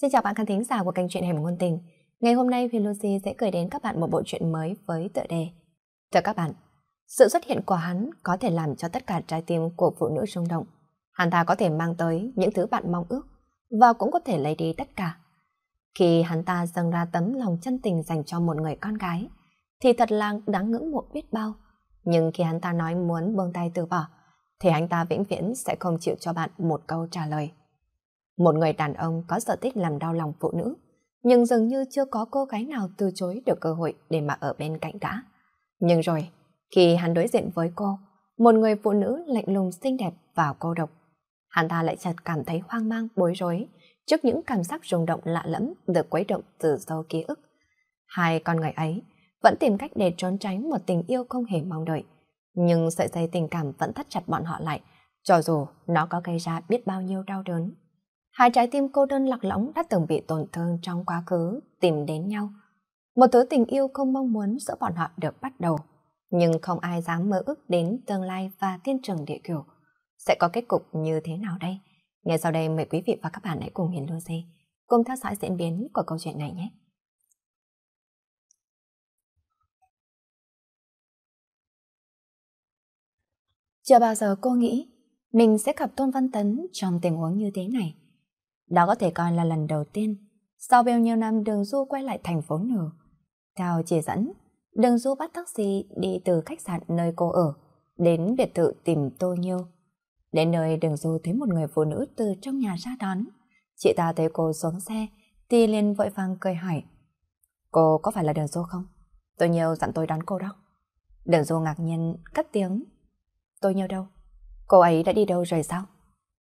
Xin chào bạn khán thính giả của kênh truyện Hẻm Ngôn Tình. Ngày hôm nay Huyền Lucy sẽ gửi đến các bạn một bộ truyện mới với tựa đề. Thưa các bạn, sự xuất hiện của hắn có thể làm cho tất cả trái tim của phụ nữ rung động. Hắn ta có thể mang tới những thứ bạn mong ước và cũng có thể lấy đi tất cả. Khi hắn ta dâng ra tấm lòng chân tình dành cho một người con gái, thì thật là đáng ngưỡng mộ biết bao. Nhưng khi hắn ta nói muốn buông tay từ bỏ, thì anh ta vĩnh viễn sẽ không chịu cho bạn một câu trả lời. Một người đàn ông có sở thích làm đau lòng phụ nữ, nhưng dường như chưa có cô gái nào từ chối được cơ hội để mà ở bên cạnh cả. Nhưng rồi, khi hắn đối diện với cô, một người phụ nữ lạnh lùng xinh đẹp và cô độc, hắn ta lại chợt cảm thấy hoang mang bối rối trước những cảm giác rung động lạ lẫm được quấy động từ sâu ký ức. Hai con người ấy vẫn tìm cách để trốn tránh một tình yêu không hề mong đợi, nhưng sợi dây tình cảm vẫn thắt chặt bọn họ lại, cho dù nó có gây ra biết bao nhiêu đau đớn. Hai trái tim cô đơn lạc lõng đã từng bị tổn thương trong quá khứ tìm đến nhau. Một thứ tình yêu không mong muốn giữa bọn họ được bắt đầu, nhưng không ai dám mơ ước đến tương lai và tiên trường địa kiểu. Sẽ có kết cục như thế nào đây? Ngay sau đây mời quý vị và các bạn hãy cùng Hiền Lucy cùng theo dõi diễn biến của câu chuyện này nhé. Chưa bao giờ cô nghĩ mình sẽ gặp Tôn Văn Tấn trong tình huống như thế này. Đó có thể coi là lần đầu tiên sau bao nhiêu năm đường du quay lại thành phố nửa. Theo chỉ dẫn, đường du bắt taxi đi từ khách sạn nơi cô ở đến biệt thự tìm Tô Nhiêu. Đến nơi đường du thấy một người phụ nữ từ trong nhà ra đón. Chị ta thấy cô xuống xe thì liền vội vàng cười hỏi. Cô có phải là đường du không? Tô Nhiêu dặn tôi đón cô đó. Đường du ngạc nhiên cất tiếng. Tôi nhiêu đâu? Cô ấy đã đi đâu rồi sao?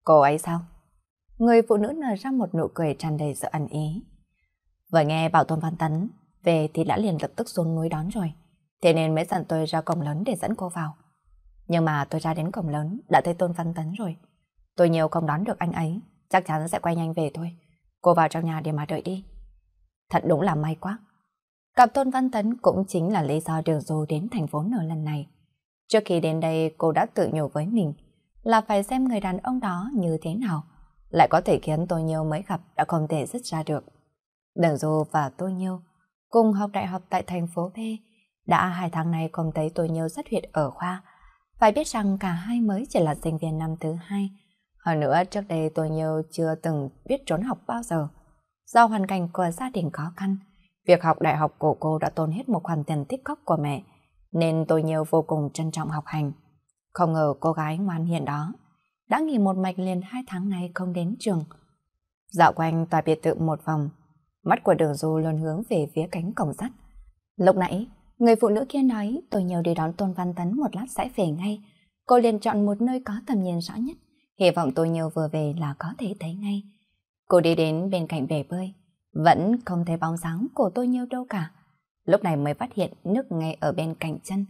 Cô ấy sao? Người phụ nữ nở ra một nụ cười tràn đầy sự ẩn ý. Vừa nghe bảo Tôn Văn Tấn về thì đã liền lập tức xuống núi đón rồi. Thế nên mới dặn tôi ra cổng lớn để dẫn cô vào. Nhưng mà tôi ra đến cổng lớn đã thấy Tôn Văn Tấn rồi. Tôi nhiều không đón được anh ấy, chắc chắn sẽ quay nhanh về thôi. Cô vào trong nhà để mà đợi đi. Thật đúng là may quá. Cặp Tôn Văn Tấn cũng chính là lý do đường du đến thành phố nở lần này. Trước khi đến đây cô đã tự nhủ với mình là phải xem người đàn ông đó như thế nào lại có thể khiến tôi Nhiêu mới gặp đã không thể dứt ra được. Đường Du và tôi Nhiêu cùng học đại học tại thành phố B. Đã hai tháng nay không thấy tôi Nhiêu rất hiện ở khoa. Phải biết rằng cả hai mới chỉ là sinh viên năm thứ hai. Hơn nữa trước đây tôi Nhiêu chưa từng biết trốn học bao giờ. Do hoàn cảnh của gia đình khó khăn, việc học đại học của cô đã tốn hết một khoản tiền tích cóp của mẹ, nên tôi Nhiêu vô cùng trân trọng học hành. Không ngờ cô gái ngoan hiền đó đã nghỉ một mạch liền hai tháng nay không đến trường. Dạo quanh tòa biệt thự một vòng, mắt của đường du luôn hướng về phía cánh cổng sắt. Lúc nãy, người phụ nữ kia nói tôi nhiều đi đón Tôn Văn Tấn một lát sẽ về ngay. Cô liền chọn một nơi có tầm nhìn rõ nhất, hy vọng tôi nhiều vừa về là có thể thấy ngay. Cô đi đến bên cạnh bể bơi, vẫn không thấy bóng dáng của tôi nhiều đâu cả. Lúc này mới phát hiện nước ngay ở bên cạnh chân.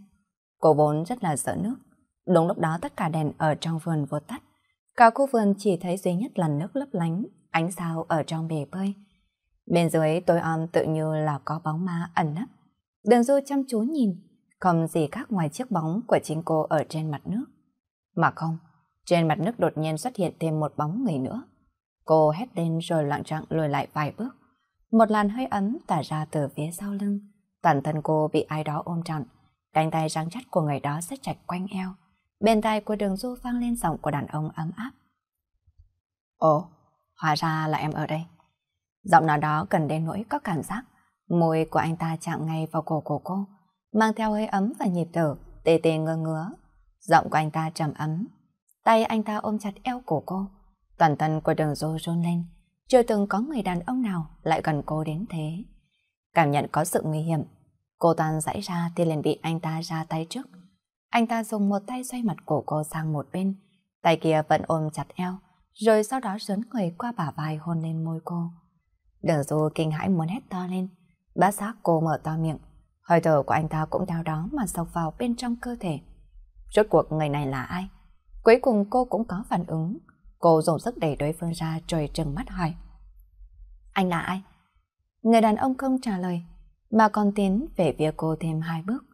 Cô vốn rất là sợ nước. Đúng lúc đó tất cả đèn ở trong vườn vô tắt. Cả khu vườn chỉ thấy duy nhất là nước lấp lánh, ánh sao ở trong bể bơi. Bên dưới tối om tự như là có bóng ma ẩn nấp. Đường du chăm chú nhìn, không gì khác ngoài chiếc bóng của chính cô ở trên mặt nước. Mà không, trên mặt nước đột nhiên xuất hiện thêm một bóng người nữa. Cô hét lên rồi loạn trạng lùi lại vài bước. Một làn hơi ấm tỏa ra từ phía sau lưng. Toàn thân cô bị ai đó ôm trọn. Cánh tay răng chắc của người đó xếp chặt quanh eo. Bên tai của đường du vang lên giọng của đàn ông ấm áp. Ồ, hóa ra là em ở đây. Giọng nói đó cần đến nỗi có cảm giác. Môi của anh ta chạm ngay vào cổ của cô, mang theo hơi ấm và nhịp thở, tê tê ngơ ngứa. Giọng của anh ta trầm ấm. Tay anh ta ôm chặt eo cổ cô. Toàn thân của đường du rôn lên. Chưa từng có người đàn ông nào lại gần cô đến thế. Cảm nhận có sự nguy hiểm. Cô toàn dãy ra thì liền bị anh ta ra tay trước. Anh ta dùng một tay xoay mặt cổ cô sang một bên, tay kia vẫn ôm chặt eo, rồi sau đó dấn người qua bả vai hôn lên môi cô. Đường du kinh hãi muốn hét to lên, bác giác cô mở to miệng, hơi thở của anh ta cũng theo đó mà sọc vào bên trong cơ thể. Rốt cuộc người này là ai? Cuối cùng cô cũng có phản ứng, cô dùng sức đẩy đối phương ra rồi trừng mắt hỏi. Anh là ai? Người đàn ông không trả lời, mà còn tiến về phía cô thêm hai bước.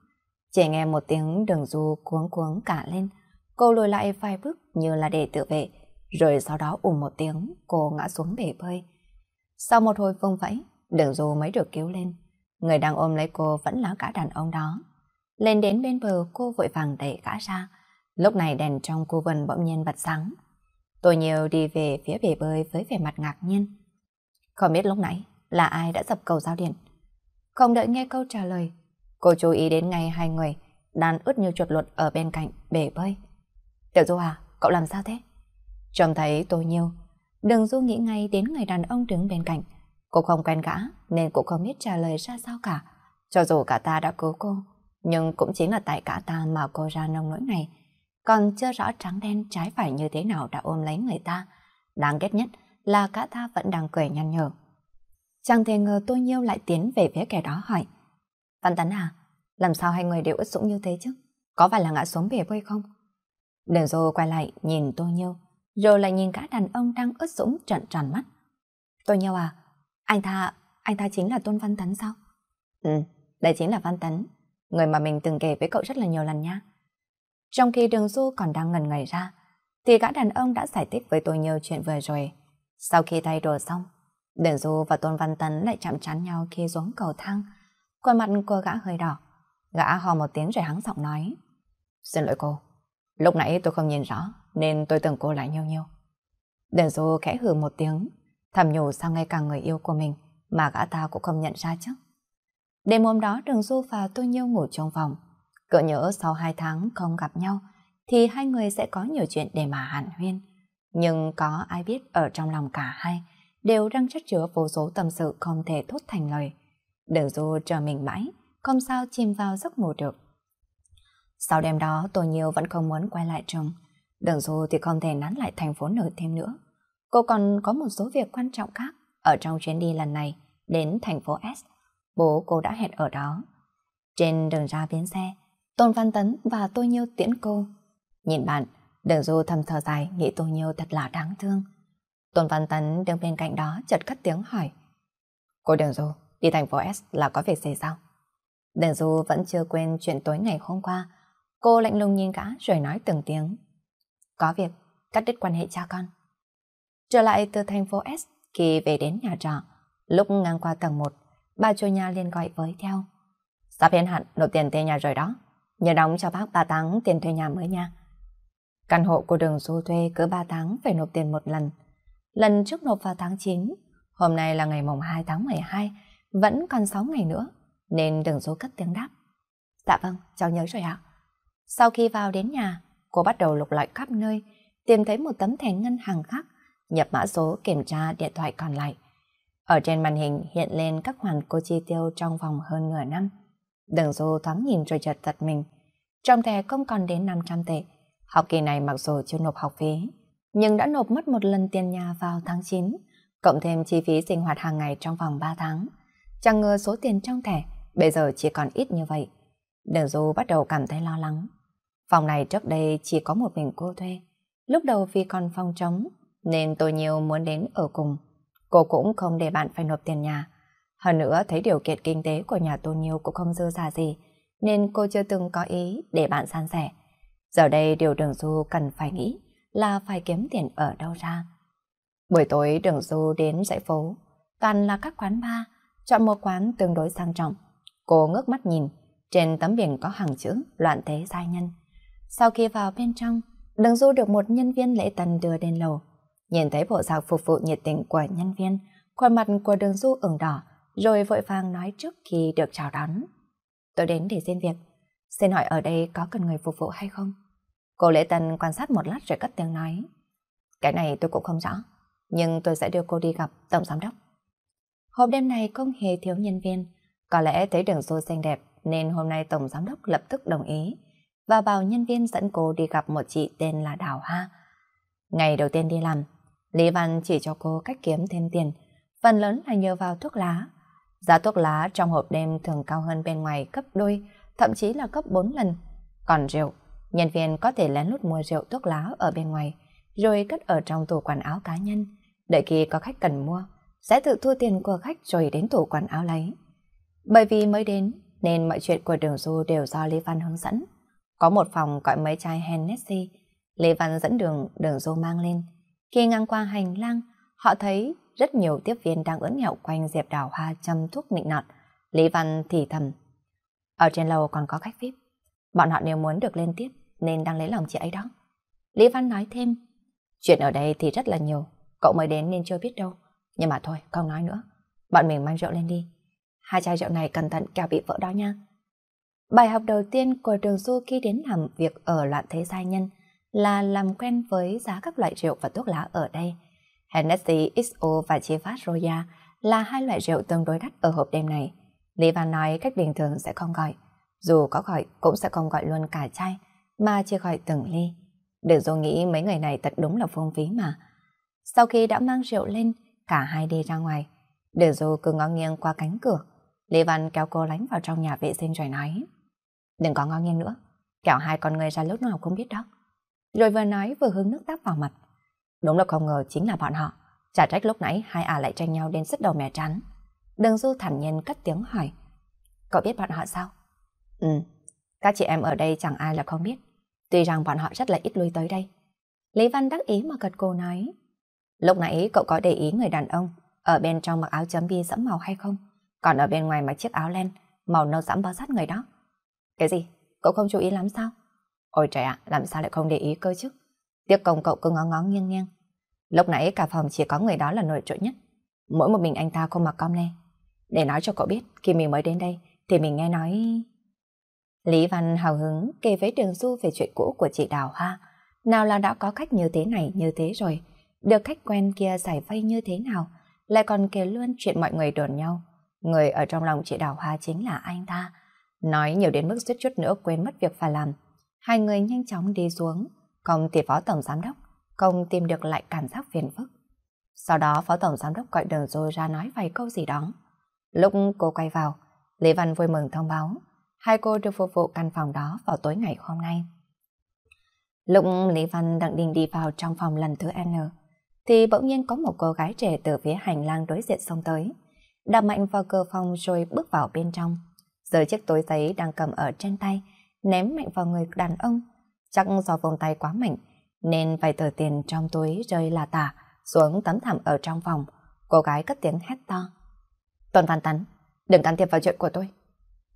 Chỉ nghe một tiếng đường du cuống cuống cả lên, cô lùi lại vài bước như là để tự vệ, rồi sau đó ủ một tiếng cô ngã xuống bể bơi. Sau một hồi vung vẫy, đường du mới được cứu lên. Người đang ôm lấy cô vẫn là cả đàn ông đó. Lên đến bên bờ cô vội vàng đẩy gã ra. Lúc này đèn trong cô vườn bỗng nhiên bật sáng. Tôi nhiều đi về phía bể bơi với vẻ mặt ngạc nhiên. Không biết lúc nãy là ai đã dập cầu giao điện. Không đợi nghe câu trả lời, cô chú ý đến ngay hai người đàn ướt như chuột luật ở bên cạnh bể bơi. Tiểu Du à, cậu làm sao thế? Trông thấy tôi nhiều, đừng Du nghĩ ngay đến người đàn ông đứng bên cạnh. Cô không quen gã nên cũng không biết trả lời ra sao cả. Cho dù cả ta đã cứu cô, nhưng cũng chính là tại cả ta mà cô ra nông nỗi này. Còn chưa rõ trắng đen trái phải như thế nào đã ôm lấy người ta. Đáng ghét nhất là cả ta vẫn đang cười nhăn nhở. Chẳng thể ngờ tôi nhiêu lại tiến về phía kẻ đó hỏi. Văn Tấn à, làm sao hai người đều ướt sũng như thế chứ? Có phải là ngã xuống bể bơi không? Đường dô quay lại nhìn tôi nhiêu, rồi lại nhìn cả đàn ông đang ướt sũng trận tròn mắt. Tôi nhiêu à, anh ta, anh ta chính là Tôn Văn Tấn sao? Ừ, đây chính là Văn Tấn, người mà mình từng kể với cậu rất là nhiều lần nha. Trong khi đường du còn đang ngần ngẩy ra, thì gã đàn ông đã giải thích với tôi nhiều chuyện vừa rồi. Sau khi thay đồ xong, đường du và Tôn Văn Tấn lại chạm trán nhau khi xuống cầu thang. Khuôn mặt của gã hơi đỏ. Gã hò một tiếng rồi hắng giọng nói. Xin lỗi cô, lúc nãy tôi không nhìn rõ nên tôi tưởng cô lại nhiêu nhiêu. Đền du khẽ hừ một tiếng, thầm nhủ sao ngay cả người yêu của mình mà gã ta cũng không nhận ra chứ. Đêm hôm đó Đường Du và tôi nhiêu ngủ trong phòng. Cỡ nhớ sau hai tháng không gặp nhau thì hai người sẽ có nhiều chuyện để mà hàn huyên. Nhưng có ai biết ở trong lòng cả hai đều đang chất chứa vô số tâm sự không thể thốt thành lời. Đường Du chờ mình mãi, không sao chìm vào giấc ngủ được. Sau đêm đó tôi nhiều vẫn không muốn quay lại trường. Đường Du thì không thể nán lại thành phố nổi thêm nữa. Cô còn có một số việc quan trọng khác ở trong chuyến đi lần này đến thành phố S. Bố cô đã hẹn ở đó. Trên đường ra bến xe, Tôn Văn Tấn và Tô Nhiêu tiễn cô. Nhìn bạn, đường du thầm thở dài nghĩ Tô Nhiêu thật là đáng thương. Tôn Văn Tấn đứng bên cạnh đó chợt cất tiếng hỏi. Cô đường du, đi thành phố S là có việc gì sao? Đường du vẫn chưa quên chuyện tối ngày hôm qua. Cô lạnh lùng nhìn cả rồi nói từng tiếng. Có việc, cắt đứt quan hệ cha con. Trở lại từ thành phố S, khi về đến nhà trọ, lúc ngang qua tầng 1, bà chủ nhà liền gọi với theo. Sắp hết hạn nộp tiền thuê nhà rồi đó. Nhớ đóng cho bác 3 tháng tiền thuê nhà mới nha. Căn hộ của đường du thuê cứ 3 tháng phải nộp tiền một lần. Lần trước nộp vào tháng 9, hôm nay là ngày mùng 2 tháng 12, vẫn còn 6 ngày nữa, nên đừng dối cất tiếng đáp. Dạ vâng, cháu nhớ rồi ạ. Sau khi vào đến nhà, cô bắt đầu lục lọi khắp nơi, tìm thấy một tấm thẻ ngân hàng khác, nhập mã số kiểm tra điện thoại còn lại. Ở trên màn hình hiện lên các khoản cô chi tiêu trong vòng hơn nửa năm. Đường Du thoáng nhìn rồi chợt giật mình. Trong thẻ không còn đến 500 tệ. Học kỳ này mặc dù chưa nộp học phí, nhưng đã nộp mất một lần tiền nhà vào tháng 9, cộng thêm chi phí sinh hoạt hàng ngày trong vòng 3 tháng. Chẳng ngờ số tiền trong thẻ bây giờ chỉ còn ít như vậy. Đường Du bắt đầu cảm thấy lo lắng. Phòng này trước đây chỉ có một mình cô thuê. Lúc đầu vì còn phòng trống, nên tôi nhiều muốn đến ở cùng. Cô cũng không để bạn phải nộp tiền nhà. Hơn nữa thấy điều kiện kinh tế của nhà tôi Nhiêu cũng không dư giả gì, nên cô chưa từng có ý để bạn san sẻ. Giờ đây điều đường du cần phải nghĩ là phải kiếm tiền ở đâu ra. Buổi tối đường du đến dãy phố, toàn là các quán bar, chọn một quán tương đối sang trọng. Cô ngước mắt nhìn, trên tấm biển có hàng chữ loạn thế giai nhân. Sau khi vào bên trong, đường du được một nhân viên lễ tân đưa đến lầu. Nhìn thấy bộ dạng phục vụ nhiệt tình của nhân viên, khuôn mặt của đường du ửng đỏ, rồi vội vàng nói trước khi được chào đón. Tôi đến để xin việc, xin hỏi ở đây có cần người phục vụ hay không? Cô lễ tân quan sát một lát rồi cất tiếng nói. Cái này tôi cũng không rõ, nhưng tôi sẽ đưa cô đi gặp tổng giám đốc. Hôm đêm này không hề thiếu nhân viên, có lẽ thấy đường xô xanh đẹp nên hôm nay tổng giám đốc lập tức đồng ý và bảo nhân viên dẫn cô đi gặp một chị tên là Đào Ha. Ngày đầu tiên đi làm, Lý Văn chỉ cho cô cách kiếm thêm tiền, phần lớn là nhờ vào thuốc lá. Giá thuốc lá trong hộp đêm thường cao hơn bên ngoài cấp đôi, thậm chí là cấp 4 lần. Còn rượu, nhân viên có thể lén lút mua rượu thuốc lá ở bên ngoài, rồi cất ở trong tủ quần áo cá nhân. Đợi khi có khách cần mua, sẽ tự thu tiền của khách rồi đến tủ quần áo lấy. Bởi vì mới đến, nên mọi chuyện của đường du đều do Lý Văn hướng dẫn. Có một phòng gọi mấy chai Hennessy, Lý Văn dẫn đường đường du mang lên. Khi ngang qua hành lang, họ thấy rất nhiều tiếp viên đang ưỡn nhậu quanh Diệp Đào Hoa châm thuốc nịnh nọt. Lý Văn thì thầm. Ở trên lầu còn có khách VIP. Bọn họ nếu muốn được lên tiếp nên đang lấy lòng chị ấy đó. Lý Văn nói thêm. Chuyện ở đây thì rất là nhiều. Cậu mới đến nên chưa biết đâu. Nhưng mà thôi, không nói nữa. Bọn mình mang rượu lên đi. Hai chai rượu này cẩn thận kẻo bị vỡ đó nha. Bài học đầu tiên của Trường Du khi đến làm việc ở loạn thế giai nhân là làm quen với giá các loại rượu và thuốc lá ở đây. Hennessy XO và Chivas Roya là hai loại rượu tương đối đắt ở hộp đêm này. Lý Văn nói cách bình thường sẽ không gọi. Dù có gọi cũng sẽ không gọi luôn cả chai, mà chỉ gọi từng ly. Đường Du nghĩ mấy người này thật đúng là phung phí mà. Sau khi đã mang rượu lên, cả hai đi ra ngoài. để dù cứ ngó nghiêng qua cánh cửa. Lý Văn kéo cô lánh vào trong nhà vệ sinh rồi nói. Đừng có ngó nghiêng nữa, kéo hai con người ra lúc nào không biết đó. Rồi vừa nói vừa hướng nước táp vào mặt. Đúng là không ngờ chính là bọn họ. Chả trách lúc nãy hai ả lại tranh nhau đến sức đầu mẹ trắng. Đường Du thản nhiên cất tiếng hỏi. Cậu biết bọn họ sao? Ừ, các chị em ở đây chẳng ai là không biết. Tuy rằng bọn họ rất là ít lui tới đây. Lý Văn đắc ý mà gật cô nói. Lúc nãy cậu có để ý người đàn ông ở bên trong mặc áo chấm bi sẫm màu hay không? Còn ở bên ngoài mặc chiếc áo len màu nâu sẫm bao sát người đó. Cái gì? Cậu không chú ý lắm sao? Ôi trời ạ, làm sao lại không để ý cơ chứ? Tiếc công cậu cứ ngó ngó nghiêng nghiêng. Lúc nãy cả phòng chỉ có người đó là nổi trội nhất. Mỗi một mình anh ta không mặc com le. Để nói cho cậu biết, khi mình mới đến đây, thì mình nghe nói... Lý Văn hào hứng kể với Đường Du về chuyện cũ của chị Đào Hoa. Nào là đã có khách như thế này như thế rồi, được khách quen kia giải vây như thế nào, lại còn kể luôn chuyện mọi người đồn nhau. Người ở trong lòng chị Đào Hoa chính là anh ta. Nói nhiều đến mức suýt chút nữa quên mất việc phải làm. Hai người nhanh chóng đi xuống, công ty phó tổng giám đốc, không tìm được lại cảm giác phiền phức. Sau đó phó tổng giám đốc gọi đường rồi ra nói vài câu gì đó. Lúc cô quay vào, Lý Văn vui mừng thông báo, hai cô được phục vụ căn phòng đó vào tối ngày hôm nay. Lúc Lý Văn đang định đi vào trong phòng lần thứ N, thì bỗng nhiên có một cô gái trẻ từ phía hành lang đối diện xông tới, đạp mạnh vào cửa phòng rồi bước vào bên trong. Giờ chiếc túi giấy đang cầm ở trên tay, ném mạnh vào người đàn ông. Chắc do vòng tay quá mạnh, nên vài tờ tiền trong túi rơi là tả xuống tấm thảm ở trong phòng. Cô gái cất tiếng hét to. Tôn Văn Tấn, đừng can thiệp vào chuyện của tôi.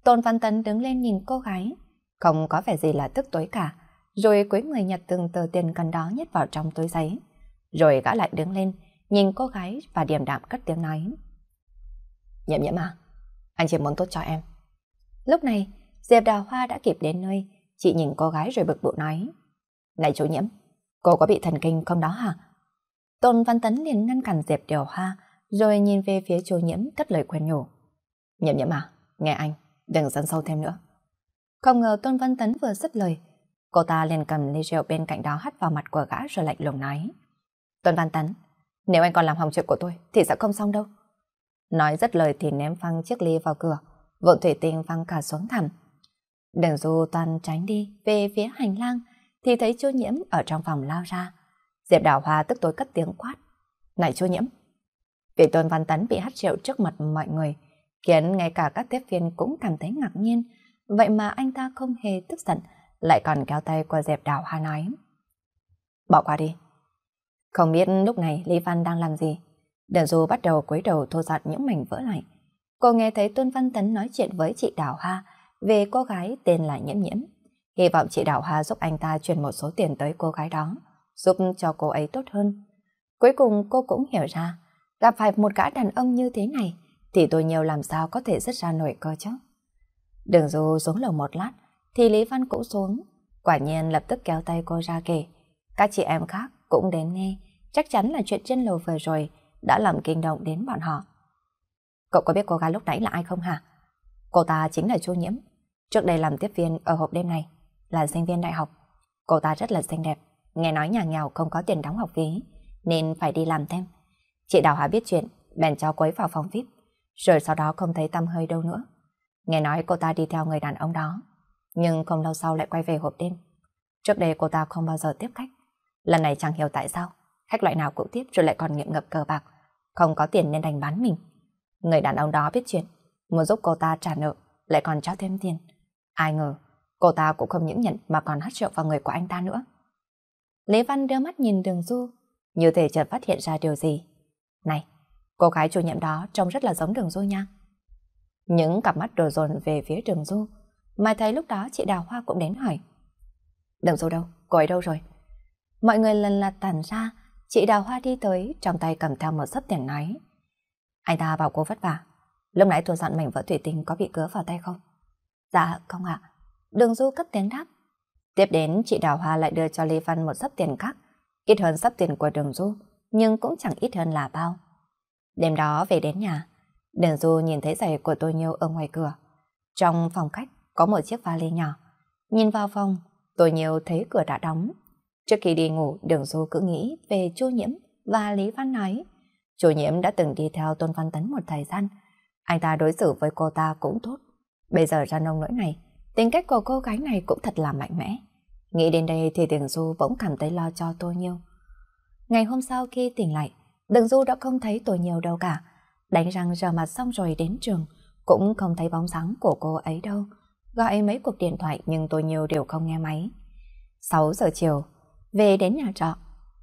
Tôn Văn Tấn đứng lên nhìn cô gái, không có vẻ gì là tức tối cả, rồi cuối người nhặt từng tờ tiền cần đó nhét vào trong túi giấy. Rồi gã lại đứng lên, nhìn cô gái và điềm đạm cất tiếng nói. Nhậm nhậm à, anh chỉ muốn tốt cho em. Lúc này, Diệp Đào Hoa đã kịp đến nơi, chị nhìn cô gái rồi bực bội nói. Này chú nhiễm, cô có bị thần kinh không đó hả? Tôn Văn Tấn liền ngăn cản Diệp Đào Hoa, rồi nhìn về phía chú nhiễm cất lời quen nhủ. Nhiễm nhiễm à, nghe anh, đừng dẫn sâu thêm nữa. Không ngờ Tôn Văn Tấn vừa dứt lời, cô ta liền cầm ly rượu bên cạnh đó hắt vào mặt của gã rồi lạnh lùng nói. Tuần Văn Tấn, nếu anh còn làm hỏng chuyện của tôi thì sẽ không xong đâu. Nói rất lời thì ném phăng chiếc ly vào cửa, vộn thủy tinh văng cả xuống thẳm. Đường du toàn tránh đi về phía hành lang thì thấy chu nhiễm ở trong phòng lao ra. Diệp Đào Hoa tức tối cất tiếng quát. Này chu nhiễm! Vì Tôn Văn Tấn bị hát rượu trước mặt mọi người, khiến ngay cả các tiếp viên cũng cảm thấy ngạc nhiên. Vậy mà anh ta không hề tức giận, lại còn kéo tay qua Diệp Đào Hoa nói. Bỏ qua đi. Không biết lúc này Lý Văn đang làm gì. Đường Du bắt đầu cúi đầu thô giọt những mảnh vỡ lại. Cô nghe thấy Tôn Văn Tấn nói chuyện với chị Đào Hoa về cô gái tên là Nhiễm Nhiễm. Hy vọng chị Đào Hoa giúp anh ta chuyển một số tiền tới cô gái đó, giúp cho cô ấy tốt hơn. Cuối cùng cô cũng hiểu ra, gặp phải một gã đàn ông như thế này, thì tôi nhiều làm sao có thể rất ra nổi cơ chứ. Đường Du xuống lầu một lát, thì Lý Văn cũng xuống. Quả nhiên lập tức kéo tay cô ra kể. Các chị em khác cũng đến nghe, chắc chắn là chuyện trên lầu vừa rồi đã làm kinh động đến bọn họ. Cậu có biết cô gái lúc nãy là ai không hả? Cô ta chính là Chu Nhiễm. Trước đây làm tiếp viên ở hộp đêm này, là sinh viên đại học. Cô ta rất là xinh đẹp, nghe nói nhà nghèo không có tiền đóng học phí, nên phải đi làm thêm. Chị Đào Hà biết chuyện, bèn cho quấy vào phòng VIP, rồi sau đó không thấy tâm hơi đâu nữa. Nghe nói cô ta đi theo người đàn ông đó, nhưng không lâu sau lại quay về hộp đêm. Trước đây cô ta không bao giờ tiếp khách. Lần này chẳng hiểu tại sao, khách loại nào cũng tiếp rồi lại còn nghiện ngập cờ bạc, không có tiền nên đành bán mình. Người đàn ông đó biết chuyện, muốn giúp cô ta trả nợ, lại còn cho thêm tiền. Ai ngờ, cô ta cũng không những nhận mà còn hát rượu vào người của anh ta nữa. Lý Văn đưa mắt nhìn đường du, như thể chợt phát hiện ra điều gì. Này, cô gái chủ nhiệm đó trông rất là giống đường du nha. Những cặp mắt đồ dồn về phía đường du, mà thấy lúc đó chị Đào Hoa cũng đến hỏi. Đường du đâu? Cô ấy đâu rồi? Mọi người lần lượt tản ra, chị Đào Hoa đi tới, trong tay cầm theo một sấp tiền nói. Anh ta bảo cô vất vả. Lúc nãy tôi dặn mảnh vỡ thủy tinh có bị cứa vào tay không? Dạ, không ạ. Đường Du cất tiếng đáp. Tiếp đến, chị Đào Hoa lại đưa cho Lê Văn một sấp tiền khác, ít hơn sấp tiền của Đường Du, nhưng cũng chẳng ít hơn là bao. Đêm đó về đến nhà, Đường Du nhìn thấy giày của tôi Nhiêu ở ngoài cửa. Trong phòng khách có một chiếc vali nhỏ. Nhìn vào phòng, tôi Nhiêu thấy cửa đã đóng. Trước khi đi ngủ, Đường Du cứ nghĩ về Chu Nhiễm và Lý Văn nói. Chu Nhiễm đã từng đi theo Tôn Văn Tấn một thời gian. Anh ta đối xử với cô ta cũng tốt. Bây giờ ra nông nỗi này, tính cách của cô gái này cũng thật là mạnh mẽ. Nghĩ đến đây thì Đường Du bỗng cảm thấy lo cho tôi Nhiêu. Ngày hôm sau khi tỉnh lại, Đường Du đã không thấy tôi nhiều đâu cả. Đánh răng rửa mặt xong rồi đến trường, cũng không thấy bóng dáng của cô ấy đâu. Gọi mấy cuộc điện thoại nhưng tôi nhiều đều không nghe máy. 6 giờ chiều, về đến nhà trọ,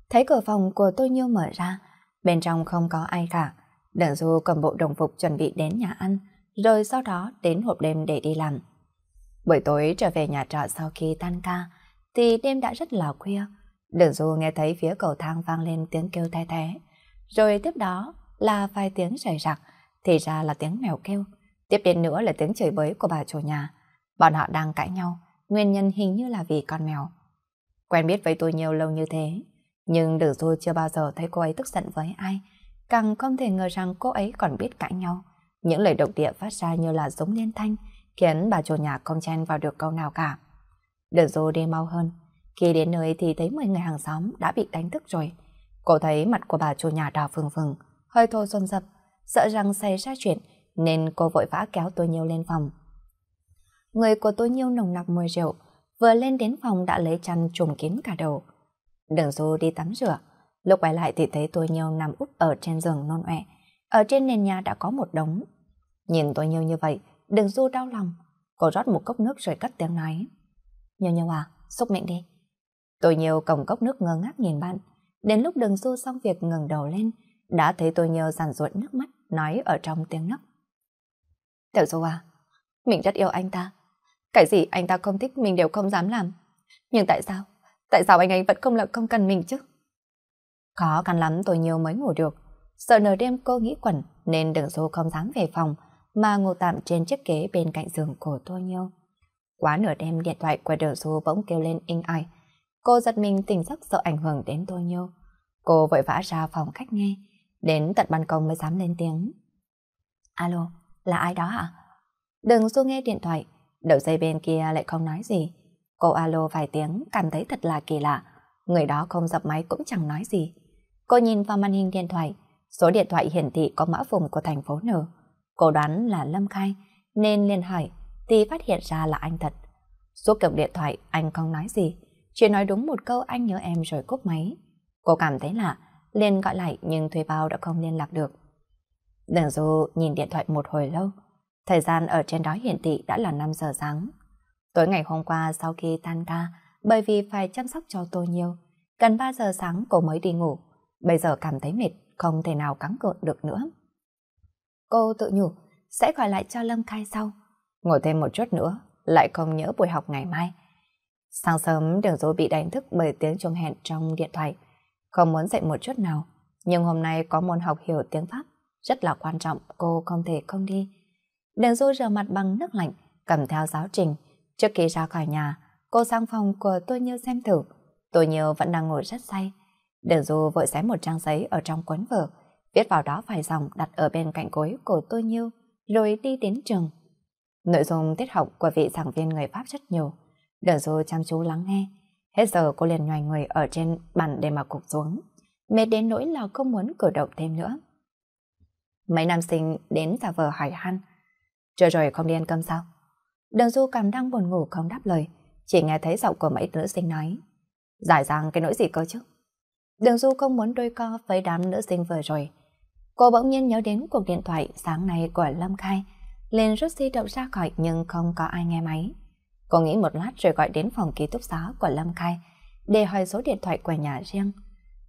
thấy cửa phòng của tôi Nhiêu mở ra, bên trong không có ai cả. Đường Du cầm bộ đồng phục chuẩn bị đến nhà ăn, rồi sau đó đến hộp đêm để đi làm. Buổi tối trở về nhà trọ sau khi tan ca, thì đêm đã rất là khuya. Đường Du nghe thấy phía cầu thang vang lên tiếng kêu the thế. Rồi tiếp đó là vài tiếng rời rạc, thì ra là tiếng mèo kêu. Tiếp đến nữa là tiếng chửi bới của bà chủ nhà. Bọn họ đang cãi nhau, nguyên nhân hình như là vì con mèo. Quen biết với tôi nhiều lâu như thế, nhưng được rồi chưa bao giờ thấy cô ấy tức giận với ai, càng không thể ngờ rằng cô ấy còn biết cãi nhau. Những lời độc địa phát ra như là giống liên thanh, khiến bà chủ nhà không chen vào được câu nào cả. Được rồi đi mau hơn, khi đến nơi thì thấy 10 người hàng xóm đã bị đánh thức rồi. Cô thấy mặt của bà chủ nhà đỏ phừng phừng, hơi thô xôn dập, sợ rằng xảy ra chuyện nên cô vội vã kéo tôi nhiêu lên phòng. Người của tôi nhiêu nồng nặc mùi rượu, vừa lên đến phòng đã lấy chăn trùm kín cả đầu. Đường Du đi tắm rửa, lúc quay lại thì thấy tôi nhiêu nằm úp ở trên giường non ọe, ở trên nền nhà đã có một đống. Nhìn tôi nhiêu như vậy, Đường Du đau lòng, cô rót một cốc nước rồi cất tiếng nói. Nhiêu nhiêu à, xúc miệng đi. Tôi nhiều cổng cốc nước ngơ ngác nhìn bạn, đến lúc Đường Du xong việc ngẩng đầu lên, đã thấy tôi nhiều giàn ruột nước mắt nói ở trong tiếng nấc. Tiểu Du à, mình rất yêu anh ta. Cái gì anh ta không thích mình đều không dám làm. Nhưng tại sao? Tại sao anh ấy vẫn không là không cần mình chứ? Khó khăn lắm tôi nhiều mới ngủ được. Sợ nửa đêm cô nghĩ quẩn nên đường du không dám về phòng mà ngủ tạm trên chiếc ghế bên cạnh giường của tôi nhiêu. Quá nửa đêm điện thoại của đường du bỗng kêu lên inh ỏi. Cô giật mình tỉnh giấc sợ ảnh hưởng đến tôi nhiêu. Cô vội vã ra phòng khách nghe, đến tận ban công mới dám lên tiếng. Alo, là ai đó hả? Đừng du nghe điện thoại, đầu dây bên kia lại không nói gì. Cô alo vài tiếng cảm thấy thật là kỳ lạ. Người đó không dập máy cũng chẳng nói gì. Cô nhìn vào màn hình điện thoại, số điện thoại hiển thị có mã vùng của thành phố N. Cô đoán là Lâm Khai, nên liền hỏi, thì phát hiện ra là anh thật. Suốt cuộc điện thoại anh không nói gì, chỉ nói đúng một câu anh nhớ em rồi cúp máy. Cô cảm thấy lạ, liền gọi lại nhưng thuê bao đã không liên lạc được. Đường Du nhìn điện thoại một hồi lâu, thời gian ở trên đó hiển thị đã là 5 giờ sáng. Tối ngày hôm qua sau khi tan ca, bởi vì phải chăm sóc cho tôi nhiều, gần 3 giờ sáng cô mới đi ngủ, bây giờ cảm thấy mệt, không thể nào cắn cự được nữa. Cô tự nhủ, sẽ gọi lại cho Lâm Khai sau. Ngồi thêm một chút nữa, lại không nhớ buổi học ngày mai. Sáng sớm đường dối bị đánh thức bởi tiếng chuông hẹn trong điện thoại. Không muốn dậy một chút nào, nhưng hôm nay có môn học hiểu tiếng Pháp, rất là quan trọng, cô không thể không đi. Đường du rửa mặt bằng nước lạnh, cầm theo giáo trình. Trước khi ra khỏi nhà, cô sang phòng của tôi như xem thử. Tôi như vẫn đang ngồi rất say. Đường du vội xé một trang giấy ở trong cuốn vở, viết vào đó vài dòng đặt ở bên cạnh gối của tôi như, rồi đi đến trường. Nội dung tiết học của vị giảng viên người Pháp rất nhiều. Đường du chăm chú lắng nghe. Hết giờ cô liền nhòi người ở trên bàn để mà cục xuống. Mệt đến nỗi là không muốn cử động thêm nữa. Mấy nam sinh đến giả vờ hỏi han trời rồi không đi ăn cơm sao? Đường du cảm đang buồn ngủ không đáp lời. Chỉ nghe thấy giọng của mấy nữ sinh nói. Giải rằng cái nỗi gì cơ chứ? Đường du không muốn đôi co với đám nữ sinh vừa rồi. Cô bỗng nhiên nhớ đến cuộc điện thoại sáng nay của Lâm Khai. Liền rút di động ra khỏi nhưng không có ai nghe máy. Cô nghĩ một lát rồi gọi đến phòng ký túc xá của Lâm Khai để hỏi số điện thoại của nhà riêng.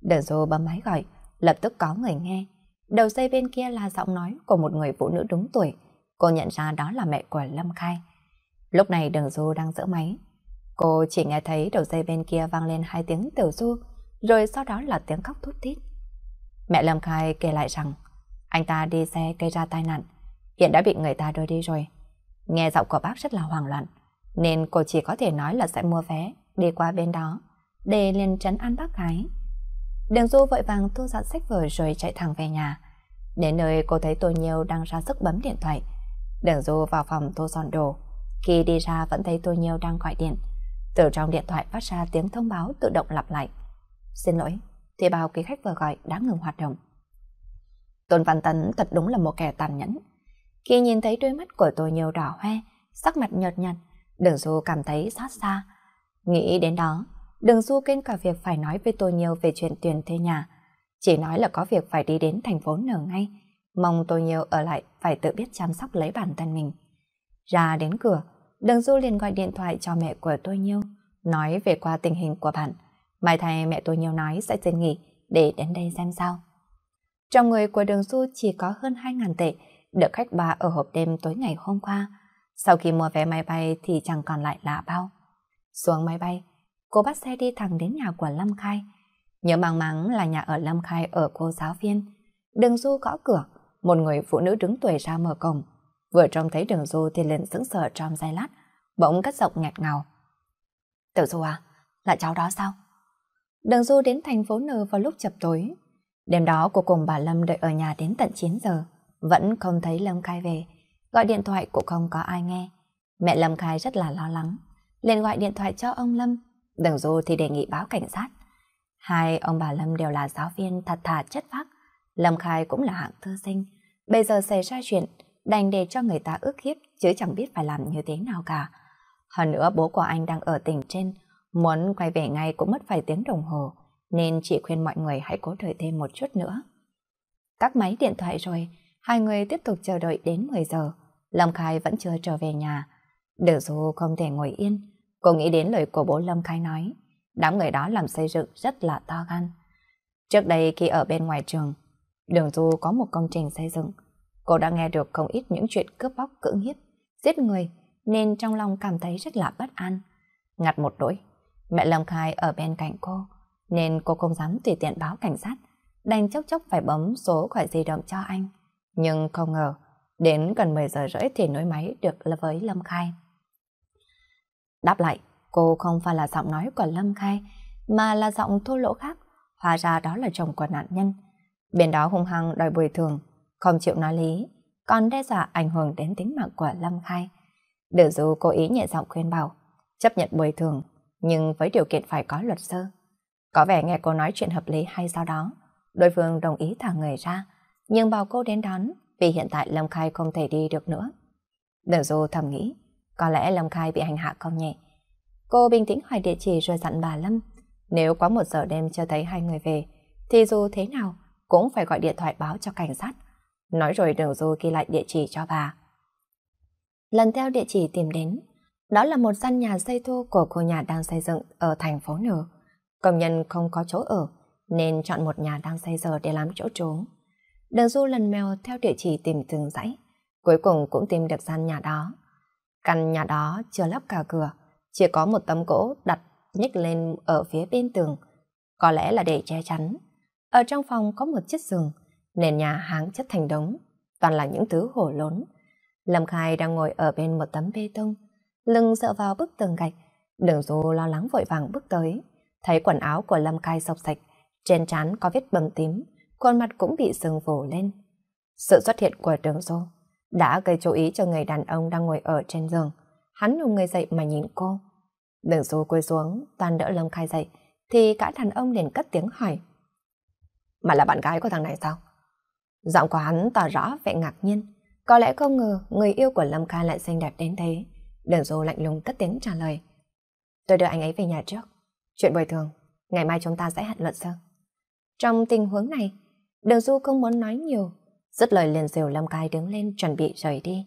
Đường Du bấm máy gọi, lập tức có người nghe. Đầu dây bên kia là giọng nói của một người phụ nữ đúng tuổi. Cô nhận ra đó là mẹ của Lâm Khai. Lúc này Đường Du đang giữ máy. Cô chỉ nghe thấy đầu dây bên kia vang lên hai tiếng tiểu du, rồi sau đó là tiếng khóc thút thít. Mẹ Lâm Khai kể lại rằng anh ta đi xe gây ra tai nạn, hiện đã bị người ta đưa đi rồi. Nghe giọng của bác rất là hoảng loạn, nên cô chỉ có thể nói là sẽ mua vé đi qua bên đó để liền trấn an bác gái. Đường Du vội vàng thu dọn sách vở rồi chạy thẳng về nhà. Đến nơi cô thấy Tô Nhiêu đang ra sức bấm điện thoại. Đường Du vào phòng thu dọn đồ. Khi đi ra vẫn thấy Tô Nhiêu đang gọi điện. Từ trong điện thoại phát ra tiếng thông báo tự động lặp lại. Xin lỗi, thì bao quý khách vừa gọi đã ngừng hoạt động. Tôn Văn Tấn thật đúng là một kẻ tàn nhẫn. Khi nhìn thấy đôi mắt của Tô Nhiêu đỏ hoe, sắc mặt nhợt nhạt, Đường Du cảm thấy xót xa. Nghĩ đến đó, Đường Du quên cả việc phải nói với Tô Nhiêu về chuyện tiền thuê nhà. Chỉ nói là có việc phải đi đến thành phố nở ngay, mong tôi Nhiêu ở lại phải tự biết chăm sóc lấy bản thân mình. Ra đến cửa, Đường Du liền gọi điện thoại cho mẹ của tôi Nhiêu, nói về qua tình hình của bạn. Mai thầy mẹ tôi Nhiêu nói sẽ xin nghỉ để đến đây xem sao. Trong người của Đường Du chỉ có hơn 2.000 tệ, được khách bà ở hộp đêm tối ngày hôm qua. Sau khi mua vé máy bay thì chẳng còn lại là bao. Xuống máy bay, cô bắt xe đi thẳng đến nhà của Lâm Khai. Nhớ mang mắng là nhà ở Lâm Khai ở cô giáo viên. Đường Du gõ cửa, một người phụ nữ đứng tuổi ra mở cổng. Vừa trông thấy đường Du thì liền sững sờ trong giây lát, bỗng cất giọng nghẹt ngào. Tiểu Du à, là cháu đó sao? Đường Du đến thành phố N vào lúc chập tối. Đêm đó cô cùng bà Lâm đợi ở nhà đến tận 9 giờ, vẫn không thấy Lâm Khai về. Gọi điện thoại cũng không có ai nghe. Mẹ Lâm Khai rất là lo lắng, liền gọi điện thoại cho ông Lâm. Đường Du thì đề nghị báo cảnh sát. Hai ông bà Lâm đều là giáo viên thật thà chất phác. Lâm Khai cũng là hạng thư sinh. Bây giờ xảy ra chuyện, đành để cho người ta ước hiếp, chứ chẳng biết phải làm như thế nào cả. Hơn nữa bố của anh đang ở tỉnh trên, muốn quay về ngay cũng mất vài tiếng đồng hồ, nên chị khuyên mọi người hãy cố đợi thêm một chút nữa. Các máy điện thoại rồi, hai người tiếp tục chờ đợi đến 10 giờ. Lâm Khai vẫn chưa trở về nhà. Đường Dù không thể ngồi yên, cô nghĩ đến lời của bố Lâm Khai nói. Đám người đó làm xây dựng rất là to gan. Trước đây khi ở bên ngoài trường, Đường Du có một công trình xây dựng. Cô đã nghe được không ít những chuyện cướp bóc cưỡng hiếp, giết người, nên trong lòng cảm thấy rất là bất an. Ngặt một đỗi, mẹ Lâm Khai ở bên cạnh cô, nên cô không dám tùy tiện báo cảnh sát, đành chốc chốc phải bấm số khỏi di động cho anh. Nhưng không ngờ, đến gần 10 giờ rưỡi thì nối máy được với Lâm Khai. Đáp lại, cô không phải là giọng nói của Lâm Khai, mà là giọng thô lỗ khác, hóa ra đó là chồng của nạn nhân. Bên đó hung hăng đòi bồi thường, không chịu nói lý, còn đe dọa ảnh hưởng đến tính mạng của Lâm Khai. Đỡ dù cố ý nhẹ giọng khuyên bảo, chấp nhận bồi thường, nhưng với điều kiện phải có luật sư. Có vẻ nghe cô nói chuyện hợp lý hay sao đó, đối phương đồng ý thả người ra, nhưng bảo cô đến đón vì hiện tại Lâm Khai không thể đi được nữa. Đỡ dù thầm nghĩ, có lẽ Lâm Khai bị hành hạ không nhẹ. Cô bình tĩnh hỏi địa chỉ rồi dặn bà Lâm, nếu quá một giờ đêm chưa thấy hai người về, thì dù thế nào cũng phải gọi điện thoại báo cho cảnh sát. Nói rồi Đường Du ghi lại địa chỉ cho bà. Lần theo địa chỉ tìm đến, đó là một căn nhà xây thô của cô nhà đang xây dựng ở thành phố N. Công nhân không có chỗ ở, nên chọn một nhà đang xây giờ để làm chỗ trốn. Đường Du lần mèo theo địa chỉ tìm từng dãy, cuối cùng cũng tìm được gian nhà đó. Căn nhà đó chưa lắp cả cửa, chỉ có một tấm gỗ đặt nhích lên ở phía bên tường, có lẽ là để che chắn. Ở trong phòng có một chiếc giường, nền nhà háng chất thành đống, toàn là những thứ hổ lốn. Lâm Khai đang ngồi ở bên một tấm bê tông, lưng dựa vào bức tường gạch. Đường Du lo lắng vội vàng bước tới, thấy quần áo của Lâm Khai sọc sạch, trên trán có vết bầm tím, khuôn mặt cũng bị sưng vổ lên. Sự xuất hiện của Đường Du đã gây chú ý cho người đàn ông đang ngồi ở trên giường. Hắn nhùng người dậy mà nhìn cô. Đường Du quay xuống, toàn đỡ Lâm Khai dậy, thì cả đàn ông liền cất tiếng hỏi. Mà là bạn gái của thằng này sao? Giọng của hắn tỏ rõ vẻ ngạc nhiên. Có lẽ không ngờ người yêu của Lâm Kha lại xinh đẹp đến thế. Đường Du lạnh lùng cất tiếng trả lời. Tôi đưa anh ấy về nhà trước. Chuyện bồi thường, ngày mai chúng ta sẽ hẹn luận sơ. Trong tình huống này, Đường Du không muốn nói nhiều. Dứt lời liền diều Lâm Khai đứng lên chuẩn bị rời đi.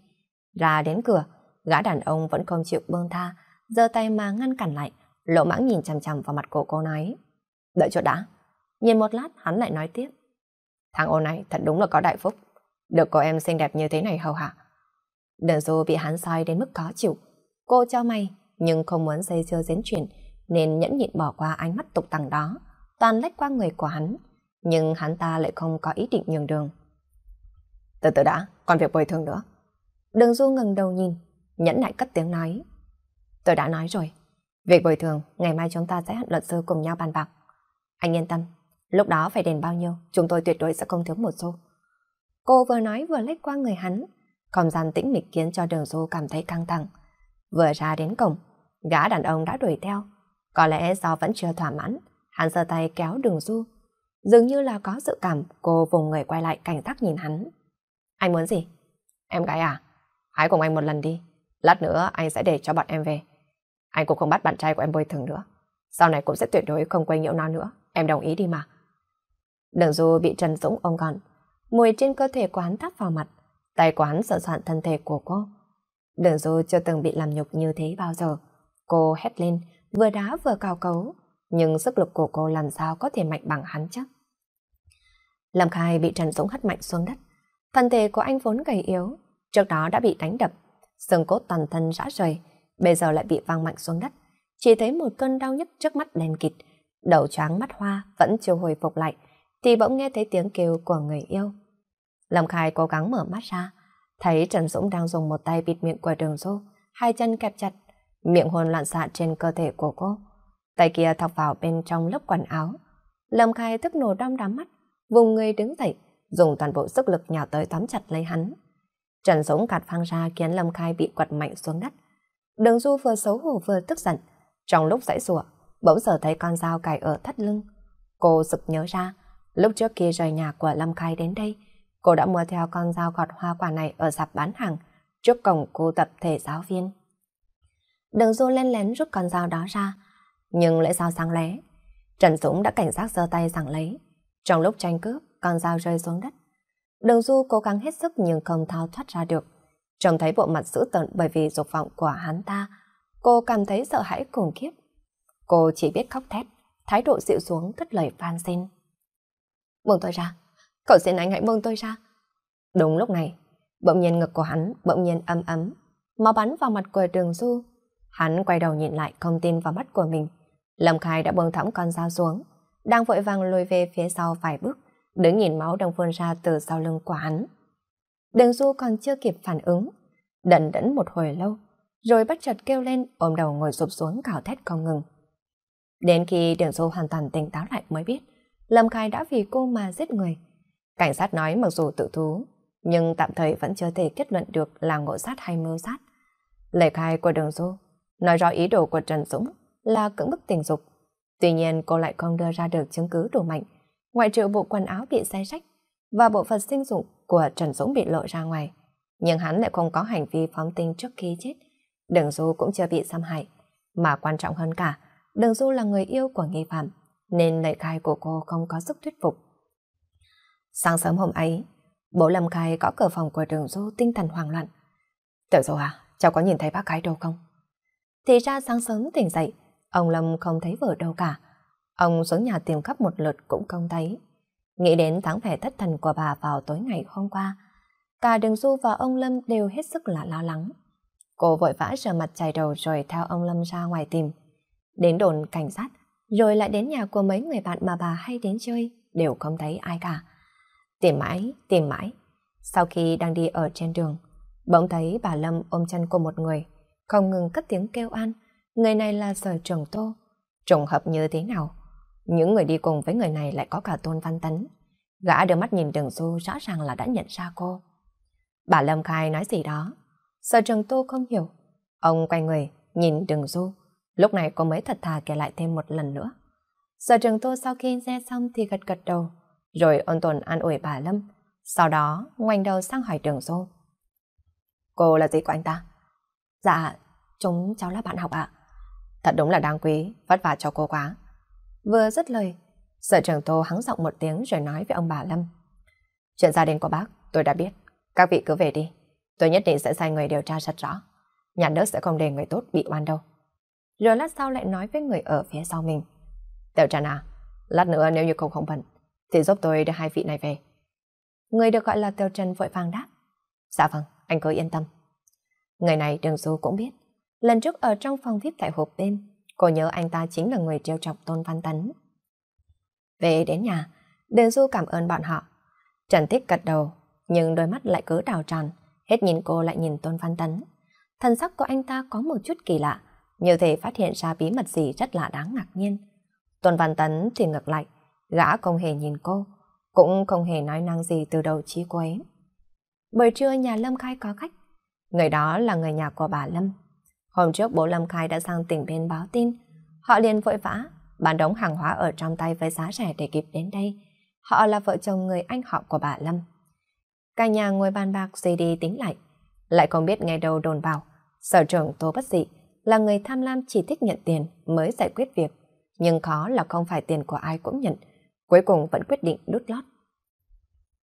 Ra đến cửa, gã đàn ông vẫn không chịu buông tha, giơ tay mà ngăn cản lại, lộ mãng nhìn chằm chằm vào mặt của cô nói. Đợi chút đã. Nhìn một lát hắn lại nói tiếp. Thằng ô này thật đúng là có đại phúc. Được cô em xinh đẹp như thế này hầu hạ. Đường Du bị hắn soi đến mức khó chịu. Cô cho mày, nhưng không muốn dây dưa diễn chuyển, nên nhẫn nhịn bỏ qua ánh mắt tục tằng đó, toàn lách qua người của hắn. Nhưng hắn ta lại không có ý định nhường đường. Từ từ đã, còn việc bồi thường nữa. Đường Du ngừng đầu nhìn, nhẫn nại cất tiếng nói. Tôi đã nói rồi, việc bồi thường ngày mai chúng ta sẽ hẹn luật sư cùng nhau bàn bạc. Anh yên tâm, lúc đó phải đền bao nhiêu, chúng tôi tuyệt đối sẽ không thiếu một xu. Cô vừa nói vừa lách qua người hắn, không gian tĩnh mịch khiến cho đường Du cảm thấy căng thẳng. Vừa ra đến cổng, gã đàn ông đã đuổi theo. Có lẽ do vẫn chưa thỏa mãn, hắn giơ tay kéo đường Du. Dường như là có sự cảm, cô vùng người quay lại cảnh giác nhìn hắn. Anh muốn gì? Em gái à? Hãy cùng anh một lần đi. Lát nữa anh sẽ để cho bọn em về. Anh cũng không bắt bạn trai của em bồi thường nữa. Sau này cũng sẽ tuyệt đối không quay nhiễu nó nữa. Em đồng ý đi mà. Đường Du bị Trần Dũng ôm gọn. Mùi trên cơ thể quán tắp vào mặt. Tay quán sợ soạn thân thể của cô. Đường Du chưa từng bị làm nhục như thế bao giờ. Cô hét lên, vừa đá vừa cao cấu. Nhưng sức lực của cô làm sao có thể mạnh bằng hắn chắc. Lâm Khai bị Trần Dũng hất mạnh xuống đất. Thân thể của anh vốn gầy yếu, trước đó đã bị đánh đập, xương cốt toàn thân rã rời, bây giờ lại bị văng mạnh xuống đất. Chỉ thấy một cơn đau nhức trước mắt đen kịt, đầu choáng mắt hoa vẫn chưa hồi phục lại, thì bỗng nghe thấy tiếng kêu của người yêu. Lâm Khai cố gắng mở mắt ra, thấy Trần Dũng đang dùng một tay bịt miệng của đường Du hai chân kẹp chặt, miệng hồn loạn xạ trên cơ thể của cô. Tay kia thọc vào bên trong lớp quần áo. Lâm Khai tức nổ đong đám mắt, vùng người đứng dậy, dùng toàn bộ sức lực nhào tới tóm chặt lấy hắn. Trần Dũng cạt phăng ra khiến Lâm Khai bị quật mạnh xuống đất. Đường Du vừa xấu hổ vừa tức giận. Trong lúc dãy rủa, bỗng giờ thấy con dao cài ở thắt lưng. Cô sực nhớ ra, lúc trước kia rời nhà của Lâm Khai đến đây, cô đã mua theo con dao gọt hoa quả này ở sạp bán hàng, trước cổng cô tập thể giáo viên. Đường Du lên lén rút con dao đó ra, nhưng lại sao sáng lé. Trần Dũng đã cảnh giác giơ tay giằng lấy. Trong lúc tranh cướp, con dao rơi xuống đất. Đường Du cố gắng hết sức nhưng không thao thoát ra được. Trông thấy bộ mặt dữ tợn bởi vì dục vọng của hắn ta, cô cảm thấy sợ hãi khủng khiếp. Cô chỉ biết khóc thét, thái độ dịu xuống cất lời van xin. Buông tôi ra, cậu xin anh hãy buông tôi ra. Đúng lúc này, bỗng nhiên ngực của hắn bỗng nhiên ấm ấm, máu bắn vào mặt của đường Du. Hắn quay đầu nhìn lại không tin vào mắt của mình. Lâm Khai đã buông thõng con dao xuống, đang vội vàng lùi về phía sau vài bước, đứng nhìn máu đang phun ra từ sau lưng của hắn. Đường Du còn chưa kịp phản ứng, đần đẫn một hồi lâu, rồi bất chợt kêu lên ôm đầu ngồi sụp xuống cào thét không ngừng. Đến khi đường Du hoàn toàn tỉnh táo lại mới biết, Lâm Khai đã vì cô mà giết người. Cảnh sát nói mặc dù tự thú, nhưng tạm thời vẫn chưa thể kết luận được là ngộ sát hay mưu sát. Lời khai của đường Du nói rõ ý đồ của Trần Dũng là cưỡng bức tình dục. Tuy nhiên cô lại không đưa ra được chứng cứ đủ mạnh ngoại trừ bộ quần áo bị xé rách và bộ phận sinh dụng của Trần Dũng bị lộ ra ngoài. Nhưng hắn lại không có hành vi phóng tinh trước khi chết. Đường Du cũng chưa bị xâm hại. Mà quan trọng hơn cả, Đường Du là người yêu của nghi phạm, nên lời khai của cô không có sức thuyết phục. Sáng sớm hôm ấy, bố Lâm Khai có cửa phòng của Đường Du tinh thần hoảng loạn. Tiểu Du à, cháu có nhìn thấy bác gái đâu không? Thì ra sáng sớm tỉnh dậy, ông Lâm không thấy vợ đâu cả. Ông xuống nhà tìm khắp một lượt cũng không thấy. Nghĩ đến tháng vẻ thất thần của bà vào tối ngày hôm qua, cả Đường Du và ông Lâm đều hết sức là lo lắng. Cô vội vã rửa mặt chải đầu rồi theo ông Lâm ra ngoài tìm. Đến đồn cảnh sát, rồi lại đến nhà của mấy người bạn mà bà hay đến chơi, đều không thấy ai cả. Tìm mãi, tìm mãi. Sau khi đang đi ở trên đường, bỗng thấy bà Lâm ôm chân của một người, không ngừng cất tiếng kêu an. Người này là sở trưởng tô. Trùng hợp như thế nào? Những người đi cùng với người này lại có cả Tôn Văn Tấn. Gã đưa mắt nhìn Đường Du rõ ràng là đã nhận ra cô. Bà Lâm Khai nói gì đó. Sở trường Tô không hiểu. Ông quay người, nhìn Đường Du. Lúc này cô mới thật thà kể lại thêm một lần nữa. Sở trường Tô sau khi nghe xong thì gật gật đầu. Rồi ôn tồn an ủi bà Lâm. Sau đó ngoảnh đầu sang hỏi trường Du. Cô là gì của anh ta? Dạ, chúng cháu là bạn học ạ. Thật đúng là đáng quý, vất vả cho cô quá. Vừa dứt lời, sở trưởng Tô hắng giọng một tiếng rồi nói với ông bà Lâm. Chuyện gia đình của bác, tôi đã biết. Các vị cứ về đi. Tôi nhất định sẽ sai người điều tra rất rõ. Nhà nước sẽ không để người tốt bị oan đâu. Rồi lát sau lại nói với người ở phía sau mình. Tiểu Trần à, lát nữa nếu như cậu không bận, thì giúp tôi đưa hai vị này về. Người được gọi là Tiểu Trần vội vàng đáp. Dạ vâng, anh cứ yên tâm. Người này Đường Du cũng biết. Lần trước ở trong phòng VIP tại hộp đêm, cô nhớ anh ta chính là người trêu chọc Tôn Văn Tấn. Về đến nhà, Đường Du cảm ơn bọn họ. Trần Thích gật đầu, nhưng đôi mắt lại cứ đào tròn, hết nhìn cô lại nhìn Tôn Văn Tấn. Thần sắc của anh ta có một chút kỳ lạ, như thể phát hiện ra bí mật gì rất là đáng ngạc nhiên. Tuần Văn Tấn thì ngược lại, gã không hề nhìn cô, cũng không hề nói năng gì từ đầu chí cuối. Buổi trưa nhà Lâm Khai có khách, người đó là người nhà của bà Lâm. Hôm trước bố Lâm Khai đã sang tỉnh bên báo tin, họ liền vội vã, bán đống hàng hóa ở trong tay với giá rẻ để kịp đến đây. Họ là vợ chồng người anh họ của bà Lâm. Cả nhà ngồi bàn bạc gì đi tính lại, lại không biết nghe đâu đồn bảo, sở trưởng tố Bất Dị là người tham lam chỉ thích nhận tiền mới giải quyết việc, nhưng khó là không phải tiền của ai cũng nhận, cuối cùng vẫn quyết định đút lót.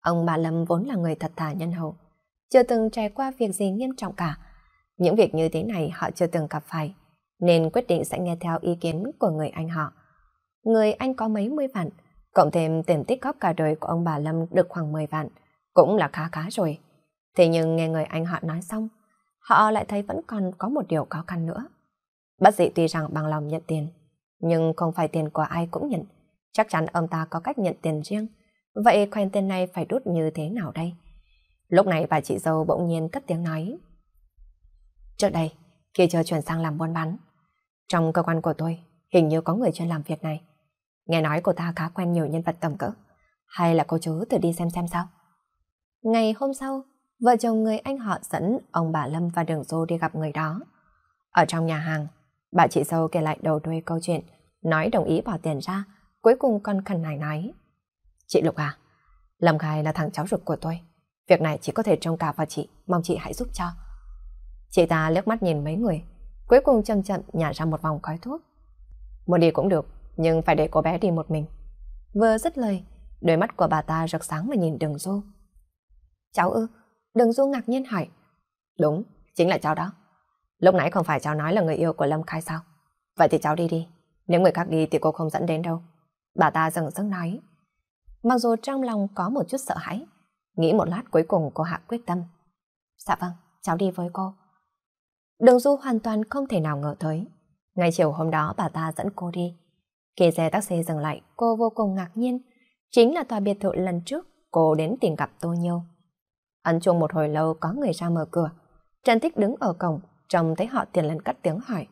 Ông bà Lâm vốn là người thật thà nhân hậu, chưa từng trải qua việc gì nghiêm trọng cả. Những việc như thế này họ chưa từng gặp phải, nên quyết định sẽ nghe theo ý kiến của người anh họ. Người anh có mấy mươi vạn, cộng thêm tiền tích góp cả đời của ông bà Lâm được khoảng 10 vạn, cũng là khá khá rồi. Thế nhưng nghe người anh họ nói xong, họ lại thấy vẫn còn có một điều khó khăn nữa. Bác sĩ tuy rằng bằng lòng nhận tiền, nhưng không phải tiền của ai cũng nhận. Chắc chắn ông ta có cách nhận tiền riêng. Vậy khoen tiền này phải đút như thế nào đây? Lúc này bà chị dâu bỗng nhiên cất tiếng nói. Trước đây, khi chờ chuyển sang làm buôn bán, trong cơ quan của tôi, hình như có người chuyên làm việc này. Nghe nói cô ta khá quen nhiều nhân vật tầm cỡ. Hay là cô chú thử đi xem xem sao? Ngày hôm sau, vợ chồng người anh họ dẫn ông bà Lâm và Đường Dô đi gặp người đó. Ở trong nhà hàng, bà chị dâu kể lại đầu đuôi câu chuyện, nói đồng ý bỏ tiền ra, cuối cùng con khẩn này nói. Chị Lục à, Lâm Khai là thằng cháu ruột của tôi. Việc này chỉ có thể trông cả vào chị, mong chị hãy giúp cho. Chị ta liếc mắt nhìn mấy người, cuối cùng chậm chậm nhả ra một vòng khói thuốc. Một đi cũng được, nhưng phải để cô bé đi một mình. Vừa dứt lời, đôi mắt của bà ta rực sáng mà nhìn đường du. Cháu ư? Đường du ngạc nhiên hỏi. Đúng, chính là cháu đó. Lúc nãy không phải cháu nói là người yêu của Lâm Khai sao? Vậy thì cháu đi đi. Nếu người khác đi thì cô không dẫn đến đâu. Bà ta dừng dưng nói. Mặc dù trong lòng có một chút sợ hãi, nghĩ một lát cuối cùng cô hạ quyết tâm. Dạ vâng, cháu đi với cô. Đường Du hoàn toàn không thể nào ngờ tới. Ngay chiều hôm đó bà ta dẫn cô đi. Khi xe taxi dừng lại, cô vô cùng ngạc nhiên. Chính là tòa biệt thự lần trước cô đến tìm gặp Tô Nhiêu. Ấn chuông một hồi lâu có người ra mở cửa. Trần Thích đứng ở cổng, trông thấy họ tiền lần cắt tiếng hỏi.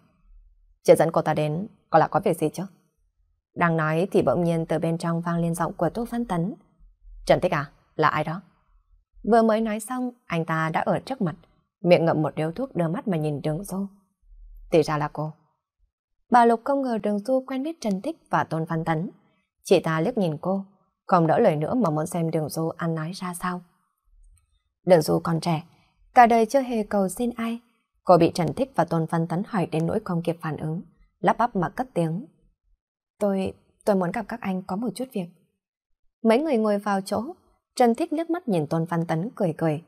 Chị dẫn cô ta đến, có là có việc gì chứ? Đang nói thì bỗng nhiên từ bên trong vang lên giọng của Tô Văn Tấn. Trần Thích à? Là ai đó? Vừa mới nói xong, anh ta đã ở trước mặt, miệng ngậm một điếu thuốc đưa mắt mà nhìn đường du. Thì ra là cô. Bà Lục không ngờ đường du quen biết Trần Thích và Tôn Văn Tấn. Chị ta liếc nhìn cô, không đỡ lời nữa mà muốn xem đường du ăn nói ra sao. Đường dù còn trẻ, cả đời chưa hề cầu xin ai. Cô bị Trần Thích và Tôn Văn Tấn hỏi đến nỗi không kịp phản ứng, lắp bắp mà cất tiếng. Tôi, tôi muốn gặp các anh có một chút việc. Mấy người ngồi vào chỗ, Trần Thích liếc mắt nhìn Tôn Văn Tấn cười cười,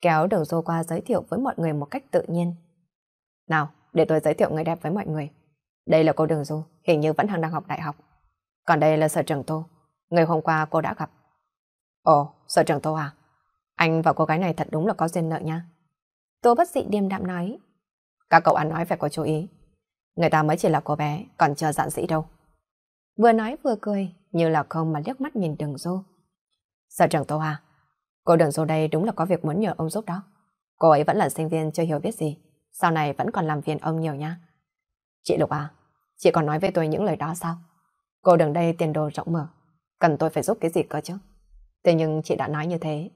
kéo đường dô qua giới thiệu với mọi người một cách tự nhiên. Nào, để tôi giới thiệu người đẹp với mọi người. Đây là cô Đường Du, hình như vẫn đang học đại học. Còn đây là sở trưởng Tô, người hôm qua cô đã gặp. Ồ, sở trưởng Tô à? Anh và cô gái này thật đúng là có duyên nợ nha. Tô bất dị điềm đạm nói. Các cậu ăn nói phải có chú ý. Người ta mới chỉ là cô bé, còn chưa dạn dĩ đâu. Vừa nói vừa cười, như là không mà liếc mắt nhìn Đường Dô. Sở trưởng Tô à? Cô Đường Dô đây đúng là có việc muốn nhờ ông giúp đó. Cô ấy vẫn là sinh viên chưa hiểu biết gì, sau này vẫn còn làm phiền ông nhiều nha. Chị Lục à, chị còn nói với tôi những lời đó sao? Cô đừng đây tiền đồ rộng mở, cần tôi phải giúp cái gì cơ chứ? Thế nhưng chị đã nói như thế,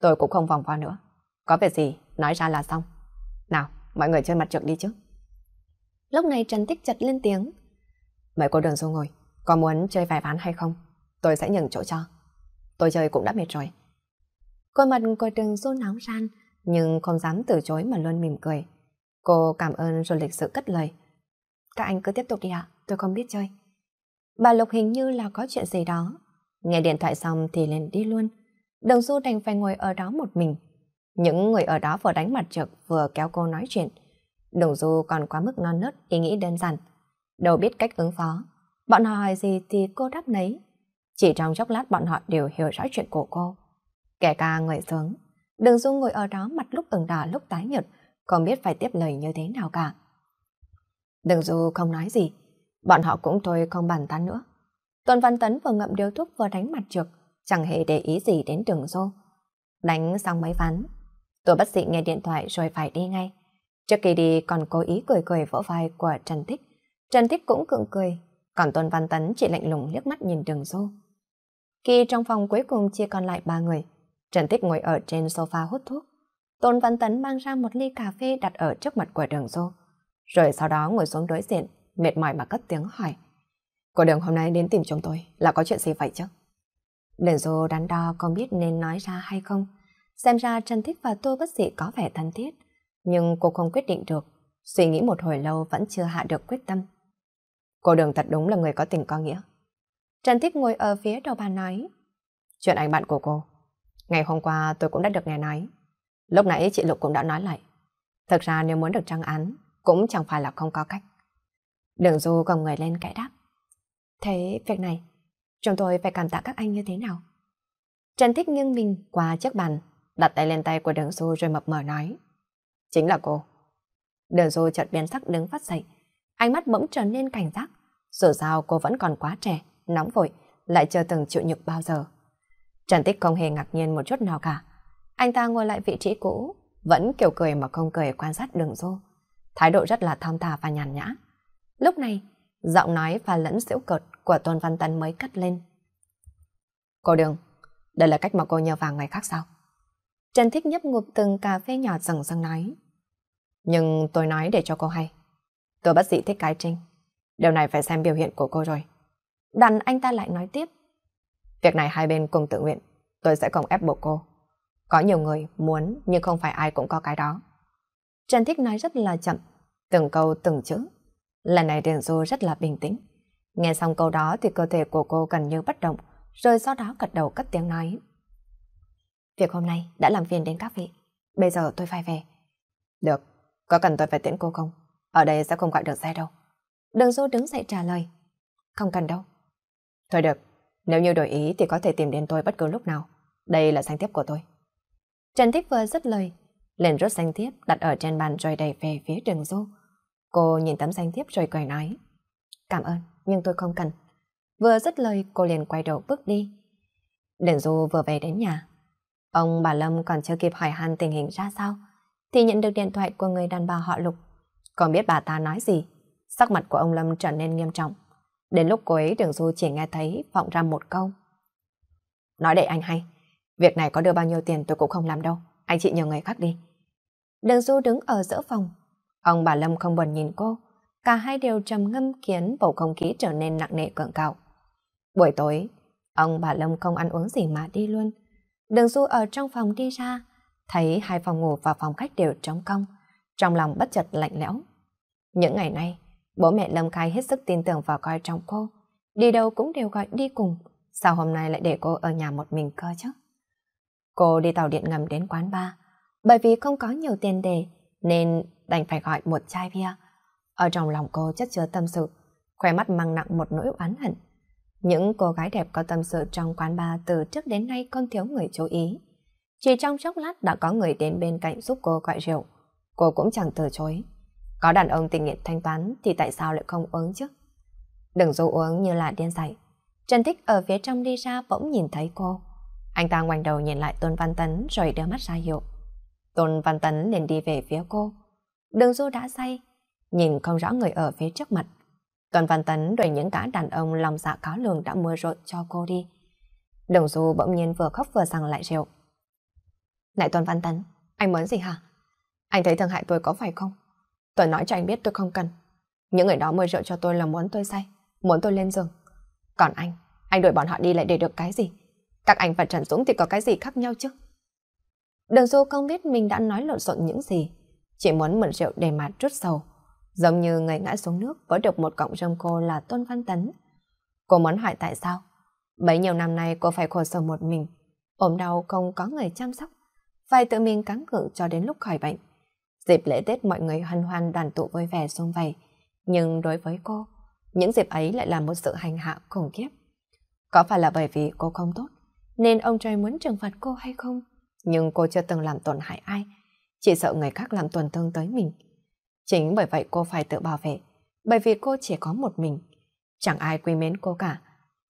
tôi cũng không vòng qua nữa. Có việc gì, nói ra là xong. Nào, mọi người chơi mặt trượt đi chứ. Lúc này Trần Tích chật lên tiếng. Mời cô đường du ngồi, có muốn chơi vài ván hay không? Tôi sẽ nhường chỗ cho. Tôi chơi cũng đã mệt rồi. Cô mặt của đường du nóng ran, nhưng không dám từ chối mà luôn mỉm cười. Cô cảm ơn rồi lịch sự cất lời. Các anh cứ tiếp tục đi ạ, tôi không biết chơi. Bà Lục hình như là có chuyện gì đó. Nghe điện thoại xong thì lên đi luôn. Đồng Du đành phải ngồi ở đó một mình. Những người ở đó vừa đánh mặt trực vừa kéo cô nói chuyện. Đồng Du còn quá mức non nớt, ý nghĩ đơn giản. Đâu biết cách ứng phó. Bọn họ hỏi gì thì cô đáp nấy. Chỉ trong chốc lát bọn họ đều hiểu rõ chuyện của cô. kể cả người sướng. Đường Du ngồi ở đó mặt lúc ửng đỏ lúc tái nhợt, không biết phải tiếp lời như thế nào cả. Đường Du không nói gì, bọn họ cũng thôi không bàn tán nữa. Tuần Văn Tấn vừa ngậm điếu thuốc vừa đánh mặt trượt, chẳng hề để ý gì đến đường dô Đánh xong mấy ván, tôi bác sĩ nghe điện thoại rồi phải đi ngay. Trước khi đi còn cố ý cười cười vỗ vai của Trần Thích. Trần Thích cũng cựng cười, còn Tôn Văn Tấn chỉ lạnh lùng liếc mắt nhìn đường dô Khi trong phòng cuối cùng chỉ còn lại ba người, Trần Thích ngồi ở trên sofa hút thuốc. Tôn Văn Tấn mang ra một ly cà phê đặt ở trước mặt của đường dô Rồi sau đó ngồi xuống đối diện, mệt mỏi mà cất tiếng hỏi. Cô đường hôm nay đến tìm chúng tôi là có chuyện gì vậy chứ? Đường Du đắn đo không biết nên nói ra hay không. Xem ra Trần Thích và Tô Bất Dị có vẻ thân thiết, nhưng cô không quyết định được. Suy nghĩ một hồi lâu vẫn chưa hạ được quyết tâm. Cô đường thật đúng là người có tình có nghĩa. Trần Thích ngồi ở phía đầu bàn nói. Chuyện anh bạn của cô. Ngày hôm qua tôi cũng đã được nghe nói. Lúc nãy chị Lục cũng đã nói lại. Thực ra nếu muốn được trăng án, cũng chẳng phải là không có cách. Đường Du cầm người lên cãi đáp. Thế việc này, chúng tôi phải cảm tạ các anh như thế nào? Trần Thích nghiêng mình qua chiếc bàn, đặt tay lên tay của Đường Du rồi mập mờ nói. Chính là cô. Đường Du chợt biến sắc đứng phát dậy, ánh mắt bỗng trở nên cảnh giác. Dù sao cô vẫn còn quá trẻ, nóng vội, lại chưa từng chịu nhục bao giờ. Trần Tích không hề ngạc nhiên một chút nào cả. Anh ta ngồi lại vị trí cũ, vẫn kiểu cười mà không cười quan sát đường Du. Thái độ rất là thong thả và nhàn nhã. Lúc này, giọng nói và lẫn xỉu cợt của Tôn Văn Tân mới cất lên. Cô đường, đây là cách mà cô nhờ vàng người khác sao? Trần Thích nhấp ngụp từng cà phê nhỏ rừng rừng nói. Nhưng tôi nói để cho cô hay. Tôi bất dị thích cái trinh. Điều này phải xem biểu hiện của cô rồi. Đàn anh ta lại nói tiếp. Việc này hai bên cùng tự nguyện, tôi sẽ không ép buộc cô. Có nhiều người muốn nhưng không phải ai cũng có cái đó. Trần Thích nói rất là chậm, từng câu từng chữ. Lần này Điền Du rất là bình tĩnh. Nghe xong câu đó thì cơ thể của cô gần như bất động, rồi sau đó gật đầu cất tiếng nói. Việc hôm nay đã làm phiền đến các vị. Bây giờ tôi phải về. Được, có cần tôi phải tiễn cô không? Ở đây sẽ không gọi được xe đâu. Đường Du đứng dậy trả lời. Không cần đâu. Thôi được, nếu như đổi ý thì có thể tìm đến tôi bất cứ lúc nào. Đây là danh thiếp của tôi. Trần Thích vừa dứt lời, liền rút danh thiếp đặt ở trên bàn rồi đẩy về phía đường Du. Cô nhìn tấm danh thiếp rồi cười nói. Cảm ơn, nhưng tôi không cần. Vừa dứt lời cô liền quay đầu bước đi. đền Du vừa về đến nhà. Ông bà Lâm còn chưa kịp hỏi han tình hình ra sao, thì nhận được điện thoại của người đàn bà họ Lục. Còn biết bà ta nói gì, sắc mặt của ông Lâm trở nên nghiêm trọng. Đến lúc cô ấy đường du chỉ nghe thấy vọng ra một câu. Nói để anh hay, việc này có đưa bao nhiêu tiền tôi cũng không làm đâu, anh chị nhờ người khác đi. Đường du đứng ở giữa phòng, ông bà Lâm không buồn nhìn cô, cả hai đều trầm ngâm khiến bầu không khí trở nên nặng nề cận cạo. Buổi tối, ông bà Lâm không ăn uống gì mà đi luôn. Đường du ở trong phòng đi ra, thấy hai phòng ngủ và phòng khách đều trống cong, trong lòng bất chợt lạnh lẽo. Những ngày nay, Bố mẹ Lâm Khai hết sức tin tưởng vào coi trọng cô. Đi đâu cũng đều gọi đi cùng. Sao hôm nay lại để cô ở nhà một mình cơ chứ? Cô đi tàu điện ngầm đến quán bar. Bởi vì không có nhiều tiền để, nên đành phải gọi một chai bia. Ở trong lòng cô chất chứa tâm sự, khóe mắt mang nặng một nỗi oán hận. Những cô gái đẹp có tâm sự trong quán bar từ trước đến nay không thiếu người chú ý. Chỉ trong chốc lát đã có người đến bên cạnh giúp cô gọi rượu. Cô cũng chẳng từ chối. Có đàn ông tình nguyện thanh toán thì tại sao lại không uống chứ? Đừng dù uống như là điên dại. Trần Thích ở phía trong đi ra bỗng nhìn thấy cô. Anh ta ngoảnh đầu nhìn lại Tôn Văn Tấn rồi đưa mắt ra hiệu. Tôn Văn Tấn liền đi về phía cô. Đường Du đã say, nhìn không rõ người ở phía trước mặt. Tuần Văn Tấn đuổi những gã đàn ông lòng dạ cáo lường đã mưa rội cho cô đi. đồng Du bỗng nhiên vừa khóc vừa rằng lại rượu. Này Tuần Văn Tấn, anh muốn gì hả? Anh thấy thương hại tôi có phải không? Tôi nói cho anh biết tôi không cần. Những người đó mời rượu cho tôi là muốn tôi say, muốn tôi lên giường. Còn anh, anh đuổi bọn họ đi lại để được cái gì? Các anh và Trần Dũng thì có cái gì khác nhau chứ? Đường Du không biết mình đã nói lộn xộn những gì, chỉ muốn mượn rượu để mà trút sầu. Giống như người ngã xuống nước vỡ được một cọng rơm cô là Tôn Văn Tấn. Cô muốn hỏi tại sao? Bấy nhiều năm nay cô phải khổ sở một mình, ốm đau không có người chăm sóc, phải tự mình cắn cự cho đến lúc khỏi bệnh. Dịp lễ Tết mọi người hân hoan đoàn tụ vui vẻ xung vầy. Nhưng đối với cô, những dịp ấy lại là một sự hành hạ khủng khiếp. Có phải là bởi vì cô không tốt, nên ông trời muốn trừng phạt cô hay không? Nhưng cô chưa từng làm tổn hại ai, chỉ sợ người khác làm tổn thương tới mình. Chính bởi vậy cô phải tự bảo vệ, bởi vì cô chỉ có một mình. Chẳng ai quý mến cô cả.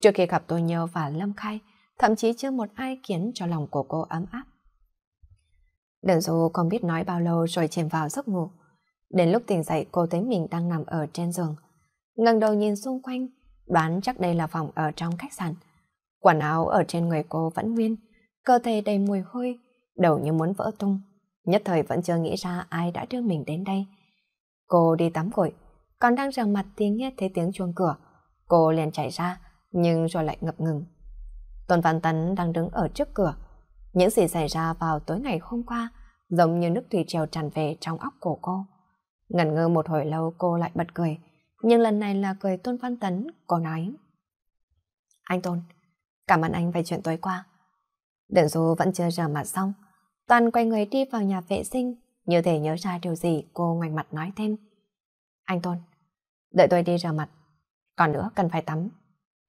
Trước khi gặp tôi nhớ và Lâm Khai, thậm chí chưa một ai khiến cho lòng của cô ấm áp. Đừng dù không biết nói bao lâu rồi chìm vào giấc ngủ. Đến lúc tỉnh dậy cô thấy mình đang nằm ở trên giường. ngẩng đầu nhìn xung quanh, đoán chắc đây là phòng ở trong khách sạn. Quần áo ở trên người cô vẫn nguyên, cơ thể đầy mùi hôi, đầu như muốn vỡ tung. Nhất thời vẫn chưa nghĩ ra ai đã đưa mình đến đây. Cô đi tắm gội, còn đang rửa mặt thì nghe thấy tiếng chuông cửa. Cô liền chạy ra, nhưng rồi lại ngập ngừng. Tôn Văn Tấn đang đứng ở trước cửa. Những gì xảy ra vào tối ngày hôm qua giống như nước thủy triều tràn về trong óc của cô. Ngẩn ngơ một hồi lâu cô lại bật cười, nhưng lần này là cười Tôn Văn Tấn, cô nói. Anh Tôn, cảm ơn anh về chuyện tối qua. Đừng dù vẫn chưa rửa mặt xong, Toàn quay người đi vào nhà vệ sinh, như thể nhớ ra điều gì cô ngoảnh mặt nói thêm. Anh Tôn, đợi tôi đi rửa mặt, còn nữa cần phải tắm,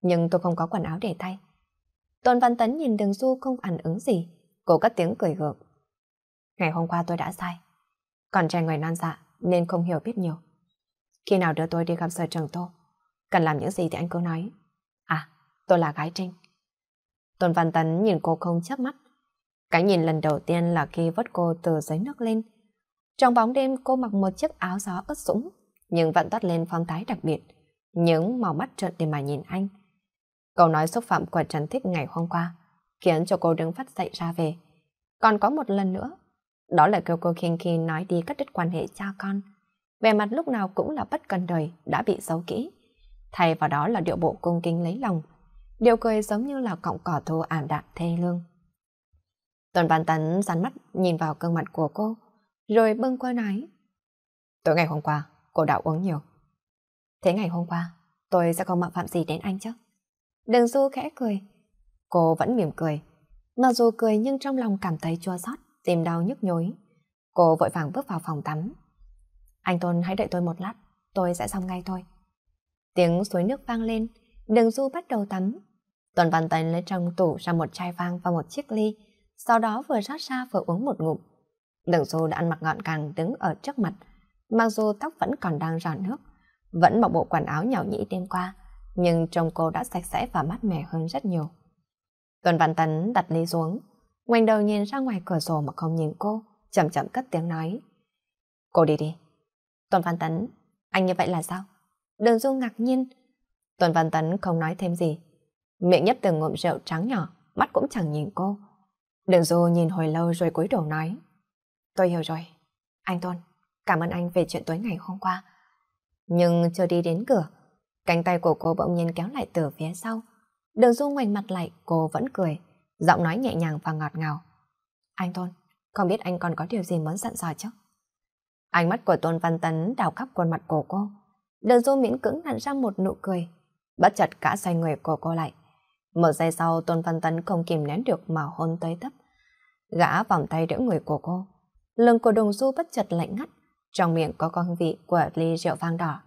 nhưng tôi không có quần áo để thay. Tôn Văn Tấn nhìn Đường Du không ảnh ứng gì, cô cất tiếng cười gượng. Ngày hôm qua tôi đã sai, còn trẻ người non dạ nên không hiểu biết nhiều. Khi nào đưa tôi đi gặp sở trường tô, cần làm những gì thì anh cứ nói. À, tôi là gái Trinh. Tôn Văn Tấn nhìn cô không chớp mắt. Cái nhìn lần đầu tiên là khi vớt cô từ dưới nước lên. Trong bóng đêm cô mặc một chiếc áo gió ướt sũng, nhưng vẫn toát lên phong thái đặc biệt. Những màu mắt trợn để mà nhìn anh. Câu nói xúc phạm của Trần Thích ngày hôm qua khiến cho cô đứng phát dậy ra về. Còn có một lần nữa, đó là kêu cô Kinh Khi nói đi cắt đứt quan hệ cha con. Về mặt lúc nào cũng là bất cần đời, đã bị giấu kỹ. Thay vào đó là điệu bộ cung kính lấy lòng. Điều cười giống như là cọng cỏ thô ảm đạm thê lương. Tuần Văn Tấn rắn mắt nhìn vào gương mặt của cô, rồi bưng qua nói. Tối ngày hôm qua, cô đã uống nhiều. Thế ngày hôm qua, tôi sẽ không mạo phạm gì đến anh chứ? Đừng du khẽ cười. Cô vẫn mỉm cười. Mặc dù cười nhưng trong lòng cảm thấy chua xót, tìm đau nhức nhối. Cô vội vàng bước vào phòng tắm. Anh Tôn hãy đợi tôi một lát, tôi sẽ xong ngay thôi. Tiếng suối nước vang lên, đường du bắt đầu tắm. Tuần Văn Tấn lấy trong tủ ra một chai vang và một chiếc ly, sau đó vừa rót ra vừa uống một ngụm. Đường du đã ăn mặc gọn gàng đứng ở trước mặt, mặc dù tóc vẫn còn đang ròn nước, vẫn mặc bộ quần áo nhỏ nhĩ đêm qua, nhưng trông cô đã sạch sẽ và mát mẻ hơn rất nhiều. Tuần Văn Tấn đặt ly xuống, ngoảnh đầu nhìn ra ngoài cửa sổ mà không nhìn cô, chậm chậm cất tiếng nói. Cô đi đi. Tuần Văn Tấn, anh như vậy là sao? Đường Du ngạc nhiên. Tuần Văn Tấn không nói thêm gì. Miệng nhấp từng ngụm rượu trắng nhỏ, mắt cũng chẳng nhìn cô. Đường Du nhìn hồi lâu rồi cúi đầu nói. Tôi hiểu rồi. Anh Tôn, cảm ơn anh về chuyện tối ngày hôm qua. Nhưng chưa đi đến cửa, cánh tay của cô bỗng nhiên kéo lại từ phía sau. Đường Du ngoảnh mặt lại, cô vẫn cười, giọng nói nhẹ nhàng và ngọt ngào. Anh Tôn, không biết anh còn có điều gì muốn dặn dò chứ? Ánh mắt của Tôn Văn Tấn đào khắp khuôn mặt của cô. Đường Du miễn cưỡng nặn ra một nụ cười. Bất chợt cả xoay người của cô lại. Một giây sau Tôn Văn Tấn không kìm nén được mà hôn tới tấp. Gã vòng tay đỡ người của cô. Lưng của Đồng Du bất chợt lạnh ngắt. Trong miệng có con vị của ly rượu vang đỏ.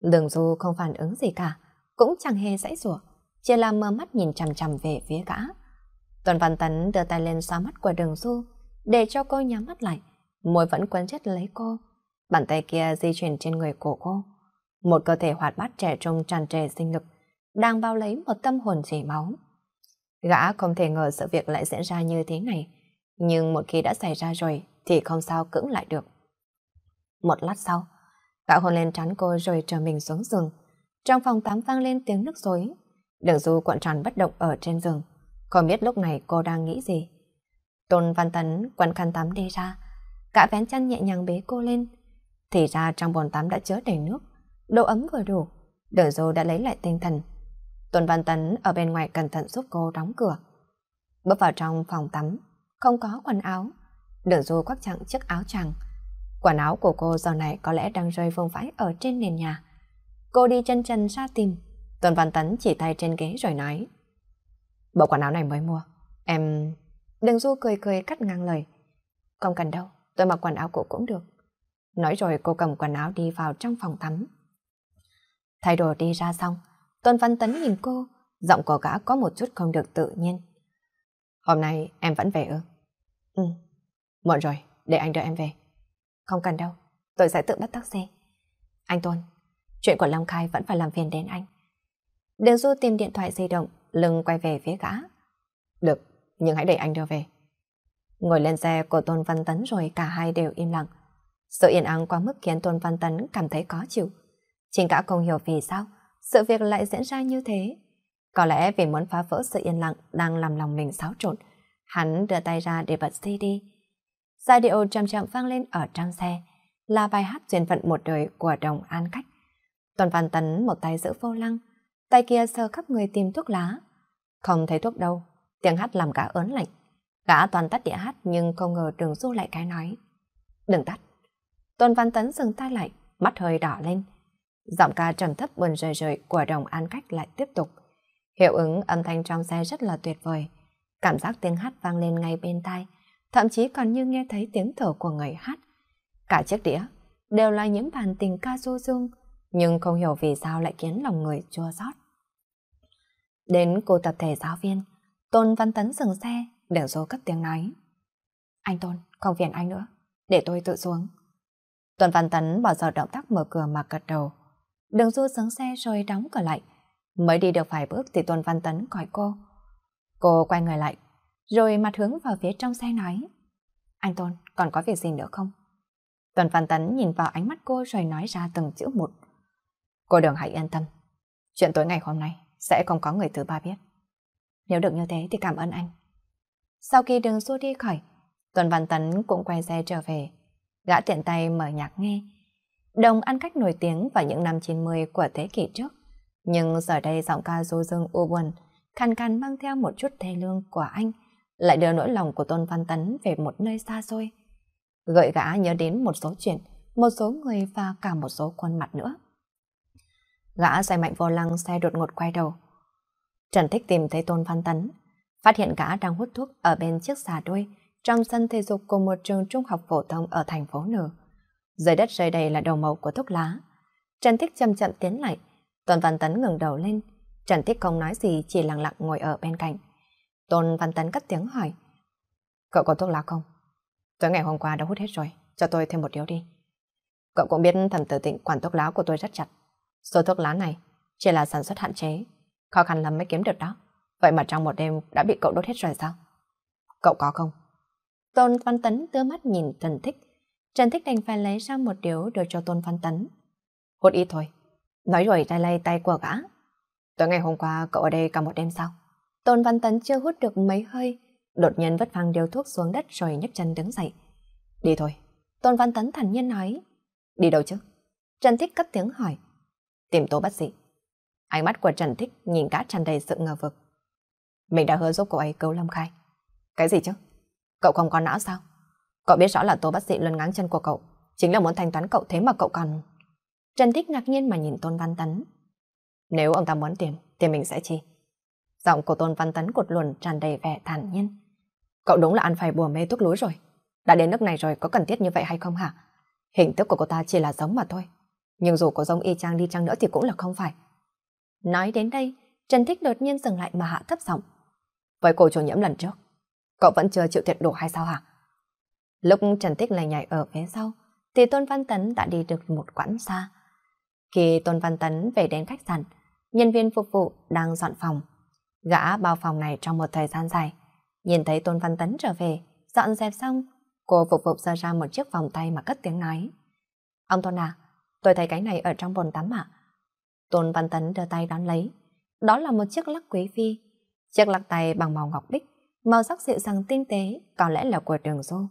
đồng Du không phản ứng gì cả. Cũng chẳng hề dãy rủa Chỉ là mơ mắt nhìn chằm chằm về phía gã. Tuần Văn Tấn đưa tay lên xóa mắt của đường Du để cho cô nhắm mắt lại môi vẫn quấn chết lấy cô. Bàn tay kia di chuyển trên người của cô. Một cơ thể hoạt bát trẻ trung tràn trề sinh lực, đang bao lấy một tâm hồn chảy máu. Gã không thể ngờ sự việc lại diễn ra như thế này, nhưng một khi đã xảy ra rồi thì không sao cưỡng lại được. Một lát sau, gã hôn lên trán cô rồi trở mình xuống giường. Trong phòng tắm vang lên tiếng nước rối. Đường du cuộn tròn bất động ở trên giường. Không biết lúc này cô đang nghĩ gì. Tôn Văn Tấn quấn khăn tắm đi ra, Cả vén chăn nhẹ nhàng bế cô lên. Thì ra trong bồn tắm đã chứa đầy nước, độ ấm vừa đủ. Đường dô đã lấy lại tinh thần. Tôn Văn Tấn ở bên ngoài cẩn thận giúp cô đóng cửa. Bước vào trong phòng tắm, không có quần áo. Đường dô quắc chặn chiếc áo choàng. Quần áo của cô giờ này có lẽ đang rơi vương vãi ở trên nền nhà. Cô đi chân trần ra tìm. Tuần Văn Tấn chỉ tay trên ghế rồi nói. Bộ quần áo này mới mua. Em... Đừng du cười cười cắt ngang lời. Không cần đâu tôi mặc quần áo cũ cũng được. Nói rồi cô cầm quần áo đi vào trong phòng tắm. Thay đồ đi ra xong, Tuần Văn Tấn nhìn cô, giọng của gã có một chút không được tự nhiên. Hôm nay em vẫn về ư? Ừ, muộn rồi, để anh đợi em về. Không cần đâu, tôi sẽ tự bắt taxi. Anh Tôn, chuyện của Long Khai vẫn phải làm phiền đến anh. Đường Du tìm điện thoại di động, lưng quay về phía gã. Được, nhưng hãy để anh đưa về. Ngồi lên xe của Tôn Văn Tấn rồi cả hai đều im lặng. Sự yên ắng quá mức khiến Tôn Văn Tấn cảm thấy khó chịu. Chính cả không hiểu vì sao sự việc lại diễn ra như thế. Có lẽ vì muốn phá vỡ sự yên lặng đang làm lòng mình xáo trộn, hắn đưa tay ra để bật CD. Giai điệu chậm chậm vang lên ở trong xe, là bài hát duyên phận một đời của đồng An Cách. Tuần Văn Tấn một tay giữ vô lăng, tay kia sờ khắp người tìm thuốc lá. Không thấy thuốc đâu, tiếng hát làm cả ớn lạnh. Gã toàn tắt địa hát nhưng không ngờ đường du lại cái nói. Đừng tắt. Tôn Văn Tấn dừng tay lại, mắt hơi đỏ lên. Giọng ca trầm thấp buồn rời rời của đồng an cách lại tiếp tục. Hiệu ứng âm thanh trong xe rất là tuyệt vời. Cảm giác tiếng hát vang lên ngay bên tai, thậm chí còn như nghe thấy tiếng thở của người hát. Cả chiếc đĩa đều là những bản tình ca du dương, nhưng không hiểu vì sao lại khiến lòng người chua xót. Đến cô tập thể giáo viên, Tôn Văn Tấn dừng xe, để số cất tiếng nói. Anh Tôn, không phiền anh nữa, để tôi tự xuống. Tôn Văn Tấn bỏ giờ động tác mở cửa mà gật đầu. Đường Du xuống xe rồi đóng cửa lại. Mới đi được vài bước thì Tôn Văn Tấn gọi cô. Cô quay người lại, rồi mặt hướng vào phía trong xe nói. Anh Tôn, còn có việc gì nữa không? Tôn Văn Tấn nhìn vào ánh mắt cô rồi nói ra từng chữ một. Cô đừng hãy yên tâm. Chuyện tối ngày hôm nay sẽ không có người thứ ba biết. Nếu được như thế thì cảm ơn anh. Sau khi đường xua đi khỏi, Tuần Văn Tấn cũng quay xe trở về. Gã tiện tay mở nhạc nghe, Đồng ăn cách nổi tiếng vào những năm 90 của thế kỷ trước. Nhưng giờ đây giọng ca du dương u buồn, khăn khăn mang theo một chút thê lương của anh, lại đưa nỗi lòng của Tôn Văn Tấn về một nơi xa xôi. Gợi gã nhớ đến một số chuyện, một số người và cả một số khuôn mặt nữa. Gã xoay mạnh vô lăng xe đột ngột quay đầu. Trần Thích tìm thấy Tôn Văn Tấn, phát hiện gã đang hút thuốc ở bên chiếc xà đuôi trong sân thể dục của một trường trung học phổ thông ở thành phố N. Dưới đất rơi đầy là đầu màu của thuốc lá. Trần Thích chậm chậm tiến lại. Tôn Văn Tấn ngừng đầu lên. Trần Thích không nói gì, chỉ lặng lặng ngồi ở bên cạnh. Tôn Văn Tấn cất tiếng hỏi. Cậu có thuốc lá không? Tối ngày hôm qua đã hút hết rồi, cho tôi thêm một điếu đi. Cậu cũng biết thẩm tử tịnh quản thuốc lá của tôi rất chặt. Số thuốc lá này chỉ là sản xuất hạn chế, khó khăn lắm mới kiếm được đó. Vậy mà trong một đêm đã bị cậu đốt hết rồi sao? Cậu có không? Tôn Văn Tấn đưa mắt nhìn Trần Thích, Trần Thích đành phải lấy ra một điếu đưa cho Tôn Văn Tấn. Hút ít thôi. Nói rồi tay lay tay của gã. Tối ngày hôm qua cậu ở đây cả một đêm sao? Tôn Văn Tấn chưa hút được mấy hơi, đột nhiên vứt phăng điếu thuốc xuống đất rồi nhấc chân đứng dậy. Đi thôi. Tôn Văn Tấn thản nhiên nói. Đi đâu chứ? Trần Thích cất tiếng hỏi. Tìm tố bắt dị. Ánh mắt của Trần Thích nhìn gã tràn đầy sự ngờ vực. Mình đã hứa giúp cậu ấy cứu Lâm Khai. Cái gì chứ? Cậu không có não sao? Cậu biết rõ là tố bác sĩ luôn ngáng chân của cậu, chính là muốn thanh toán cậu thế mà cậu còn... Trần Thích ngạc nhiên mà nhìn Tôn Văn Tấn. Nếu ông ta muốn tiền, thì mình sẽ chi? Giọng của Tôn Văn Tấn cột luồn tràn đầy vẻ thản nhiên. Cậu đúng là ăn phải bùa mê thuốc lúi rồi. Đã đến nước này rồi có cần thiết như vậy hay không hả? Hình thức của cô ta chỉ là giống mà thôi. Nhưng dù có giống y chang đi chăng nữa thì cũng là không phải. Nói đến đây, Trần Thích đột nhiên dừng lại mà hạ thấp giọng. Với cô chủ nhiễm lần trước, cậu vẫn chưa chịu thiệt đủ hay sao hả? Lúc Trần Thích lại nhảy ở phía sau, thì Tôn Văn Tấn đã đi được một quãng xa. Khi Tôn Văn Tấn về đến khách sạn, nhân viên phục vụ đang dọn phòng. Gã bao phòng này trong một thời gian dài. Nhìn thấy Tôn Văn Tấn trở về, dọn dẹp xong, cô phục vụ ra ra một chiếc vòng tay mà cất tiếng nói. Ông Tôn à, tôi thấy cái này ở trong bồn tắm ạ. Tôn Văn Tấn đưa tay đón lấy. Đó là một chiếc lắc quý phi. Chiếc lắc tay bằng màu ngọc bích, màu sắc dịu dàng tinh tế, có lẽ là của đường du.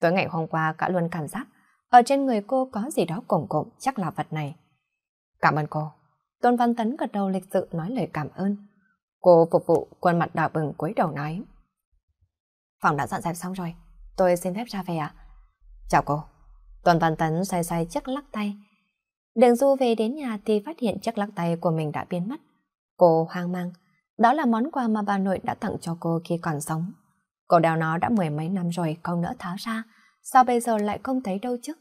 Tối ngày hôm qua cả luôn cảm giác ở trên người cô có gì đó cổng cộm chắc là vật này. Cảm ơn cô. Tôn Văn Tấn gật đầu lịch sự nói lời cảm ơn. Cô phục vụ khuôn mặt đỏ bừng cúi đầu nói. Phòng đã dọn dẹp xong rồi, tôi xin phép ra về ạ. Chào cô. Tôn Văn Tấn xoay xoay chiếc lắc tay. Đường Du về đến nhà thì phát hiện chiếc lắc tay của mình đã biến mất. Cô hoang mang. Đó là món quà mà bà nội đã tặng cho cô khi còn sống. Cô đeo nó đã mười mấy năm rồi không nỡ tháo ra, sao bây giờ lại không thấy đâu chứ?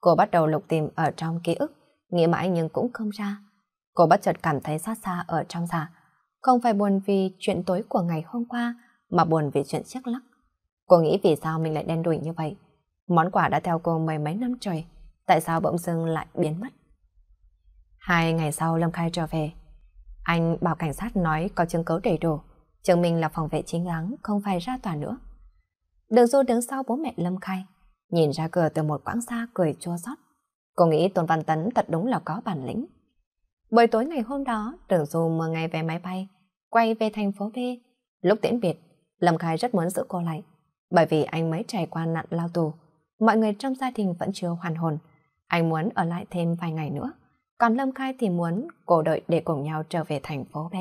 Cô bắt đầu lục tìm ở trong ký ức, nghĩ mãi nhưng cũng không ra. Cô bất chợt cảm thấy xa xa ở trong dạ. Không phải buồn vì chuyện tối của ngày hôm qua, mà buồn vì chuyện chiếc lắc. Cô nghĩ vì sao mình lại đen đủi như vậy. Món quà đã theo cô mấy mấy năm trời, tại sao bỗng dưng lại biến mất. Hai ngày sau Lâm Khai trở về, anh bảo cảnh sát nói có chứng cứ đầy đủ, chứng minh là phòng vệ chính đáng, không phải ra tòa nữa. Đường Du đứng sau bố mẹ Lâm Khai, nhìn ra cửa từ một quãng xa cười chua xót. Cô nghĩ Tôn Văn Tấn thật đúng là có bản lĩnh. Buổi tối ngày hôm đó, Đường Du mơ ngày về máy bay, quay về thành phố B. Lúc tiễn biệt, Lâm Khai rất muốn giữ cô lại, bởi vì anh mới trải qua nạn lao tù. Mọi người trong gia đình vẫn chưa hoàn hồn. Anh muốn ở lại thêm vài ngày nữa. Còn Lâm Khai thì muốn cô đợi để cùng nhau trở về thành phố B.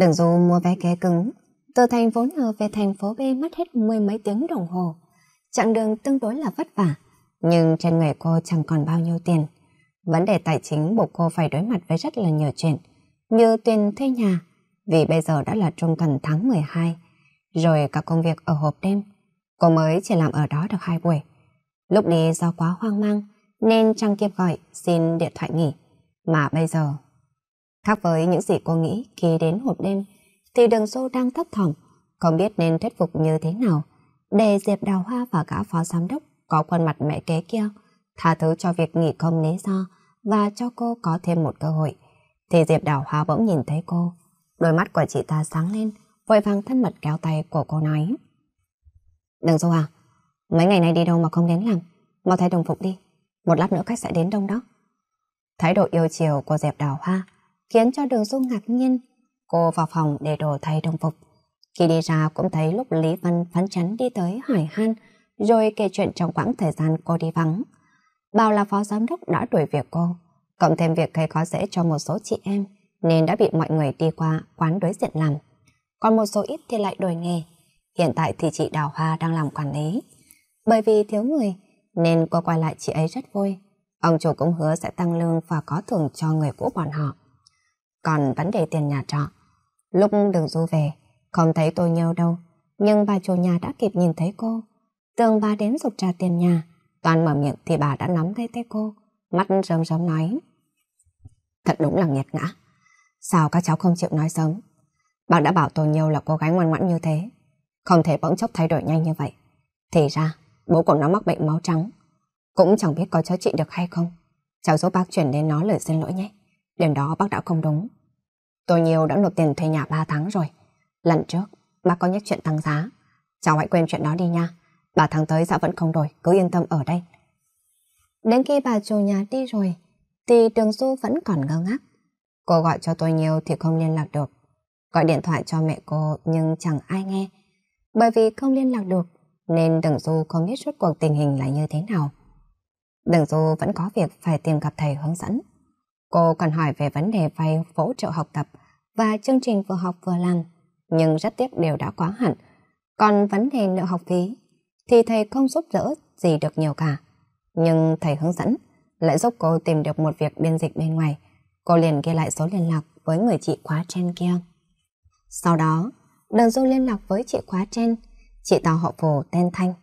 Đường Du mua vé ké cứng. Từ thành phố N về thành phố B mất hết mười mấy tiếng đồng hồ. Chặng đường tương đối là vất vả, nhưng trên người cô chẳng còn bao nhiêu tiền. Vấn đề tài chính buộc cô phải đối mặt với rất là nhiều chuyện, như tiền thuê nhà, vì bây giờ đã là trung tuần tháng 12, rồi cả công việc ở hộp đêm. Cô mới chỉ làm ở đó được hai buổi. Lúc đi do quá hoang mang, nên chẳng kịp gọi xin điện thoại nghỉ. Mà bây giờ, khác với những gì cô nghĩ khi đến hộp đêm, thì đường xô đang thấp thỏm, không biết nên thuyết phục như thế nào để Diệp Đào Hoa và cả phó giám đốc có khuôn mặt mẹ kế kia tha thứ cho việc nghỉ không lý do và cho cô có thêm một cơ hội. Thì Diệp Đào Hoa bỗng nhìn thấy cô, đôi mắt của chị ta sáng lên, vội vàng thân mật kéo tay của cô nói. Đừng Du à, mấy ngày nay đi đâu mà không đến làm, mau thay đồng phục đi, một lát nữa khách sẽ đến đông đó. Thái độ yêu chiều của Diệp Đào Hoa khiến cho đường Du ngạc nhiên. Cô vào phòng để đồ thay đồng phục. Khi đi ra cũng thấy lúc Lý Văn phấn chấn đi tới hỏi han, rồi kể chuyện trong quãng thời gian cô đi vắng. Bảo là phó giám đốc đã đuổi việc cô, cộng thêm việc gây khó dễ cho một số chị em, nên đã bị mọi người đi qua quán đối diện làm. Còn một số ít thì lại đổi nghề. Hiện tại thì chị Đào Hoa đang làm quản lý. Bởi vì thiếu người, nên cô quay lại chị ấy rất vui. Ông chủ cũng hứa sẽ tăng lương và có thưởng cho người cũ bọn họ. Còn vấn đề tiền nhà trọ, lúc đường du về, không thấy tôi nhiều đâu, nhưng bà chủ nhà đã kịp nhìn thấy cô. Tường bà đến rụt trả tiền nhà, toàn mở miệng thì bà đã nắm tay tay cô, mắt rơm rớm nói. Thật đúng là nghiệt ngã. Sao các cháu không chịu nói sớm? Bác đã bảo tôi nhiều là cô gái ngoan ngoãn như thế. Không thể bỗng chốc thay đổi nhanh như vậy. Thì ra, bố của nó mắc bệnh máu trắng. Cũng chẳng biết có chữa trị được hay không. Cháu giúp bác chuyển đến nó lời xin lỗi nhé. Điểm đó bác đã không đúng. Tôi nhiều đã nộp tiền thuê nhà 3 tháng rồi. Lần trước, bác có nhắc chuyện tăng giá. Cháu hãy quên chuyện đó đi nha. Bà tháng tới dạ vẫn không đổi, cứ yên tâm ở đây. Đến khi bà chủ nhà đi rồi, thì Đường Du vẫn còn ngơ ngác. Cô gọi cho tôi nhiều thì không liên lạc được. Gọi điện thoại cho mẹ cô nhưng chẳng ai nghe. Bởi vì không liên lạc được, nên Đường Du không biết suốt cuộc tình hình là như thế nào. Đường Du vẫn có việc phải tìm gặp thầy hướng dẫn. Cô còn hỏi về vấn đề vay hỗ trợ học tập và chương trình vừa học vừa làm, nhưng rất tiếc đều đã quá hạn. Còn vấn đề nợ học phí thì thầy không giúp đỡ gì được nhiều cả. Nhưng thầy hướng dẫn lại giúp cô tìm được một việc biên dịch bên ngoài. Cô liền ghi lại số liên lạc với người chị khóa trên kia. Sau đó, Đường Du liên lạc với chị khóa trên, chị tao họ phổ tên Thanh.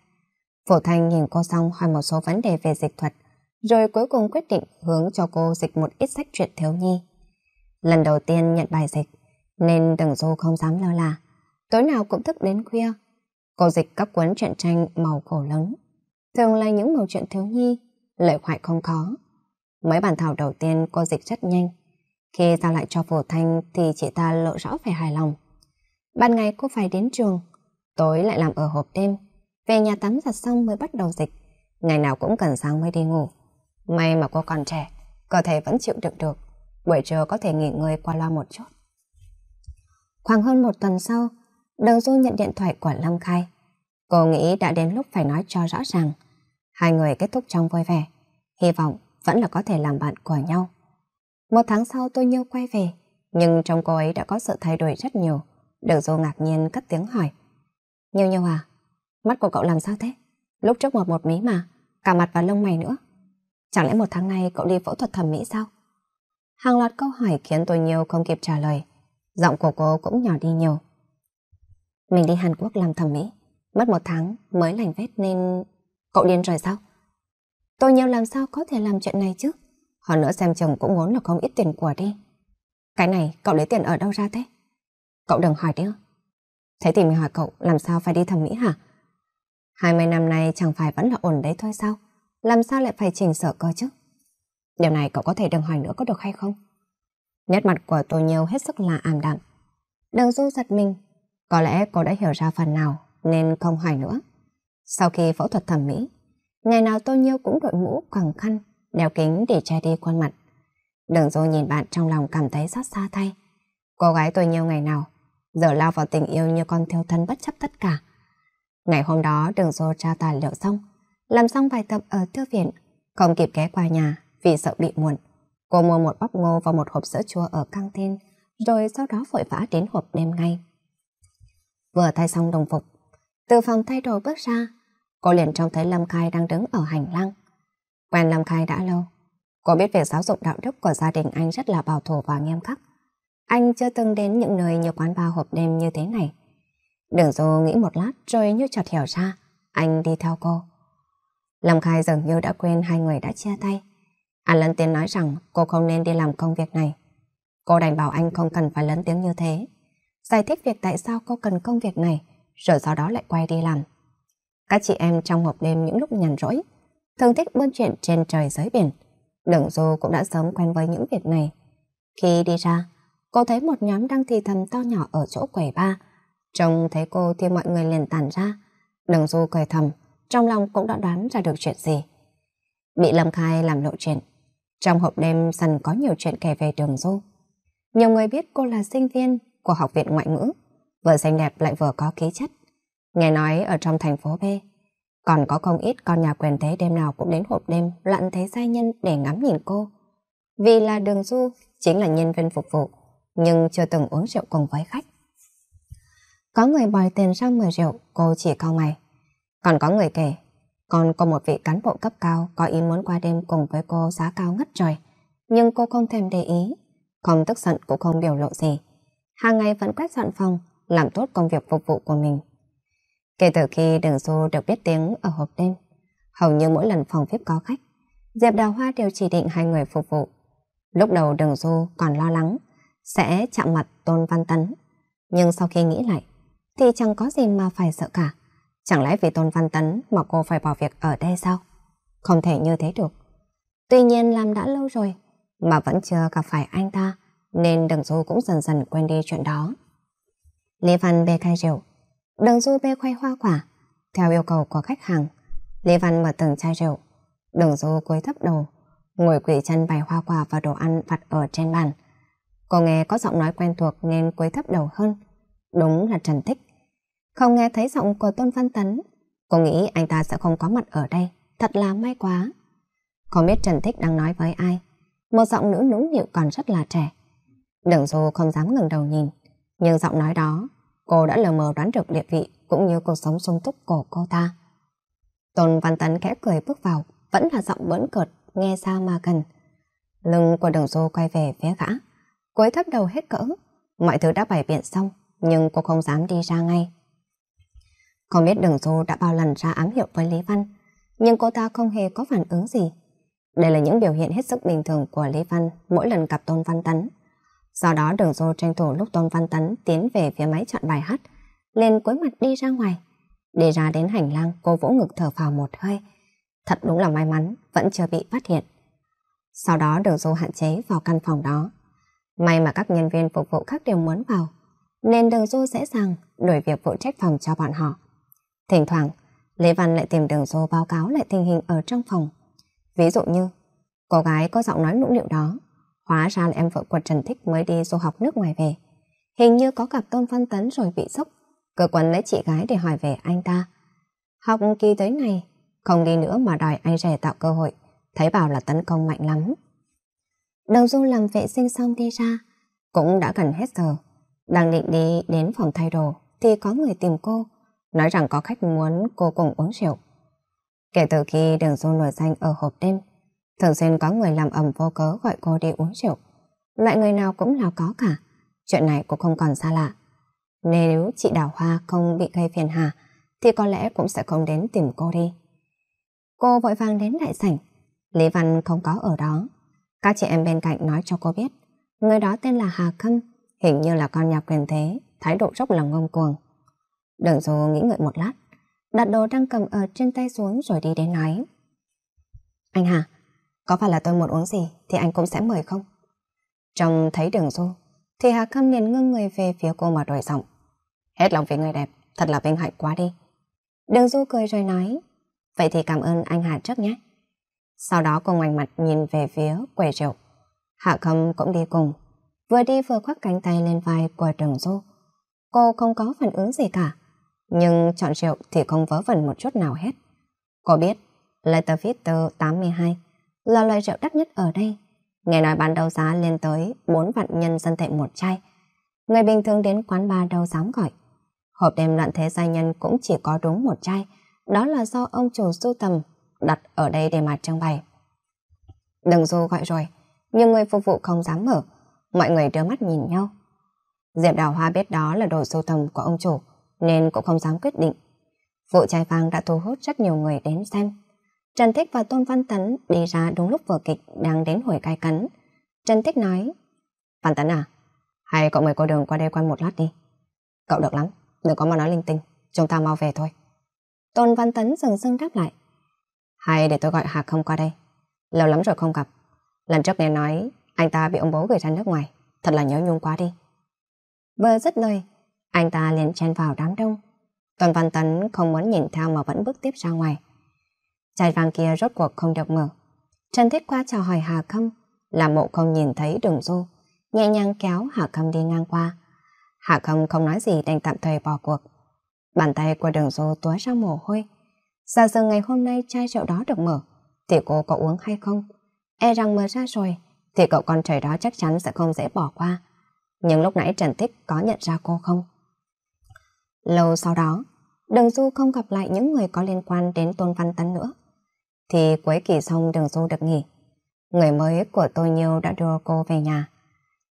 Phổ Thanh nhìn cô xong hỏi một số vấn đề về dịch thuật, rồi cuối cùng quyết định hướng cho cô dịch một ít sách truyện thiếu nhi. Lần đầu tiên nhận bài dịch, nên Đường Du không dám lơ là. Tối nào cũng thức đến khuya. Cô dịch các cuốn truyện tranh màu cổ lớn. Thường là những màu truyện thiếu nhi, lệ hoại không có. Mấy bản thảo đầu tiên cô dịch rất nhanh. Khi giao lại cho Phổ Thanh thì chị ta lộ rõ vẻ hài lòng. Ban ngày cô phải đến trường, tối lại làm ở hộp đêm. Về nhà tắm giặt xong mới bắt đầu dịch. Ngày nào cũng cần sáng mới đi ngủ. May mà cô còn trẻ, cơ thể vẫn chịu đựng được. Buổi trưa có thể nghỉ ngơi qua loa một chút. Khoảng hơn một tuần sau, Đường Du nhận điện thoại của Lâm Khai. Cô nghĩ đã đến lúc phải nói cho rõ ràng. Hai người kết thúc trong vui vẻ. Hy vọng vẫn là có thể làm bạn của nhau. Một tháng sau tôi Nhiêu quay về, nhưng trong cô ấy đã có sự thay đổi rất nhiều. Đường Du ngạc nhiên cất tiếng hỏi. Nhiêu Nhiêu à, mắt của cậu làm sao thế? Lúc trước một một mí mà, cả mặt và lông mày nữa. Chẳng lẽ một tháng nay cậu đi phẫu thuật thẩm mỹ sao? Hàng loạt câu hỏi khiến tôi Nhiêu không kịp trả lời. Giọng của cô cũng nhỏ đi nhiều. Mình đi Hàn Quốc làm thẩm mỹ, mất một tháng mới lành vết nên... Cậu điên rồi sao? Tôi Nhiêu làm sao có thể làm chuyện này chứ? Hơn nữa xem chồng cũng muốn là không ít tiền của đi. Cái này cậu lấy tiền ở đâu ra thế? Cậu đừng hỏi đi Thế thì mình hỏi cậu làm sao phải đi thẩm mỹ hả? 20 năm nay chẳng phải vẫn là ổn đấy thôi sao? Làm sao lại phải chỉnh sửa cơ chứ? Điều này cậu có thể đừng hỏi nữa có được hay không? Nét mặt của tôi nhiều hết sức là ảm đạm. Đừng du giật mình. Có lẽ cô đã hiểu ra phần nào nên không hỏi nữa. Sau khi phẫu thuật thẩm mỹ, ngày nào tôi nhiêu cũng đội mũ quàng khăn, đeo kính để che đi khuôn mặt. Đường du nhìn bạn trong lòng cảm thấy xót xa thay. Cô gái tôi nhiêu ngày nào, giờ lao vào tình yêu như con thiêu thân bất chấp tất cả. Ngày hôm đó đường du tra tài liệu xong, làm xong bài tập ở thư viện, không kịp ghé qua nhà vì sợ bị muộn. Cô mua một bắp ngô và một hộp sữa chua ở căng tin, rồi sau đó vội vã đến hộp đêm ngay. Vừa thay xong đồng phục, từ phòng thay đồ bước ra, cô liền trông thấy Lâm Khai đang đứng ở hành lang. Quen Lâm Khai đã lâu, cô biết về giáo dục đạo đức của gia đình anh rất là bảo thủ và nghiêm khắc. Anh chưa từng đến những nơi như quán bar hộp đêm như thế này. Đường Du nghĩ một lát rồi như chợt hiểu ra, anh đi theo cô. Lâm Khai dường như đã quên hai người đã chia tay. Anh lấn tiếng nói rằng cô không nên đi làm công việc này. Cô đành bảo anh không cần phải lớn tiếng như thế. Giải thích việc tại sao cô cần công việc này, rồi sau đó lại quay đi làm. Các chị em trong hộp đêm những lúc nhàn rỗi, thường thích buôn chuyện trên trời dưới biển. Đường Du cũng đã sớm quen với những việc này. Khi đi ra, cô thấy một nhóm đang thì thầm to nhỏ ở chỗ quầy ba. Trông thấy cô thì mọi người liền tản ra. Đường Du cười thầm, trong lòng cũng đã đoán ra được chuyện gì. Bị Lâm Khai làm lộ chuyện. Trong hộp đêm dần có nhiều chuyện kể về đường Du. Nhiều người biết cô là sinh viên của học viện ngoại ngữ, vừa xinh đẹp lại vừa có khí chất. Nghe nói ở trong thành phố B, còn có không ít con nhà quyền thế đêm nào cũng đến hộp đêm lặn thế giai nhân để ngắm nhìn cô. Vì là đường Du chính là nhân viên phục vụ, nhưng chưa từng uống rượu cùng với khách. Có người bòi tiền sang mời rượu, cô chỉ cao mày. Còn có người kể, còn có một vị cán bộ cấp cao có ý muốn qua đêm cùng với cô giá cao ngất trời. Nhưng cô không thèm để ý, không tức giận cũng không biểu lộ gì. Hàng ngày vẫn quét dọn phòng, làm tốt công việc phục vụ của mình. Kể từ khi Đường Du được biết tiếng ở hộp đêm, hầu như mỗi lần phòng VIP có khách, Diệp Đào Hoa đều chỉ định hai người phục vụ. Lúc đầu Đường Du còn lo lắng sẽ chạm mặt Tôn Văn Tấn, nhưng sau khi nghĩ lại thì chẳng có gì mà phải sợ cả. Chẳng lẽ vì Tôn Văn Tấn mà cô phải bỏ việc ở đây sao? Không thể như thế được. Tuy nhiên làm đã lâu rồi, mà vẫn chưa gặp phải anh ta, nên Đường Du cũng dần dần quên đi chuyện đó. Lý Văn bê khai rượu, Đường Du bê khoai hoa quả, theo yêu cầu của khách hàng. Lý Văn mở từng chai rượu, Đường Du cúi thấp đầu, ngồi quỳ chân bày hoa quả và đồ ăn vặt ở trên bàn. Cô nghe có giọng nói quen thuộc nên cúi thấp đầu hơn. Đúng là Trần Thích. Không nghe thấy giọng của Tôn Văn Tấn, cô nghĩ anh ta sẽ không có mặt ở đây. Thật là may quá. Không biết Trần Thích đang nói với ai. Một giọng nữ nũng nịu còn rất là trẻ. Đường Du không dám ngừng đầu nhìn. Nhưng giọng nói đó, cô đã lờ mờ đoán được địa vị cũng như cuộc sống sung túc của cô ta. Tôn Văn Tấn khẽ cười bước vào, vẫn là giọng bỡn cợt, nghe xa mà gần. Lưng của đường Du quay về phía gã, cúi thấp đầu hết cỡ. Mọi thứ đã bày biện xong, nhưng cô không dám đi ra ngay. Không biết đường Du đã bao lần ra ám hiệu với Lý Văn, nhưng cô ta không hề có phản ứng gì. Đây là những biểu hiện hết sức bình thường của Lý Văn mỗi lần gặp Tôn Văn Tấn. Sau đó đường Du tranh thủ lúc Tôn Văn Tấn tiến về phía máy chọn bài hát, lên cuối mặt đi ra ngoài. Đi ra đến hành lang, cô vỗ ngực thở phào một hơi. Thật đúng là may mắn, vẫn chưa bị phát hiện. Sau đó đường Du hạn chế vào căn phòng đó. May mà các nhân viên phục vụ khác đều muốn vào, nên đường Du dễ dàng đổi việc phụ trách phòng cho bọn họ. Thỉnh thoảng, Lê Văn lại tìm đường Du báo cáo lại tình hình ở trong phòng. Ví dụ như, cô gái có giọng nói nũng nịu đó, hóa ra là em vợ của Trần Thích mới đi du học nước ngoài về. Hình như có gặp Tôn Văn Tấn rồi bị sốc, cơ quan lấy chị gái để hỏi về anh ta. Học kỳ tới này, không đi nữa mà đòi anh rể tạo cơ hội, thấy bảo là tấn công mạnh lắm. Đồng Du làm vệ sinh xong đi ra, cũng đã gần hết giờ. Đang định đi đến phòng thay đồ, thì có người tìm cô, nói rằng có khách muốn cô cùng uống rượu. Kể từ khi đường du nổi danh ở hộp đêm, thường xuyên có người làm ẩm vô cớ gọi cô đi uống rượu. Loại người nào cũng là có cả, chuyện này cũng không còn xa lạ. Nếu chị Đào Hoa không bị gây phiền hà, thì có lẽ cũng sẽ không đến tìm cô đi. Cô vội vàng đến đại sảnh, Lý Văn không có ở đó. Các chị em bên cạnh nói cho cô biết, người đó tên là Hà Khâm, hình như là con nhà quyền thế, thái độ rất là ngông cuồng. Đường Du nghĩ ngợi một lát, đặt đồ đang cầm ở trên tay xuống rồi đi đến nói. Anh Hà, có phải là tôi muốn uống gì thì anh cũng sẽ mời không? Trong thấy đường Du, thì Hà Khâm liền ngưng người về phía cô mà đổi giọng. Hết lòng vì người đẹp, thật là vinh hạnh quá đi. Đường Du cười rồi nói, vậy thì cảm ơn anh Hà trước nhé. Sau đó cô ngoảnh mặt nhìn về phía quầy rượu. Hạ Khâm cũng đi cùng, vừa đi vừa khoác cánh tay lên vai của đường Du. Cô không có phản ứng gì cả, nhưng chọn rượu thì không vớ vẩn một chút nào hết. Cô biết, letter Letterfitter 82 là loại rượu đắt nhất ở đây. Nghe nói bán đấu giá lên tới 4 vạn nhân dân tệ một chai. Người bình thường đến quán bar đâu dám gọi. Hộp đêm loạn thế gia nhân cũng chỉ có đúng một chai. Đó là do ông chủ sưu tầm đặt ở đây để mà trưng bày. Đừng du gọi rồi, nhưng người phục vụ không dám mở. Mọi người đưa mắt nhìn nhau. Diệp Đào Hoa biết đó là đồ sưu tầm của ông chủ, nên cũng không dám quyết định. Vụ chai vàng đã thu hút rất nhiều người đến xem. Trần Thích và Tôn Văn Tấn đi ra đúng lúc vở kịch đang đến hồi cai cấn. Trần Thích nói, Văn Tấn à, hay cậu mời cô đường qua đây quan một lát đi. Cậu được lắm, đừng có mà nói linh tinh, chúng ta mau về thôi. Tôn Văn Tấn dừng dưng đáp lại. Hay để tôi gọi Hạc không qua đây. Lâu lắm rồi không gặp. Lần trước nghe nói anh ta bị ông bố gửi ra nước ngoài. Thật là nhớ nhung quá đi. Vừa dứt lời, anh ta liền chen vào đám đông. Tôn Văn Tấn không muốn nhìn theo mà vẫn bước tiếp ra ngoài. Chai vàng kia rốt cuộc không được mở. Trần Thiết qua chào hỏi Hà Khâm, làm mộ không nhìn thấy đường du, nhẹ nhàng kéo Hà Khâm đi ngang qua. Hà Khâm không nói gì đành tạm thời bỏ cuộc. Bàn tay của đường du túa ra mồ hôi. Giả giờ ngày hôm nay chai rượu đó được mở, thì cô có uống hay không? E rằng mở ra rồi, thì cậu con trời đó chắc chắn sẽ không dễ bỏ qua. Nhưng lúc nãy Trần Thích có nhận ra cô không? Lâu sau đó, Đường Du không gặp lại những người có liên quan đến Tôn Văn Tấn nữa thì cuối kỳ xong đường du được nghỉ. Người mới của tôi Nhiêu đã đưa cô về nhà.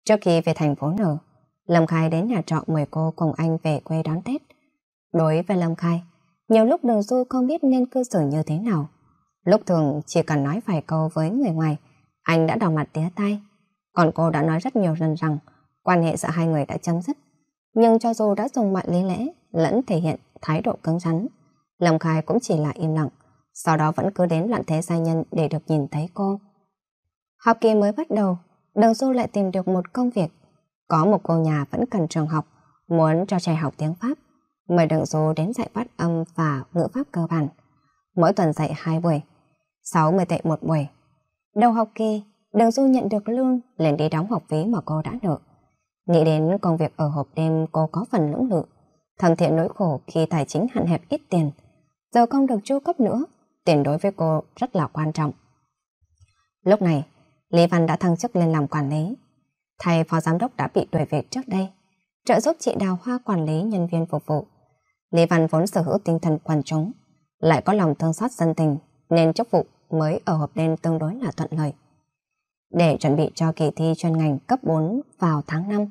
Trước khi về thành phố nở, Lâm Khai đến nhà trọ mời cô cùng anh về quê đón Tết. Đối với Lâm Khai, nhiều lúc đường du không biết nên cư xử như thế nào. Lúc thường chỉ cần nói vài câu với người ngoài, anh đã đỏ mặt tía tay. Còn cô đã nói rất nhiều lần rằng quan hệ giữa hai người đã chấm dứt. Nhưng cho dù đã dùng mọi lý lẽ lẫn thể hiện thái độ cứng rắn, Lâm Khai cũng chỉ là im lặng sau đó vẫn cứ đến loạn thế gia nhân để được nhìn thấy cô. Học kỳ mới bắt đầu, Đường Du lại tìm được một công việc. Có một cô nhà vẫn cần trường học, muốn cho trẻ học tiếng Pháp. Mời Đường Du đến dạy phát âm và ngữ pháp cơ bản. Mỗi tuần dạy hai buổi, 60 tệ một buổi. Đầu học kỳ, Đường Du nhận được lương liền đi đóng học phí mà cô đã nợ. Nghĩ đến công việc ở hộp đêm cô có phần lưỡng lự, thầm thiện nỗi khổ khi tài chính hạn hẹp ít tiền. Giờ không được chu cấp nữa, tiền đối với cô rất là quan trọng. Lúc này, Lý Văn đã thăng chức lên làm quản lý. Thầy phó giám đốc đã bị đuổi việc trước đây, trợ giúp chị Đào Hoa quản lý nhân viên phục vụ. Lý Văn vốn sở hữu tinh thần quần chúng, lại có lòng thương xót dân tình, nên chức vụ mới ở hộp đen tương đối là thuận lợi. Để chuẩn bị cho kỳ thi chuyên ngành cấp 4 vào tháng 5,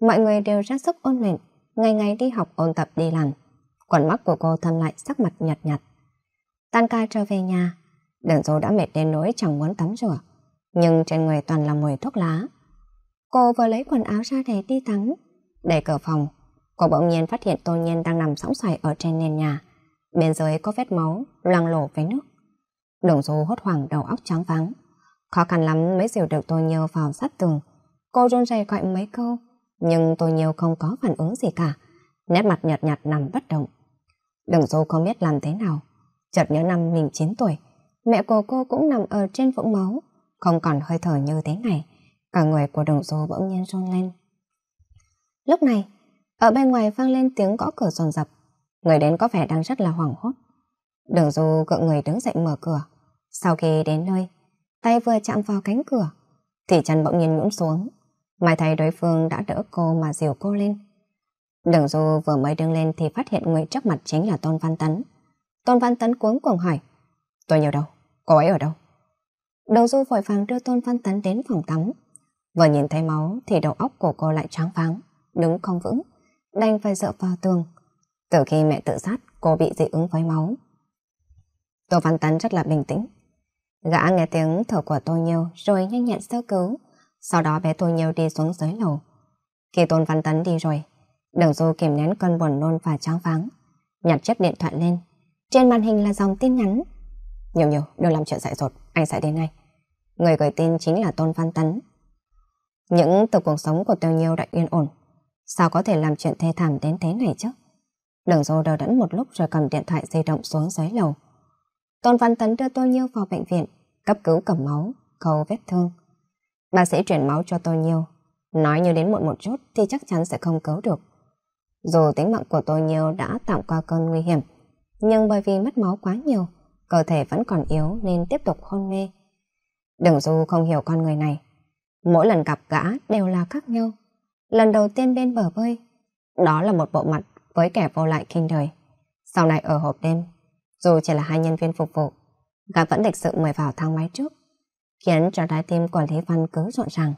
mọi người đều ra sức ôn luyện, ngày ngày đi học ôn tập đi làm. Quần mắt của cô thâm lại sắc mặt nhạt nhạt. Tan ca trở về nhà, đường dâu đã mệt đến nỗi chẳng muốn tắm rửa, nhưng trên người toàn là mùi thuốc lá. Cô vừa lấy quần áo ra để đi tắm, đẩy cửa phòng, cô bỗng nhiên phát hiện Tô Nhiên đang nằm sóng xoài ở trên nền nhà. Bên dưới có vết máu, loang lổ với nước. Đường dâu hốt hoảng đầu óc trắng vắng. Khó khăn lắm mới dìu được Tô Nhiêu vào sát tường. Cô run rẩy gọi mấy câu, nhưng Tô Nhiêu không có phản ứng gì cả. Nét mặt nhợt nhạt nằm bất động. Đường dâu không biết làm thế nào. Chợt nhớ năm mình 9 tuổi, mẹ của cô cũng nằm ở trên vũng máu, không còn hơi thở như thế này. Cả người của đồng du bỗng nhiên run lên. Lúc này, ở bên ngoài vang lên tiếng gõ cửa dồn dập. Người đến có vẻ đang rất là hoảng hốt. Đường du gượng người đứng dậy mở cửa. Sau khi đến nơi, tay vừa chạm vào cánh cửa, thì chân bỗng nhiên nhũn xuống. Mai thấy đối phương đã đỡ cô mà dìu cô lên. Đường du vừa mới đứng lên thì phát hiện người trước mặt chính là Tôn Văn Tấn. Tôn Văn Tấn cuống cuồng hỏi. Tôi nhiều đâu? Cô ấy ở đâu? Đầu du vội vàng đưa Tôn Văn Tấn đến phòng tắm. Vừa nhìn thấy máu thì đầu óc của cô lại trắng váng, đứng không vững, đành phải dựa vào tường. Từ khi mẹ tự sát, cô bị dị ứng với máu. Tô Văn Tấn rất là bình tĩnh. Gã nghe tiếng thở của Tô Nhiêu rồi nhanh nhẹn sơ cứu. Sau đó bé Tô Nhiêu đi xuống dưới lầu. Khi Tôn Văn Tấn đi rồi, Đường Du kìm nén cơn buồn nôn và choáng váng, nhặt chiếc điện thoại lên. Trên màn hình là dòng tin nhắn. Nhiều nhiều, đừng làm chuyện dại dột, anh sẽ đến ngay. Người gửi tin chính là Tôn Văn Tấn. Những từ cuộc sống của Tiêu Nhiêu đã yên ổn. Sao có thể làm chuyện thê thảm đến thế này chứ? Đường dô đờ đẫn một lúc rồi cầm điện thoại di động xuống dưới lầu. Tôn Văn Tấn đưa Tô Nhiêu vào bệnh viện, cấp cứu cầm máu, khâu vết thương. Bác sĩ chuyển máu cho Tô Nhiêu. Nói như đến muộn một chút thì chắc chắn sẽ không cứu được. Dù tính mạng của Tô Nhiêu đã tạm qua cơn nguy hiểm, nhưng bởi vì mất máu quá nhiều, cơ thể vẫn còn yếu nên tiếp tục hôn mê. Đường Du không hiểu con người này. Mỗi lần gặp gã đều là khác nhau. Lần đầu tiên bên bờ bơi, đó là một bộ mặt với kẻ vô lại kinh đời. Sau này ở hộp đêm, dù chỉ là hai nhân viên phục vụ, gã vẫn lịch sự mời vào thang máy trước, khiến cho trái tim của Lý Văn cứ rộn ràng.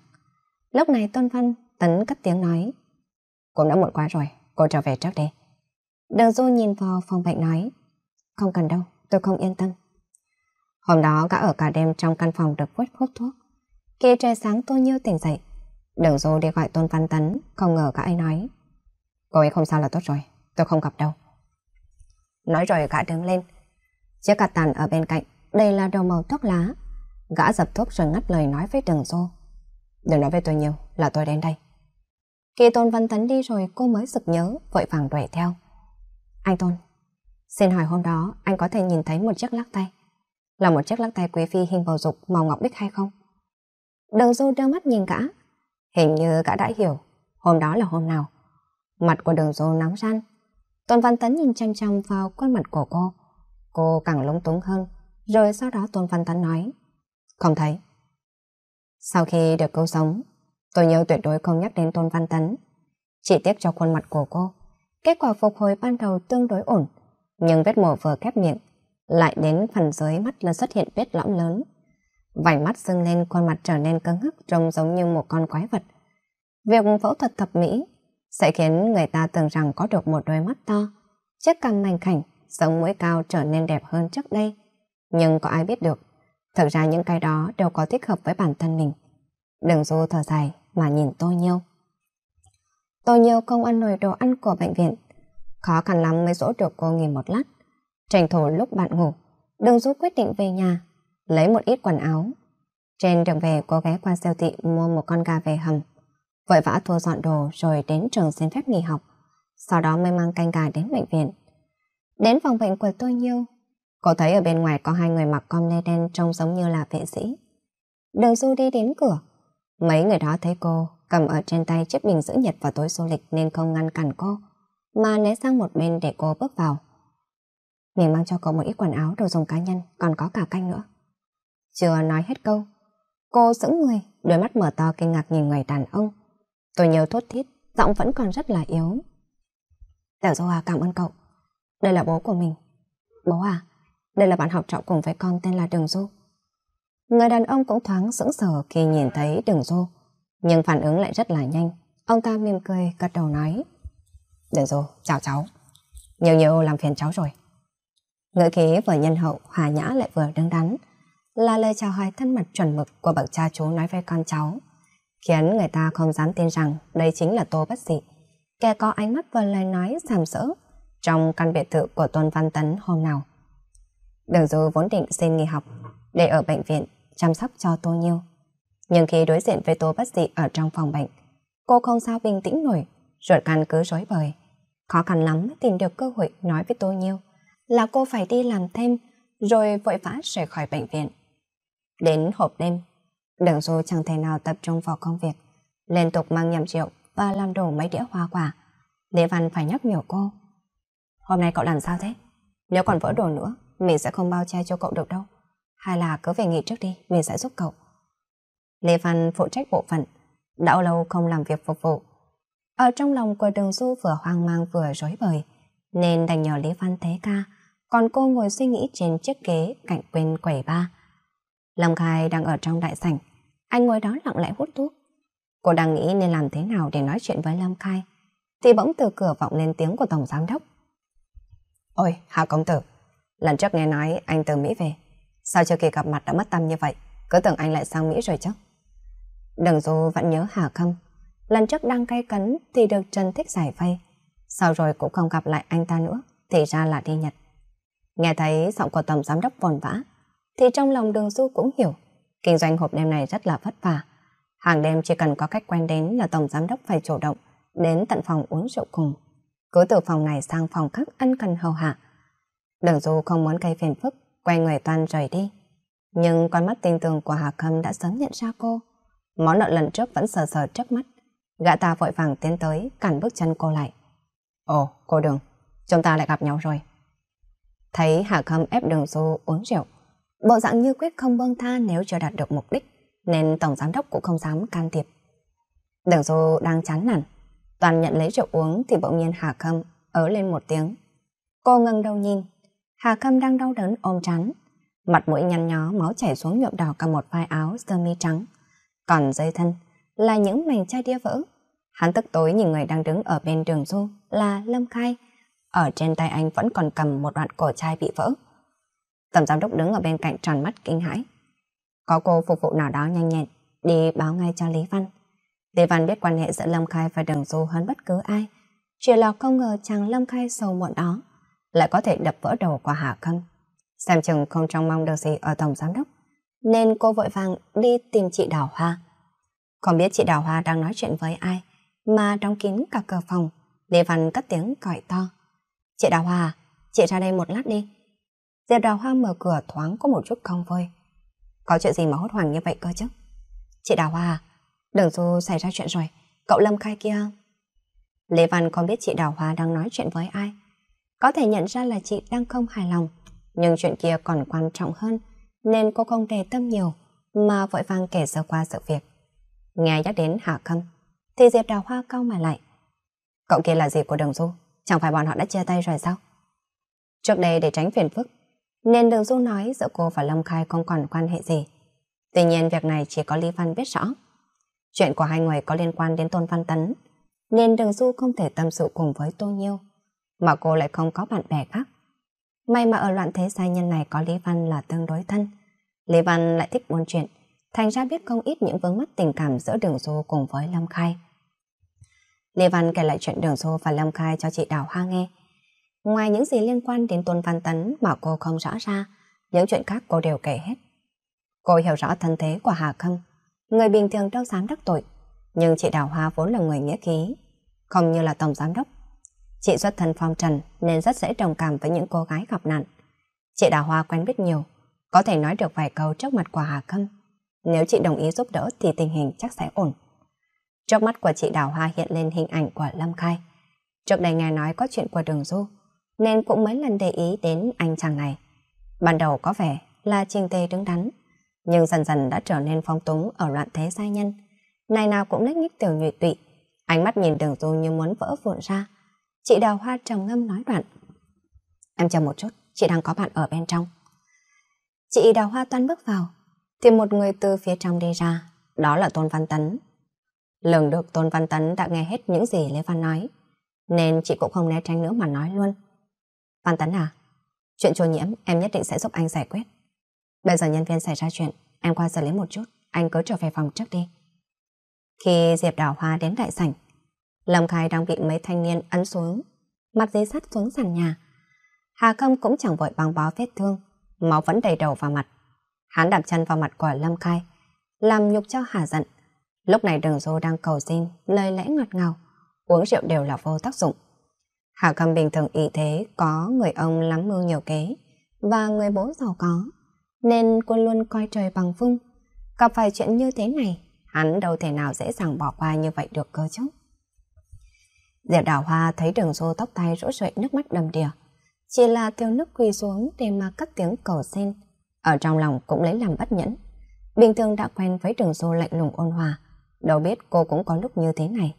Lúc này Tôn Văn tấn cất tiếng nói, cũng đã muộn quá rồi, cô trở về trước đi. Đường Du nhìn vào phòng bệnh nói, không cần đâu, tôi không yên tâm. Hôm đó gã ở cả đêm trong căn phòng được vứt hút thuốc. Khi trời sáng tôi như tỉnh dậy, đường Du đi gọi Tôn Văn Tấn, không ngờ gã ấy nói, cô ấy không sao là tốt rồi, tôi không gặp đâu. Nói rồi gã đứng lên, chiếc cà tàn ở bên cạnh, đây là đầu màu thuốc lá. Gã dập thuốc rồi ngắt lời nói với đường Du. Đừng nói với tôi nhiều, là tôi đến đây. Khi Tôn Văn Tấn đi rồi cô mới sực nhớ, vội vàng đuổi theo. Anh Tôn, xin hỏi hôm đó anh có thể nhìn thấy một chiếc lắc tay. Là một chiếc lắc tay quý phi hình bầu dục màu ngọc bích hay không? Đường dâu đưa mắt nhìn cả, Hình như cả đã hiểu, hôm đó là hôm nào. Mặt của đường dâu nóng ran. Tôn Văn Tấn nhìn chăm chăm vào khuôn mặt của cô. Cô càng lúng túng hơn, rồi sau đó Tôn Văn Tấn nói. Không thấy. Sau khi được cứu sống, tôi nhớ tuyệt đối không nhắc đến Tôn Văn Tấn. Chỉ tiếc cho khuôn mặt của cô. Kết quả phục hồi ban đầu tương đối ổn, nhưng vết mổ vừa khép miệng, lại đến phần dưới mắt là xuất hiện vết lõm lớn. Vành mắt dưng lên khuôn mặt trở nên cứng hức trông giống như một con quái vật. Việc phẫu thuật thập mỹ sẽ khiến người ta tưởng rằng có được một đôi mắt to, chiếc cằm mảnh khảnh, sống mũi cao trở nên đẹp hơn trước đây. Nhưng có ai biết được, thực ra những cái đó đều có thích hợp với bản thân mình. Đừng dù thở dài mà nhìn tôi nhiêu. Tôi nhiêu không ăn nổi đồ ăn của bệnh viện. Khó khăn lắm mới dỗ được cô nghỉ một lát. Tranh thủ lúc bạn ngủ, đừng giúp quyết định về nhà, lấy một ít quần áo. Trên đường về cô ghé qua siêu thị mua một con gà về hầm. Vội vã thu dọn đồ rồi đến trường xin phép nghỉ học. Sau đó mới mang canh gà đến bệnh viện. Đến phòng bệnh của tôi nhiêu. Cô thấy ở bên ngoài có hai người mặc com lê đen trông giống như là vệ sĩ. Đường Du đi đến cửa. Mấy người đó thấy cô cầm ở trên tay chiếc bình giữ nhiệt vào tối du lịch nên không ngăn cản cô, mà né sang một bên để cô bước vào. Mình mang cho cậu một ít quần áo đồ dùng cá nhân, còn có cả canh nữa. Chưa nói hết câu, cô sững người, đôi mắt mở to kinh ngạc nhìn người đàn ông. Tôi nhiều thốt thiết, giọng vẫn còn rất là yếu. Tiểu Du à, cảm ơn cậu. Đây là bố của mình. Bố à, đây là bạn học trọ cùng với con tên là Đường Du. Người đàn ông cũng thoáng sững sờ khi nhìn thấy Đường Du, nhưng phản ứng lại rất là nhanh. Ông ta mỉm cười, cất đầu nói. được rồi chào cháu. Nhiều nhiều làm phiền cháu rồi. Ngữ khí vừa nhân hậu, hòa nhã lại vừa đứng đắn, là lời chào hỏi thân mật chuẩn mực của bậc cha chú nói với con cháu, khiến người ta không dám tin rằng đây chính là Tô Bất Dị, kẻ có ánh mắt và lời nói sàm sỡ trong căn biệt thự của Tôn Văn Tấn hôm nào. Đường Du vốn định xin nghỉ học để ở bệnh viện chăm sóc cho Tô Nhiêu. Nhưng khi đối diện với Tô Bất Dị ở trong phòng bệnh, cô không sao bình tĩnh nổi, ruột gan cứ rối bời. Khó khăn lắm mới tìm được cơ hội nói với Tô Nhiêu là cô phải đi làm thêm, rồi vội vã rời khỏi bệnh viện. Đến hộp đêm, Đường Du chẳng thể nào tập trung vào công việc, liên tục mang nhầm rượu và làm đổ mấy đĩa hoa quả. Lê Văn phải nhắc nhở cô. Hôm nay cậu làm sao thế? Nếu còn vỡ đồ nữa, mình sẽ không bao che cho cậu được đâu. Hay là cứ về nghỉ trước đi, mình sẽ giúp cậu. Lê Văn phụ trách bộ phận, đã lâu không làm việc phục vụ. Ở trong lòng của Đường Du vừa hoang mang vừa rối bời, nên đành nhờ Lý Văn thế ca, còn cô ngồi suy nghĩ trên chiếc ghế cạnh bên quầy ba. Lâm Khai đang ở trong đại sảnh, anh ngồi đó lặng lẽ hút thuốc. Cô đang nghĩ nên làm thế nào để nói chuyện với Lâm Khai, thì bỗng từ cửa vọng lên tiếng của Tổng Giám Đốc. Ôi, Hà Công Tử, lần trước nghe nói anh từ Mỹ về, sao chưa kịp gặp mặt đã mất tâm như vậy, cứ tưởng anh lại sang Mỹ rồi chứ. Đừng dù vẫn nhớ Hà Khâm, lần trước đang cay cấn thì được Trần Thích giải vây, Sau rồi cũng không gặp lại anh ta nữa, thì ra là đi Nhật. Nghe thấy giọng của tổng giám đốc vồn vã, thì trong lòng đường du cũng hiểu, kinh doanh hộp đêm này rất là vất vả. Hàng đêm chỉ cần có cách quen đến là tổng giám đốc phải chủ động, đến tận phòng uống rượu cùng. Cứ từ phòng này sang phòng khác ăn cần hầu hạ. Đường du không muốn gây phiền phức, quay người toàn rời đi. Nhưng con mắt tinh tường của Hà Khâm đã sớm nhận ra cô. Món nợ lần trước vẫn sờ sờ trước mắt. Gã ta vội vàng tiến tới, cản bước chân cô lại. Ồ, cô đừng, chúng ta lại gặp nhau rồi. Thấy Hà Khâm ép đường du uống rượu. Bộ dạng như quyết không buông tha nếu chưa đạt được mục đích, nên Tổng Giám đốc cũng không dám can thiệp. Đường du đang chán nản. Toàn nhận lấy rượu uống thì bỗng nhiên Hà Khâm ớ lên một tiếng. Cô ngẩng đầu nhìn. Hà Khâm đang đau đớn ôm chán. Mặt mũi nhăn nhó máu chảy xuống nhuộm đỏ cả một vai áo sơ mi trắng. Còn dưới thân là những mảnh chai đĩa vỡ. Hắn tức tối nhìn người đang đứng ở bên đường du là Lâm Khai. Ở trên tay anh vẫn còn cầm một đoạn cổ chai bị vỡ. Tổng giám đốc đứng ở bên cạnh tròn mắt kinh hãi. Có cô phục vụ nào đó nhanh nhẹn, đi báo ngay cho Lý Văn. Lý Văn biết quan hệ giữa Lâm Khai và Đường Du hơn bất cứ ai. Chỉ là không ngờ chàng Lâm Khai sâu muộn đó lại có thể đập vỡ đầu của Hà Khâm. Xem chừng không trông mong được gì ở Tổng Giám Đốc. Nên cô vội vàng đi tìm chị Đào Hoa. Không biết chị Đào Hoa đang nói chuyện với ai mà đóng kín cả cửa phòng. Lê Văn cất tiếng còi to. Chị Đào Hoa, chị ra đây một lát đi. Diệp Đào Hoa mở cửa thoáng có một chút không vui. Có chuyện gì mà hốt hoảng như vậy cơ chứ? Chị Đào Hoa, đừng dù xảy ra chuyện rồi, cậu Lâm Khai kia. Lê Văn không biết chị Đào Hoa đang nói chuyện với ai. Có thể nhận ra là chị đang không hài lòng, nhưng chuyện kia còn quan trọng hơn, nên cô không để tâm nhiều, mà vội vàng kể sơ qua sự việc. Nghe nhắc đến Hạ Khâm, thì Diệp Đào Hoa cau mà lại. Cậu kia là gì của Đường Du? Chẳng phải bọn họ đã chia tay rồi sao? Trước đây để tránh phiền phức, nên Đường Du nói giữa cô và Lâm Khai không còn quan hệ gì. Tuy nhiên việc này chỉ có Lý Văn biết rõ. Chuyện của hai người có liên quan đến Tôn Văn Tấn, nên Đường Du không thể tâm sự cùng với Tô Nhiêu, mà cô lại không có bạn bè khác. May mà ở loạn thế sai nhân này có Lý Văn là tương đối thân. Lý Văn lại thích buôn chuyện, thành ra biết không ít những vướng mắt tình cảm giữa Đường Du cùng với Lâm Khai. Lý Văn kể lại chuyện Đường Du và Lâm Khai cho chị Đào Hoa nghe. Ngoài những gì liên quan đến Tôn Văn Tấn mà cô không rõ ra, những chuyện khác cô đều kể hết. Cô hiểu rõ thân thế của Hà Khâm, người bình thường đâu dám đắc tội, nhưng chị Đào Hoa vốn là người nghĩa khí, không như là tổng giám đốc. Chị xuất thân phong trần nên rất dễ đồng cảm với những cô gái gặp nạn. Chị Đào Hoa quen biết nhiều, có thể nói được vài câu trước mặt của Hà Khâm. Nếu chị đồng ý giúp đỡ thì tình hình chắc sẽ ổn. Trước mắt của chị Đào Hoa hiện lên hình ảnh của Lâm Khai. Trước đây nghe nói có chuyện của Đường Du, nên cũng mấy lần để ý đến anh chàng này. Ban đầu có vẻ là trình tề đứng đắn, nhưng dần dần đã trở nên phong túng ở loạn thế giai nhân. Này nào cũng lách nhích tiểu nhụy tụy, ánh mắt nhìn đường du như muốn vỡ vụn ra. Chị đào hoa trầm ngâm nói đoạn. Em chờ một chút, chị đang có bạn ở bên trong. Chị đào hoa toan bước vào, thì một người từ phía trong đi ra, đó là Tôn Văn Tấn. Lường được Tôn Văn Tấn đã nghe hết những gì Lê Văn nói, nên chị cũng không né tránh nữa mà nói luôn. Văn Tấn à, chuyện chua nhiễm em nhất định sẽ giúp anh giải quyết. Bây giờ nhân viên xảy ra chuyện, em qua xử lý một chút, anh cứ trở về phòng trước đi. Khi Diệp Đào Hoa đến đại sảnh, Lâm Khai đang bị mấy thanh niên ấn xuống, mặt dây sắt xuống sàn nhà. Hà Công cũng chẳng vội băng bó vết thương, máu vẫn đầy đầu vào mặt. Hắn đạp chân vào mặt của Lâm Khai, làm nhục cho Hà giận. Lúc này đường dô đang cầu xin, lời lẽ ngọt ngào, uống rượu đều là vô tác dụng. Hà Công bình thường ý thế có người ông lắm mưu nhiều kế và người bố giàu có nên quân luôn coi trời bằng vung. Gặp phải chuyện như thế này, hắn đâu thể nào dễ dàng bỏ qua như vậy được cơ chứ. Diệp Đào Hoa thấy đường xô tóc tay rũ rượi nước mắt đầm đìa. Chỉ là theo nước quỳ xuống để mà cất tiếng cầu xin. Ở trong lòng cũng lấy làm bất nhẫn. Bình thường đã quen với đường xô lạnh lùng ôn hòa. Đâu biết cô cũng có lúc như thế này.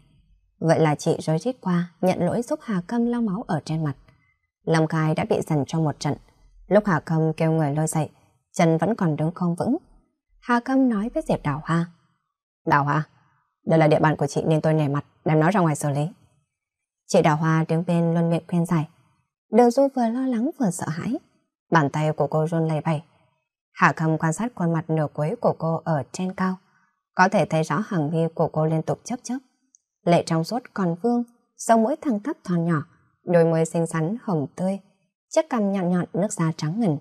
Vậy là chị rối rít qua, nhận lỗi giúp Hà Câm lau máu ở trên mặt. Lâm Khai đã bị dần trong một trận. Lúc Hà Câm kêu người lôi dậy, chân vẫn còn đứng không vững. Hà Câm nói với Diệp Đào Hoa. Đào Hoa, đây là địa bàn của chị nên tôi nể mặt, đem nó ra ngoài xử lý. Chị Đào Hoa đứng bên luôn miệng khuyên giải. Đường Du vừa lo lắng vừa sợ hãi. Bàn tay của cô run lầy bẩy. Hạ Câm quan sát khuôn mặt nửa cuối của cô ở trên cao. Có thể thấy rõ hàng mi của cô liên tục chớp chớp. Lệ trong suốt còn vương, sống mũi thằng thấp thon nhỏ, đôi môi xinh xắn hồng tươi, chiếc cằm nhọn nhọn nước da trắng ngần.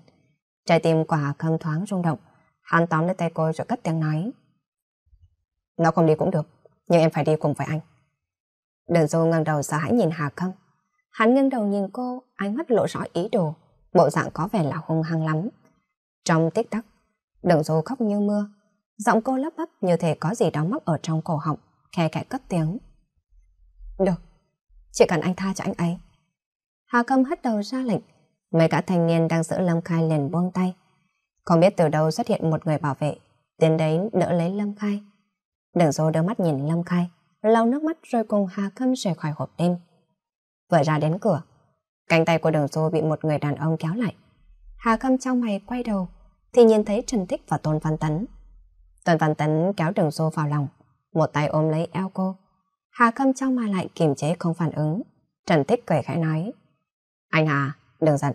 Trái tim quả khâm thoáng rung động, hắn tóm lấy tay cô rồi cất tiếng nói. Nó không đi cũng được, nhưng em phải đi cùng với anh. Đường Du ngẩng đầu sợ hãi nhìn Hà Khâm. Hắn ngẩng đầu nhìn cô, ánh mắt lộ rõ ý đồ, bộ dạng có vẻ là hung hăng lắm. Trong tích tắc, Đường Du khóc như mưa, giọng cô lấp bắp như thể có gì đó mắc ở trong cổ họng, khe khẽ cất tiếng. Được, chỉ cần anh tha cho anh ấy. Hà Khâm hất đầu ra lệnh, mấy cả thanh niên đang giữ Lâm Khai liền buông tay. Không biết từ đâu xuất hiện một người bảo vệ, tiến đến đỡ lấy Lâm Khai. Đường Du đưa mắt nhìn Lâm Khai, lau nước mắt rồi cùng Hà Khâm rời khỏi hộp đêm. Vừa ra đến cửa, cánh tay của đường Du bị một người đàn ông kéo lại. Hà Khâm trong mày quay đầu, thì nhìn thấy Trần Thích và Tôn Văn Tấn. Tôn Văn Tấn kéo đường Du vào lòng, một tay ôm lấy eo cô. Hà Khâm trong mà lại kiềm chế không phản ứng. Trần Thích cười khẽ nói, Anh Hà, đừng giận,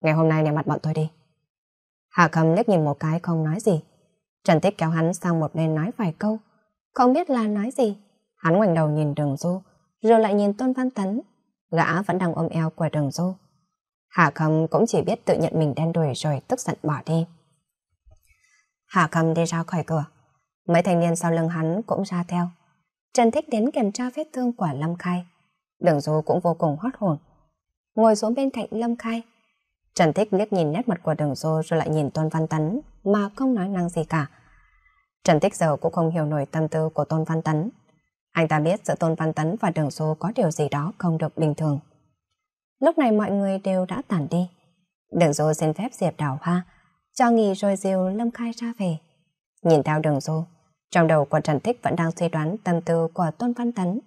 ngày hôm nay nè mặt bọn tôi đi. Hà Khâm liếc nhìn một cái không nói gì. Trần Thích kéo hắn sang một bên nói vài câu, không biết là nói gì. Hắn ngoảnh đầu nhìn đường du, rồi lại nhìn Tôn Văn Tấn. Gã vẫn đang ôm eo của đường du. Hà Khâm cũng chỉ biết tự nhận mình đen đuổi rồi tức giận bỏ đi. Hà Khâm đi ra khỏi cửa. Mấy thanh niên sau lưng hắn cũng ra theo. Trần Thích đến kiểm tra vết thương của Lâm Khai. Đường Du cũng vô cùng hót hồn. Ngồi xuống bên cạnh Lâm Khai. Trần Thích liếc nhìn nét mặt của Đường Du rồi lại nhìn Tôn Văn Tấn mà không nói năng gì cả. Trần thích giờ cũng không hiểu nổi tâm tư của Tôn Văn Tấn. Anh ta biết giữa Tôn Văn Tấn và Đường Du có điều gì đó không được bình thường. Lúc này mọi người đều đã tản đi. Đường Du xin phép Diệp Đào Hoa, cho nghỉ rồi diều Lâm Khai ra về. Nhìn theo Đường Du, trong đầu của Trần Thích vẫn đang suy đoán tâm tư của Tôn Văn Tấn.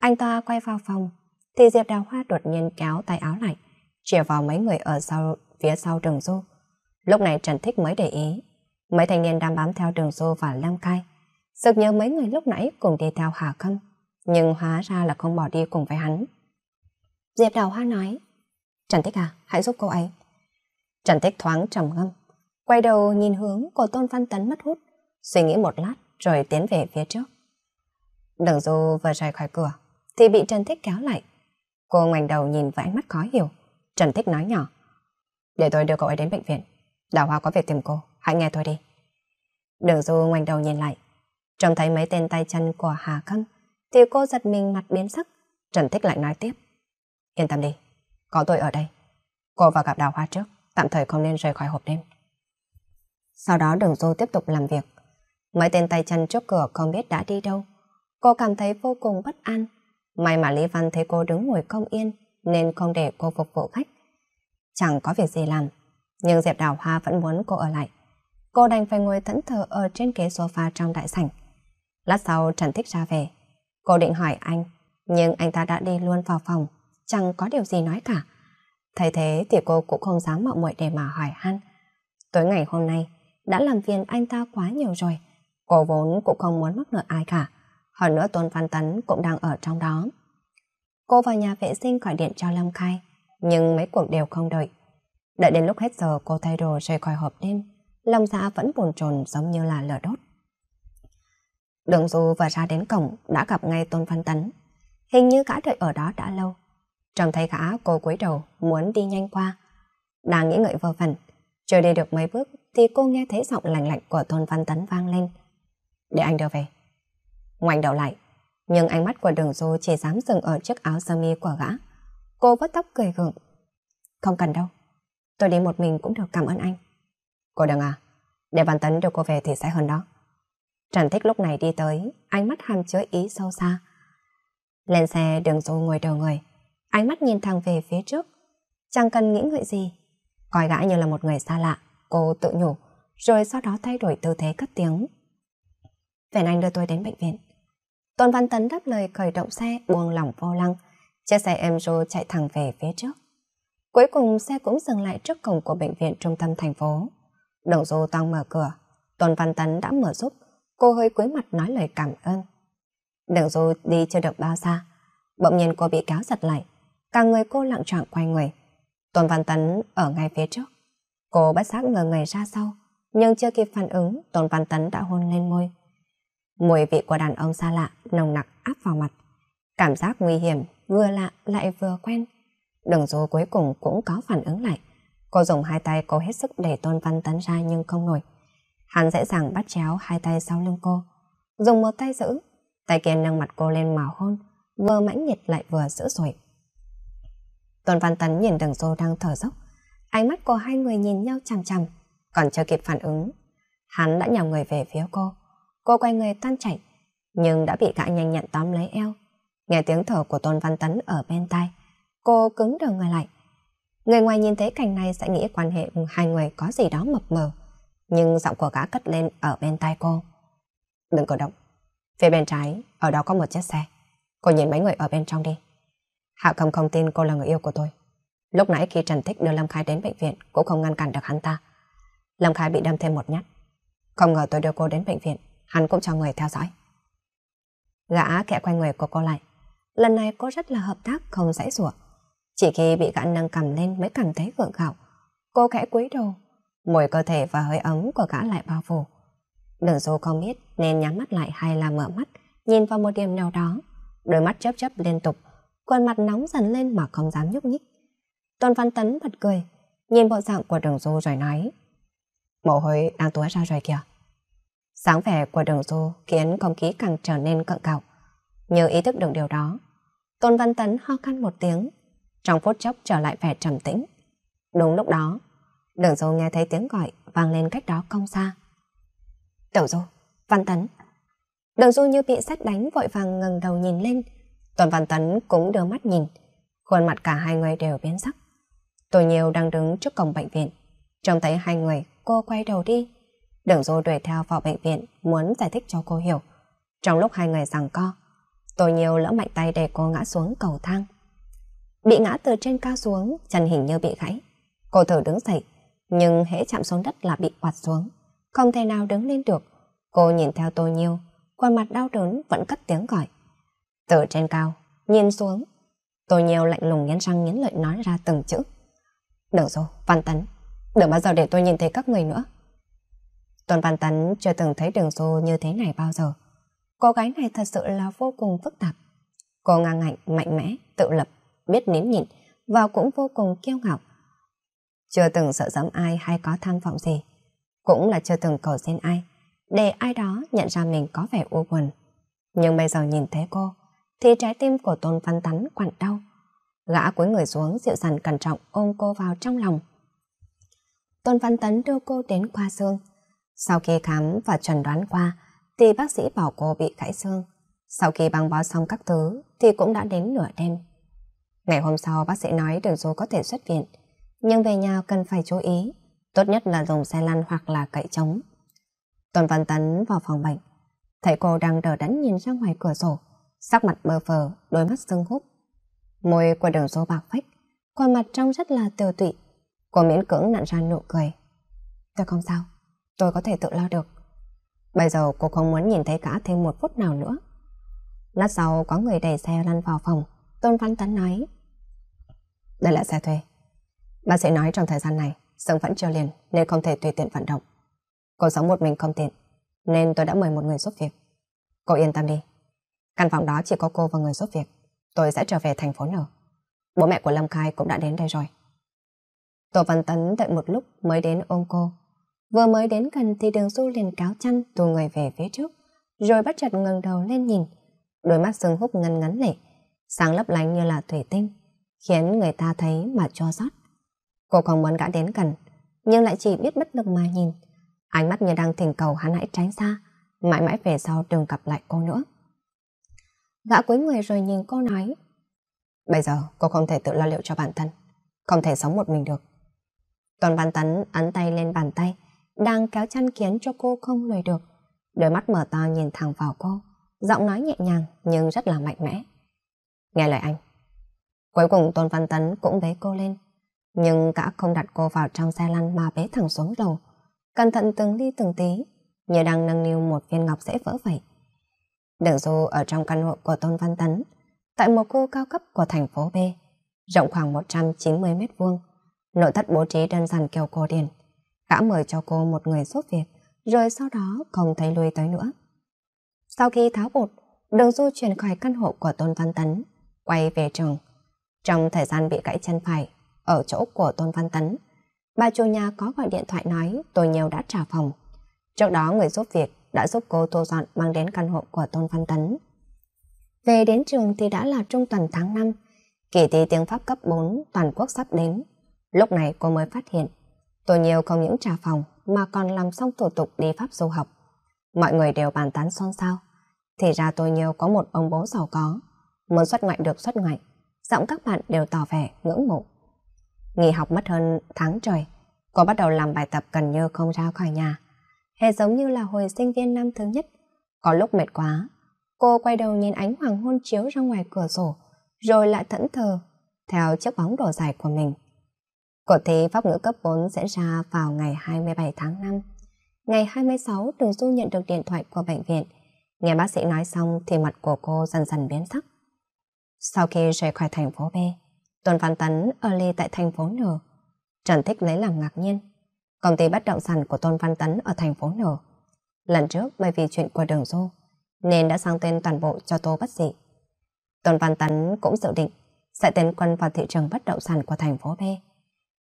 Anh ta quay vào phòng, thì Diệp Đào Hoa đột nhiên kéo tay áo lại, chìa vào mấy người ở sau phía sau Đường Du. Lúc này Trần Thích mới để ý Mấy thanh niên đang bám theo đường du và lâm khai. Sực nhớ mấy người lúc nãy cùng đi theo Hà Khâm, nhưng hóa ra là không bỏ đi cùng với hắn. Diệp Đào Hoa nói, Trần Tích à, hãy giúp cô ấy. Trần Tích thoáng trầm ngâm, quay đầu nhìn hướng của Tôn Văn Tấn mất hút, suy nghĩ một lát rồi tiến về phía trước. Đường Du vừa rời khỏi cửa, thì bị Trần Tích kéo lại. Cô ngoảnh đầu nhìn với ánh mắt khó hiểu. Trần Tích nói nhỏ, để tôi đưa cậu ấy đến bệnh viện. Đào Hoa có việc tìm cô, hãy nghe tôi đi. Đường Du ngoảnh đầu nhìn lại, trông thấy mấy tên tay chân của Hà Khâm, thì cô giật mình mặt biến sắc. Trần Thích lại nói tiếp. Yên tâm đi, có tôi ở đây. Cô vào gặp Đào Hoa trước, tạm thời không nên rời khỏi hộp đêm. Sau đó đường Du tiếp tục làm việc. Mấy tên tay chân trước cửa không biết đã đi đâu. Cô cảm thấy vô cùng bất an. May mà Lý Văn thấy cô đứng ngồi không yên, nên không để cô phục vụ khách. Chẳng có việc gì làm, nhưng Diệp Đào Hoa vẫn muốn cô ở lại. Cô đành phải ngồi thẫn thờ ở trên ghế sofa trong đại sảnh. Lát sau Trần Thích ra về. Cô định hỏi anh, nhưng anh ta đã đi luôn vào phòng, chẳng có điều gì nói cả. Thấy thế thì cô cũng không dám mạo muội để mà hỏi han. Tối ngày hôm nay, đã làm phiền anh ta quá nhiều rồi. Cô vốn cũng không muốn mắc nợ ai cả. Hơn nữa Tôn Văn Tấn cũng đang ở trong đó. Cô vào nhà vệ sinh gọi điện cho Lâm Khai, nhưng mấy cuộc đều không đợi. Đợi đến lúc hết giờ cô thay đồ rời khỏi hộp đêm, lòng dạ vẫn buồn chồn giống như là lửa đốt. Đường Du vừa ra đến cổng đã gặp ngay Tôn Văn Tấn. Hình như gã đợi ở đó đã lâu. Trông thấy gã cô cúi đầu muốn đi nhanh qua. Đang nghĩ ngợi vơ vẩn, chưa đi được mấy bước thì cô nghe thấy giọng lạnh lạnh của Tôn Văn Tấn vang lên. Để anh đưa về. Ngoảnh đầu lại, nhưng ánh mắt của đường Du chỉ dám dừng ở chiếc áo sơ mi của gã. Cô vất tóc cười gượng. Không cần đâu, tôi đi một mình cũng được cảm ơn anh. Cô đừng à, để Văn Tấn đưa cô về thì sẽ hơn đó. Trần Thích lúc này đi tới, ánh mắt hàm chứa ý sâu xa. Lên xe đường du ngồi đầu người, ánh mắt nhìn thẳng về phía trước. Chẳng cần nghĩ ngợi gì. Coi gã như là một người xa lạ, cô tự nhủ, rồi sau đó thay đổi tư thế cất tiếng. Phiền anh đưa tôi đến bệnh viện. Tôn Văn Tấn đáp lời khởi động xe buông lỏng vô lăng, chiếc xe em chạy thẳng về phía trước. Cuối cùng xe cũng dừng lại trước cổng của bệnh viện trung tâm thành phố. Đồng Du toang mở cửa, Tôn Văn Tấn đã mở giúp, cô hơi cúi mặt nói lời cảm ơn. Đường Du đi chưa được bao xa, bỗng nhiên cô bị kéo giật lại, cả người cô lặng trọng quay người. Tôn Văn Tấn ở ngay phía trước. Cô bất giác ngờ người ra sau, nhưng chưa kịp phản ứng, Tôn Văn Tấn đã hôn lên môi. Mùi vị của đàn ông xa lạ, nồng nặc áp vào mặt. Cảm giác nguy hiểm, vừa lạ lại vừa quen. Đường Du cuối cùng cũng có phản ứng lại. Cô dùng hai tay cố hết sức để Tôn Văn Tấn ra nhưng không nổi. Hắn dễ dàng bắt chéo hai tay sau lưng cô. Dùng một tay giữ, tay kia nâng mặt cô lên mà hôn, vừa mãnh nhiệt lại vừa dữ dội. Tôn Văn Tấn nhìn đường dô đang thở dốc. Ánh mắt của hai người nhìn nhau chằm chằm, còn chưa kịp phản ứng. Hắn đã nhào người về phía cô. Cô quay người tan chảy, nhưng đã bị gã nhanh nhận tóm lấy eo. Nghe tiếng thở của Tôn Văn Tấn ở bên tai, cô cứng đờ người lại. Người ngoài nhìn thấy cảnh này sẽ nghĩ quan hệ hai người có gì đó mập mờ, nhưng giọng của gã cất lên ở bên tai cô. Đừng cử động. Phía bên trái, ở đó có một chiếc xe. Cô nhìn mấy người ở bên trong đi. Hạ cầm không tin cô là người yêu của tôi. Lúc nãy khi Trần Thích đưa Lâm Khai đến bệnh viện cũng không ngăn cản được hắn ta. Lâm Khai bị đâm thêm một nhát. Không ngờ tôi đưa cô đến bệnh viện, hắn cũng cho người theo dõi. Gã kẹ quay người của cô lại. Lần này cô rất là hợp tác, không dãy rủa. Chỉ khi bị gã nâng cầm lên mới cảm thấy gượng gạo. Cô khẽ cúi đầu, mùi cơ thể và hơi ấm của gã lại bao phủ. Đường Du không biết nên nhắm mắt lại hay là mở mắt, nhìn vào một điểm nào đó. Đôi mắt chớp chớp liên tục, khuôn mặt nóng dần lên mà không dám nhúc nhích. Tôn Văn Tấn bật cười, nhìn bộ dạng của đường Du rồi nói. Mồ hôi đang túa ra rồi kìa. Sáng vẻ của đường Du khiến không khí càng trở nên cận cạo. Nhờ ý thức được điều đó, Tôn Văn Tấn ho khăn một tiếng, trong phút chốc trở lại vẻ trầm tĩnh. Đúng lúc đó, đường Du nghe thấy tiếng gọi vang lên cách đó không xa. Tiểu Du, Văn Tấn. Đường Du như bị sét đánh vội vàng ngẩng đầu nhìn lên. Tuần Văn Tấn cũng đưa mắt nhìn. Khuôn mặt cả hai người đều biến sắc. Tôi nhiều đang đứng trước cổng bệnh viện. Trông thấy hai người, cô quay đầu đi. Đường Du đuổi theo vào bệnh viện muốn giải thích cho cô hiểu. Trong lúc hai người giằng co, tôi nhiều lỡ mạnh tay để cô ngã xuống cầu thang. Bị ngã từ trên cao xuống, chân hình như bị gãy. Cô thử đứng dậy, nhưng hễ chạm xuống đất là bị quạt xuống. Không thể nào đứng lên được. Cô nhìn theo tôi nhiều, khuôn mặt đau đớn vẫn cất tiếng gọi. Từ trên cao, nhìn xuống. Tôi nhiều lạnh lùng nghiến răng nghiến lợi nói ra từng chữ. Được rồi, Văn Tấn, đừng bao giờ để tôi nhìn thấy các người nữa. Tuần Văn Tấn chưa từng thấy đường xô như thế này bao giờ. Cô gái này thật sự là vô cùng phức tạp. Cô ngang ngạnh, mạnh mẽ, tự lập, biết nín nhịn và cũng vô cùng kiêu ngạo. Chưa từng sợ dám ai hay có tham vọng gì. Cũng là chưa từng cầu xin ai để ai đó nhận ra mình có vẻ u buồn. Nhưng bây giờ nhìn thấy cô thì trái tim của Tôn Văn Tấn quặn đau. Gã cúi người xuống dịu dàng cẩn trọng ôm cô vào trong lòng. Tôn Văn Tấn đưa cô đến khoa xương. Sau khi khám và chuẩn đoán qua thì bác sĩ bảo cô bị gãy xương. Sau khi băng bó xong các thứ thì cũng đã đến nửa đêm. Ngày hôm sau bác sĩ nói Đường dù có thể xuất viện, nhưng về nhà cần phải chú ý, tốt nhất là dùng xe lăn hoặc là cậy trống. Tôn Văn Tấn vào phòng bệnh, thấy cô đang đờ đẫn nhìn ra ngoài cửa sổ, sắc mặt bơ phờ, đôi mắt sưng húp. Môi của Đường số bạc phách, khuôn mặt trông rất là tiêu tụy. Cô miễn cưỡng nặn ra nụ cười. Tôi không sao, tôi có thể tự lo được. Bây giờ cô không muốn nhìn thấy cả thêm một phút nào nữa. Lát sau có người đẩy xe lăn vào phòng, Tôn Văn Tấn nói. Đây là xe thuê. Bác sĩ nói trong thời gian này, sưng vẫn chưa liền nên không thể tùy tiện vận động. Cô sống một mình không tiện, nên tôi đã mời một người giúp việc. Cô yên tâm đi. Căn phòng đó chỉ có cô và người giúp việc. Tôi sẽ trở về thành phố nở Bố mẹ của Lâm Khai cũng đã đến đây rồi. Tô Văn Tấn đợi một lúc mới đến ôm cô. Vừa mới đến gần thì đường du liền cáo chăn tù người về phía trước, rồi bắt chặt ngẩng đầu lên nhìn. Đôi mắt sưng húp ngân ngắn lệ, sáng lấp lánh như là thủy tinh, khiến người ta thấy mà cho sót. Cô không muốn gã đến gần, nhưng lại chỉ biết bất lực mà nhìn. Ánh mắt như đang thỉnh cầu hắn hãy tránh xa, mãi mãi về sau đừng gặp lại cô nữa. Gã cuối người rồi nhìn cô nói, Bây giờ cô không thể tự lo liệu cho bản thân, không thể sống một mình được. Toàn Văn Tấn ấn tay lên bàn tay, đang kéo chăn kiến cho cô không lùi được. Đôi mắt mở to nhìn thẳng vào cô, giọng nói nhẹ nhàng nhưng rất là mạnh mẽ. Nghe lời anh. Cuối cùng Tôn Văn Tấn cũng bế cô lên, nhưng cả không đặt cô vào trong xe lăn mà bế thẳng xuống đầu Cẩn thận từng ly từng tí, như đang nâng niu một viên ngọc dễ vỡ vậy. Đường Du ở trong căn hộ của Tôn Văn Tấn, tại một khu cao cấp của thành phố B, rộng khoảng 190 mét vuông. Nội thất bố trí đơn giản kiểu cổ điển. Gã mời cho cô một người giúp việc, rồi sau đó không thấy lui tới nữa. Sau khi tháo bột, Đường Du chuyển khỏi căn hộ của Tôn Văn Tấn, quay về trường. Trong thời gian bị gãy chân phải, ở chỗ của Tôn Văn Tấn, bà chủ nhà có gọi điện thoại nói tôi nhiều đã trả phòng. Trước đó người giúp việc đã giúp cô thu dọn mang đến căn hộ của Tôn Văn Tấn. Về đến trường thì đã là trung tuần tháng 5, kỳ thi tiếng Pháp cấp 4 toàn quốc sắp đến. Lúc này cô mới phát hiện, tôi nhiều không những trả phòng mà còn làm xong thủ tục đi Pháp du học. Mọi người đều bàn tán xôn xao. Thì ra tôi nhiều có một ông bố giàu có, muốn xuất ngoại được xuất ngoại. Giọng các bạn đều tỏ vẻ ngưỡng mộ. Nghỉ học mất hơn tháng trời, cô bắt đầu làm bài tập gần như không ra khỏi nhà. Hệ giống như là hồi sinh viên năm thứ nhất. Có lúc mệt quá, cô quay đầu nhìn ánh hoàng hôn chiếu ra ngoài cửa sổ, rồi lại thẫn thờ, theo chiếc bóng đồ dài của mình. Cuộc thi pháp ngữ cấp 4 diễn ra vào ngày 27 tháng 5. Ngày 26, Đường Du nhận được điện thoại của bệnh viện. Nghe bác sĩ nói xong thì mặt của cô dần dần biến sắc. Sau khi rời khỏi thành phố B, Tuần Văn Tấn ở ly tại thành phố N. Trần Thích lấy làm ngạc nhiên. Công ty bất động sản của Tôn Văn Tấn ở thành phố N. Lần trước bởi vì chuyện của Đường Du, nên đã sang tên toàn bộ cho Tô Bất Dị. Tôn Văn Tấn cũng dự định sẽ tiến quân vào thị trường bất động sản của thành phố B.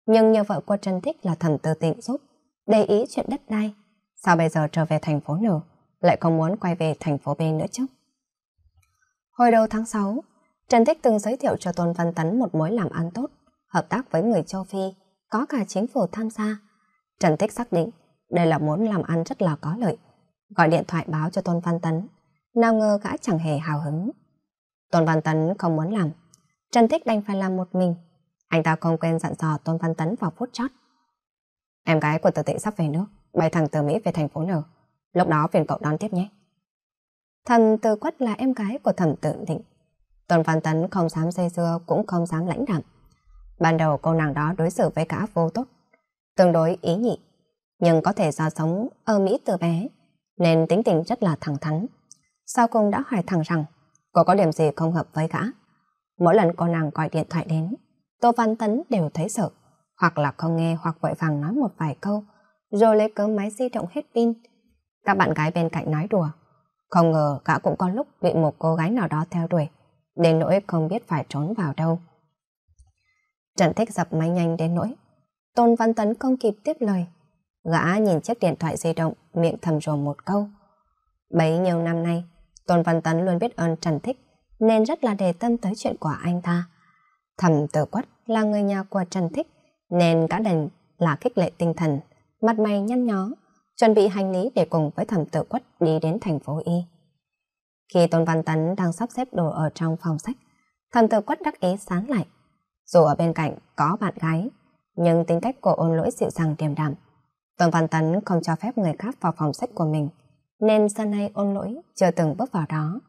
Nhưng nhờ vợ của Trần Thích là thần tư tịnh giúp, để ý chuyện đất đai. Sao bây giờ trở về thành phố N lại không muốn quay về thành phố B nữa chứ? Hồi đầu tháng 6, Trần Thích từng giới thiệu cho Tôn Văn Tấn một mối làm ăn tốt, hợp tác với người châu Phi, có cả chính phủ tham gia. Trần Thích xác định đây là muốn làm ăn rất là có lợi. Gọi điện thoại báo cho Tôn Văn Tấn, nào ngờ gã chẳng hề hào hứng. Tôn Văn Tấn không muốn làm, Trần Thích đành phải làm một mình. Anh ta không quên dặn dò Tôn Văn Tấn vào phút chót. Em gái của tử tị sắp về nước, bay thẳng từ Mỹ về thành phố N. Lúc đó phiền cậu đón tiếp nhé. Thần Từ Quất là em gái của thẩm tự định. Tôn Văn Tấn không dám dây dưa cũng không dám lãnh đạm. Ban đầu cô nàng đó đối xử với cả vô tốt, tương đối ý nhị, nhưng có thể do sống ở Mỹ từ bé, nên tính tình rất là thẳng thắn. Sau cùng đã hỏi thẳng rằng cô có điểm gì không hợp với gã. Mỗi lần cô nàng gọi điện thoại đến, Tô Văn Tấn đều thấy sợ, hoặc là không nghe hoặc vội vàng nói một vài câu, rồi lấy cớ máy di động hết pin. Các bạn gái bên cạnh nói đùa. Không ngờ gã cũng có lúc bị một cô gái nào đó theo đuổi, đến nỗi không biết phải trốn vào đâu. Trần Thích dập máy nhanh đến nỗi. Tôn Văn Tấn không kịp tiếp lời. Gã nhìn chiếc điện thoại di động, miệng thầm rồm một câu. Bấy nhiêu năm nay, Tôn Văn Tấn luôn biết ơn Trần Thích, nên rất là đề tâm tới chuyện của anh ta. Thầm tử quất là người nhà của Trần Thích, nên cả đành là khích lệ tinh thần, mặt mày nhăn nhó, chuẩn bị hành lý để cùng với thầm tử quất đi đến thành phố Y. Khi Tôn Văn Tấn đang sắp xếp đồ ở trong phòng sách, thần tử quất đắc ý sán lại. Dù ở bên cạnh có bạn gái, nhưng tính cách của ôn lỗi dịu dàng điềm đạm. Tôn Văn Tấn không cho phép người khác vào phòng sách của mình, nên sân nay ôn lỗi chưa từng bước vào đó.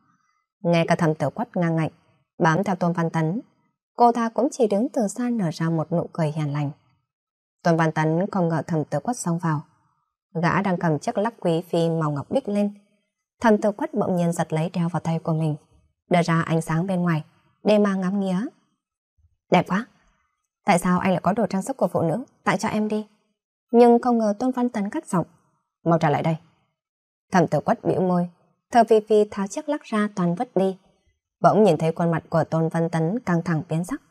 Ngay cả thầm tử quất ngang ngạnh, bám theo Tôn Văn Tấn, cô ta cũng chỉ đứng từ xa nở ra một nụ cười hiền lành. Tôn Văn Tấn không ngờ thầm tử quất xông vào. Gã đang cầm chiếc lắc quý phi màu ngọc bích lên. Thầm tử quất bỗng nhiên giật lấy đeo vào tay của mình, đưa ra ánh sáng bên ngoài, để mà ngắm nghía. Đẹp quá! Tại sao anh lại có đồ trang sức của phụ nữ? Tặng cho em đi. Nhưng không ngờ Tôn Văn Tấn cắt giọng. Mau trả lại đây. Thẩm tử quất biểu môi, thờ phi phi tháo chiếc lắc ra toàn vứt đi. Bỗng nhìn thấy khuôn mặt của Tôn Văn Tấn căng thẳng biến sắc.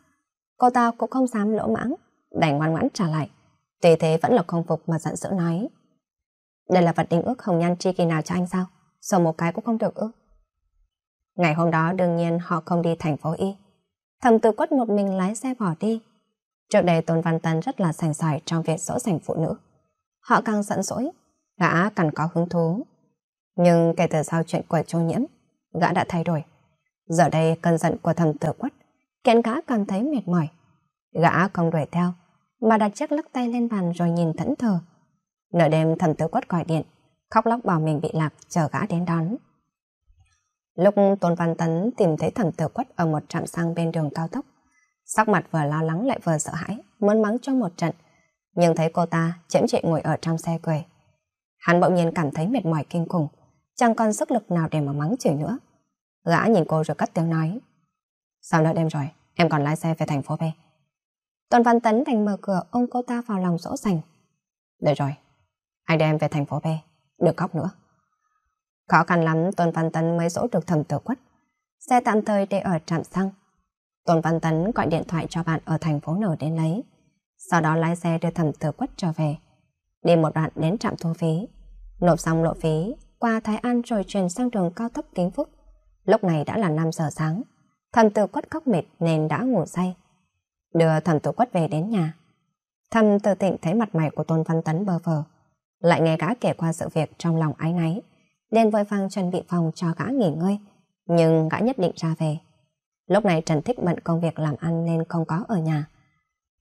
Cô ta cũng không dám lỗ mãng, đành ngoan ngoãn trả lại. Tuy thế vẫn là không phục mà giận dữ nói. Đây là vật đính ước hồng nhan tri kỳ nào cho anh sao? Sờ một cái cũng không được ư? Ngày hôm đó đương nhiên họ không đi thành phố Y. Thẩm tử quất một mình lái xe bỏ đi. Trước đây Tôn Văn Tân rất là sành sỏi trong việc dỗ dành phụ nữ. Họ càng giận dỗi, gã càng có hứng thú. Nhưng kể từ sau chuyện của Châu Nhiễm, gã đã thay đổi. Giờ đây cơn giận của thầm tử quất, khiến gã cảm thấy mệt mỏi. Gã không đuổi theo, mà đặt chiếc lắc tay lên bàn rồi nhìn thẫn thờ. Nửa đêm thầm tử quất gọi điện, khóc lóc bảo mình bị lạc chờ gã đến đón. Lúc Tôn Văn Tấn tìm thấy thẩm tử quất ở một trạm xăng bên đường cao tốc, sắc mặt vừa lo lắng lại vừa sợ hãi, muốn mắng cho một trận, nhưng thấy cô ta chễm chệ ngồi ở trong xe cười. Hắn bỗng nhiên cảm thấy mệt mỏi kinh khủng, chẳng còn sức lực nào để mà mắng chửi nữa. Gã nhìn cô rồi cắt tiếng nói. Sao đã đêm rồi, em còn lái xe về thành phố B. Tôn Văn Tấn đành mở cửa ôm cô ta vào lòng dỗ dành. Được rồi, anh đem về thành phố B, đừng khóc nữa. Khó khăn lắm Tôn Văn Tấn mới dỗ được thầm tử quất. Xe tạm thời để ở trạm xăng. Tôn Văn Tấn gọi điện thoại cho bạn ở thành phố nở đến lấy. Sau đó lái xe đưa thầm tử quất trở về. Đi một đoạn đến trạm thu phí. Nộp xong lộ phí, qua Thái An rồi chuyển sang đường cao tốc Kính Phúc. Lúc này đã là 5 giờ sáng. Thầm tử quất khóc mệt nên đã ngủ say. Đưa thầm tử quất về đến nhà. Thầm tử tịnh thấy mặt mày của Tôn Văn Tấn bơ vờ. Lại nghe gã kể qua sự việc trong lòng ái náy. Đen vội vàng chuẩn bị phòng cho gã nghỉ ngơi. Nhưng gã nhất định ra về. Lúc này Trần Thích bận công việc làm ăn nên không có ở nhà.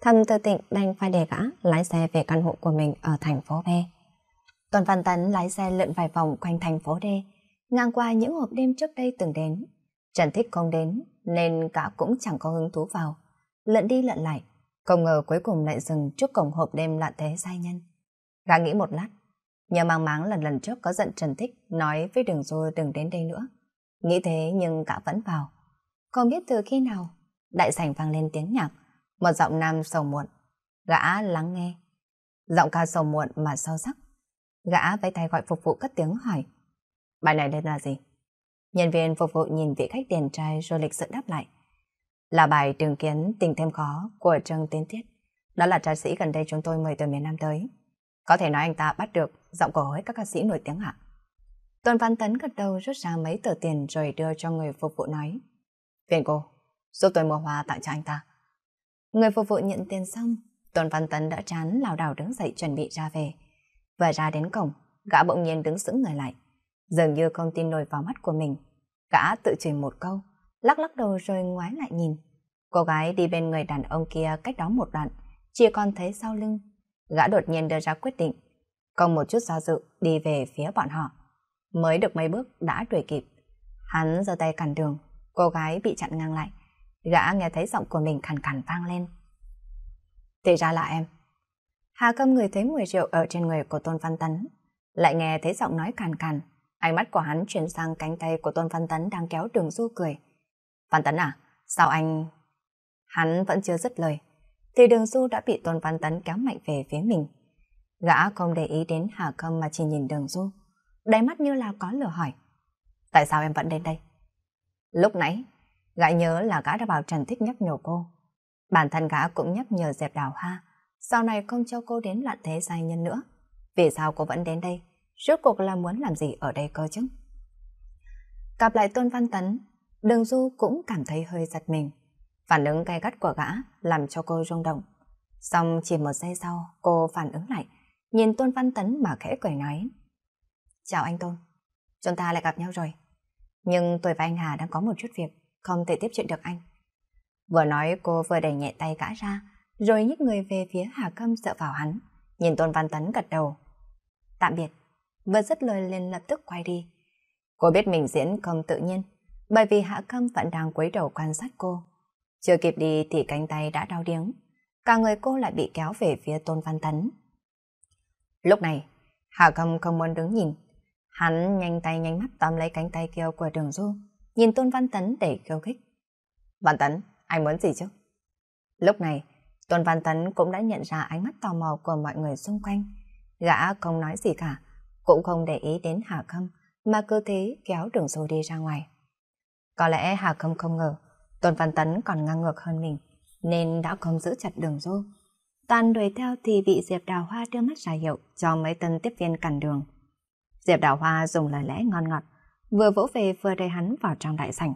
Thầm tư tịnh đành phải để gã lái xe về căn hộ của mình ở thành phố B. Tuần Văn Tấn lái xe lượn vài vòng quanh thành phố D, ngang qua những hộp đêm trước đây từng đến. Trần Thích không đến nên cả cũng chẳng có hứng thú vào. Lượn đi lượn lại, không ngờ cuối cùng lại dừng trước cổng hộp đêm lạ thế giai nhân. Gã nghĩ một lát, nhờ mang máng lần lần trước có giận Trần Thích nói với đường rồi đừng đến đây nữa. Nghĩ thế nhưng cả vẫn vào. Không biết từ khi nào, đại sảnh vang lên tiếng nhạc, một giọng nam sầu muộn. Gã lắng nghe. Giọng ca sầu muộn mà sâu sắc. Gã vẫy tay gọi phục vụ cất tiếng hỏi. Bài này tên là gì? Nhân viên phục vụ nhìn vị khách điển trai rồi lịch sự đáp lại. Là bài Trường Kiến Tình Thêm Khó của Trương Tiến Tiết. Đó là ca sĩ gần đây chúng tôi mời từ miền Nam tới. Có thể nói anh ta bắt được giọng của hối các ca sĩ nổi tiếng ạ. Tôn Văn Tấn gật đầu rút ra mấy tờ tiền rồi đưa cho người phục vụ nói. Phiền cô, giúp tôi mua hoa tặng cho anh ta. Người phục vụ nhận tiền xong, Tôn Văn Tấn đã chán lảo đảo đứng dậy chuẩn bị ra về. Vừa ra đến cổng, gã bỗng nhiên đứng sững người lại. Dường như không tin nổi vào mắt của mình. Gã tự chửi một câu, lắc lắc đầu rồi ngoái lại nhìn. Cô gái đi bên người đàn ông kia cách đó một đoạn, chỉ còn thấy sau lưng. Gã đột nhiên đưa ra quyết định, còn một chút do dự đi về phía bọn họ. Mới được mấy bước đã đuổi kịp. Hắn giơ tay cản đường, cô gái bị chặn ngang lại. Gã nghe thấy giọng của mình khàn khàn vang lên. Thì ra là em. Hà Câm người thấy mùi rượu ở trên người của Tôn Văn Tấn. Lại nghe thấy giọng nói càn càn. Ánh mắt của hắn chuyển sang cánh tay của Tôn Văn Tấn đang kéo đường du cười. Văn Tấn à? Sao anh... Hắn vẫn chưa dứt lời. Thì đường du đã bị Tôn Văn Tấn kéo mạnh về phía mình. Gã không để ý đến Hà Khâm mà chỉ nhìn đường du. Đáy mắt như là có lửa hỏi. Tại sao em vẫn đến đây? Lúc nãy, gã nhớ là gã đã bảo Trần Thích nhắc nhở cô. Bản thân gã cũng nhắc nhở dẹp đào hoa. Sau này không cho cô đến loạn thế giai nhân nữa. Vì sao cô vẫn đến đây? Rốt cuộc là muốn làm gì ở đây cơ chứ? gặp lại Tôn Văn Tấn, đường du cũng cảm thấy hơi giật mình. Phản ứng gay gắt của gã làm cho cô rung động. Xong chỉ một giây sau, cô phản ứng lại, nhìn Tôn Văn Tấn mà khẽ cười nói. Chào anh Tôn, chúng ta lại gặp nhau rồi. Nhưng tôi và anh Hà đang có một chút việc, không thể tiếp chuyện được anh. Vừa nói cô vừa đẩy nhẹ tay gã ra, rồi nhích người về phía Hà Câm sợ vào hắn. Nhìn Tôn Văn Tấn gật đầu. Tạm biệt. Vừa dứt lời liền lập tức quay đi. Cô biết mình diễn không tự nhiên, bởi vì Hạ Câm vẫn đang quấy đầu quan sát cô. Chưa kịp đi thì cánh tay đã đau điếng. Cả người cô lại bị kéo về phía Tôn Văn Tấn. Lúc này, Hạ Cầm không muốn đứng nhìn, Hắn nhanh tay nhanh mắt tóm lấy cánh tay kia của đường du, nhìn Tôn Văn Tấn để khiêu khích. Văn Tấn, anh muốn gì chứ? Lúc này, Tôn Văn Tấn cũng đã nhận ra ánh mắt tò mò của mọi người xung quanh. Gã không nói gì cả, cũng không để ý đến Hà Khâm, mà cơ thế kéo đường du đi ra ngoài. Có lẽ Hà Khâm không ngờ, Tôn Văn Tấn còn ngang ngược hơn mình, nên đã không giữ chặt đường du. Toàn đuổi theo thì bị Diệp Đào Hoa đưa mắt ra hiệu cho mấy tân tiếp viên cản đường. Diệp Đào Hoa dùng lời lẽ ngon ngọt, vừa vỗ về vừa đẩy hắn vào trong đại sảnh.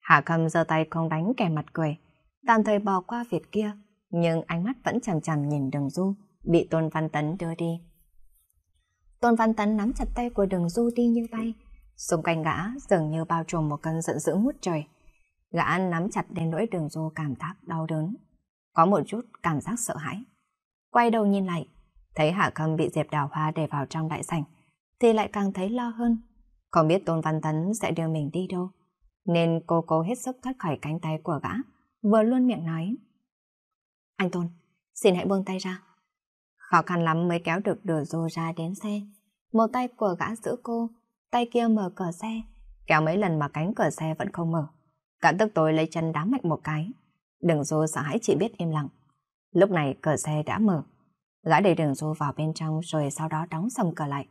Hạ Khâm giơ tay không đánh kẻ mặt cười, tạm thời bỏ qua việc kia, nhưng ánh mắt vẫn chằm chằm nhìn Đường Du, bị Tôn Văn Tấn đưa đi. Tôn Văn Tấn nắm chặt tay của Đường Du đi như tay, xung quanh gã dường như bao trùm một cơn giận dữ ngút trời. Gã nắm chặt đến nỗi Đường rô cảm giác đau đớn, có một chút cảm giác sợ hãi. Quay đầu nhìn lại, thấy Hạ Khâm bị Diệp Đào Hoa để vào trong đại sảnh, thì lại càng thấy lo hơn. Không biết Tôn Văn Tấn sẽ đưa mình đi đâu. Nên cô cố hết sức thoát khỏi cánh tay của gã, vừa luôn miệng nói. Anh Tôn, xin hãy buông tay ra. Khó khăn lắm mới kéo được đường rô ra đến xe. Một tay của gã giữ cô, tay kia mở cửa xe. Kéo mấy lần mà cánh cửa xe vẫn không mở. Cả tức tôi lấy chân đá mạnh một cái. Đường Du sợ hãi chỉ biết im lặng. Lúc này cửa xe đã mở. Gã để đường Du vào bên trong rồi sau đó đóng sầm cửa lại.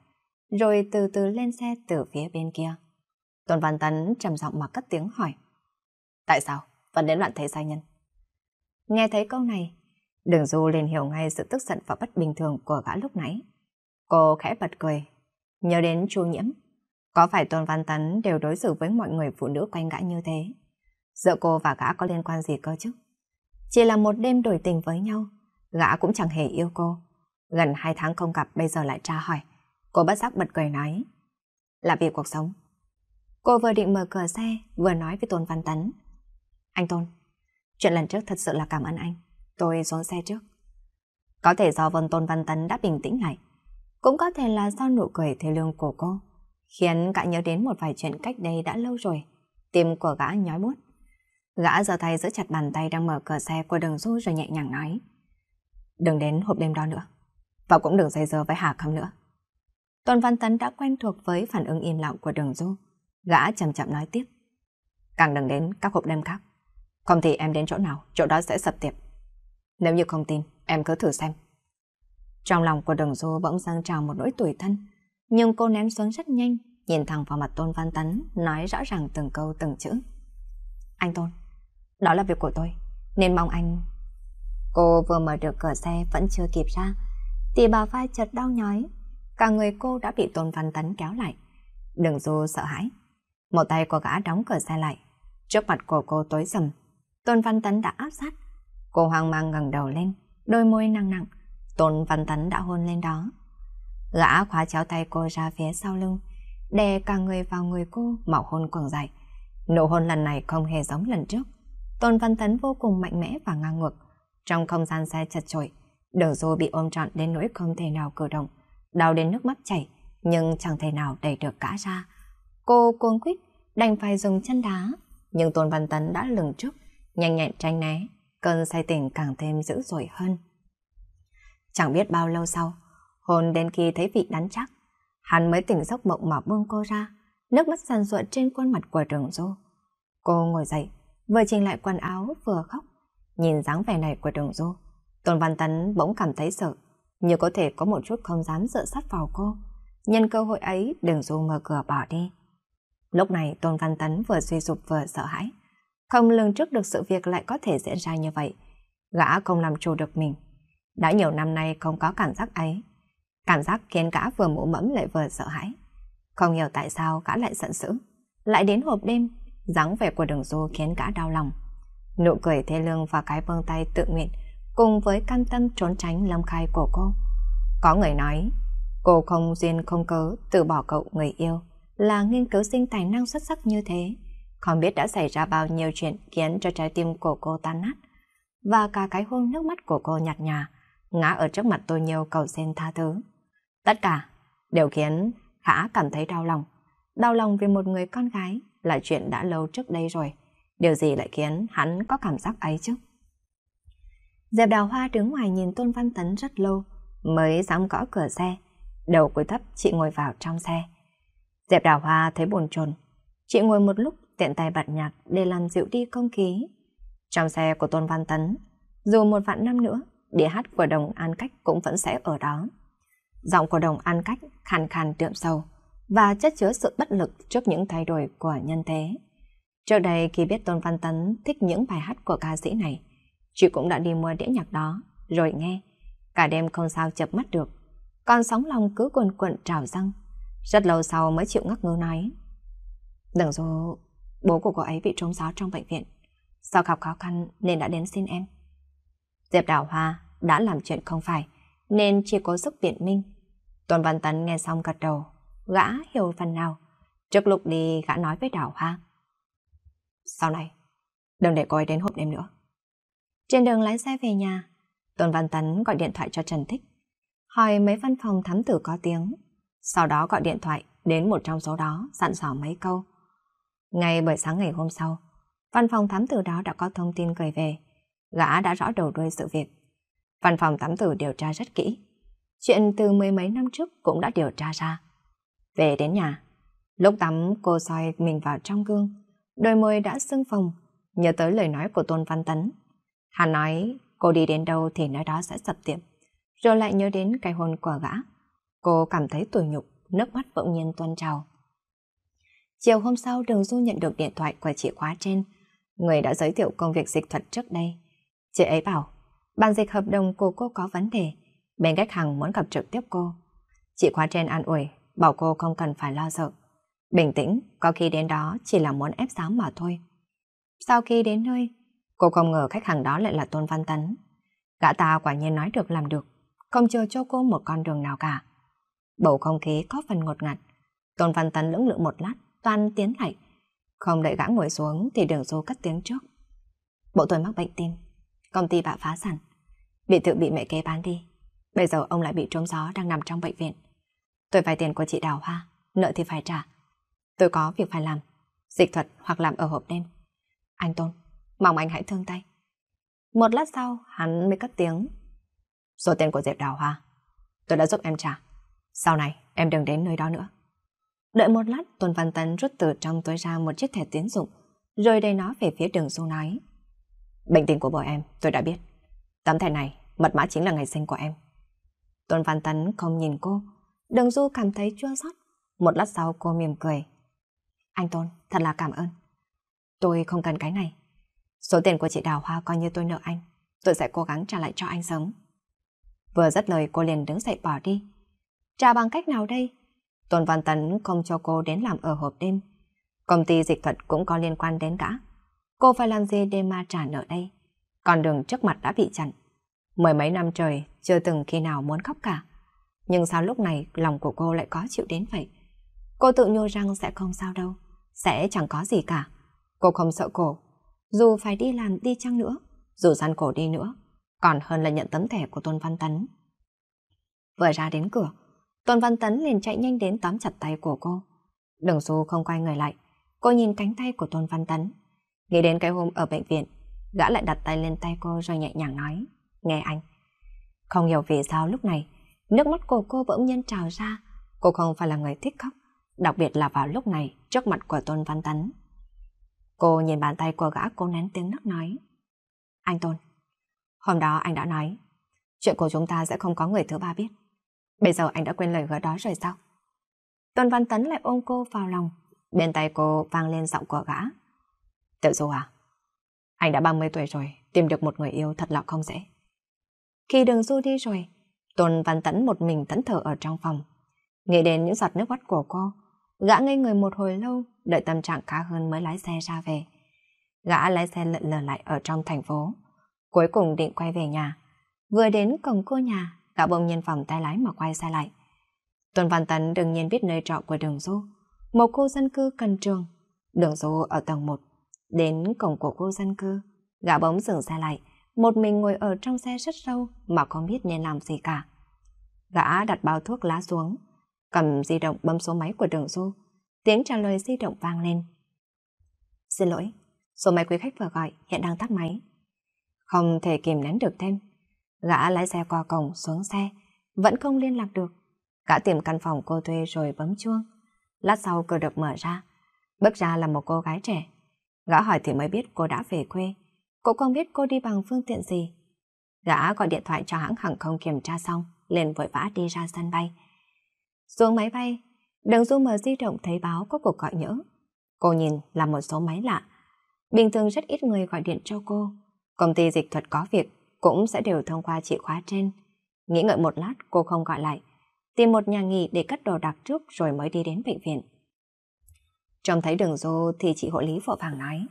rồi từ từ lên xe từ phía bên kia. Tôn Văn Tấn trầm giọng mà cất tiếng hỏi. Tại sao vẫn đến loạn thế sai nhân? Nghe thấy câu này, Đường Du liền hiểu ngay sự tức giận và bất bình thường của gã lúc nãy. Cô khẽ bật cười, nhớ đến Chu Nhiễm. Có phải Tôn Văn Tấn đều đối xử với mọi người phụ nữ quanh gã như thế? Giữa cô và gã có liên quan gì cơ chứ? Chỉ là một đêm đổi tình với nhau, gã cũng chẳng hề yêu cô. Gần hai tháng không gặp bây giờ lại tra hỏi. Cô bất giác bật cười nói. Là vì cuộc sống. Cô vừa định mở cửa xe, vừa nói với Tôn Văn Tấn. Anh Tôn, chuyện lần trước thật sự là cảm ơn anh. Tôi xuống xe trước. Có thể do Vân Tôn Văn Tấn đã bình tĩnh lại. Cũng có thể là do nụ cười thê lương của cô. Khiến cả nhớ đến một vài chuyện cách đây đã lâu rồi. Tim của gã nhói bút. Gã giơ tay giữ chặt bàn tay đang mở cửa xe của đường du rồi nhẹ nhàng nói. Đừng đến hộp đêm đó nữa. Và cũng đừng dây dơ với Hà Khâm nữa. Tôn Văn Tấn đã quen thuộc với phản ứng im lặng của đường du. Gã chậm chậm nói tiếp. Càng đừng đến các hộp đêm khác. Không thì em đến chỗ nào, chỗ đó sẽ sập tiệp. Nếu như không tin, em cứ thử xem. Trong lòng của đường du bỗng dâng trào một nỗi tủi thân, nhưng cô ném xuống rất nhanh, nhìn thẳng vào mặt Tôn Văn Tấn, nói rõ ràng từng câu từng chữ. Anh Tôn, đó là việc của tôi, nên mong anh... Cô vừa mở được cửa xe vẫn chưa kịp ra, thì bà vai chợt đau nhói. Cả người cô đã bị Tôn Văn Tấn kéo lại. Đừng du sợ hãi. Một tay của gã đóng cửa xe lại. Trước mặt của cô tối sầm. Tôn Văn Tấn đã áp sát. Cô hoang mang ngẩng đầu lên, đôi môi nặng nặng. Tôn Văn Tấn đã hôn lên đó. Gã khóa chéo tay cô ra phía sau lưng, đè cả người vào người cô, mạo hôn quảng dài. Nụ hôn lần này không hề giống lần trước. Tôn Văn Tấn vô cùng mạnh mẽ và ngang ngược. Trong không gian xe chật chội, Đường dô bị ôm trọn đến nỗi không thể nào cử động, đau đến nước mắt chảy, nhưng chẳng thể nào đẩy được cả ra. Cô cuống quýt đành phải dùng chân đá, nhưng Tôn Văn Tấn đã lừng trước, nhanh nhẹn tranh né, cơn say tỉnh càng thêm dữ dội hơn. Chẳng biết bao lâu sau, hồn đến khi thấy vị đắn chắc, hắn mới tỉnh giấc mộng mà buông cô ra, nước mắt sàn ruộn trên khuôn mặt của đường dô Cô ngồi dậy, vừa chỉnh lại quần áo vừa khóc, nhìn dáng vẻ này của đồng du. Tôn Văn Tấn bỗng cảm thấy sợ, như có thể có một chút không dám dựa sát vào cô. Nhân cơ hội ấy, đường du mở cửa bỏ đi. Lúc này Tôn Văn Tấn vừa suy sụp vừa sợ hãi. Không lường trước được sự việc lại có thể diễn ra như vậy. Gã không làm chủ được mình. Đã nhiều năm nay không có cảm giác ấy. Cảm giác khiến gã vừa mũ mẫm lại vừa sợ hãi. Không hiểu tại sao gã lại giận dữ. Lại đến hộp đêm, dáng vẻ của đường du khiến gã đau lòng. Nụ cười thê lương và cái vâng tay tự nguyện cùng với cam tâm trốn tránh lâm khai của cô. Có người nói, cô không duyên không cớ từ bỏ cậu người yêu là nghiên cứu sinh tài năng xuất sắc như thế. Không biết đã xảy ra bao nhiêu chuyện khiến cho trái tim của cô tan nát. Và cả cái hôn nước mắt của cô nhạt nhòa, ngã ở trước mặt tôi nhiều cầu xin tha thứ. Tất cả đều khiến Khả cảm thấy đau lòng. Đau lòng vì một người con gái là chuyện đã lâu trước đây rồi. Điều gì lại khiến hắn có cảm giác ấy chứ? Diệp Đào Hoa đứng ngoài nhìn Tôn Văn Tấn rất lâu, mới dám gõ cửa xe. Đầu cúi thấp, chị ngồi vào trong xe. Diệp Đào Hoa thấy buồn chồn, chị ngồi một lúc tiện tay bật nhạc để làm dịu đi không khí. Trong xe của Tôn Văn Tấn, dù một vạn năm nữa, đĩa hát của đồng An Cách cũng vẫn sẽ ở đó. Giọng của đồng An Cách khàn khàn đượm sâu và chất chứa sự bất lực trước những thay đổi của nhân thế. Trước đây khi biết Tôn Văn Tấn thích những bài hát của ca sĩ này, chị cũng đã đi mua đĩa nhạc đó, rồi nghe. Cả đêm không sao chập mắt được, còn sóng lòng cứ cuồn cuộn trào răng. Rất lâu sau mới chịu ngắc ngư nói. Đừng dù bố của cô ấy bị trống gió trong bệnh viện. Sao gặp khó khăn nên đã đến xin em. Diệp Đào Hoa đã làm chuyện không phải, nên chỉ có sức biện minh. Tôn Văn Tấn nghe xong gật đầu, gã hiểu phần nào. Trước lúc đi gã nói với Đào Hoa. Sau này, đừng để cô ấy đến hộp đêm nữa. Trên đường lái xe về nhà, Tôn Văn Tấn gọi điện thoại cho Trần Thích, hỏi mấy văn phòng thám tử có tiếng. Sau đó gọi điện thoại đến một trong số đó dặn dò mấy câu. Ngay buổi sáng ngày hôm sau, văn phòng thám tử đó đã có thông tin gửi về. Gã đã rõ đầu đuôi sự việc. Văn phòng thám tử điều tra rất kỹ. Chuyện từ mười mấy năm trước cũng đã điều tra ra. Về đến nhà, lúc tắm cô soi mình vào trong gương, đôi môi đã sưng phồng, nhớ tới lời nói của Tôn Văn Tấn. Hắn nói cô đi đến đâu thì nơi đó sẽ sập tiệm, rồi lại nhớ đến cái hôn của gã. Cô cảm thấy tủi nhục, nước mắt bỗng nhiên tuôn trào. Chiều hôm sau Đường Du nhận được điện thoại của chị khóa trên, người đã giới thiệu công việc dịch thuật trước đây. Chị ấy bảo, bàn dịch hợp đồng của cô có vấn đề, bên khách hàng muốn gặp trực tiếp cô. Chị khóa trên an ủi, bảo cô không cần phải lo sợ. Bình tĩnh, có khi đến đó chỉ là muốn ép sáng mà thôi. Sau khi đến nơi, cô không ngờ khách hàng đó lại là Tôn Văn Tấn. Gã ta quả nhiên nói được làm được, không chờ cho cô một con đường nào cả. Bầu không khí có phần ngột ngạt. Tôn Văn Tấn lưỡng lự một lát, toàn tiến lại. Không đợi gã ngồi xuống thì đường du cất tiếng trước. Bộ tôi mắc bệnh tim, công ty bạ phá sản, bị tự bị mẹ kế bán đi. Bây giờ ông lại bị trống gió đang nằm trong bệnh viện. Tôi vay tiền của chị Đào Hoa, nợ thì phải trả. Tôi có việc phải làm, dịch thuật hoặc làm ở hộp đêm. Anh Tôn, mong anh hãy thương tay. Một lát sau, hắn mới cất tiếng. Số tiền của Diệp Đào Hoa, tôi đã giúp em trả. Sau này, em đừng đến nơi đó nữa. Đợi một lát, Tôn Văn Tấn rút từ trong túi ra một chiếc thẻ tiến dụng, rồi đây nó về phía đường du nói. Bệnh tình của bố em, tôi đã biết. Tấm thẻ này, mật mã chính là ngày sinh của em. Tôn Văn Tấn không nhìn cô, đường du cảm thấy chua xót. Một lát sau cô mỉm cười. Anh Tôn, thật là cảm ơn. Tôi không cần cái này. Số tiền của chị Đào Hoa coi như tôi nợ anh. Tôi sẽ cố gắng trả lại cho anh sớm. Vừa dứt lời cô liền đứng dậy bỏ đi. Trả bằng cách nào đây? Tôn Văn Tấn không cho cô đến làm ở hộp đêm. Công ty dịch thuật cũng có liên quan đến cả. Cô phải làm gì để mà trả nợ đây? Còn đường trước mặt đã bị chặn. Mười mấy năm trời chưa từng khi nào muốn khóc cả. Nhưng sao lúc này lòng của cô lại có chịu đến vậy? Cô tự nhô rằng sẽ không sao đâu. Sẽ chẳng có gì cả. Cô không sợ cổ. Dù phải đi làm đi chăng nữa. Dù gian cổ đi nữa. Còn hơn là nhận tấm thẻ của Tôn Văn Tấn. Vừa ra đến cửa, Tôn Văn Tấn liền chạy nhanh đến tóm chặt tay của cô. Đường Du không quay người lại. Cô nhìn cánh tay của Tôn Văn Tấn. Nghĩ đến cái hôm ở bệnh viện, gã lại đặt tay lên tay cô rồi nhẹ nhàng nói. Nghe anh. Không hiểu vì sao lúc này, nước mắt của cô bỗng nhiên trào ra. Cô không phải là người thích khóc, đặc biệt là vào lúc này trước mặt của Tôn Văn Tấn. Cô nhìn bàn tay của gã cô nén tiếng nấc nói. Anh Tôn, hôm đó anh đã nói, chuyện của chúng ta sẽ không có người thứ ba biết. Bây giờ anh đã quên lời gỡ đó rồi sao? Tôn Văn Tấn lại ôm cô vào lòng, bên tay cô vang lên giọng của gã. Tự du à? Anh đã 30 tuổi rồi, tìm được một người yêu thật là không dễ. Khi đường du đi rồi, Tôn Văn Tấn một mình thẫn thở ở trong phòng. Nghĩ đến những giọt nước mắt của cô, gã ngây người một hồi lâu, đợi tâm trạng khá hơn mới lái xe ra về. Gã lái xe lận lờ lại ở trong thành phố. Cuối cùng định quay về nhà. Vừa đến cổng cô nhà, gã bỗng nhiên phòng tay lái mà quay xe lại. Tuần Văn Tấn đương nhiên biết nơi trọ của đường du. Một khu dân cư cần trường. Đường du ở tầng 1. Đến cổng của khu dân cư, gã bỗng dừng xe lại, một mình ngồi ở trong xe rất sâu mà không biết nên làm gì cả. Gã đặt bao thuốc lá xuống, cầm di động bấm số máy của đường du. Tiếng trả lời di động vang lên. Xin lỗi, số máy quý khách vừa gọi hiện đang tắt máy. Không thể kìm nén được thêm. Gã lái xe qua cổng xuống xe, vẫn không liên lạc được. Gã tìm căn phòng cô thuê rồi bấm chuông. Lát sau cửa được mở ra. Bước ra là một cô gái trẻ. Gã hỏi thì mới biết cô đã về quê. Cô không biết cô đi bằng phương tiện gì. Gã gọi điện thoại cho hãng hàng không kiểm tra xong, liền vội vã đi ra sân bay. Xuống máy bay, đường du mở di động thấy báo có cuộc gọi nhỡ. Cô nhìn là một số máy lạ. Bình thường rất ít người gọi điện cho cô. Công ty dịch thuật có việc cũng sẽ đều thông qua chìa khóa trên. Nghĩ ngợi một lát cô không gọi lại, tìm một nhà nghỉ để cất đồ đạc trước rồi mới đi đến bệnh viện. Trông thấy đường du thì chị hộ lý vội vàng nói.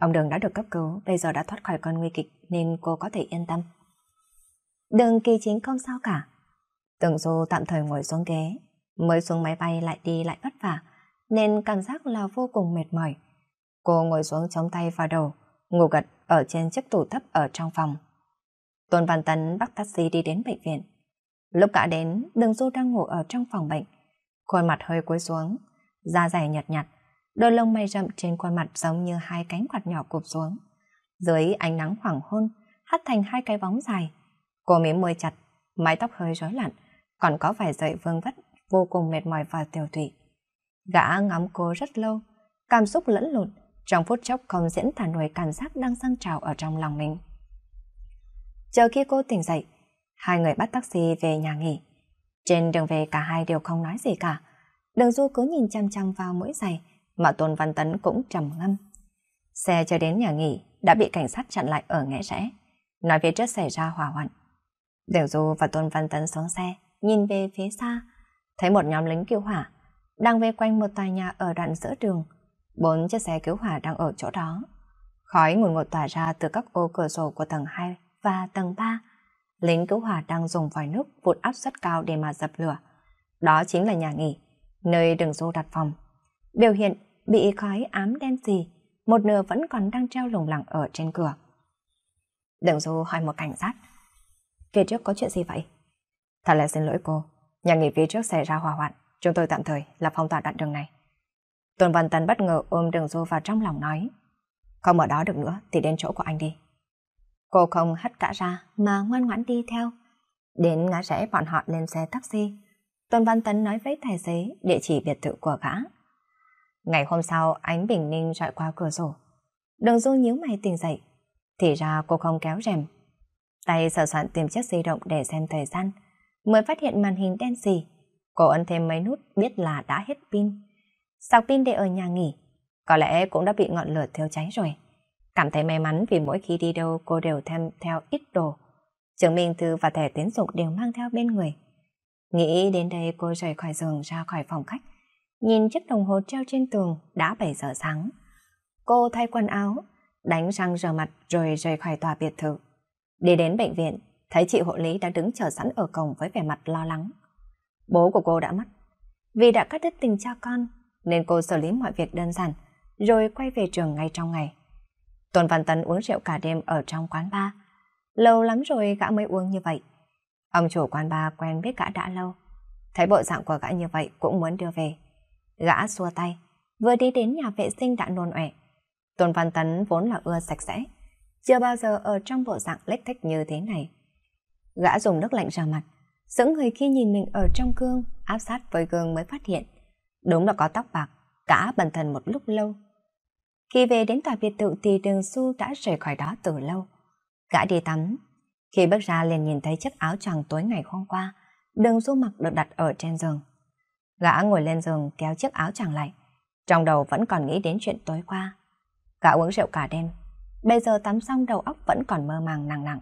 Ông Đường đã được cấp cứu, bây giờ đã thoát khỏi cơn nguy kịch nên cô có thể yên tâm. Đường kỳ chính không sao cả. Đường du tạm thời ngồi xuống ghế, mới xuống máy bay lại đi lại vất vả, nên cảm giác là vô cùng mệt mỏi. Cô ngồi xuống chống tay vào đầu, ngủ gật ở trên chiếc tủ thấp ở trong phòng. Tôn Văn Tấn bắt taxi đi đến bệnh viện. Lúc cả đến, Đường Du đang ngủ ở trong phòng bệnh. Khuôn mặt hơi cúi xuống, da dày nhợt nhạt, đôi lông mày rậm trên khuôn mặt giống như hai cánh quạt nhỏ cụp xuống. Dưới ánh nắng hoàng hôn, hắt thành hai cái bóng dài. Cô mím môi chặt, mái tóc hơi rối loạn, còn có vài dậy vương vất, vô cùng mệt mỏi và tiêu tụy. Gã ngắm cô rất lâu, cảm xúc lẫn lộn, trong phút chốc không diễn tả nổi cảm giác đang dâng trào ở trong lòng mình. Chờ khi cô tỉnh dậy, hai người bắt taxi về nhà nghỉ. Trên đường về cả hai đều không nói gì cả. Đường Du cứ nhìn chăm chăm vào mỗi giày, mà Tôn Văn Tấn cũng trầm ngâm. Xe chờ đến nhà nghỉ đã bị cảnh sát chặn lại ở ngã rẽ, nói phía trước xảy ra hỏa hoạn. Đường Du và Tôn Văn Tấn xuống xe, nhìn về phía xa, thấy một nhóm lính cứu hỏa đang vây quanh một tòa nhà ở đoạn giữa đường. Bốn chiếc xe cứu hỏa đang ở chỗ đó. Khói ngùn ngột tỏa ra từ các ô cửa sổ của tầng 2 và tầng 3. Lính cứu hỏa đang dùng vòi nước vụt áp suất cao để mà dập lửa. Đó chính là nhà nghỉ, nơi đường du đặt phòng. Biểu hiện bị khói ám đen gì, một nửa vẫn còn đang treo lủng lẳng ở trên cửa. Đường du hỏi một cảnh sát. Phía trước có chuyện gì vậy? Thật là xin lỗi cô, nhà nghỉ phía trước xảy ra hỏa hoạn, chúng tôi tạm thời là phong tỏa đoạn đường này. Tôn Văn Tấn bất ngờ ôm đường du vào trong lòng nói. Không ở đó được nữa thì đến chỗ của anh đi. Cô không hất cả ra mà ngoan ngoãn đi theo. Đến ngã rẽ bọn họ lên xe taxi. Tôn Văn Tấn nói với tài xế địa chỉ biệt thự của gã. Ngày hôm sau, ánh bình ninh rọi qua cửa sổ. Đường du nhíu mày tỉnh dậy. Thì ra cô không kéo rèm. Tay sờ soạn tìm chiếc di động để xem thời gian. Mới phát hiện màn hình đen xì. Cô ấn thêm mấy nút biết là đã hết pin. Sạc pin để ở nhà nghỉ. Có lẽ cũng đã bị ngọn lửa thiêu cháy rồi. Cảm thấy may mắn vì mỗi khi đi đâu cô đều thêm theo ít đồ. Chứng minh thư và thẻ tiến dụng đều mang theo bên người. Nghĩ đến đây cô rời khỏi giường ra khỏi phòng khách. Nhìn chiếc đồng hồ treo trên tường đã 7 giờ sáng. Cô thay quần áo, đánh răng rửa mặt rồi rời khỏi tòa biệt thự. Đi đến bệnh viện, thấy chị hộ lý đã đứng chờ sẵn ở cổng với vẻ mặt lo lắng. Bố của cô đã mất. Vì đã cắt đứt tình cha con, nên cô xử lý mọi việc đơn giản, rồi quay về trường ngay trong ngày. Tôn Văn Tấn uống rượu cả đêm ở trong quán bar. Lâu lắm rồi gã mới uống như vậy. Ông chủ quán bar quen biết gã đã lâu. Thấy bộ dạng của gã như vậy cũng muốn đưa về. Gã xua tay, vừa đi đến nhà vệ sinh đã nôn ẻ. Tôn Văn Tấn vốn là ưa sạch sẽ, chưa bao giờ ở trong bộ dạng lếch thách như thế này. Gã dùng nước lạnh rửa mặt, sững người khi nhìn mình ở trong gương, áp sát với gương mới phát hiện. Đúng là có tóc bạc, cả bần thần một lúc lâu. Khi về đến tòa biệt thự thì đường su đã rời khỏi đó từ lâu. Gã đi tắm. Khi bước ra liền nhìn thấy chiếc áo choàng tối ngày hôm qua, đường Du mặc được đặt ở trên giường. Gã ngồi lên giường kéo chiếc áo chàng lại. Trong đầu vẫn còn nghĩ đến chuyện tối qua. Gã uống rượu cả đêm. Bây giờ tắm xong đầu óc vẫn còn mơ màng nặng nặng.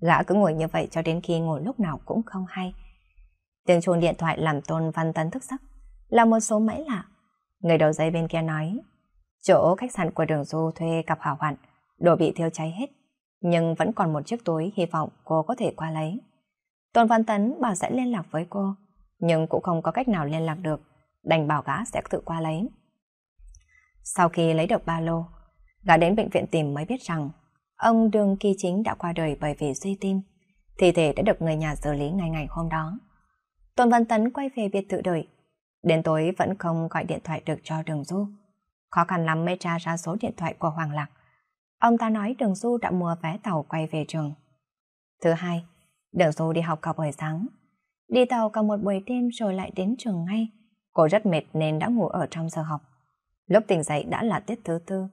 Gã cứ ngồi như vậy cho đến khi ngồi lúc nào cũng không hay. Tiếng chuông điện thoại làm Tôn Văn Tấn thức giấc là một số máy lạ. Người đầu dây bên kia nói Chỗ khách sạn của đường du thuê cặp hỏa hoạn, đồ bị thiêu cháy hết, nhưng vẫn còn một chiếc túi hy vọng cô có thể qua lấy. Tôn Văn Tấn bảo sẽ liên lạc với cô, nhưng cũng không có cách nào liên lạc được, đành bảo gã sẽ tự qua lấy. Sau khi lấy được ba lô, gã đến bệnh viện tìm mới biết rằng ông Đường Kỳ Chính đã qua đời bởi vì suy tim. Thi thể đã được người nhà xử lý ngay ngày hôm đó. Tôn Văn Tấn quay về biệt thự đợi. Đến tối vẫn không gọi điện thoại được cho Đường Du. Khó khăn lắm mới tra ra số điện thoại của Hoàng Lạc. Ông ta nói Đường Du đã mua vé tàu quay về trường. Thứ hai, Đường Du đi học cả buổi sáng. Đi tàu cả một buổi đêm rồi lại đến trường ngay. Cô rất mệt nên đã ngủ ở trong giờ học. Lúc tỉnh dậy đã là tiết thứ tư.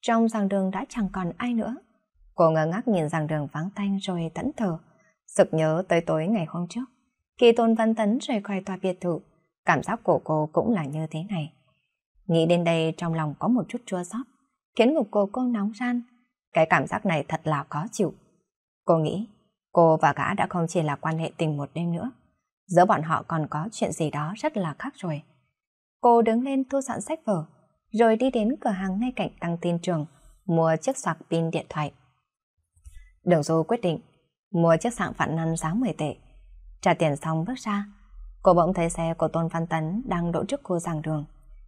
Trong giảng đường đã chẳng còn ai nữa. Cô ngơ ngác nhìn giảng đường vắng tanh rồi tẫn thờ. Sực nhớ tới tối ngày hôm trước. Khi Tôn Văn Tấn rời khỏi tòa biệt thự, cảm giác của cô cũng là như thế này. Nghĩ đến đây trong lòng có một chút chua xót, khiến ngục cô cô nóng ran. Cái cảm giác này thật là khó chịu. Cô nghĩ, cô và gã đã không chỉ là quan hệ tình một đêm nữa. Giữa bọn họ còn có chuyện gì đó rất là khác rồi. Cô đứng lên thu dọn sách vở, rồi đi đến cửa hàng ngay cạnh tăng tin trường, mua chiếc sạc pin điện thoại. Đường Du quyết định mua chiếc sạc phản năn giá 10 tệ. Trả tiền xong bước ra, cô bỗng thấy xe của Tôn Văn Tấn đang đỗ trước cô giảng đường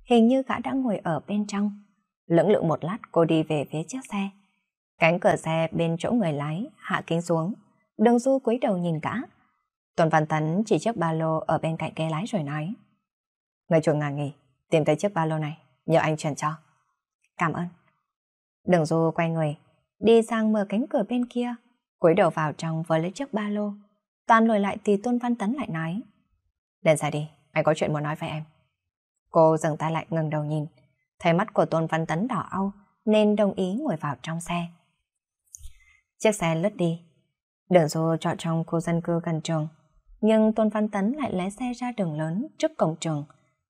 hình như gã đã ngồi ở bên trong. Lưỡng lự một lát cô đi về phía chiếc xe. Cánh cửa xe bên chỗ người lái hạ kính xuống, đường du cúi đầu nhìn gã. Tuần Văn Tấn chỉ chiếc ba lô ở bên cạnh ghế lái rồi nói. Người chuồng ngà nghỉ, tìm thấy chiếc ba lô này, nhờ anh chuyển cho. Cảm ơn. Đường du quay người, đi sang mở cánh cửa bên kia, cúi đầu vào trong với lấy chiếc ba lô. Toàn lùi lại thì Tôn Văn Tấn lại nói. Lên xe đi, anh có chuyện muốn nói với em. Cô dừng tay lại ngừng đầu nhìn, thấy mắt của Tôn Văn Tấn đỏ au nên đồng ý ngồi vào trong xe. Chiếc xe lướt đi. Đường du trọ trong khu dân cư gần trường. Nhưng Tôn Văn Tấn lại lái xe ra đường lớn trước cổng trường,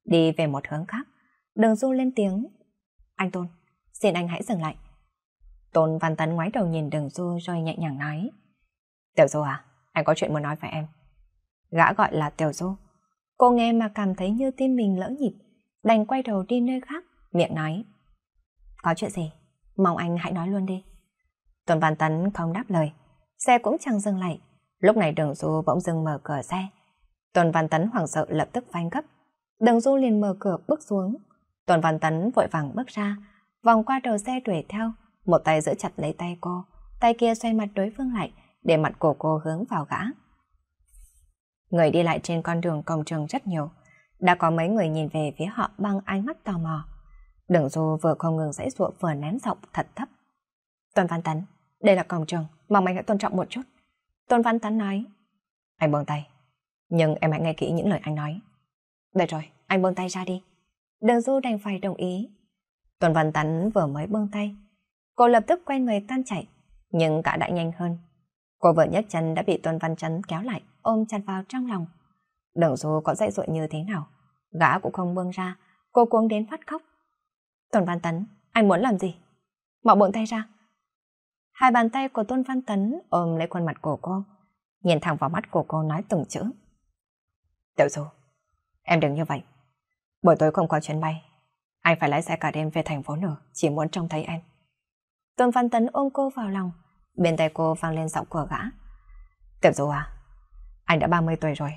đi về một hướng khác. Đường Du lên tiếng. Anh Tôn, xin anh hãy dừng lại. Tôn Văn Tấn ngoái đầu nhìn đường Du rồi nhẹ nhàng nói. Tiểu Du à, anh có chuyện muốn nói với em. Gã gọi là Tiểu Du. Cô nghe mà cảm thấy như tim mình lỡ nhịp, đành quay đầu đi nơi khác, miệng nói. Có chuyện gì? Mong anh hãy nói luôn đi. Tôn Văn Tấn không đáp lời, xe cũng chẳng dừng lại. Lúc này đường Du bỗng dưng mở cửa xe. Tuần Văn Tấn hoảng sợ lập tức phanh gấp. Đường Du liền mở cửa bước xuống. Tuần Văn Tấn vội vàng bước ra, vòng qua đầu xe đuổi theo, một tay giữ chặt lấy tay cô, tay kia xoay mặt đối phương lại, để mặt của cô hướng vào gã. Người đi lại trên con đường công trường rất nhiều, đã có mấy người nhìn về phía họ bằng ánh mắt tò mò. Đường Du vừa không ngừng dãy ruộng vừa nén giọng thật thấp. Tuần Văn Tấn, đây là công trường, mong anh hãy tôn trọng một chút. Tôn Văn Tấn nói. Anh buông tay, nhưng em hãy nghe kỹ những lời anh nói. Được rồi, anh buông tay ra đi. Đường Du đành phải đồng ý. Tôn Văn Tấn vừa mới buông tay, cô lập tức quay người tan chạy, nhưng cả đã nhanh hơn. Cô vợ nhất chân đã bị Tôn Văn Trấn kéo lại, ôm chặt vào trong lòng. Đường Du có dạy dội như thế nào, gã cũng không buông ra, cô cuống đến phát khóc. Tôn Văn Tấn, anh muốn làm gì? Mạo buông tay ra. Hai bàn tay của Tôn Văn Tấn ôm lấy khuôn mặt của cô, nhìn thẳng vào mắt của cô nói từng chữ. Tiểu Du, em đừng như vậy. Buổi tối không có chuyến bay, anh phải lái xe cả đêm về thành phố nữa, chỉ muốn trông thấy em. Tôn Văn Tấn ôm cô vào lòng, bên tay cô vang lên giọng của gã. Tiểu Du à, anh đã 30 tuổi rồi,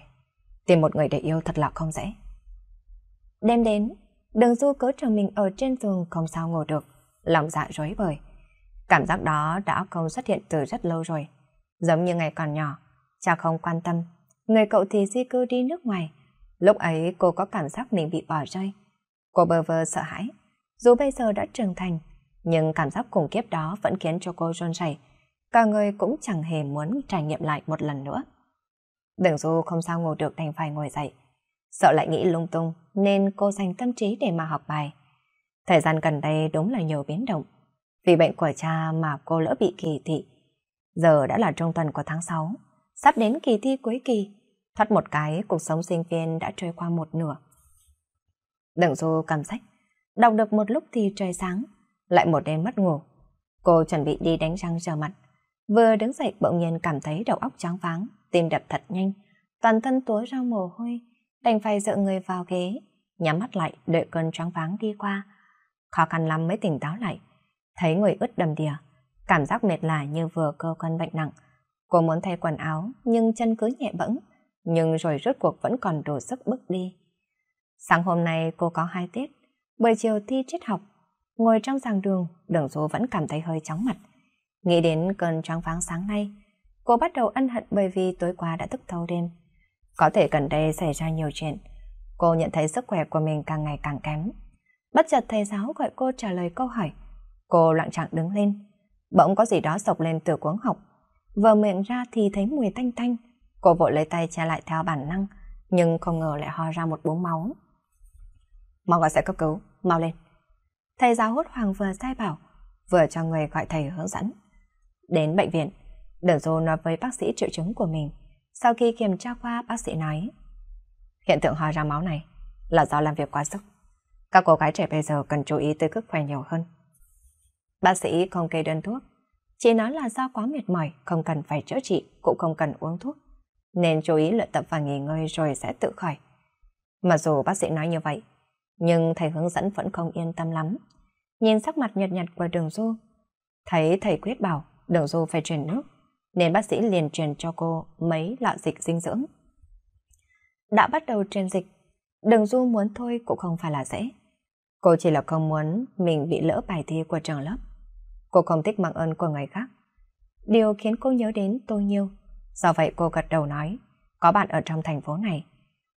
tìm một người để yêu thật là không dễ. Đêm đến, đường du cớ chờ mình ở trên giường không sao ngủ được, lòng dạ rối bời. Cảm giác đó đã không xuất hiện từ rất lâu rồi. Giống như ngày còn nhỏ, cha không quan tâm, người cậu thì di cư đi nước ngoài. Lúc ấy cô có cảm giác mình bị bỏ rơi. Cô bơ vơ sợ hãi. Dù bây giờ đã trưởng thành, nhưng cảm giác khủng khiếp đó vẫn khiến cho cô run rẩy. Cả người cũng chẳng hề muốn trải nghiệm lại một lần nữa. Đường Du không sao ngủ được đành phải ngồi dậy. Sợ lại nghĩ lung tung nên cô dành tâm trí để mà học bài. Thời gian gần đây đúng là nhiều biến động. Vì bệnh của cha mà cô lỡ bị kỳ thị. Giờ đã là trung tuần của tháng 6, sắp đến kỳ thi cuối kỳ. Thoát một cái, cuộc sống sinh viên đã trôi qua một nửa. Đừng Du cầm sách, đọc được một lúc thì trời sáng, lại một đêm mất ngủ. Cô chuẩn bị đi đánh răng rửa mặt. Vừa đứng dậy bỗng nhiên cảm thấy đầu óc choáng váng, tim đập thật nhanh, toàn thân túa ra mồ hôi, đành phải dựa người vào ghế, nhắm mắt lại đợi cơn choáng váng đi qua. Khó khăn lắm mới tỉnh táo lại, thấy người ướt đầm đìa, cảm giác mệt lả như vừa cơ quan bệnh nặng. Cô muốn thay quần áo nhưng chân cứ nhẹ bẫng, nhưng rồi rốt cuộc vẫn còn đủ sức bước đi. Sáng hôm nay cô có hai tiết, buổi chiều thi triết học, ngồi trong giảng đường, đường số vẫn cảm thấy hơi chóng mặt. Nghĩ đến cơn choáng váng sáng nay, cô bắt đầu ân hận bởi vì tối qua đã thức thâu đêm. Có thể gần đây xảy ra nhiều chuyện, cô nhận thấy sức khỏe của mình càng ngày càng kém. Bất chợt thầy giáo gọi cô trả lời câu hỏi, cô loạn trạng đứng lên. Bỗng có gì đó sộc lên từ cuống học, vừa miệng ra thì thấy mùi tanh tanh. Cô vội lấy tay che lại theo bản năng, nhưng không ngờ lại ho ra một búng máu. Mau gọi sẽ cấp cứu, mau lên. Thầy giáo hốt hoàng vừa sai bảo, vừa cho người gọi thầy hướng dẫn. Đến bệnh viện, Đường Dô nói với bác sĩ triệu chứng của mình. Sau khi kiểm tra qua, bác sĩ nói Hiện tượng ho ra máu này là do làm việc quá sức. Các cô gái trẻ bây giờ cần chú ý tới sức khỏe nhiều hơn. Bác sĩ không kê đơn thuốc, chỉ nói là do quá mệt mỏi, không cần phải chữa trị, cũng không cần uống thuốc. Nên chú ý luyện tập và nghỉ ngơi rồi sẽ tự khỏi. Mặc dù bác sĩ nói như vậy, nhưng thầy hướng dẫn vẫn không yên tâm lắm. Nhìn sắc mặt nhợt nhạt của đường du, thấy thầy quyết bảo Đường Du phải truyền nước, nên bác sĩ liền truyền cho cô mấy lọ dịch dinh dưỡng. Đã bắt đầu truyền dịch, Đường Du muốn thôi cũng không phải là dễ. Cô chỉ là không muốn mình bị lỡ bài thi của trường lớp. Cô không thích mang ơn của người khác. Điều khiến cô nhớ đến Tô Nhiêu. Do vậy cô gật đầu nói, có bạn ở trong thành phố này.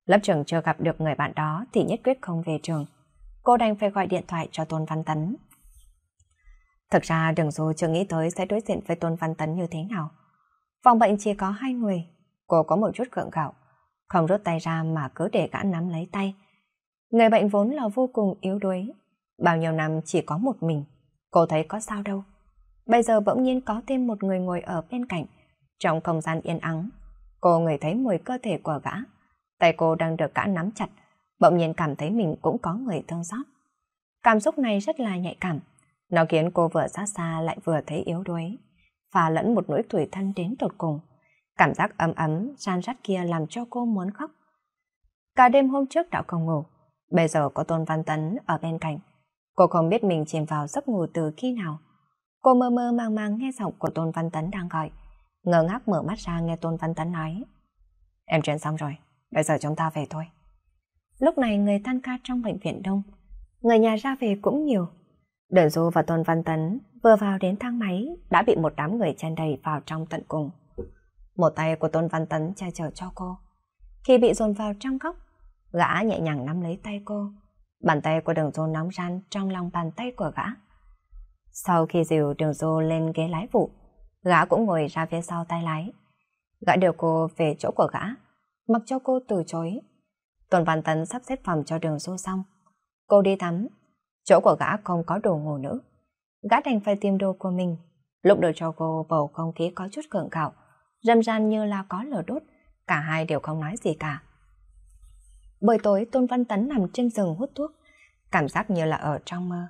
Lớp trường chưa gặp được người bạn đó thì nhất quyết không về trường. Cô đành phải gọi điện thoại cho Tôn Văn Tấn Thực ra Đường Du chưa nghĩ tới sẽ đối diện với Tôn Văn Tấn như thế nào. Phòng bệnh chỉ có hai người, cô có một chút gượng gạo, không rút tay ra mà cứ để gã nắm lấy tay. Người bệnh vốn là vô cùng yếu đuối, bao nhiêu năm chỉ có một mình, cô thấy có sao đâu. Bây giờ bỗng nhiên có thêm một người ngồi ở bên cạnh, trong không gian yên ắng, Cô ngửi thấy mùi cơ thể của gã. Tay cô đang được gã nắm chặt, bỗng nhiên cảm thấy mình cũng có người thương xót. Cảm xúc này rất là nhạy cảm. Nó khiến cô vừa xa xa lại vừa thấy yếu đuối, và lẫn một nỗi tủi thân đến tột cùng. Cảm giác ấm ấm, san rắt kia làm cho cô muốn khóc. Cả đêm hôm trước đã không ngủ, bây giờ có Tôn Văn Tấn ở bên cạnh. Cô không biết mình chìm vào giấc ngủ từ khi nào. Cô mơ mơ màng màng nghe giọng của Tôn Văn Tấn đang gọi. Ngờ ngác mở mắt ra nghe Tôn Văn Tấn nói. Em chuyện xong rồi, bây giờ chúng ta về thôi. Lúc này người tan ca trong bệnh viện đông. Người nhà ra về cũng nhiều. Đợi Du và Tôn Văn Tấn vừa vào đến thang máy đã bị một đám người chen đầy vào trong tận cùng. Một tay của Tôn Văn Tấn che chở cho cô. Khi bị dồn vào trong góc, gã nhẹ nhàng nắm lấy tay cô. Bàn tay của đường dô nóng ran trong lòng bàn tay của gã. Sau khi dìu đường dô lên ghế lái vụ, gã cũng ngồi ra phía sau tay lái. Gã điều cô về chỗ của gã, mặc cho cô từ chối. Tuần Văn Tấn sắp xếp phòng cho đường dô xong. Cô đi tắm, chỗ của gã không có đồ ngủ nữa. Gã đành phải tìm đồ của mình. Lúc đưa cho cô bầu không khí có chút cường cạo, râm ran như là có lửa đốt, cả hai đều không nói gì cả. Buổi tối Tôn Văn Tấn nằm trên giường hút thuốc, cảm giác như là ở trong mơ.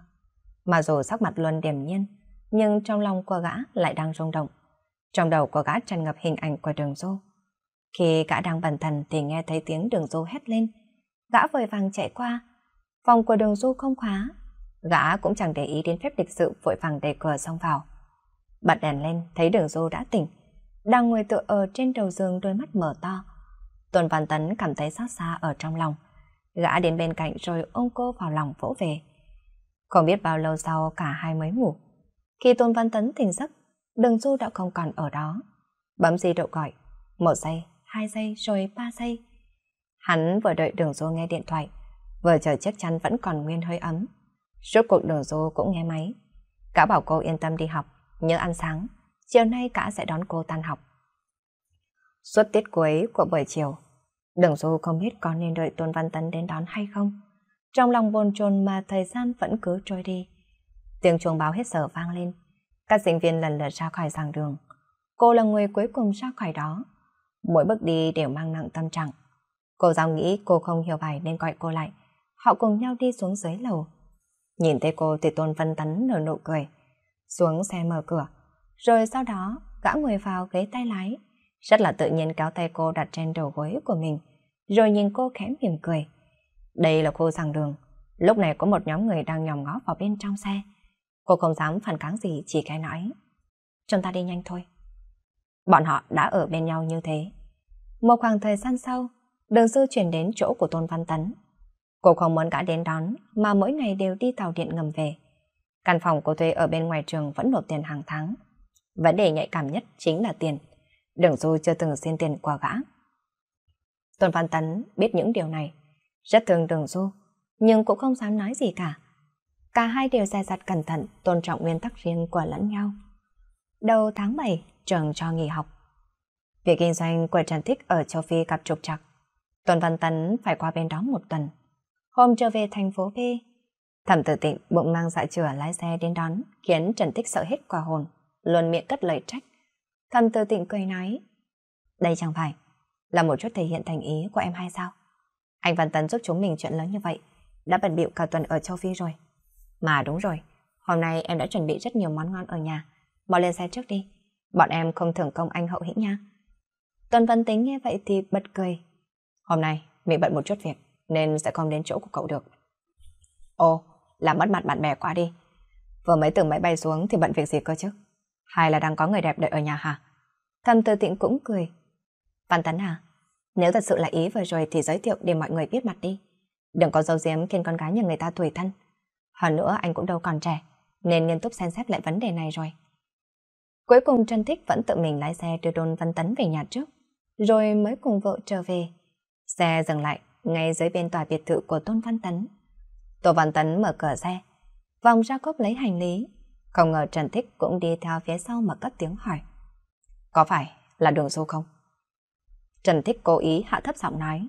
Mà dù sắc mặt luôn điềm nhiên, nhưng trong lòng của gã lại đang rung động. Trong đầu của gã tràn ngập hình ảnh của đường du Khi gã đang bần thần thì nghe thấy tiếng đường du hét lên. Gã vội vàng chạy qua. Phòng của đường du không khóa. Gã cũng chẳng để ý đến phép lịch sự vội vàng đẩy cửa xông vào. Bật đèn lên thấy đường du đã tỉnh. Đang ngồi tựa ở trên đầu giường đôi mắt mở to. Tuần Văn Tấn cảm thấy xót xa ở trong lòng. Gã đến bên cạnh rồi ôm cô vào lòng vỗ về. Không biết bao lâu sau cả hai mới ngủ. Khi Tôn Văn Tấn tỉnh giấc, đường du đã không còn ở đó. Bấm di động gọi. Một giây, hai giây rồi ba giây. Hắn vừa đợi đường du nghe điện thoại, vừa chờ chiếc chăn vẫn còn nguyên hơi ấm. Rốt cuộc đường du cũng nghe máy. Cả bảo cô yên tâm đi học, nhớ ăn sáng. Chiều nay cả sẽ đón cô tan học. Suốt tiết cuối của buổi chiều, đường du không biết có nên đợi Tôn Văn Tấn đến đón hay không. Trong lòng bồn chồn mà thời gian vẫn cứ trôi đi. Tiếng chuông báo hết giờ vang lên. Các sinh viên lần lượt ra khỏi giảng đường. Cô là người cuối cùng ra khỏi đó. Mỗi bước đi đều mang nặng tâm trạng. Cô giáo nghĩ cô không hiểu bài nên gọi cô lại. Họ cùng nhau đi xuống dưới lầu. Nhìn thấy cô thì Tôn Văn Tấn nở nụ cười. Xuống xe mở cửa. Rồi sau đó gã ngồi vào ghế tay lái. Rất là tự nhiên kéo tay cô đặt trên đầu gối của mình. Rồi nhìn cô khẽ mỉm cười. Đây là khu giảng đường. Lúc này có một nhóm người đang nhòm ngó vào bên trong xe. Cô không dám phản kháng gì chỉ cái nói. Chúng ta đi nhanh thôi. Bọn họ đã ở bên nhau như thế. Một khoảng thời gian sau, đường sư chuyển đến chỗ của Tôn Văn Tấn. Cô không muốn cả đến đón, mà mỗi ngày đều đi tàu điện ngầm về. Căn phòng cô thuê ở bên ngoài trường vẫn nộp tiền hàng tháng. Vấn đề nhạy cảm nhất chính là tiền. Đường Du chưa từng xin tiền qua gã. Tôn Văn Tấn biết những điều này, rất thương Đường Du, nhưng cũng không dám nói gì cả. Cả hai đều dè dặt cẩn thận, tôn trọng nguyên tắc riêng của lẫn nhau. Đầu tháng 7, trường cho nghỉ học. Việc kinh doanh của Trần Thích ở châu Phi gặp trục trặc. tôn Văn Tấn phải qua bên đó một tuần. Hôm trở về thành phố B, Thẩm tử tịnh bụng mang dạ chửa lái xe đến đón, khiến Trần Tích sợ hết quả hồn, luôn miệng cất lời trách. Thầm tư tịnh cười nói, đây chẳng phải là một chút thể hiện thành ý của em hay sao? Anh Văn Tấn giúp chúng mình chuyện lớn như vậy, đã bận bịu cả tuần ở châu Phi rồi. Mà đúng rồi, hôm nay em đã chuẩn bị rất nhiều món ngon ở nhà, bỏ lên xe trước đi, bọn em không thưởng công anh hậu hĩnh nha. Tuần Văn Tính nghe vậy thì bật cười. Hôm nay mình bận một chút việc nên sẽ không đến chỗ của cậu được. Ồ, làm mất mặt bạn bè quá đi. Vừa mới từ máy bay xuống thì bận việc gì cơ chứ? Hay là đang có người đẹp đợi ở nhà hả? Thầm tư tịnh cũng cười. Văn Tấn à, nếu thật sự là ý vừa rồi thì giới thiệu để mọi người biết mặt đi. Đừng có dấu diếm khiến con gái nhà người ta tuổi thân. Hơn nữa anh cũng đâu còn trẻ, nên nghiêm túc xem xét lại vấn đề này rồi. Cuối cùng Trân Thích vẫn tự mình lái xe đưa Đôn Văn Tấn về nhà trước, rồi mới cùng vợ trở về. Xe dừng lại ngay dưới bên tòa biệt thự của Tôn Văn Tấn. Tô Văn Tấn mở cửa xe, vòng ra cốp lấy hành lý. Không ngờ Trần Thích cũng đi theo phía sau mà cất tiếng hỏi. Có phải là đường xô không? Trần Thích cố ý hạ thấp giọng nói.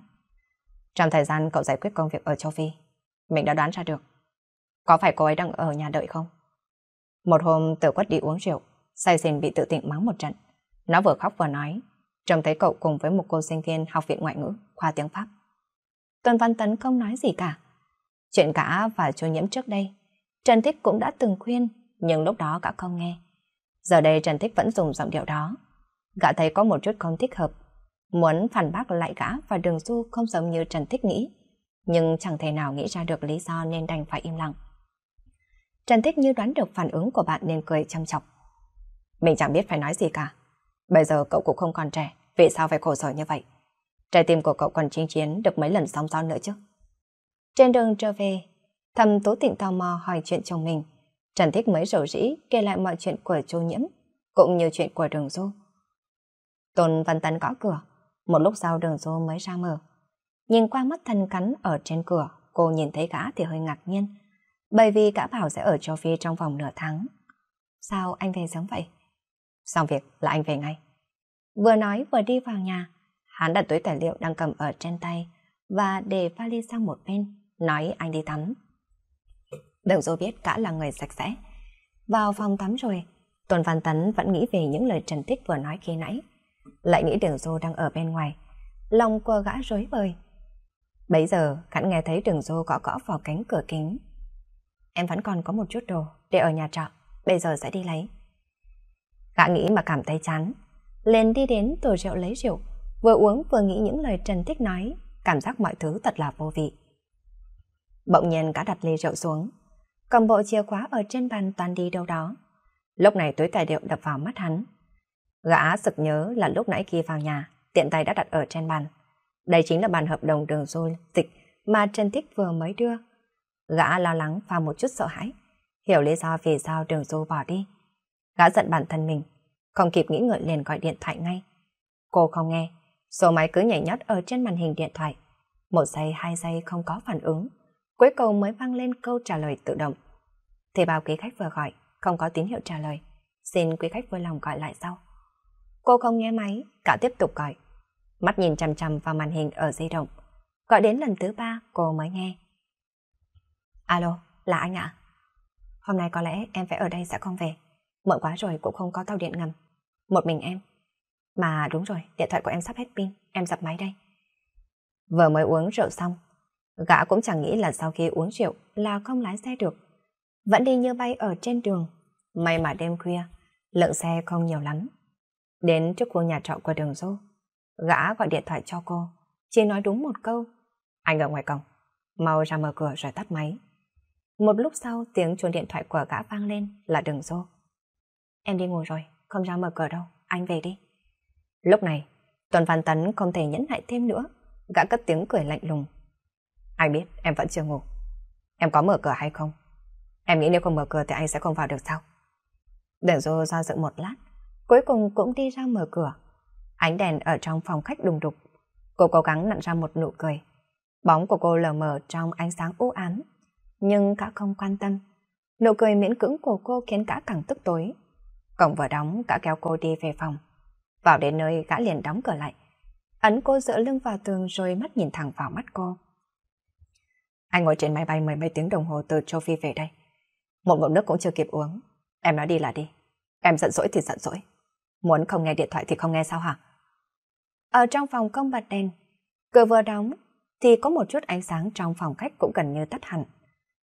Trong thời gian cậu giải quyết công việc ở châu Phi, mình đã đoán ra được. Có phải cô ấy đang ở nhà đợi không? Một hôm tử quất đi uống rượu, say xỉn bị tự tiện mắng một trận. Nó vừa khóc vừa nói. trông thấy cậu cùng với một cô sinh viên học viện ngoại ngữ, khoa tiếng Pháp. Tuần Văn Tấn không nói gì cả. Chuyện cả và chú nhiễm trước đây, Trần Thích cũng đã từng khuyên, nhưng lúc đó gã không nghe. Giờ đây Trần Thích vẫn dùng giọng điệu đó. Gã thấy có một chút không thích hợp, muốn phản bác lại gã và đường du không giống như Trần Thích nghĩ, nhưng chẳng thể nào nghĩ ra được lý do nên đành phải im lặng. Trần Thích như đoán được phản ứng của bạn nên cười chăm chọc. Mình chẳng biết phải nói gì cả. Bây giờ cậu cũng không còn trẻ, vì sao phải khổ sở như vậy? Trái tim của cậu còn chinh chiến được mấy lần sóng gió nữa chứ. Trên đường trở về, thầm tố tịnh tò mò hỏi chuyện chồng mình. Trần Thích mới rầu rĩ kể lại mọi chuyện của Chu Nhiễm, cũng như chuyện của Đường Du. Tôn Văn Tấn gõ cửa, một lúc sau Đường Du mới ra mở. Nhìn qua mắt thân cắn ở trên cửa, cô nhìn thấy gã thì hơi ngạc nhiên, bởi vì gã bảo sẽ ở châu Phi trong vòng nửa tháng. Sao anh về sớm vậy? Xong việc là anh về ngay. Vừa nói vừa đi vào nhà, hắn đặt túi tài liệu đang cầm ở trên tay và để vali sang một bên, nói anh đi tắm. Đừng dô biết cả là người sạch sẽ. Vào phòng tắm rồi, Tôn Văn Tấn vẫn nghĩ về những lời Trần Tích vừa nói khi nãy. Lại nghĩ đường dô đang ở bên ngoài. Lòng của gã rối bời. Bấy giờ, hắn nghe thấy đường dô gõ gõ vào cánh cửa kính. Em vẫn còn có một chút đồ để ở nhà trọ, bây giờ sẽ đi lấy. Gã nghĩ mà cảm thấy chán. Lên đi đến tủ rượu lấy rượu, vừa uống vừa nghĩ những lời Trần Tích nói, cảm giác mọi thứ thật là vô vị. Bỗng nhiên gã đặt ly rượu xuống, cầm bộ chìa khóa ở trên bàn toàn đi đâu đó. Lúc này túi tài liệu đập vào mắt hắn. Gã sực nhớ là lúc nãy khi vào nhà, tiện tay đã đặt ở trên bàn. Đây chính là bàn hợp đồng đường du dịch mà Trần thích vừa mới đưa. Gã lo lắng và một chút sợ hãi, hiểu lý do vì sao đường du bỏ đi. Gã giận bản thân mình, không kịp nghĩ ngợi liền gọi điện thoại ngay. Cô không nghe, số máy cứ nhảy nhót ở trên màn hình điện thoại. Một giây, hai giây không có phản ứng. Cuối cùng mới vang lên câu trả lời tự động. Thì bao quý khách vừa gọi, không có tín hiệu trả lời. Xin quý khách vui lòng gọi lại sau. Cô không nghe máy, cả tiếp tục gọi. Mắt nhìn chằm chằm vào màn hình ở di động. Gọi đến lần thứ ba, cô mới nghe. Alo, là anh ạ? Hôm nay có lẽ em phải ở đây sẽ không về. Muộn quá rồi cũng không có tàu điện ngầm. Một mình em. Mà đúng rồi, điện thoại của em sắp hết pin, em dập máy đây. Vừa mới uống rượu xong, gã cũng chẳng nghĩ là sau khi uống rượu là không lái xe được. Vẫn đi như bay ở trên đường. May mà đêm khuya, lượng xe không nhiều lắm. Đến trước khu nhà trọ của đường dô, gã gọi điện thoại cho cô, chỉ nói đúng một câu. Anh ở ngoài cổng, mau ra mở cửa rồi tắt máy. Một lúc sau tiếng chuông điện thoại của gã vang lên là đường dô. Em đi ngủ rồi, không ra mở cửa đâu, anh về đi. Lúc này, Tuần Văn Tấn không thể nhẫn nại thêm nữa, gã cất tiếng cười lạnh lùng. Anh biết em vẫn chưa ngủ. Em có mở cửa hay không? Em nghĩ nếu không mở cửa thì anh sẽ không vào được sao? Đừng dô do dự một lát, cuối cùng cũng đi ra mở cửa. Ánh đèn ở trong phòng khách đùng đục. Cô cố gắng nặn ra một nụ cười. Bóng của cô lờ mờ trong ánh sáng u ám, nhưng cả không quan tâm. Nụ cười miễn cưỡng của cô khiến cả càng tức tối. Cổng vừa đóng, cả kéo cô đi về phòng. Vào đến nơi, gã liền đóng cửa lại. Ấn cô dựa lưng vào tường rồi mắt nhìn thẳng vào mắt cô. Anh ngồi trên máy bay mười mấy tiếng đồng hồ từ châu Phi về đây. Một ngụm nước cũng chưa kịp uống. Em nói đi là đi. Em giận dỗi thì giận dỗi. Muốn không nghe điện thoại thì không nghe sao hả? Ở trong phòng không bật đèn, cửa vừa đóng thì có một chút ánh sáng trong phòng khách cũng gần như tắt hẳn.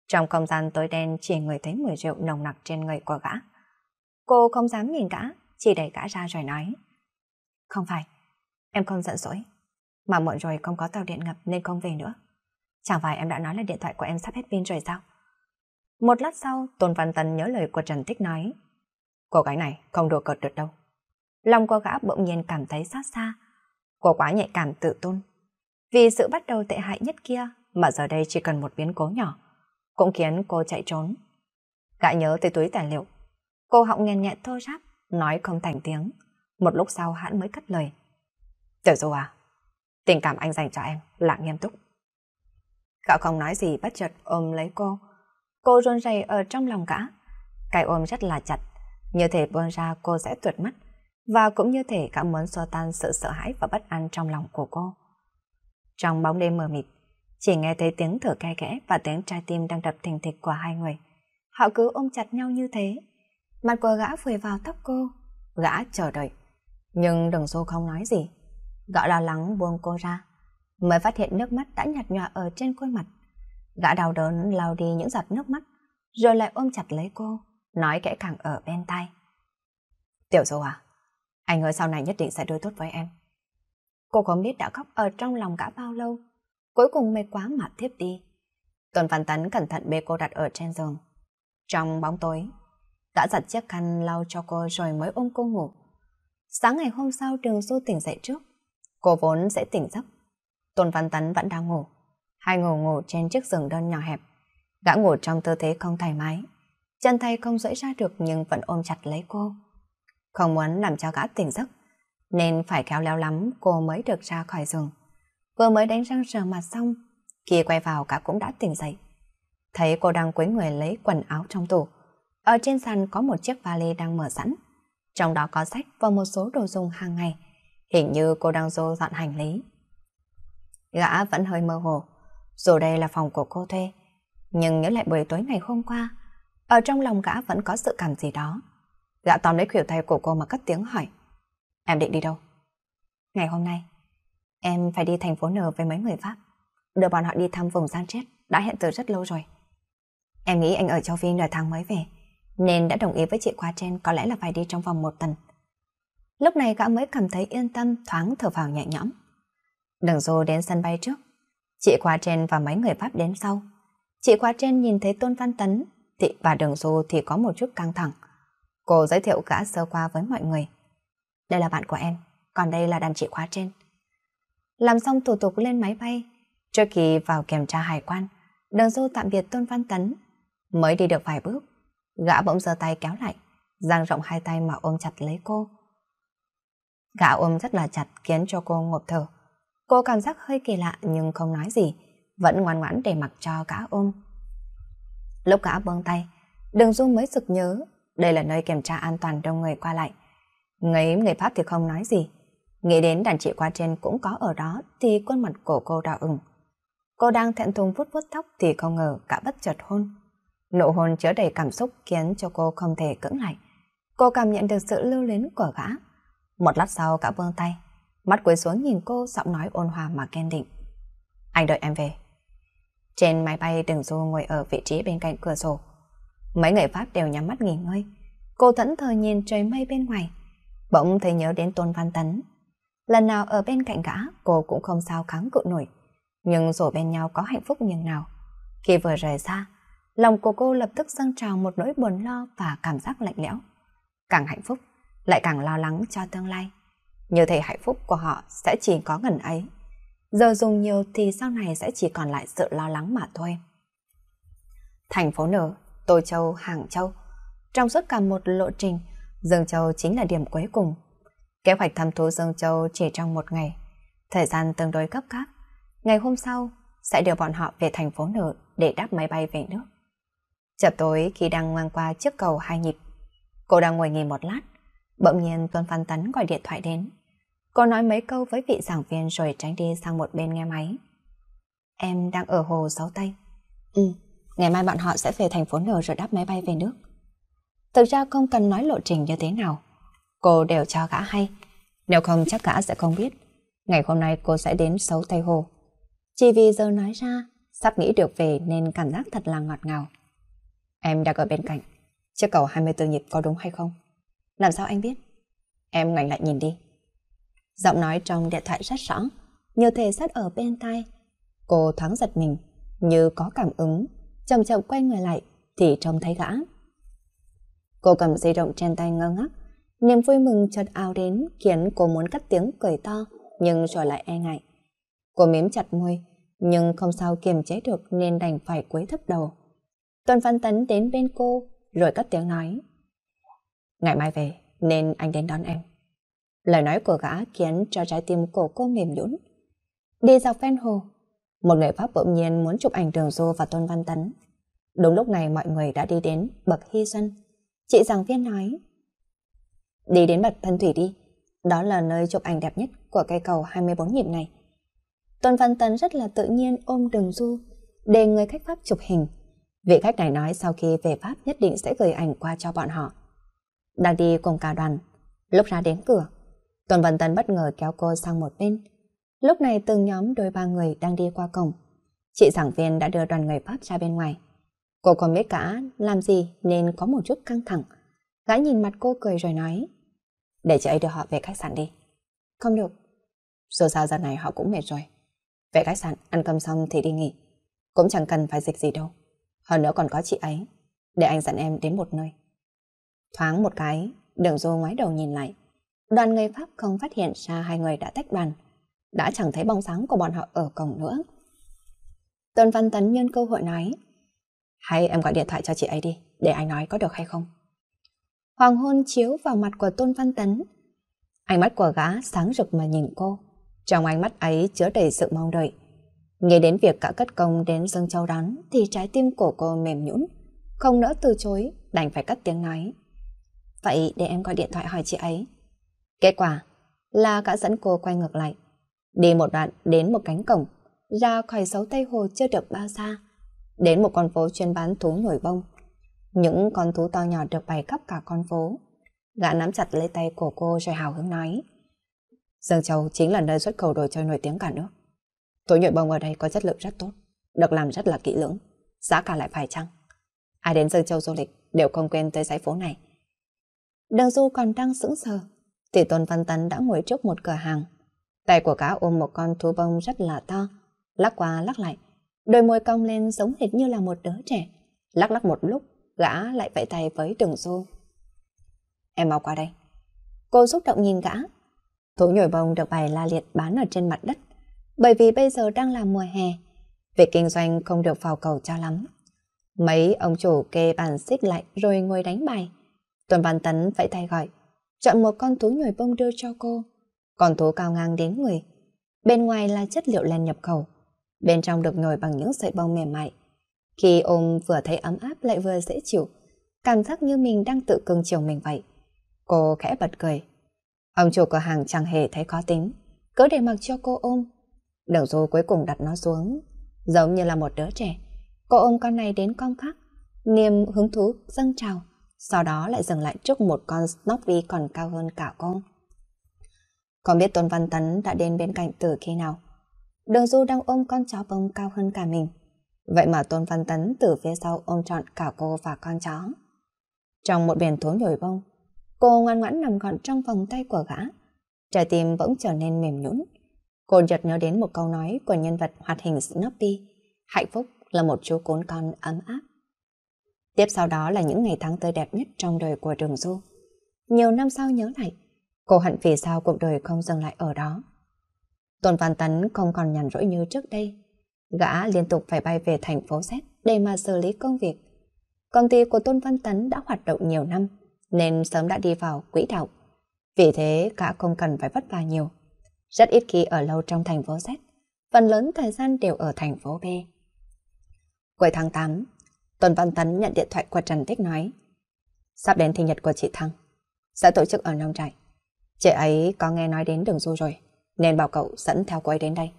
Trong không gian tối đen chỉ người thấy mùi rượu nồng nặc trên người của gã. Cô không dám nhìn gã, chỉ đẩy gã ra rồi nói. Không phải, em không giận dỗi. Mà muộn rồi không có tàu điện ngập nên không về nữa. Chẳng phải em đã nói là điện thoại của em sắp hết pin rồi sao? Một lát sau, Tôn Văn Tân nhớ lời của Trần Tích nói. Cô gái này không đùa cợt được đâu. Lòng cô gã bỗng nhiên cảm thấy xót xa. Cô quá nhạy cảm tự tôn. Vì sự bắt đầu tệ hại nhất kia mà giờ đây chỉ cần một biến cố nhỏ cũng khiến cô chạy trốn. Gã nhớ tới túi tài liệu. Cô họng nghèn nhẹ thô ráp, nói không thành tiếng. Một lúc sau hắn mới cất lời. Tiểu Du à, tình cảm anh dành cho em là nghiêm túc. Cậu không nói gì bất chợt ôm lấy cô. Cô run rẩy ở trong lòng gã. Cái ôm rất là chặt, như thể buông ra cô sẽ tuột mất. Và cũng như thể cả muốn xua tan sự sợ hãi và bất an trong lòng của cô. Trong bóng đêm mờ mịt, chỉ nghe thấy tiếng thở cay kẽ và tiếng trái tim đang đập thình thịch của hai người. Họ cứ ôm chặt nhau như thế. Mặt của gã vùi vào tóc cô. Gã chờ đợi. Nhưng đừng xô không nói gì. Gã lo lắng buông cô ra. Mới phát hiện nước mắt đã nhạt nhòa ở trên khuôn mặt. Gã đau đớn lau đi những giọt nước mắt, rồi lại ôm chặt lấy cô, nói kẽ càng ở bên tai. Tiểu dâu à, anh ơi sau này nhất định sẽ đối tốt với em. Cô không biết đã khóc ở trong lòng gã bao lâu, cuối cùng mệt quá mà thiếp đi. Tuần Văn Tấn cẩn thận bê cô đặt ở trên giường. Trong bóng tối, đã giặt chiếc khăn lau cho cô rồi mới ôm cô ngủ. Sáng ngày hôm sau Đường Du tỉnh dậy trước. Cô vốn sẽ tỉnh giấc. Tôn Văn Tấn vẫn đang ngủ. Hai ngủ ngủ trên chiếc giường đơn nhỏ hẹp. Gã ngủ trong tư thế không thoải mái. Chân tay không duỗi ra được nhưng vẫn ôm chặt lấy cô. Không muốn làm cho gã tỉnh giấc, nên phải khéo léo lắm cô mới được ra khỏi giường. Vừa mới đánh răng rửa mặt xong, khi quay vào cả cũng đã tỉnh dậy. Thấy cô đang quấy người lấy quần áo trong tủ. Ở trên sàn có một chiếc vali đang mở sẵn. Trong đó có sách và một số đồ dùng hàng ngày. Hình như cô đang dô dọn hành lý. Gã vẫn hơi mơ hồ. Dù đây là phòng của cô thuê. Nhưng nhớ lại buổi tối ngày hôm qua, ở trong lòng gã vẫn có sự cảm gì đó. Gã tóm lấy khuỷu tay của cô mà cất tiếng hỏi. Em định đi đâu? Ngày hôm nay, em phải đi thành phố N với mấy người Pháp. Đưa bọn họ đi thăm vùng Giang Chết, đã hẹn từ rất lâu rồi. Em nghĩ anh ở châu Phi nửa tháng mới về, nên đã đồng ý với chị qua trên có lẽ là phải đi trong vòng một tuần. Lúc này gã mới cảm thấy yên tâm thoáng thở vào nhẹ nhõm. Đường Du đến sân bay trước, chị qua trên và mấy người Pháp đến sau. Chị qua trên nhìn thấy Tôn Văn Tấn thị và đường du thì có một chút căng thẳng. Cô giới thiệu gã sơ qua với mọi người. Đây là bạn của em, còn đây là đàn chị khóa trên. Làm xong thủ tục lên máy bay, trước khi vào kiểm tra hải quan, đường du tạm biệt Tôn Văn Tấn. Mới đi được vài bước, gã bỗng giơ tay kéo lại, dang rộng hai tay mà ôm chặt lấy cô. Gã ôm rất là chặt khiến cho cô ngộp thở. Cô cảm giác hơi kỳ lạ nhưng không nói gì, vẫn ngoan ngoãn để mặc cho cá ôm. Lúc cá buông tay, đường du mới sực nhớ đây là nơi kiểm tra an toàn đông người qua lại. Ngấy người Pháp thì không nói gì. Nghĩ đến đàn chị qua trên cũng có ở đó thì khuôn mặt của cô đỏ ửng. Cô đang thẹn thùng vuốt vuốt tóc thì không ngờ cả bất chợt hôn. Nụ hôn chứa đầy cảm xúc khiến cho cô không thể cưỡng lại. Cô cảm nhận được sự lưu luyến của gã. Một lát sau cả buông tay, mắt cúi xuống nhìn cô giọng nói ôn hòa mà kiên định. Anh đợi em về. Trên máy bay Đường Du ngồi ở vị trí bên cạnh cửa sổ. Mấy người Pháp đều nhắm mắt nghỉ ngơi. Cô thẫn thờ nhìn trời mây bên ngoài. Bỗng thấy nhớ đến Tôn Văn Tấn. Lần nào ở bên cạnh gã, cô cũng không sao kháng cự nổi. Nhưng dù bên nhau có hạnh phúc nhường nào. Khi vừa rời xa, lòng của cô lập tức dâng trào một nỗi buồn lo và cảm giác lạnh lẽo. Càng hạnh phúc, lại càng lo lắng cho tương lai. Như thể hạnh phúc của họ sẽ chỉ có ngần ấy. Giờ dùng nhiều thì sau này sẽ chỉ còn lại sự lo lắng mà thôi. Thành phố nở, Tô Châu, Hàng Châu. Trong suốt cả một lộ trình, Dương Châu chính là điểm cuối cùng. Kế hoạch thăm thú Dương Châu chỉ trong một ngày. Thời gian tương đối gấp gáp. Ngày hôm sau, sẽ đưa bọn họ về thành phố nở để đáp máy bay về nước. Chập tối khi đang ngoan qua chiếc cầu hai nhịp, cô đang ngồi nghỉ một lát, bỗng nhiên Tuân Phan Tấn gọi điện thoại đến. Cô nói mấy câu với vị giảng viên rồi tránh đi sang một bên nghe máy. Em đang ở hồ Sáu Tây. Ừ, ngày mai bọn họ sẽ về thành phố N rồi đáp máy bay về nước. Thực ra không cần nói lộ trình như thế nào. Cô đều cho gã hay. Nếu không chắc gã sẽ không biết. Ngày hôm nay cô sẽ đến Sáu Tây Hồ. Chỉ vì giờ nói ra, sắp nghĩ được về nên cảm giác thật là ngọt ngào. Em đang ở bên cạnh. Chiếc cầu 24 nhịp có đúng hay không? Làm sao anh biết? Em ngoảnh lại nhìn đi. Giọng nói trong điện thoại rất rõ, như thể sát ở bên tai. Cô thoáng giật mình, như có cảm ứng, chậm chậm quay người lại thì trông thấy gã. Cô cầm di động trên tay ngơ ngác, niềm vui mừng chợt ao đến khiến cô muốn cất tiếng cười to, nhưng rồi lại e ngại. Cô mím chặt môi, nhưng không sao kiềm chế được nên đành phải cúi thấp đầu. Tuần Văn Tấn đến bên cô, rồi cất tiếng nói. Ngày mai về, nên anh đến đón em. Lời nói của gã khiến cho trái tim của cô mềm nhũn. Đi dọc ven hồ, một người Pháp bỗng nhiên muốn chụp ảnh Đường Du và Tôn Văn Tấn. Đúng lúc này mọi người đã đi đến bậc hy xuân. Chị giảng viên nói, Đi đến bậc thân thủy đi, đó là nơi chụp ảnh đẹp nhất của cây cầu 24 nhịp này. Tôn Văn Tấn rất là tự nhiên ôm Đường Du, để người khách Pháp chụp hình. Vị khách này nói sau khi về Pháp nhất định sẽ gửi ảnh qua cho bọn họ. Đang đi cùng cả đoàn, lúc ra đến cửa, Tuần Văn Tấn bất ngờ kéo cô sang một bên. Lúc này từng nhóm đôi ba người đang đi qua cổng. Chị giảng viên đã đưa đoàn người Pháp ra bên ngoài. Cô còn biết cả làm gì nên có một chút căng thẳng. Gã nhìn mặt cô cười rồi nói. Để chị ấy đưa họ về khách sạn đi. Không được. Dù sao giờ này họ cũng mệt rồi. Về khách sạn, ăn cơm xong thì đi nghỉ. Cũng chẳng cần phải dịch gì đâu. Hơn nữa còn có chị ấy. Để anh dẫn em đến một nơi. Thoáng một cái, đường du ngoái đầu nhìn lại. Đoàn người Pháp không phát hiện ra hai người đã tách đoàn. Đã chẳng thấy bóng sáng của bọn họ ở cổng nữa. Tôn Văn Tấn nhân cơ hội nói. Hay em gọi điện thoại cho chị ấy đi, để anh nói có được hay không? Hoàng hôn chiếu vào mặt của Tôn Văn Tấn. Ánh mắt của gã sáng rực mà nhìn cô. Trong ánh mắt ấy chứa đầy sự mong đợi. Nghe đến việc cả cất công đến Dương Châu đón thì trái tim của cô mềm nhũn, không nỡ từ chối, đành phải cất tiếng nói. Vậy để em gọi điện thoại hỏi chị ấy. Kết quả là gã dẫn cô quay ngược lại. Đi một đoạn đến một cánh cổng, ra khỏi sáu Tây Hồ chưa được bao xa. Đến một con phố chuyên bán thú nhồi bông. Những con thú to nhỏ được bày khắp cả con phố. Gã nắm chặt lấy tay của cô rồi hào hứng nói. Dương Châu chính là nơi xuất khẩu đồ chơi nổi tiếng cả nước. Thú nhồi bông ở đây có chất lượng rất tốt, được làm rất là kỹ lưỡng, giá cả lại phải chăng. Ai đến Dương Châu du lịch đều không quên tới dãy phố này. Đường Du còn đang sững sờ, thì Tôn Văn Tấn đã ngồi trước một cửa hàng. Tay của cá ôm một con thú bông rất là to, lắc qua lắc lại, đôi môi cong lên giống hệt như là một đứa trẻ. Lắc lắc một lúc, gã lại vẫy tay với Đường Du. Em mau qua đây. Cô xúc động nhìn gã. Thú nhồi bông được bày la liệt bán ở trên mặt đất, bởi vì bây giờ đang là mùa hè. Việc kinh doanh không được vào cầu cho lắm. Mấy ông chủ kê bàn xích lại rồi ngồi đánh bài. Tuần Văn Tấn vẫy tay gọi, chọn một con thú nhồi bông đưa cho cô. Con thú cao ngang đến người. Bên ngoài là chất liệu len nhập khẩu. Bên trong được nhồi bằng những sợi bông mềm mại. Khi ôm vừa thấy ấm áp lại vừa dễ chịu, cảm giác như mình đang tự cưng chiều mình vậy. Cô khẽ bật cười. Ông chủ cửa hàng chẳng hề thấy khó tính, cứ để mặc cho cô ôm. Đường du cuối cùng đặt nó xuống, giống như là một đứa trẻ. Cô ôm con này đến con khác, niềm hứng thú dâng trào, sau đó lại dừng lại trước một con Snoopy còn cao hơn cả con. Không biết Tôn Văn Tấn đã đến bên cạnh từ khi nào. Đường Du đang ôm con chó bông cao hơn cả mình. Vậy mà Tôn Văn Tấn từ phía sau ôm trọn cả cô và con chó. Trong một biển thú nhồi bông, cô ngoan ngoãn nằm gọn trong vòng tay của gã. Trái tim bỗng trở nên mềm nhũn. Cô chợt nhớ đến một câu nói của nhân vật hoạt hình Snoopy. Hạnh phúc là một chú cún con ấm áp. Tiếp sau đó là những ngày tháng tươi đẹp nhất trong đời của Trường Du. Nhiều năm sau nhớ lại, cô hận vì sao cuộc đời không dừng lại ở đó. Tôn Văn Tấn không còn nhàn rỗi như trước đây. Gã liên tục phải bay về thành phố Z để mà xử lý công việc. Công ty của Tôn Văn Tấn đã hoạt động nhiều năm, nên sớm đã đi vào quỹ đạo. Vì thế, gã không cần phải vất vả nhiều. Rất ít khi ở lâu trong thành phố Z, phần lớn thời gian đều ở thành phố B. Cuối tháng 8, Tuần Văn Tấn nhận điện thoại của Trần Tích nói. Sắp đến sinh nhật của chị Thăng, Sẽ tổ chức ở nông trại. Chị ấy có nghe nói đến đường du rồi, Nên bảo cậu dẫn theo cô ấy đến đây.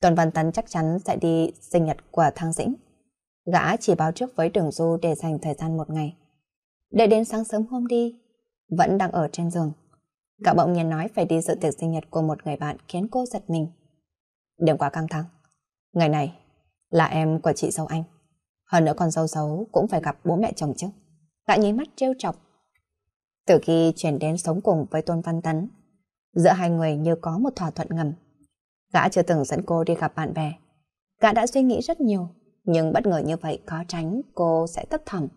Tuần Văn Tấn chắc chắn sẽ đi sinh nhật của Thăng Dĩnh. Gã chỉ báo trước với đường du để dành thời gian một ngày. Để đến sáng sớm hôm đi, Vẫn đang ở trên giường. Cậu bỗng nhiên nói phải đi dự tiệc sinh nhật của một người bạn khiến cô giật mình. Đừng quá căng thẳng. Ngày này là em của chị dâu anh hơn nữa con dâu xấu cũng phải gặp bố mẹ chồng chứ. Gã nháy mắt trêu chọc. Từ khi chuyển đến sống cùng với Tôn Văn Tấn, giữa hai người như có một thỏa thuận ngầm. Gã chưa từng dẫn cô đi gặp bạn bè. Gã đã suy nghĩ rất nhiều, nhưng bất ngờ như vậy có tránh cô sẽ tất thỏm.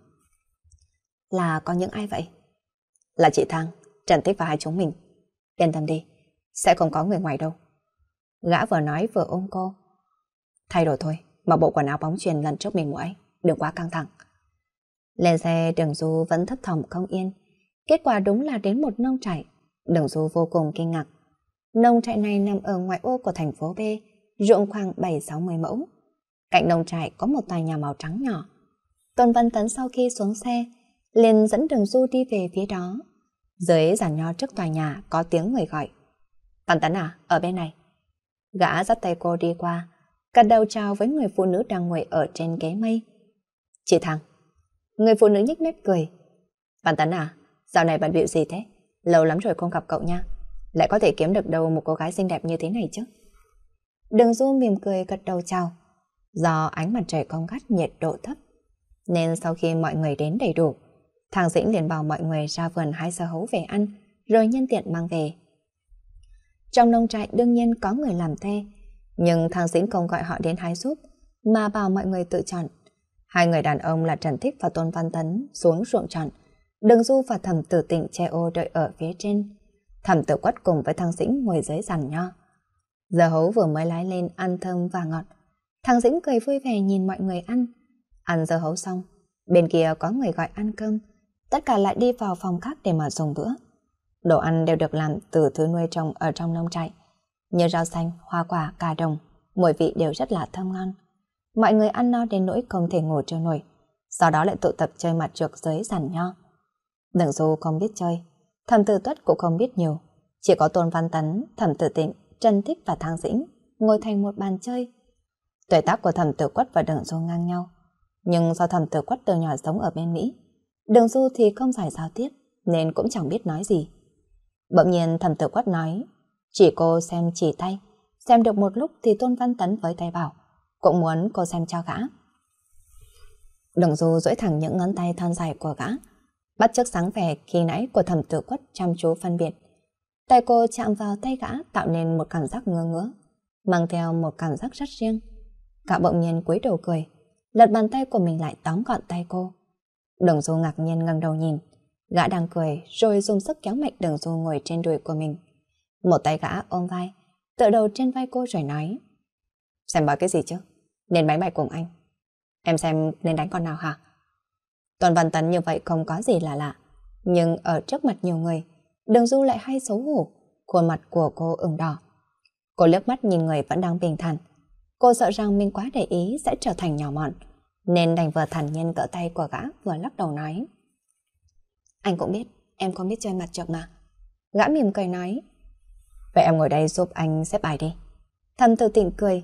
Là có những ai vậy? Là chị thang Trần Tích và hai chúng mình. Yên tâm đi, sẽ không có người ngoài đâu. Gã vừa nói vừa ôm cô. Thay đổi thôi, mặc bộ quần áo bóng truyền lần trước mình mua ấy đừng quá căng thẳng. Lên xe Đường Du vẫn thất thỏm không yên. Kết quả đúng là đến một nông trại. Đường Du vô cùng kinh ngạc. Nông trại này nằm ở ngoại ô của thành phố B, ruộng khoảng 7-60 mẫu. Cạnh nông trại có một tòa nhà màu trắng nhỏ. Tôn Văn Tấn sau khi xuống xe, liền dẫn Đường Du đi về phía đó. Dưới giàn nho trước tòa nhà có tiếng người gọi. Văn Tấn à, ở bên này. Gã dắt tay cô đi qua, cắt đầu chào với người phụ nữ đang ngồi ở trên ghế mây. Chị Thăng Người phụ nữ nhếch mép cười. Bạn Tấn à, dạo này bạn bịu gì thế? Lâu lắm rồi không gặp cậu nha. lại có thể kiếm được đâu một cô gái xinh đẹp như thế này chứ? Đường Du mỉm cười gật đầu chào. Do ánh mặt trời không gắt nhiệt độ thấp, nên sau khi mọi người đến đầy đủ, thằng Dĩnh liền bảo mọi người ra vườn hái sơ hấu về ăn, rồi nhân tiện mang về. Trong nông trại đương nhiên có người làm thuê, nhưng thằng Dĩnh không gọi họ đến hái giúp, mà bảo mọi người tự chọn. Hai người đàn ông là Trần Thích và Tôn Văn Tấn xuống ruộng tròn, Đường Du và Thẩm Tử Tịnh che ô đợi ở phía trên. Thẩm Tử Quất cùng với thằng Dĩnh ngồi dưới giàn nho. Giờ hấu vừa mới lái lên ăn thơm và ngọt. Thằng Dĩnh cười vui vẻ nhìn mọi người ăn. Ăn giờ hấu xong, bên kia có người gọi ăn cơm. Tất cả lại đi vào phòng khác để mà dùng bữa. Đồ ăn đều được làm từ thứ nuôi trồng ở trong nông trại. Như rau xanh, hoa quả, cà đồng, mùi vị đều rất là thơm ngon. Mọi người ăn no đến nỗi không thể ngủ cho nổi. Sau đó lại tụ tập chơi mặt trượt dưới sàn nho. Đừng Du không biết chơi, thẩm tử tuất cũng không biết nhiều. Chỉ có Tôn Văn Tấn, thẩm tử tịnh, Trần Thích và Thang Dĩnh ngồi thành một bàn chơi. Tuổi tác của thẩm tử quất và đường du ngang nhau. Nhưng do thẩm tử quất từ nhỏ sống ở bên Mỹ, đường du thì không giải giao tiếp, nên cũng chẳng biết nói gì. Bỗng nhiên thẩm tử quất nói, chỉ cô xem chỉ tay, xem được một lúc thì Tôn Văn Tấn với tay bảo, cũng muốn cô xem cho gã. Đường du duỗi thẳng những ngón tay thon dài của gã, bắt chước sáng vẻ khi nãy của thẩm tử quất chăm chú phân biệt. Tay cô chạm vào tay gã tạo nên một cảm giác ngơ ngỡ, mang theo một cảm giác rất riêng. Cả bỗng nhiên cúi đầu cười, lật bàn tay của mình lại tóm gọn tay cô. Đường Du ngạc nhiên ngẩng đầu nhìn, gã đang cười rồi dùng sức kéo mạnh Đường Du ngồi trên đùi của mình. Một tay gã ôm vai, tựa đầu trên vai cô rồi nói. Xem bảo cái gì chứ? Nên máy bài cùng anh. Em xem nên đánh con nào hả? tuần Văn Tấn như vậy không có gì là lạ. Nhưng ở trước mặt nhiều người, Đường Du lại hay xấu hổ, khuôn mặt của cô ửng đỏ. Cô liếc mắt nhìn người vẫn đang bình thản. Cô sợ rằng mình quá để ý sẽ trở thành nhỏ mọn, nên đành vừa thản nhiên cỡ tay của gã vừa lắc đầu nói. Anh cũng biết, em không biết chơi mặt trượt mà. Gã mỉm cười nói. Vậy em ngồi đây giúp anh xếp bài đi. Thầm tự tịnh cười.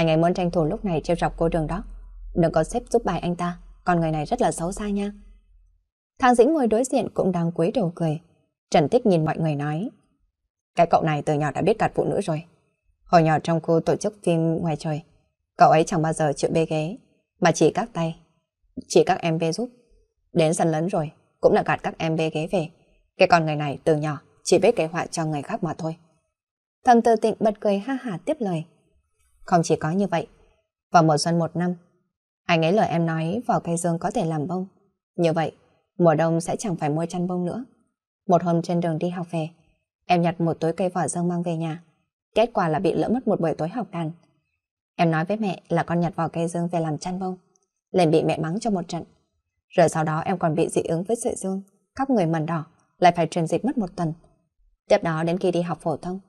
Anh ấy muốn tranh thủ lúc này trêu chọc cô đường đó. Đừng có xếp giúp bài anh ta con người này rất là xấu xa nha. Thang Dĩnh ngồi đối diện cũng đang cúi đầu cười. Trần Tích nhìn mọi người nói. Cái cậu này từ nhỏ đã biết gạt phụ nữ rồi. Hồi nhỏ trong khu tổ chức phim ngoài trời, cậu ấy chẳng bao giờ chịu bê ghế, mà chỉ các tay. Chỉ các em bê giúp. Đến sân lớn rồi, cũng là gạt các em bê ghế về. Cái con người này từ nhỏ chỉ biết kế họa cho người khác mà thôi. Thầm tư tịnh bật cười ha hà tiếp lời. Không chỉ có như vậy, vào mùa xuân một năm, anh ấy lời em nói vào cây dương có thể làm bông. Như vậy, mùa đông sẽ chẳng phải mua chăn bông nữa. Một hôm trên đường đi học về, em nhặt một túi cây vỏ dương mang về nhà. Kết quả là bị lỡ mất một buổi tối học đàn. Em nói với mẹ là con nhặt vỏ cây dương về làm chăn bông. Liền bị mẹ mắng cho một trận. Rồi sau đó em còn bị dị ứng với sợi dương, khắp người mẩn đỏ, lại phải truyền dịch mất một tuần. Tiếp đó đến khi đi học phổ thông,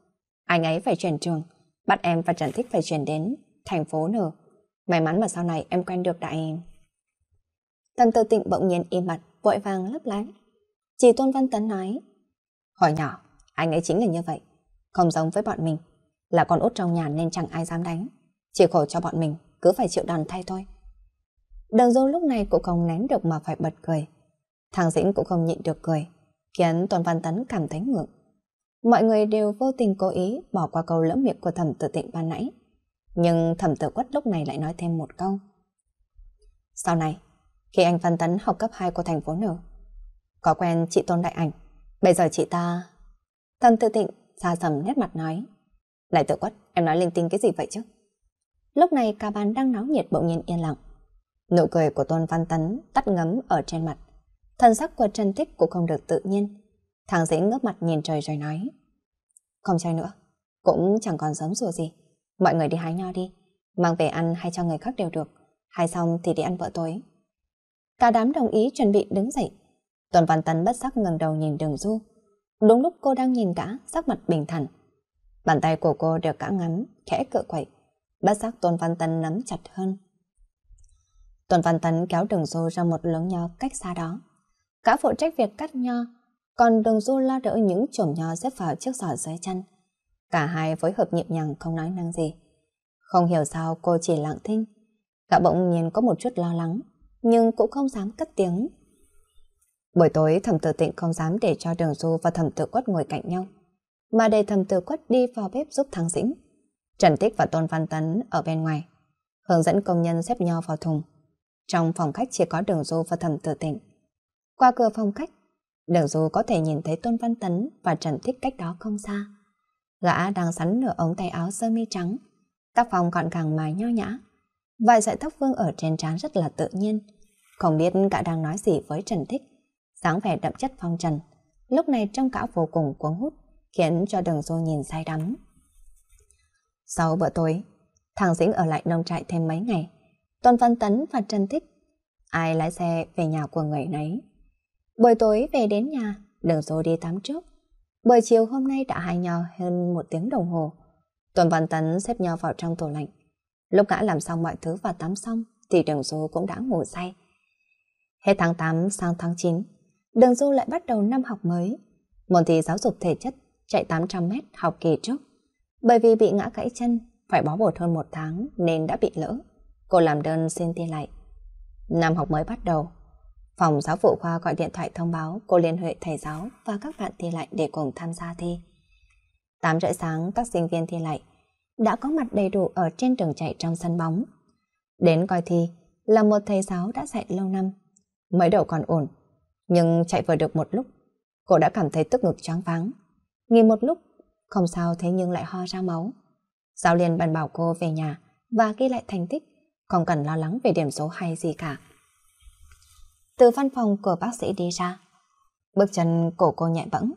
anh ấy phải chuyển trường, bắt em và Trần Thích phải chuyển đến thành phố N May mắn mà sau này em quen được đại... em. Tần tư tịnh bỗng nhiên im mặt, vội vàng lấp lánh. Chỉ Tôn Văn Tấn nói, Hồi nhỏ, anh ấy chính là như vậy. Không giống với bọn mình, là con út trong nhà nên chẳng ai dám đánh. Chỉ khổ cho bọn mình, cứ phải chịu đòn thay thôi. Đường dâu lúc này cũng không nén được mà phải bật cười. Thằng Dĩnh cũng không nhịn được cười, khiến Tôn Văn Tấn cảm thấy ngượng. Mọi người đều vô tình cố ý bỏ qua câu lỡ miệng của thẩm tử tịnh ban nãy. Nhưng thẩm tử quất lúc này lại nói thêm một câu. Sau này, khi anh Văn Tấn học cấp 2 của thành phố nở, có quen chị Tôn Đại Ảnh, bây giờ chị ta... Thẩm tử tịnh xa sầm nét mặt nói. Lại tử quất, em nói linh tinh cái gì vậy chứ? Lúc này cả bàn đang náo nhiệt bỗng nhiên yên lặng. Nụ cười của Tôn Văn Tấn tắt ngấm ở trên mặt. Thần sắc của Trần tích cũng không được tự nhiên. Thằng dĩnh ngước mặt nhìn trời rồi nói. Không chơi nữa, cũng chẳng còn sớm rùa gì. Mọi người đi hái nho đi, mang về ăn hay cho người khác đều được, hái xong thì đi ăn bữa tối. Cả đám đồng ý chuẩn bị đứng dậy. Tuần Văn Tấn bất sắc ngẩng đầu nhìn đường du. Đúng lúc cô đang nhìn cả, sắc mặt bình thản. Bàn tay của cô được cả ngắm, khẽ cựa quậy. Bất sắc Tuần Văn Tấn nắm chặt hơn. Tuần Văn Tấn kéo đường du ra một lớn nho cách xa đó. Cả phụ trách việc cắt nho, còn đường du lo đỡ những chùm nho xếp vào chiếc giỏ dưới chân. Cả hai phối hợp nhịp nhàng không nói năng gì. Không hiểu sao cô chỉ lặng thinh. Gã bỗng nhiên có một chút lo lắng, nhưng cũng không dám cất tiếng. Buổi tối thẩm tử tịnh không dám để cho đường du và thẩm tử quất ngồi cạnh nhau. mà để thầm tử quất đi vào bếp giúp thằng Dĩnh. Trần Tích và Tôn Văn Tấn ở bên ngoài, hướng dẫn công nhân xếp nho vào thùng. Trong phòng khách chỉ có đường du và thầm tử tịnh. Qua cửa phòng khách, đường du có thể nhìn thấy Tôn Văn Tấn và Trần thích cách đó không xa. Gã đang sắn nửa ống tay áo sơ mi trắng, tác phong gọn gàng mà nho nhã. Vài sợi tóc vương ở trên trán rất là tự nhiên. Không biết gã đang nói gì với Trần thích dáng vẻ đậm chất phong trần. Lúc này trông cả vô cùng cuốn hút, khiến cho đường du nhìn say đắm. Sau bữa tối, thằng Dĩnh ở lại nông trại thêm mấy ngày. Tôn Văn Tấn và Trần thích ai lái xe về nhà của người nấy. Buổi tối về đến nhà, đường du đi tắm trước. Buổi chiều hôm nay đã hai nhau hơn một tiếng đồng hồ. tuần Văn Tấn xếp nhau vào trong tủ lạnh. Lúc gã làm xong mọi thứ và tắm xong, thì đường du cũng đã ngủ say. Hết tháng 8 sang tháng 9, đường du lại bắt đầu năm học mới. Môn thi giáo dục thể chất chạy 800 mét học kỳ trước. Bởi vì bị ngã gãy chân, phải bó bột hơn một tháng nên đã bị lỡ. Cô làm đơn xin thi lại. Năm học mới bắt đầu, phòng giáo vụ khoa gọi điện thoại thông báo cô liên hệ thầy giáo và các bạn thi lại để cùng tham gia thi. 8 rưỡi sáng các sinh viên thi lại đã có mặt đầy đủ ở trên trường chạy trong sân bóng. Đến coi thi là một thầy giáo đã dạy lâu năm. Mới đầu còn ổn, nhưng chạy vừa được một lúc, cô đã cảm thấy tức ngực choáng váng. Nghỉ một lúc, không sao thế nhưng lại ho ra máu. Giáo liền bàn bảo cô về nhà và ghi lại thành tích, không cần lo lắng về điểm số hay gì cả. Từ văn phòng của bác sĩ đi ra, bước chân cổ cô nhẹ bẫng.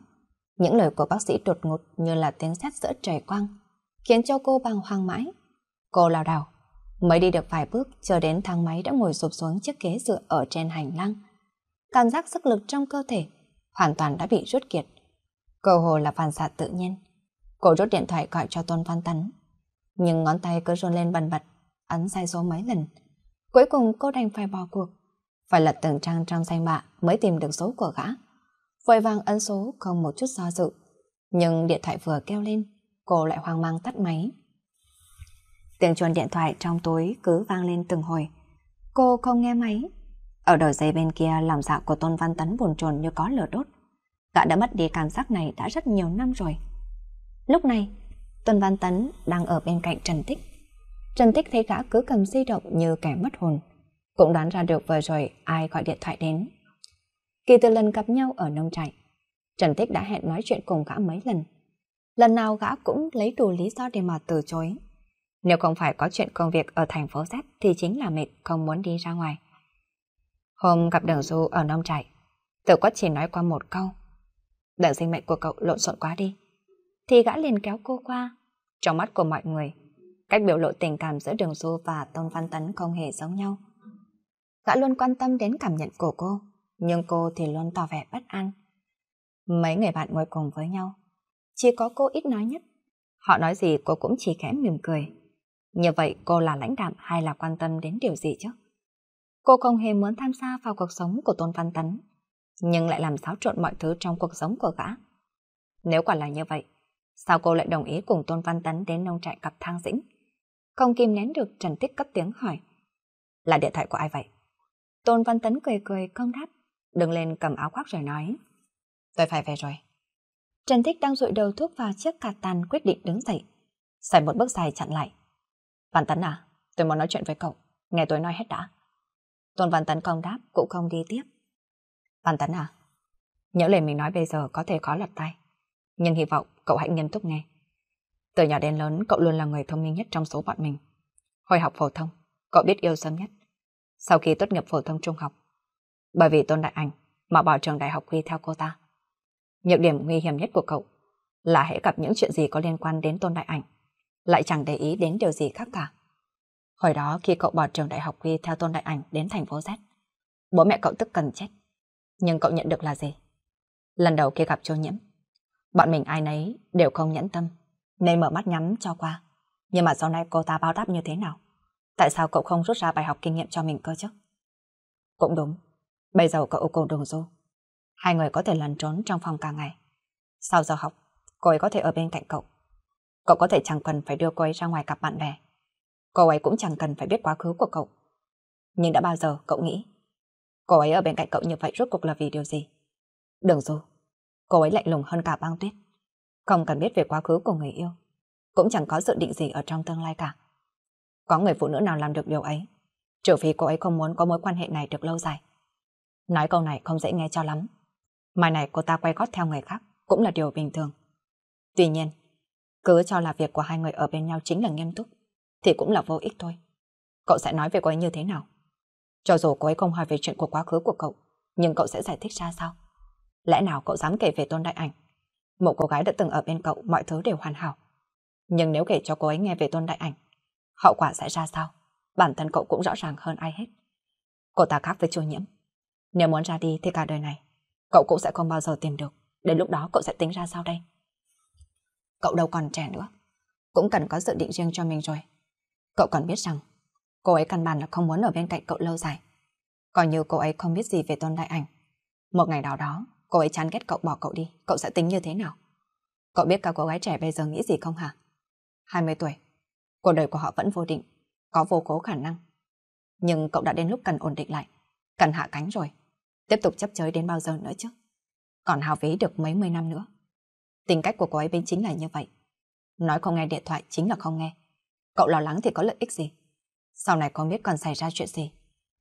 Những lời của bác sĩ đột ngột như là tiếng sét giữa trời quang, khiến cho cô bàng hoàng mãi. Cô lảo đảo, mới đi được vài bước chờ đến thang máy đã ngồi sụp xuống chiếc ghế dựa ở trên hành lang. Cảm giác sức lực trong cơ thể hoàn toàn đã bị rút kiệt. Cơ hồ là phản xạ tự nhiên. Cô rút điện thoại gọi cho Tôn Văn Tấn. Nhưng ngón tay cứ run lên bần bật, ấn sai số mấy lần. Cuối cùng cô đành phải bỏ cuộc. Phải lật từng trang trong danh bạ mới tìm được số của gã. Vội vàng ấn số không một chút do dự. Nhưng điện thoại vừa kêu lên, cô lại hoang mang tắt máy. Tiếng chuông điện thoại trong túi cứ vang lên từng hồi. Cô không nghe máy. Ở đầu dây bên kia lòng dạ của Tôn Văn Tấn buồn chồn như có lửa đốt. Gã đã mất đi cảm giác này đã rất nhiều năm rồi. Lúc này, Tôn Văn Tấn đang ở bên cạnh Trần Tích. Trần Tích thấy gã cứ cầm di động như kẻ mất hồn. Cũng đoán ra được vừa rồi ai gọi điện thoại đến. Kỳ từ lần gặp nhau ở nông trại, Trần Tích đã hẹn nói chuyện cùng gã mấy lần. Lần nào gã cũng lấy đủ lý do để mà từ chối. Nếu không phải có chuyện công việc ở thành phố Z thì chính là mệt không muốn đi ra ngoài. Hôm gặp Đường Du ở nông trại, Tử Quất chỉ nói qua một câu. Đường sinh mệnh của cậu lộn xộn quá đi. Thì gã liền kéo cô qua. Trong mắt của mọi người, cách biểu lộ tình cảm giữa Đường Du và Tôn Văn Tấn không hề giống nhau. Gã luôn quan tâm đến cảm nhận của cô, nhưng cô thì luôn tỏ vẻ bất an. Mấy người bạn ngồi cùng với nhau, chỉ có cô ít nói nhất. Họ nói gì cô cũng chỉ khẽ mỉm cười. Như vậy cô là lãnh đạm hay là quan tâm đến điều gì chứ? Cô không hề muốn tham gia vào cuộc sống của Tôn Văn Tấn, nhưng lại làm xáo trộn mọi thứ trong cuộc sống của gã. Nếu quả là như vậy, sao cô lại đồng ý cùng Tôn Văn Tấn đến nông trại cặp thang dĩnh? Không kìm nén được Trần Tích cất tiếng hỏi. Là điện thoại của ai vậy? Tôn Văn Tấn cười cười không đáp, đứng lên cầm áo khoác rồi nói. Tôi phải về rồi. Trần Tích đang rụi đầu thuốc vào chiếc cà tàn quyết định đứng dậy. Xảy một bước dài chặn lại. Văn Tấn à, tôi muốn nói chuyện với cậu. Nghe tôi nói hết đã. Tôn Văn Tấn không đáp, cũng không đi tiếp. Văn Tấn à, những lời mình nói bây giờ có thể khó lật tay. Nhưng hy vọng cậu hãy nghiêm túc nghe. Từ nhỏ đến lớn, cậu luôn là người thông minh nhất trong số bọn mình. Hồi học phổ thông, cậu biết yêu sớm nhất. Sau khi tốt nghiệp phổ thông trung học, bởi vì Tôn Đại Ảnh mà bỏ trường đại học quy theo cô ta. Nhược điểm nguy hiểm nhất của cậu là hãy gặp những chuyện gì có liên quan đến Tôn Đại Ảnh, lại chẳng để ý đến điều gì khác cả. Hồi đó khi cậu bỏ trường đại học quy theo Tôn Đại Ảnh đến thành phố Z, bố mẹ cậu tức cần chết. Nhưng cậu nhận được là gì? Lần đầu khi gặp Châu Nhiễm, bọn mình ai nấy đều không nhẫn tâm, nên mở mắt nhắm cho qua. Nhưng mà sau này cô ta báo đáp như thế nào? Tại sao cậu không rút ra bài học kinh nghiệm cho mình cơ chứ? Cũng đúng, bây giờ cậu cùng đồng du. Hai người có thể lẩn trốn trong phòng cả ngày. Sau giờ học, cô ấy có thể ở bên cạnh cậu. Cậu có thể chẳng cần phải đưa cô ấy ra ngoài gặp bạn bè. Cô ấy cũng chẳng cần phải biết quá khứ của cậu. Nhưng đã bao giờ cậu nghĩ cô ấy ở bên cạnh cậu như vậy rốt cuộc là vì điều gì? Đường du, cô ấy lạnh lùng hơn cả băng tuyết. Không cần biết về quá khứ của người yêu. Cũng chẳng có dự định gì ở trong tương lai cả. Có người phụ nữ nào làm được điều ấy. Trừ phi cô ấy không muốn có mối quan hệ này được lâu dài. Nói câu này không dễ nghe cho lắm. Mai này cô ta quay gót theo người khác cũng là điều bình thường. Tuy nhiên, cứ cho là việc của hai người ở bên nhau chính là nghiêm túc, thì cũng là vô ích thôi. Cậu sẽ nói về cô ấy như thế nào? Cho dù cô ấy không hỏi về chuyện của quá khứ của cậu, nhưng cậu sẽ giải thích ra sao? Lẽ nào cậu dám kể về tôn đại ảnh? Một cô gái đã từng ở bên cậu, mọi thứ đều hoàn hảo. Nhưng nếu kể cho cô ấy nghe về tôn đại ảnh, hậu quả sẽ ra sao? Bản thân cậu cũng rõ ràng hơn ai hết. Cô ta khác với chu nhiễm. Nếu muốn ra đi thì cả đời này, cậu cũng sẽ không bao giờ tìm được. Đến lúc đó cậu sẽ tính ra sao đây? Cậu đâu còn trẻ nữa. Cũng cần có dự định riêng cho mình rồi. Cậu còn biết rằng cô ấy căn bản là không muốn ở bên cạnh cậu lâu dài. Coi như cô ấy không biết gì về tôn đại ảnh. Một ngày nào đó, cô ấy chán ghét cậu bỏ cậu đi, cậu sẽ tính như thế nào? Cậu biết cả cô gái trẻ bây giờ nghĩ gì không hả? 20 tuổi, cuộc đời của họ vẫn vô định, có vô cố khả năng. Nhưng cậu đã đến lúc cần ổn định lại, cần hạ cánh rồi. Tiếp tục chấp chới đến bao giờ nữa chứ? Còn hào phí được mấy mươi năm nữa. Tính cách của cô ấy bên chính là như vậy. Nói không nghe điện thoại chính là không nghe. Cậu lo lắng thì có lợi ích gì? Sau này không biết còn xảy ra chuyện gì.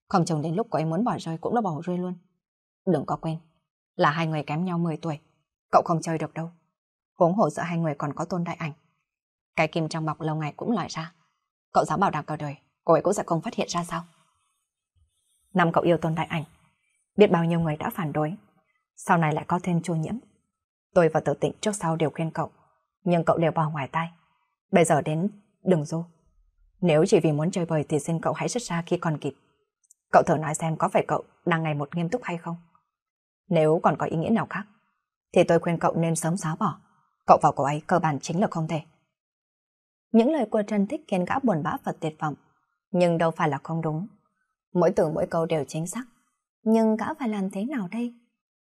Không chồng đến lúc cô ấy muốn bỏ rơi cũng đã bỏ rơi luôn. Đừng có quên, là hai người kém nhau 10 tuổi. Cậu không chơi được đâu. Huống hồ giữa hai người còn có tôn đại ảnh. Cái kim trong bọc lâu ngày cũng loại ra. Cậu dám bảo đảm cả đời, cô ấy cũng sẽ không phát hiện ra sao. Năm cậu yêu tôn đại ảnh. Biết bao nhiêu người đã phản đối. Sau này lại có thêm chu nhiễm. Tôi và tự tịnh trước sau đều khuyên cậu. Nhưng cậu đều bỏ ngoài tay. Bây giờ đến đừng du. Nếu chỉ vì muốn chơi bời thì xin cậu hãy xuất ra khi còn kịp. Cậu thử nói xem có phải cậu đang ngày một nghiêm túc hay không? Nếu còn có ý nghĩa nào khác, thì tôi khuyên cậu nên sớm xóa bỏ. Cậu vào cô ấy cơ bản chính là không thể. Những lời của Trần Thích khiến gã buồn bã và tuyệt vọng, nhưng đâu phải là không đúng. Mỗi từ mỗi câu đều chính xác. Nhưng gã phải làm thế nào đây?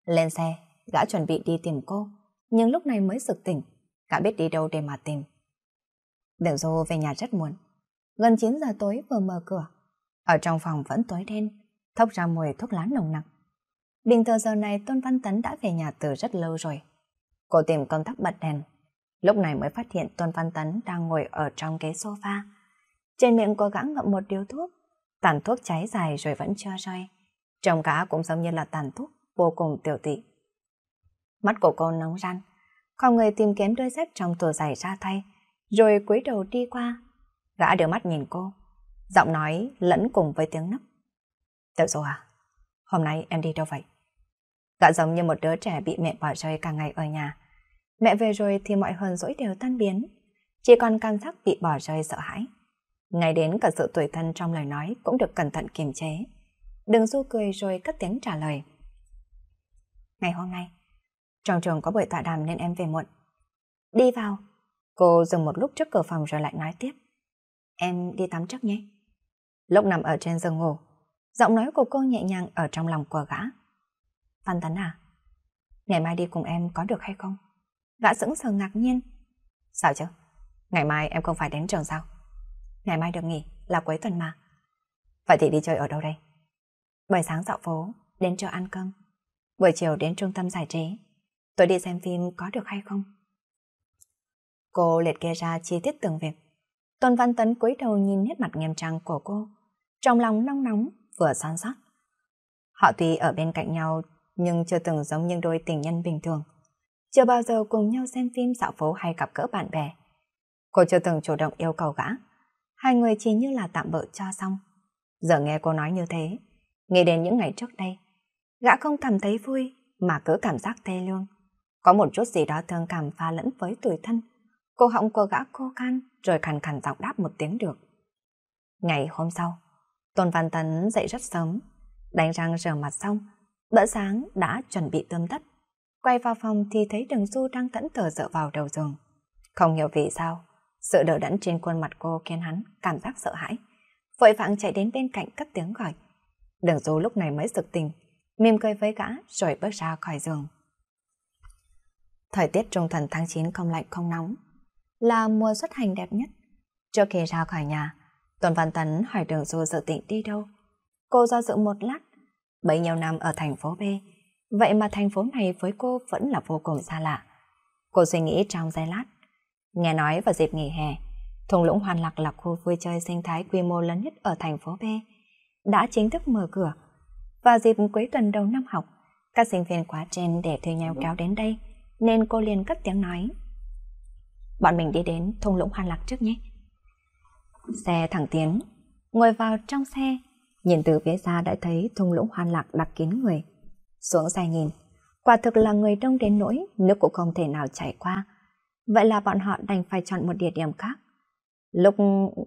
Lên xe, gã chuẩn bị đi tìm cô, nhưng lúc này mới sực tỉnh, gã biết đi đâu để mà tìm. Đường Dô về nhà rất muộn. Gần 9 giờ tối vừa mở cửa. Ở trong phòng vẫn tối đen, thốc ra mùi thuốc lá nồng nặc. Bình thường giờ này Tôn Văn Tấn đã về nhà từ rất lâu rồi. Cô tìm công tắc bật đèn. Lúc này mới phát hiện Tôn Văn Tấn đang ngồi ở trong ghế sofa. Trên miệng cô gắng ngậm một điếu thuốc. Tàn thuốc cháy dài rồi vẫn chưa rơi. Trông cá cũng giống như là tàn thuốc, vô cùng tiểu tị. Mắt của cô nóng ran. Không người tìm kiếm đôi dép trong tủ giày ra thay. Rồi cúi đầu đi qua. Gã đưa mắt nhìn cô. Giọng nói lẫn cùng với tiếng nấc. Tiểu dù à, hôm nay em đi đâu vậy? Gã giống như một đứa trẻ bị mẹ bỏ rơi cả ngày ở nhà. Mẹ về rồi thì mọi hờn dỗi đều tan biến. Chỉ còn cảm giác bị bỏ rơi sợ hãi. Ngay đến cả sự tuổi thân trong lời nói cũng được cẩn thận kiềm chế. Đừng du cười rồi cất tiếng trả lời. Ngày hôm nay, trong trường có buổi tọa đàm nên em về muộn. Đi vào. Cô dừng một lúc trước cửa phòng rồi lại nói tiếp. Em đi tắm trước nhé. Lúc nằm ở trên giường ngủ, giọng nói của cô nhẹ nhàng ở trong lòng của gã. Phan Tấn à, ngày mai đi cùng em có được hay không? Gã sững sờ ngạc nhiên. Sao chứ? Ngày mai em không phải đến trường sao? Ngày mai được nghỉ, là cuối tuần mà. Vậy thì đi chơi ở đâu đây? Buổi sáng dạo phố, đến chợ ăn cơm. Buổi chiều đến trung tâm giải trí. Tôi đi xem phim có được hay không? Cô liệt kê ra chi tiết từng việc. Tôn Văn Tấn cúi đầu nhìn nét mặt nghiêm trang của cô. Trong lòng nóng nóng, vừa son sót. Họ tuy ở bên cạnh nhau, nhưng chưa từng giống như đôi tình nhân bình thường. Chưa bao giờ cùng nhau xem phim dạo phố hay gặp gỡ bạn bè. Cô chưa từng chủ động yêu cầu gã. Hai người chỉ như là tạm bỡ cho xong. Giờ nghe cô nói như thế, nghĩ đến những ngày trước đây, gã không cảm thấy vui mà cứ cảm giác tê lương. Có một chút gì đó thương cảm pha lẫn với tuổi thân. Cô họng của gã khô khan rồi khàn khàn giọng đáp một tiếng được. Ngày hôm sau, Tôn Văn Tấn dậy rất sớm, đánh răng rửa mặt xong, bữa sáng đã chuẩn bị tươm tất. Quay vào phòng thì thấy Đường Du đang thẫn thờ dựa vào đầu giường. Không hiểu vì sao, sự đỡ đẫn trên khuôn mặt cô khiến hắn cảm giác sợ hãi. Vội vàng chạy đến bên cạnh cất tiếng gọi. Đường Du lúc này mới sực tình, mỉm cười với gã rồi bước ra khỏi giường. Thời tiết trung thần tháng 9 không lạnh không nóng, là mùa xuất hành đẹp nhất. Trước khi ra khỏi nhà, tuần Văn Tấn hỏi đường Du dự định đi đâu. Cô do dự một lát, bấy nhiêu năm ở thành phố B, vậy mà thành phố này với cô vẫn là vô cùng xa lạ. Cô suy nghĩ trong giây lát. Nghe nói vào dịp nghỉ hè, thung lũng Hoàn Lạc là khu vui chơi sinh thái quy mô lớn nhất ở thành phố B, đã chính thức mở cửa. Vào dịp cuối tuần đầu năm học, các sinh viên khóa trên để thuê nhau kéo đến đây, nên cô liền cất tiếng nói. Bọn mình đi đến thung lũng Hoàn Lạc trước nhé. Xe thẳng tiến, ngồi vào trong xe, nhìn từ phía xa đã thấy thung lũng Hoàn Lạc đặc kín người. Xuống xe nhìn, quả thực là người đông đến nỗi nước cũng không thể nào chảy qua. Vậy là bọn họ đành phải chọn một địa điểm khác. Lúc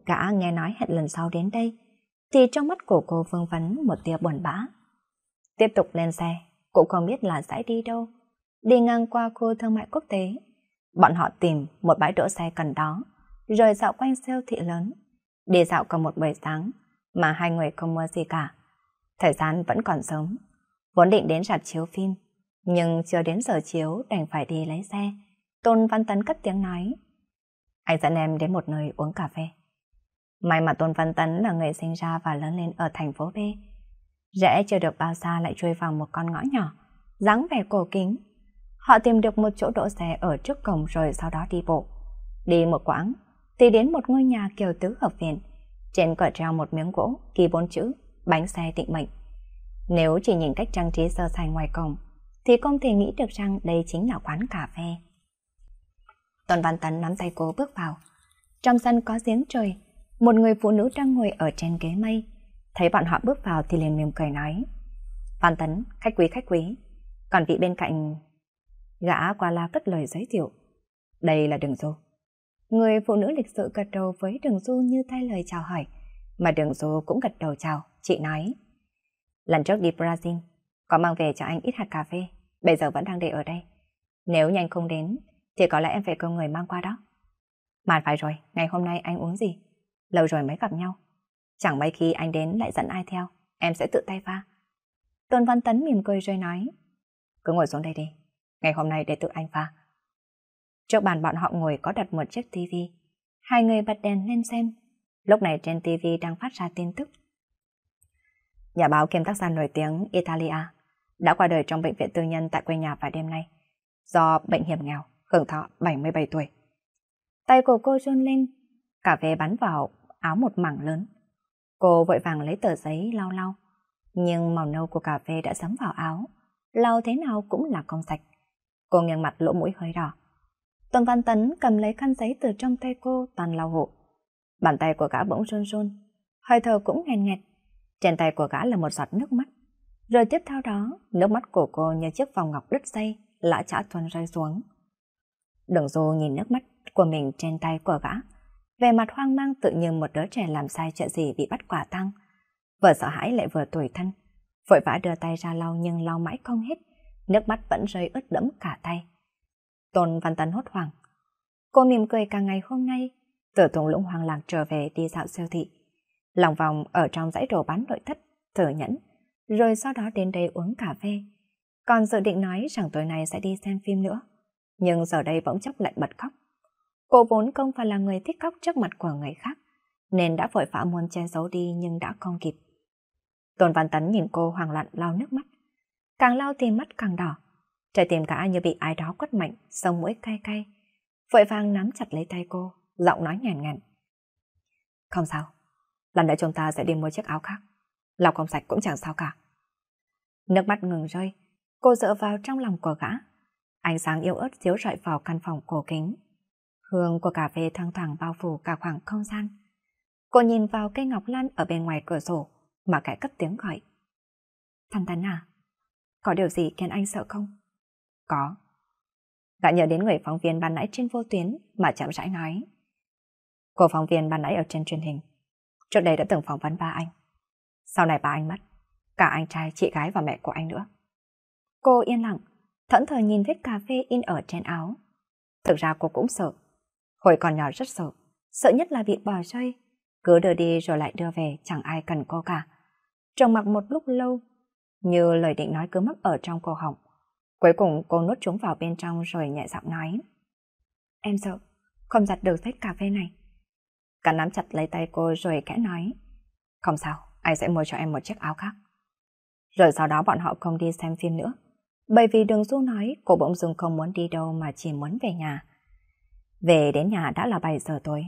cả nghe nói hẹn lần sau đến đây, thì trong mắt của cô vương vấn một tia buồn bã. Tiếp tục lên xe, cũng không biết là sẽ đi đâu. Đi ngang qua khu thương mại quốc tế, bọn họ tìm một bãi đỗ xe gần đó, rồi dạo quanh siêu thị lớn. Đi dạo cả một buổi sáng, mà hai người không mua gì cả. Thời gian vẫn còn sớm, vốn định đến rạp chiếu phim, nhưng chưa đến giờ chiếu đành phải đi lấy xe. Tôn Văn Tấn cất tiếng nói. Anh dẫn em đến một nơi uống cà phê. May mà Tôn Văn Tấn là người sinh ra và lớn lên ở thành phố B. Rẽ chưa được bao xa lại chui vào một con ngõ nhỏ, dáng vẻ cổ kính. Họ tìm được một chỗ đỗ xe ở trước cổng rồi sau đó đi bộ. Đi một quãng, thì đến một ngôi nhà kiểu tứ hợp viện. Trên cửa treo một miếng gỗ, ghi bốn chữ, bánh xe tịnh mệnh. Nếu chỉ nhìn cách trang trí sơ sài ngoài cổng, thì không thể nghĩ được rằng đây chính là quán cà phê. Tôn Văn Tấn nắm tay cô bước vào. Trong sân có giếng trời, một người phụ nữ đang ngồi ở trên ghế mây. Thấy bọn họ bước vào thì liền mỉm cười nói. Văn Tấn, khách quý khách quý. Còn vị bên cạnh... Gã qua la cất lời giới thiệu. Đây là Đường Du. Người phụ nữ lịch sự gật đầu với Đường Du như thay lời chào hỏi. Mà Đường Du cũng gật đầu chào, chị nói. Lần trước đi Brazil, có mang về cho anh ít hạt cà phê, bây giờ vẫn đang để ở đây. Nếu nhanh không đến, thì có lẽ em phải kêu người mang qua đó. Mà phải rồi, ngày hôm nay anh uống gì? Lâu rồi mới gặp nhau. Chẳng mấy khi anh đến lại dẫn ai theo, em sẽ tự tay pha. Tôn Văn Tấn mỉm cười rồi nói, cứ ngồi xuống đây đi, ngày hôm nay để tự anh pha. Trước bàn bọn họ ngồi có đặt một chiếc tivi, hai người bật đèn lên xem. Lúc này trên tivi đang phát ra tin tức. Nhà báo kiêm tác giả nổi tiếng Italia đã qua đời trong bệnh viện tư nhân tại quê nhà vào đêm nay do bệnh hiểm nghèo hưởng thọ 77 tuổi. Tay của cô run lên, cà phê bắn vào áo một mảng lớn. Cô vội vàng lấy tờ giấy lau lau, nhưng màu nâu của cà phê đã dấm vào áo, lau thế nào cũng là không sạch. Cô nghiêng mặt lỗ mũi hơi đỏ. Tuần Văn Tấn cầm lấy khăn giấy từ trong tay cô toàn lau hộ. Bàn tay của gã bỗng run run, hơi thở cũng nghẹn nghẹt. Trên tay của gã là một giọt nước mắt. Rồi tiếp theo đó, nước mắt của cô như chiếc vòng ngọc đứt dây, lã chả thuần rơi xuống. Đường Du nhìn nước mắt của mình trên tay của gã. Về mặt hoang mang tự như một đứa trẻ làm sai chuyện gì bị bắt quả tăng. Vừa sợ hãi lại vừa tủi thân. Vội vã đưa tay ra lau nhưng lau mãi không hết. Nước mắt vẫn rơi ướt đẫm cả tay. Tôn Văn Tấn hốt hoảng. Cô mỉm cười cả ngày hôm nay. Từ thùng lũng hoàng lạc trở về đi dạo siêu thị. Lòng vòng ở trong dãy đồ bán nội thất, thở nhẫn. Rồi sau đó đến đây uống cà phê. Còn dự định nói rằng tối nay sẽ đi xem phim nữa nhưng giờ đây bỗng chốc lại bật khóc. Cô vốn không phải là người thích khóc trước mặt của người khác, nên đã vội vã muốn che giấu đi nhưng đã không kịp. Tôn Văn Tấn nhìn cô hoang loạn lau nước mắt. Càng lau thì mắt càng đỏ. Trái tim cả như bị ai đó quất mạnh, sông mũi cay cay. Vội vàng nắm chặt lấy tay cô, giọng nói nhàn nhạt Không sao, lần nữa chúng ta sẽ đi mua chiếc áo khác. Lau không sạch cũng chẳng sao cả. Nước mắt ngừng rơi, cô dựa vào trong lòng của gã, Ánh sáng yếu ớt chiếu rọi vào căn phòng cổ kính. Hương của cà phê thoang thoảng bao phủ cả khoảng không gian. Cô nhìn vào cây ngọc lan ở bên ngoài cửa sổ mà kẻ cất tiếng gọi. Thằng Tấn à, có điều gì khiến anh sợ không? Có. Gã nhớ đến người phóng viên ban nãy trên vô tuyến mà chậm rãi nói. Cô phóng viên ban nãy ở trên truyền hình. Trước đây đã từng phỏng vấn ba anh. Sau này ba anh mất. Cả anh trai, chị gái và mẹ của anh nữa. Cô yên lặng, thẫn thờ nhìn vết cà phê in ở trên áo. Thực ra cô cũng sợ. Hồi còn nhỏ rất sợ. Sợ nhất là bị bỏ rơi. Cứ đưa đi rồi lại đưa về chẳng ai cần cô cả. Trông mặc một lúc lâu, như lời định nói cứ mắc ở trong cổ họng. Cuối cùng cô nuốt chúng vào bên trong rồi nhẹ giọng nói. Em sợ, không giặt được vết cà phê này. Cả nắm chặt lấy tay cô rồi khẽ nói. Không sao, anh sẽ mua cho em một chiếc áo khác. Rồi sau đó bọn họ không đi xem phim nữa Bởi vì đường Du nói cô bỗng dưng không muốn đi đâu mà chỉ muốn về nhà. Về đến nhà đã là 7 giờ tối.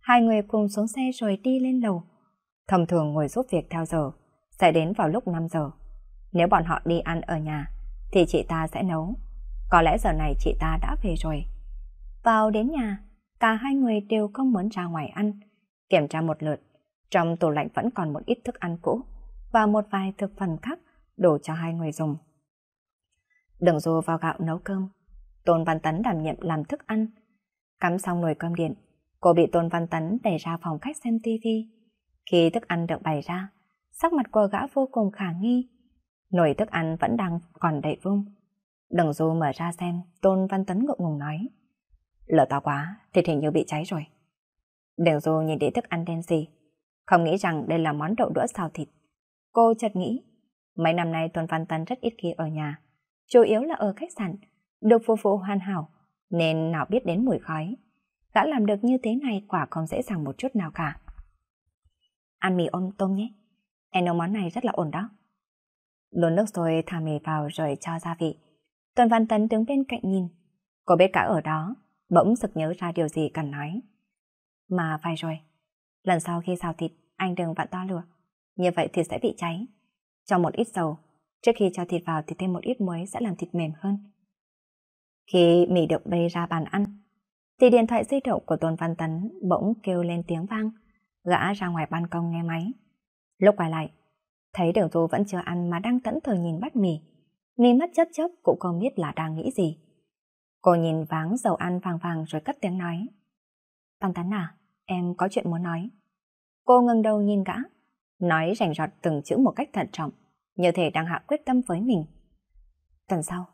Hai người cùng xuống xe rồi đi lên lầu. Thông thường ngồi giúp việc theo giờ, sẽ đến vào lúc 5 giờ. Nếu bọn họ đi ăn ở nhà, thì chị ta sẽ nấu. Có lẽ giờ này chị ta đã về rồi. Vào đến nhà, cả hai người đều không muốn ra ngoài ăn. Kiểm tra một lượt, trong tủ lạnh vẫn còn một ít thức ăn cũ và một vài thực phẩm khác đủ cho hai người dùng. Đừng dù vào gạo nấu cơm, Tôn Văn Tấn đảm nhiệm làm thức ăn. Cắm xong nồi cơm điện, cô bị Tôn Văn Tấn đẩy ra phòng khách xem tivi. Khi thức ăn được bày ra, sắc mặt của gã vô cùng khả nghi. Nồi thức ăn vẫn đang còn đầy vung. Đừng dù mở ra xem, Tôn Văn Tấn ngượng ngùng nói. Lửa to quá, thịt hình như bị cháy rồi. Đừng dù nhìn đĩa thức ăn đen gì, không nghĩ rằng đây là món đậu đũa xào thịt. Cô chợt nghĩ, mấy năm nay Tuần Văn Tấn rất ít khi ở nhà, chủ yếu là ở khách sạn, được phục vụ hoàn hảo, nên nào biết đến mùi khói. Đã làm được như thế này quả không dễ dàng một chút nào cả. Ăn mì ôm tôm nhé, em nấu món này rất là ổn đó. Đun nước rồi thả mì vào rồi cho gia vị. Tuần Văn Tấn đứng bên cạnh nhìn. Cô biết cả ở đó, bỗng sực nhớ ra điều gì cần nói. Mà phải rồi, lần sau khi xào thịt, anh đừng vặn to lửa. Như vậy thịt sẽ bị cháy. Cho một ít dầu, trước khi cho thịt vào thì thêm một ít muối sẽ làm thịt mềm hơn. Khi mì được bê ra bàn ăn, thì điện thoại di động của Tôn Văn Tấn bỗng kêu lên tiếng vang, gã ra ngoài ban công nghe máy. Lúc quay lại, thấy đường du vẫn chưa ăn mà đang tẫn thờ nhìn bát mì, mì mắt chớp chớp cũng không biết là đang nghĩ gì. Cô nhìn váng dầu ăn vàng vàng rồi cất tiếng nói. Văn tán à, em có chuyện muốn nói. Cô ngừng đầu nhìn gã, nói rành rọt từng chữ một cách thận trọng, như thể đang hạ quyết tâm với mình. Tuần sau,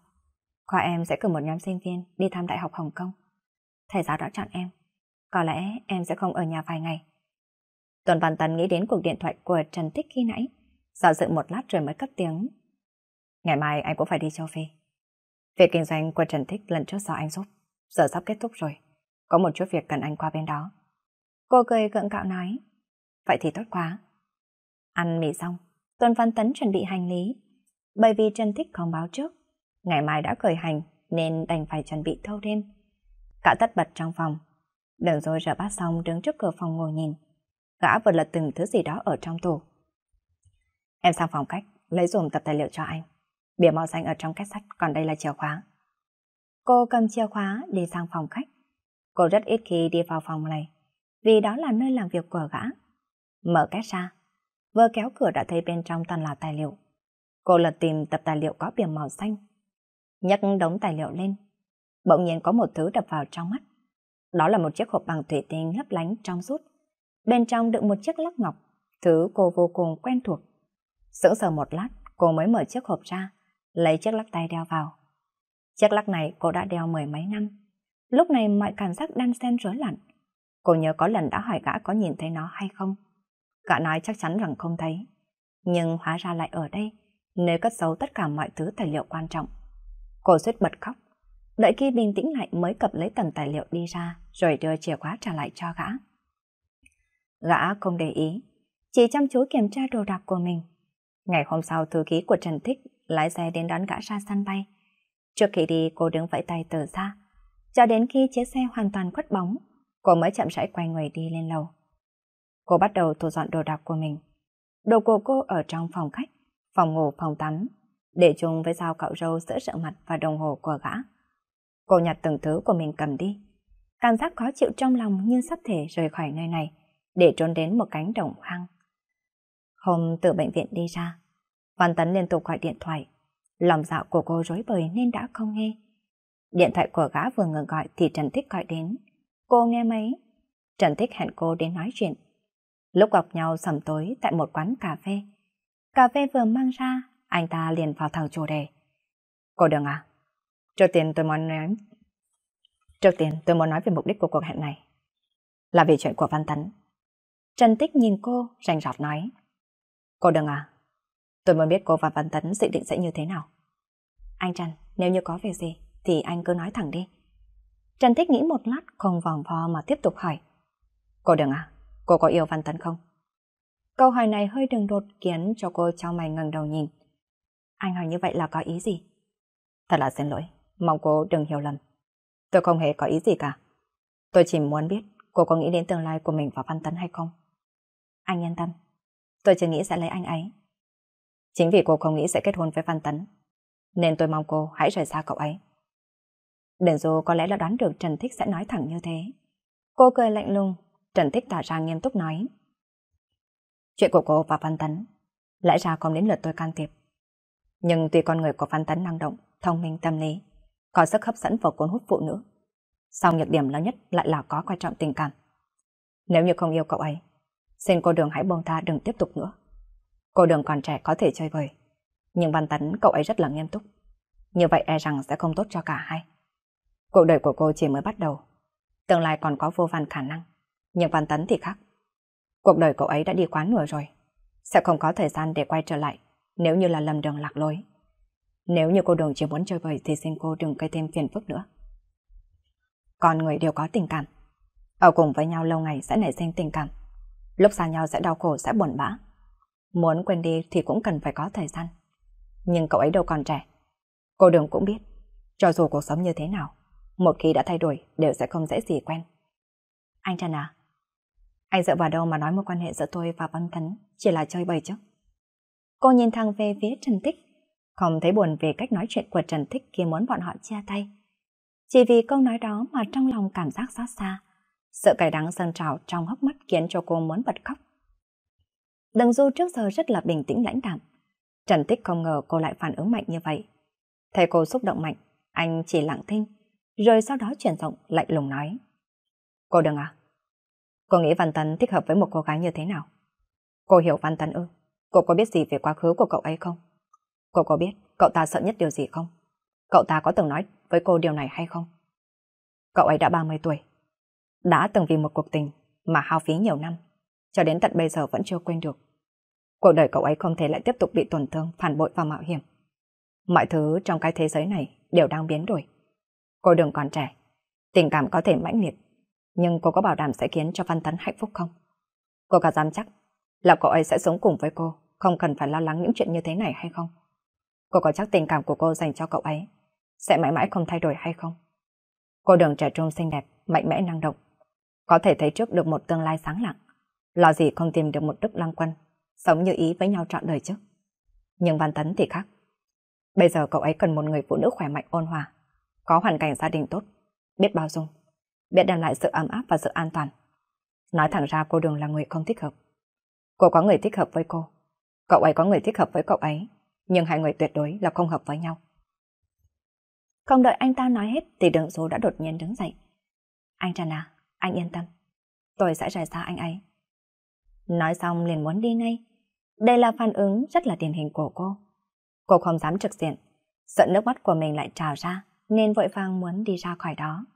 khoa em sẽ cử một nhóm sinh viên đi thăm Đại học Hồng Kông. Thầy giáo đã chọn em. Có lẽ em sẽ không ở nhà vài ngày. Tuần Văn Tần nghĩ đến cuộc điện thoại của Trần Thích khi nãy, dò dự một lát rồi mới cất tiếng. Ngày mai anh cũng phải đi châu Phi. Việc kinh doanh của Trần Thích lần trước do anh giúp, giờ sắp kết thúc rồi. Có một chút việc cần anh qua bên đó. Cô cười gượng cạo nói. Vậy thì tốt quá. Ăn mì xong, Tuần Văn Tấn chuẩn bị hành lý. Bởi vì Trần Thích không báo trước, ngày mai đã khởi hành nên đành phải chuẩn bị thâu đêm. Cả tất bật trong phòng. Đường rồi rửa bát xong đứng trước cửa phòng ngồi nhìn. Gã vừa lật từng thứ gì đó ở trong tủ. Em sang phòng khách, lấy dùm tập tài liệu cho anh. Bìa màu xanh ở trong két sắt, còn đây là chìa khóa. Cô cầm chìa khóa đi sang phòng khách. Cô rất ít khi đi vào phòng này, vì đó là nơi làm việc của gã. Mở két ra, vừa kéo cửa đã thấy bên trong toàn là tài liệu. Cô lật tìm tập tài liệu có bìa màu xanh. Nhấc đống tài liệu lên. Bỗng nhiên có một thứ đập vào trong mắt. Đó là một chiếc hộp bằng thủy tinh lấp lánh trong suốt. Bên trong đựng một chiếc lắc ngọc, thứ cô vô cùng quen thuộc. Sững sờ một lát, cô mới mở chiếc hộp ra, lấy chiếc lắc tay đeo vào. Chiếc lắc này cô đã đeo mười mấy năm. Lúc này mọi cảm giác đan xen rối loạn. Cô nhớ có lần đã hỏi gã có nhìn thấy nó hay không. Gã nói chắc chắn rằng không thấy. Nhưng hóa ra lại ở đây, nơi cất giấu tất cả mọi thứ tài liệu quan trọng. Cô suýt bật khóc. Đợi khi bình tĩnh lại mới cập lấy tầm tài liệu đi ra, rồi đưa chìa khóa trả lại cho gã. Gã không để ý, chỉ chăm chú kiểm tra đồ đạc của mình. Ngày hôm sau thư ký của Trần Thích lái xe đến đón gã ra sân bay. Trước khi đi cô đứng vẫy tay từ xa, cho đến khi chiếc xe hoàn toàn khuất bóng, cô mới chậm rãi quay người đi lên lầu. Cô bắt đầu thu dọn đồ đạc của mình. Đồ của cô ở trong phòng khách, phòng ngủ, phòng tắm, để chung với dao cạo râu sữa rửa mặt và đồng hồ của gã. Cô nhặt từng thứ của mình cầm đi. Cảm giác khó chịu trong lòng như sắp thể rời khỏi nơi này, để trốn đến một cánh đồng hoang. Hôm từ bệnh viện đi ra, Văn Tấn liên tục gọi điện thoại. Lòng dạo của cô rối bời nên đã không nghe. Điện thoại của gã vừa ngừng gọi thì Trần Thích gọi đến. Cô nghe máy. Trần Thích hẹn cô đến nói chuyện. Lúc gặp nhau sầm tối tại một quán cà phê. Cà phê vừa mang ra, anh ta liền vào thẳng chủ đề. Cô đừng à, trước tiên tôi muốn nói... Trước tiên tôi muốn nói về mục đích của cuộc hẹn này. Là vì chuyện của Văn Tấn. Trần Tích nhìn cô, rành rọt nói. Cô đừng à, tôi muốn biết cô và Văn Tấn dự định sẽ như thế nào. Anh Trần, nếu như có việc gì, thì anh cứ nói thẳng đi. Trần Thích nghĩ một lát không vòng vo mà tiếp tục hỏi. Cô đừng à, cô có yêu Văn Tấn không? Câu hỏi này hơi đường đột khiến cho cô cho mày ngẩng đầu nhìn. Anh hỏi như vậy là có ý gì? Thật là xin lỗi, mong cô đừng hiểu lầm. Tôi không hề có ý gì cả. Tôi chỉ muốn biết cô có nghĩ đến tương lai của mình và Văn Tấn hay không. Anh yên tâm, tôi chưa nghĩ sẽ lấy anh ấy. Chính vì cô không nghĩ sẽ kết hôn với Văn Tấn, nên tôi mong cô hãy rời xa cậu ấy. Đừng dù có lẽ là đoán được Trần Thích sẽ nói thẳng như thế. Cô cười lạnh lùng, Trần Thích tỏ ra nghiêm túc nói. Chuyện của cô và Văn Tấn, lẽ ra không đến lượt tôi can thiệp. Nhưng tuy con người của Văn Tấn năng động, thông minh tâm lý, có sức hấp dẫn và cuốn hút phụ nữ. Song nhược điểm lớn nhất lại là có quan trọng tình cảm. Nếu như không yêu cậu ấy, xin cô đường hãy buông tha đừng tiếp tục nữa. Cô đường còn trẻ có thể chơi vời, nhưng Văn Tấn cậu ấy rất là nghiêm túc. Như vậy e rằng sẽ không tốt cho cả hai. Cuộc đời của cô chỉ mới bắt đầu. Tương lai còn có vô vàn khả năng. Nhưng Văn Tấn thì khác. Cuộc đời cậu ấy đã đi quá nửa rồi. Sẽ không có thời gian để quay trở lại nếu như là lầm đường lạc lối. Nếu như cô đường chỉ muốn chơi bời thì xin cô đừng gây thêm phiền phức nữa. Con người đều có tình cảm. Ở cùng với nhau lâu ngày sẽ nảy sinh tình cảm. Lúc xa nhau sẽ đau khổ, sẽ buồn bã. Muốn quên đi thì cũng cần phải có thời gian. Nhưng cậu ấy đâu còn trẻ. Cô đường cũng biết, cho dù cuộc sống như thế nào, một khi đã thay đổi đều sẽ không dễ gì quen. Anh Trần à, anh dựa vào đâu mà nói mối quan hệ giữa tôi và Văn Tấn chỉ là chơi bời chứ? Cô nhìn thẳng về phía Trần Tích, không thấy buồn về cách nói chuyện của Trần Tích khi muốn bọn họ chia tay. Chỉ vì câu nói đó mà trong lòng cảm giác xót xa, sợ cay đắng dâng trào trong hốc mắt khiến cho cô muốn bật khóc. Đừng Du trước giờ rất là bình tĩnh lãnh đạm. Trần Tích không ngờ cô lại phản ứng mạnh như vậy. Thấy cô xúc động mạnh, anh chỉ lặng thinh, rồi sau đó chuyển giọng lạnh lùng nói. Cô đừng à? Cô nghĩ Văn Tấn thích hợp với một cô gái như thế nào? Cô hiểu Văn Tấn ư? Cô có biết gì về quá khứ của cậu ấy không? Cô có biết cậu ta sợ nhất điều gì không? Cậu ta có từng nói với cô điều này hay không? Cậu ấy đã 30 tuổi. Đã từng vì một cuộc tình mà hao phí nhiều năm, cho đến tận bây giờ vẫn chưa quên được. Cuộc đời cậu ấy không thể lại tiếp tục bị tổn thương, phản bội và mạo hiểm. Mọi thứ trong cái thế giới này đều đang biến đổi. Cô đừng còn trẻ, tình cảm có thể mãnh liệt, nhưng cô có bảo đảm sẽ khiến cho Văn Tấn hạnh phúc không? Cô cả dám chắc là cậu ấy sẽ sống cùng với cô, không cần phải lo lắng những chuyện như thế này hay không? Cô có chắc tình cảm của cô dành cho cậu ấy sẽ mãi mãi không thay đổi hay không? Cô đường trẻ trung xinh đẹp, mạnh mẽ năng động, có thể thấy trước được một tương lai sáng lặng, lo gì không tìm được một đức lăng quân, sống như ý với nhau trọn đời chứ. Nhưng Văn Tấn thì khác. Bây giờ cậu ấy cần một người phụ nữ khỏe mạnh ôn hòa, có hoàn cảnh gia đình tốt, biết bao dung, biết đem lại sự ấm áp và sự an toàn. Nói thẳng ra cô Đường là người không thích hợp. Cô có người thích hợp với cô, cậu ấy có người thích hợp với cậu ấy, nhưng hai người tuyệt đối là không hợp với nhau. Không đợi anh ta nói hết thì đường số đã đột nhiên đứng dậy. Anh Trần à, anh yên tâm, tôi sẽ rời xa anh ấy. Nói xong liền muốn đi ngay. Đây là phản ứng rất là điển hình của cô. Cô không dám trực diện, sợ nước mắt của mình lại trào ra, nên vội vàng muốn đi ra khỏi đó.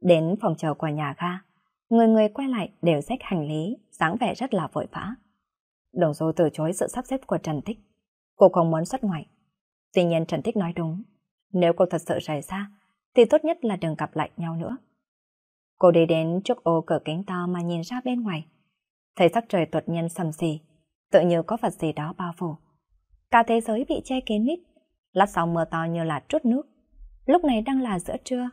Đến phòng chờ của nhà ga, người người quay lại đều xách hành lý, dáng vẻ rất là vội vã. Đồng Du từ chối sự sắp xếp của Trần Tích. Cô không muốn xuất ngoại. Tuy nhiên Trần Tích nói đúng, nếu cô thật sự rời xa, thì tốt nhất là đừng gặp lại nhau nữa. Cô đi đến trước ô cửa kính to mà nhìn ra bên ngoài. Thấy sắc trời tuột nhiên sầm xì, tự như có vật gì đó bao phủ. Cả thế giới bị che kín mít, lát sau mưa to như là trút nước. Lúc này đang là giữa trưa,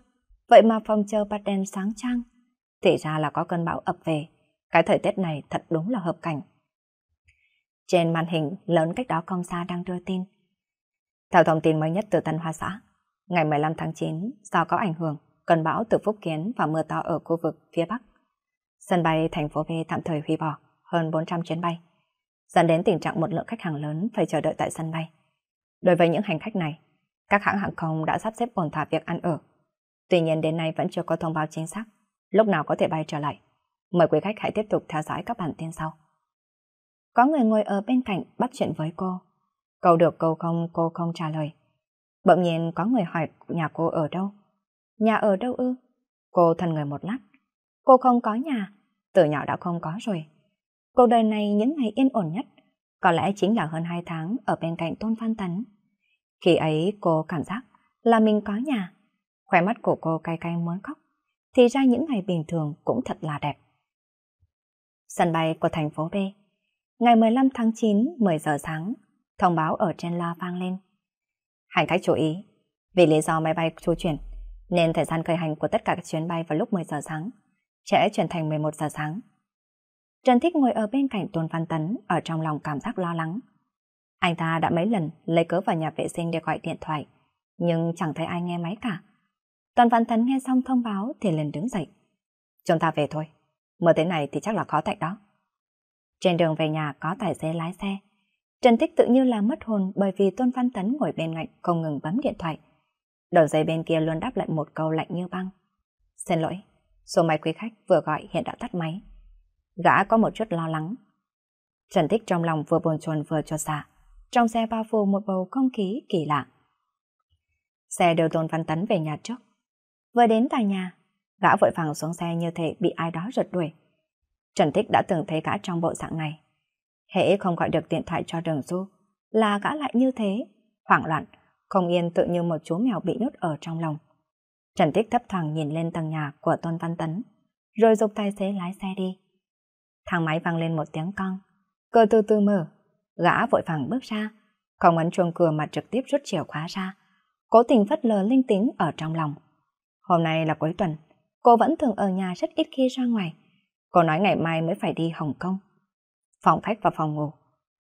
vậy mà phòng chờ bật đèn sáng trăng. Thì ra là có cơn bão ập về, cái thời tiết này thật đúng là hợp cảnh. Trên màn hình lớn cách đó không xa đang đưa tin. Theo thông tin mới nhất từ Tân Hoa xã, ngày 15 tháng 9 do có ảnh hưởng cơn bão từ Phúc Kiến và mưa to ở khu vực phía Bắc. Sân bay thành phố V tạm thời hủy bỏ hơn 400 chuyến bay, dẫn đến tình trạng một lượng khách hàng lớn phải chờ đợi tại sân bay. Đối với những hành khách này, các hãng hàng không đã sắp xếp ổn thỏa việc ăn ở. Tuy nhiên đến nay vẫn chưa có thông báo chính xác lúc nào có thể bay trở lại. Mời quý khách hãy tiếp tục theo dõi các bản tin sau. Có người ngồi ở bên cạnh bắt chuyện với cô. Câu được câu không cô không trả lời. Bỗng nhiên có người hỏi nhà cô ở đâu. Nhà ở đâu ư? Cô thần người một lát. Cô không có nhà, từ nhỏ đã không có rồi. Cuộc đời này những ngày yên ổn nhất, có lẽ chính là hơn hai tháng ở bên cạnh Tôn Văn Tấn. Khi ấy cô cảm giác là mình có nhà. Khóe mắt của cô cay cay muốn khóc. Thì ra những ngày bình thường cũng thật là đẹp. Sân bay của thành phố B Ngày 15 tháng 9, 10 giờ sáng, thông báo ở trên loa vang lên. Hành khách chú ý, Vì lý do máy bay trôi chuyển, nên thời gian khởi hành của tất cả các chuyến bay vào lúc 10 giờ sáng sẽ chuyển thành 11 giờ sáng. Trần Thích ngồi ở bên cạnh Tôn Văn Tấn ở trong lòng cảm giác lo lắng. Anh ta đã mấy lần lấy cớ vào nhà vệ sinh để gọi điện thoại, nhưng chẳng thấy ai nghe máy cả. Tôn Văn Tấn nghe xong thông báo thì liền đứng dậy. Chúng ta về thôi, mưa thế này thì chắc là khó tạnh đó. Trên đường về nhà có tài xế lái xe. Trần Thích tự như là mất hồn bởi vì Tôn Văn Tấn ngồi bên cạnh không ngừng bấm điện thoại. Đầu dây bên kia luôn đáp lại một câu lạnh như băng. Xin lỗi, số máy quý khách vừa gọi hiện đã tắt máy. Gã có một chút lo lắng. Trần Thích trong lòng vừa buồn chồn vừa cho xạ. Trong xe bao phủ một bầu không khí kỳ lạ. Xe đưa Tôn Văn Tấn về nhà trước. Vừa đến tại nhà, gã vội vàng xuống xe như thể bị ai đó rượt đuổi. Trần Thích đã từng thấy gã trong bộ dạng này. Hễ không gọi được điện thoại cho Đường Du, là gã lại như thế, hoảng loạn, không yên tự như một chú mèo bị nhốt ở trong lòng. Trần Tích thấp thẳng nhìn lên tầng nhà của Tôn Văn Tấn, rồi dục tài xế lái xe đi. Thang máy vang lên một tiếng cong, cửa từ từ mở, gã vội vàng bước ra, không ấn chuông cửa mà trực tiếp rút chìa khóa ra, cố tình phất lờ linh tính ở trong lòng. Hôm nay là cuối tuần, cô vẫn thường ở nhà rất ít khi ra ngoài. Cô nói ngày mai mới phải đi Hồng Kông. Phòng khách và phòng ngủ,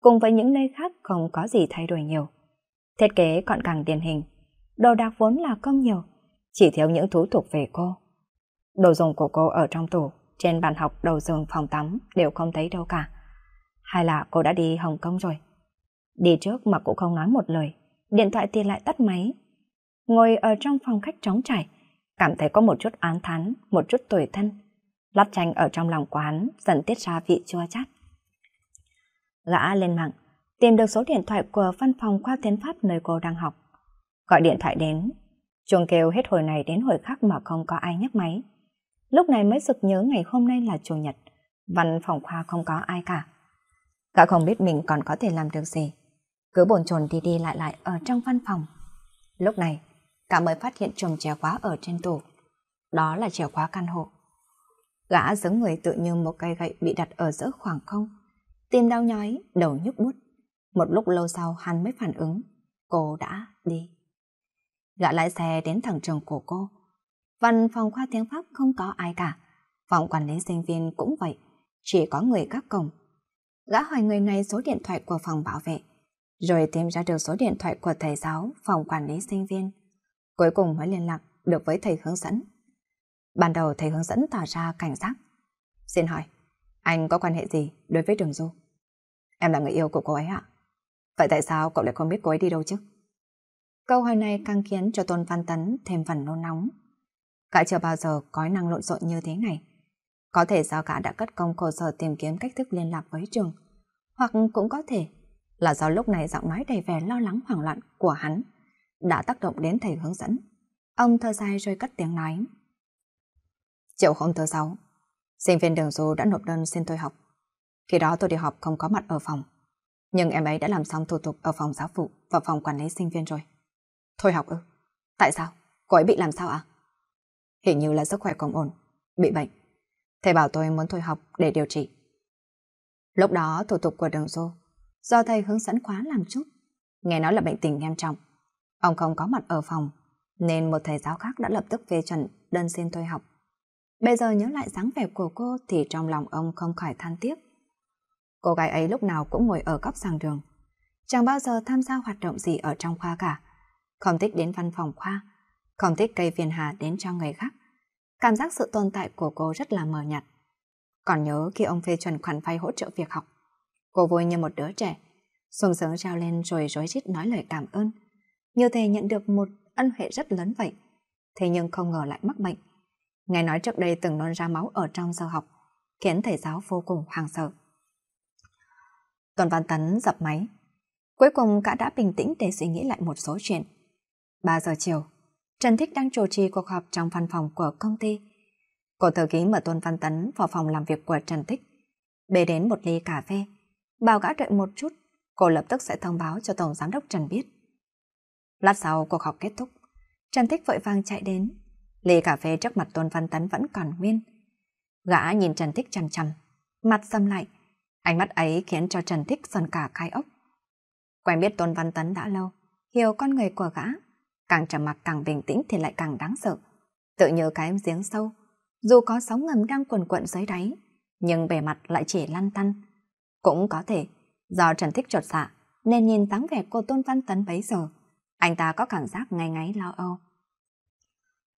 cùng với những nơi khác không có gì thay đổi nhiều. Thiết kế còn càng điển hình, đồ đạc vốn là không nhiều, chỉ thiếu những thủ thuộc về cô. Đồ dùng của cô ở trong tủ, trên bàn học, đầu giường, phòng tắm đều không thấy đâu cả. Hay là cô đã đi Hồng Kông rồi? Đi trước mà cũng không nói một lời, điện thoại thì lại tắt máy. Ngồi ở trong phòng khách trống trải, cảm thấy có một chút án thán, một chút tuổi thân. Lát chanh ở trong lòng quán dần tiết ra vị chua chát. Gã lên mạng, tìm được số điện thoại của văn phòng khoa tiến pháp nơi cô đang học. Gọi điện thoại đến, chuông kêu hết hồi này đến hồi khác mà không có ai nhấc máy. Lúc này mới sực nhớ ngày hôm nay là chủ nhật, văn phòng khoa không có ai cả. Gã không biết mình còn có thể làm được gì. Cứ bồn chồn đi đi lại lại ở trong văn phòng. Lúc này, cả mới phát hiện chùm chìa khóa ở trên tủ. Đó là chìa khóa căn hộ. Gã giống người tự như một cây gậy bị đặt ở giữa khoảng không. Tim đau nhói, đầu nhức bút. Một lúc lâu sau hắn mới phản ứng. Cô đã đi. Gã lái xe đến thẳng trường của cô. Văn phòng khoa tiếng Pháp không có ai cả. Phòng quản lý sinh viên cũng vậy. Chỉ có người các cổng. Gã hỏi người này số điện thoại của phòng bảo vệ. Rồi tìm ra được số điện thoại của thầy giáo phòng quản lý sinh viên. Cuối cùng mới liên lạc được với thầy hướng dẫn. Ban đầu thầy hướng dẫn tỏ ra cảnh giác. Xin hỏi, anh có quan hệ gì đối với Đường Du? Em là người yêu của cô ấy ạ. Vậy tại sao cậu lại không biết cô ấy đi đâu chứ? Câu hỏi này càng khiến cho Tôn Văn Tấn thêm phần nôn nóng. Cả chưa bao giờ có năng lộn xộn như thế này. Có thể do cả đã cất công khổ sở tìm kiếm cách thức liên lạc với trường. Hoặc cũng có thể là do lúc này giọng nói đầy vẻ lo lắng hoảng loạn của hắn đã tác động đến thầy hướng dẫn. Ông thơ dài rồi cất tiếng nói. Triệu hôm thứ sáu, sinh viên đường du đã nộp đơn xin tôi học. Khi đó tôi đi học không có mặt ở phòng. Nhưng em ấy đã làm xong thủ tục ở phòng giáo vụ và phòng quản lý sinh viên rồi. Thôi học ư? Tại sao? Cô ấy bị làm sao ạ? Hình như là sức khỏe không ổn, bị bệnh. Thầy bảo tôi muốn thôi học để điều trị. Lúc đó thủ tục của đường du do thầy hướng dẫn khóa làm chút. Nghe nói là bệnh tình nghiêm trọng. Ông không có mặt ở phòng, nên một thầy giáo khác đã lập tức phê chuẩn đơn xin thôi học. Bây giờ nhớ lại dáng vẻ của cô thì trong lòng ông không khỏi than tiếc. Cô gái ấy lúc nào cũng ngồi ở góc sàng đường. Chẳng bao giờ tham gia hoạt động gì ở trong khoa cả. Không thích đến văn phòng khoa, không thích cây phiền hà đến cho người khác. Cảm giác sự tồn tại của cô rất là mờ nhạt. Còn nhớ khi ông phê chuẩn khoản vay hỗ trợ việc học. Cô vui như một đứa trẻ, sung sướng trao lên rồi rối rít nói lời cảm ơn. Như thể nhận được một ân huệ rất lớn vậy. Thế nhưng không ngờ lại mắc bệnh. Nghe nói trước đây từng nôn ra máu ở trong giờ học, khiến thầy giáo vô cùng hoàng sợ. Tuần Văn Tấn dập máy. Cuối cùng cả đã bình tĩnh để suy nghĩ lại một số chuyện. 3 giờ chiều, Trần Thích đang chủ trì cuộc họp trong văn phòng của công ty. Cô thư ký mở Tôn Văn Tấn vào phòng làm việc của Trần Thích. Bê đến một ly cà phê, bảo gã đợi một chút, cô lập tức sẽ thông báo cho Tổng Giám đốc Trần biết. Lát sau cuộc họp kết thúc, Trần Thích vội vàng chạy đến. Ly cà phê trước mặt Tôn Văn Tấn vẫn còn nguyên. Gã nhìn Trần Thích chằm chằm, mặt xâm lại, Ánh mắt ấy khiến cho Trần Thích dần cả khai ốc. Quen biết Tôn Văn Tấn đã lâu, hiểu con người của gã, Càng trầm mặc càng bình tĩnh thì lại càng đáng sợ. Tự như cái giếng sâu, dù có sóng ngầm đang quần quận dưới đáy, nhưng bề mặt lại chỉ lăn tăn. Cũng có thể, do Trần Thích trột dạ, nên nhìn dáng vẻ của Tôn Văn Tấn bấy giờ, anh ta có cảm giác ngay ngáy lo âu.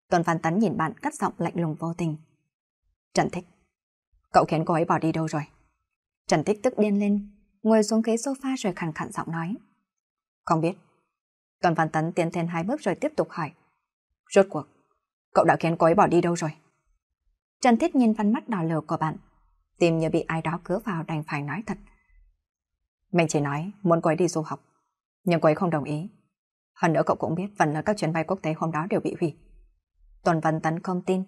Tôn Văn Tấn nhìn bạn cất giọng lạnh lùng vô tình. Trần Thích, cậu khiến cô ấy bỏ đi đâu rồi? Trần Thích tức điên lên, ngồi xuống ghế sofa rồi khàn khàn giọng nói. Không biết. Toàn Văn Tấn tiến thêm hai bước rồi tiếp tục hỏi. Rốt cuộc, cậu đã khiến cô ấy bỏ đi đâu rồi? Trần Thiết nhìn văn mắt đỏ lửa của bạn, tim như bị ai đó cứa vào đành phải nói thật. Mình chỉ nói muốn cô ấy đi du học, nhưng cô ấy không đồng ý. Hơn nữa cậu cũng biết phần lớn các chuyến bay quốc tế hôm đó đều bị hủy. Tuần Văn Tấn không tin,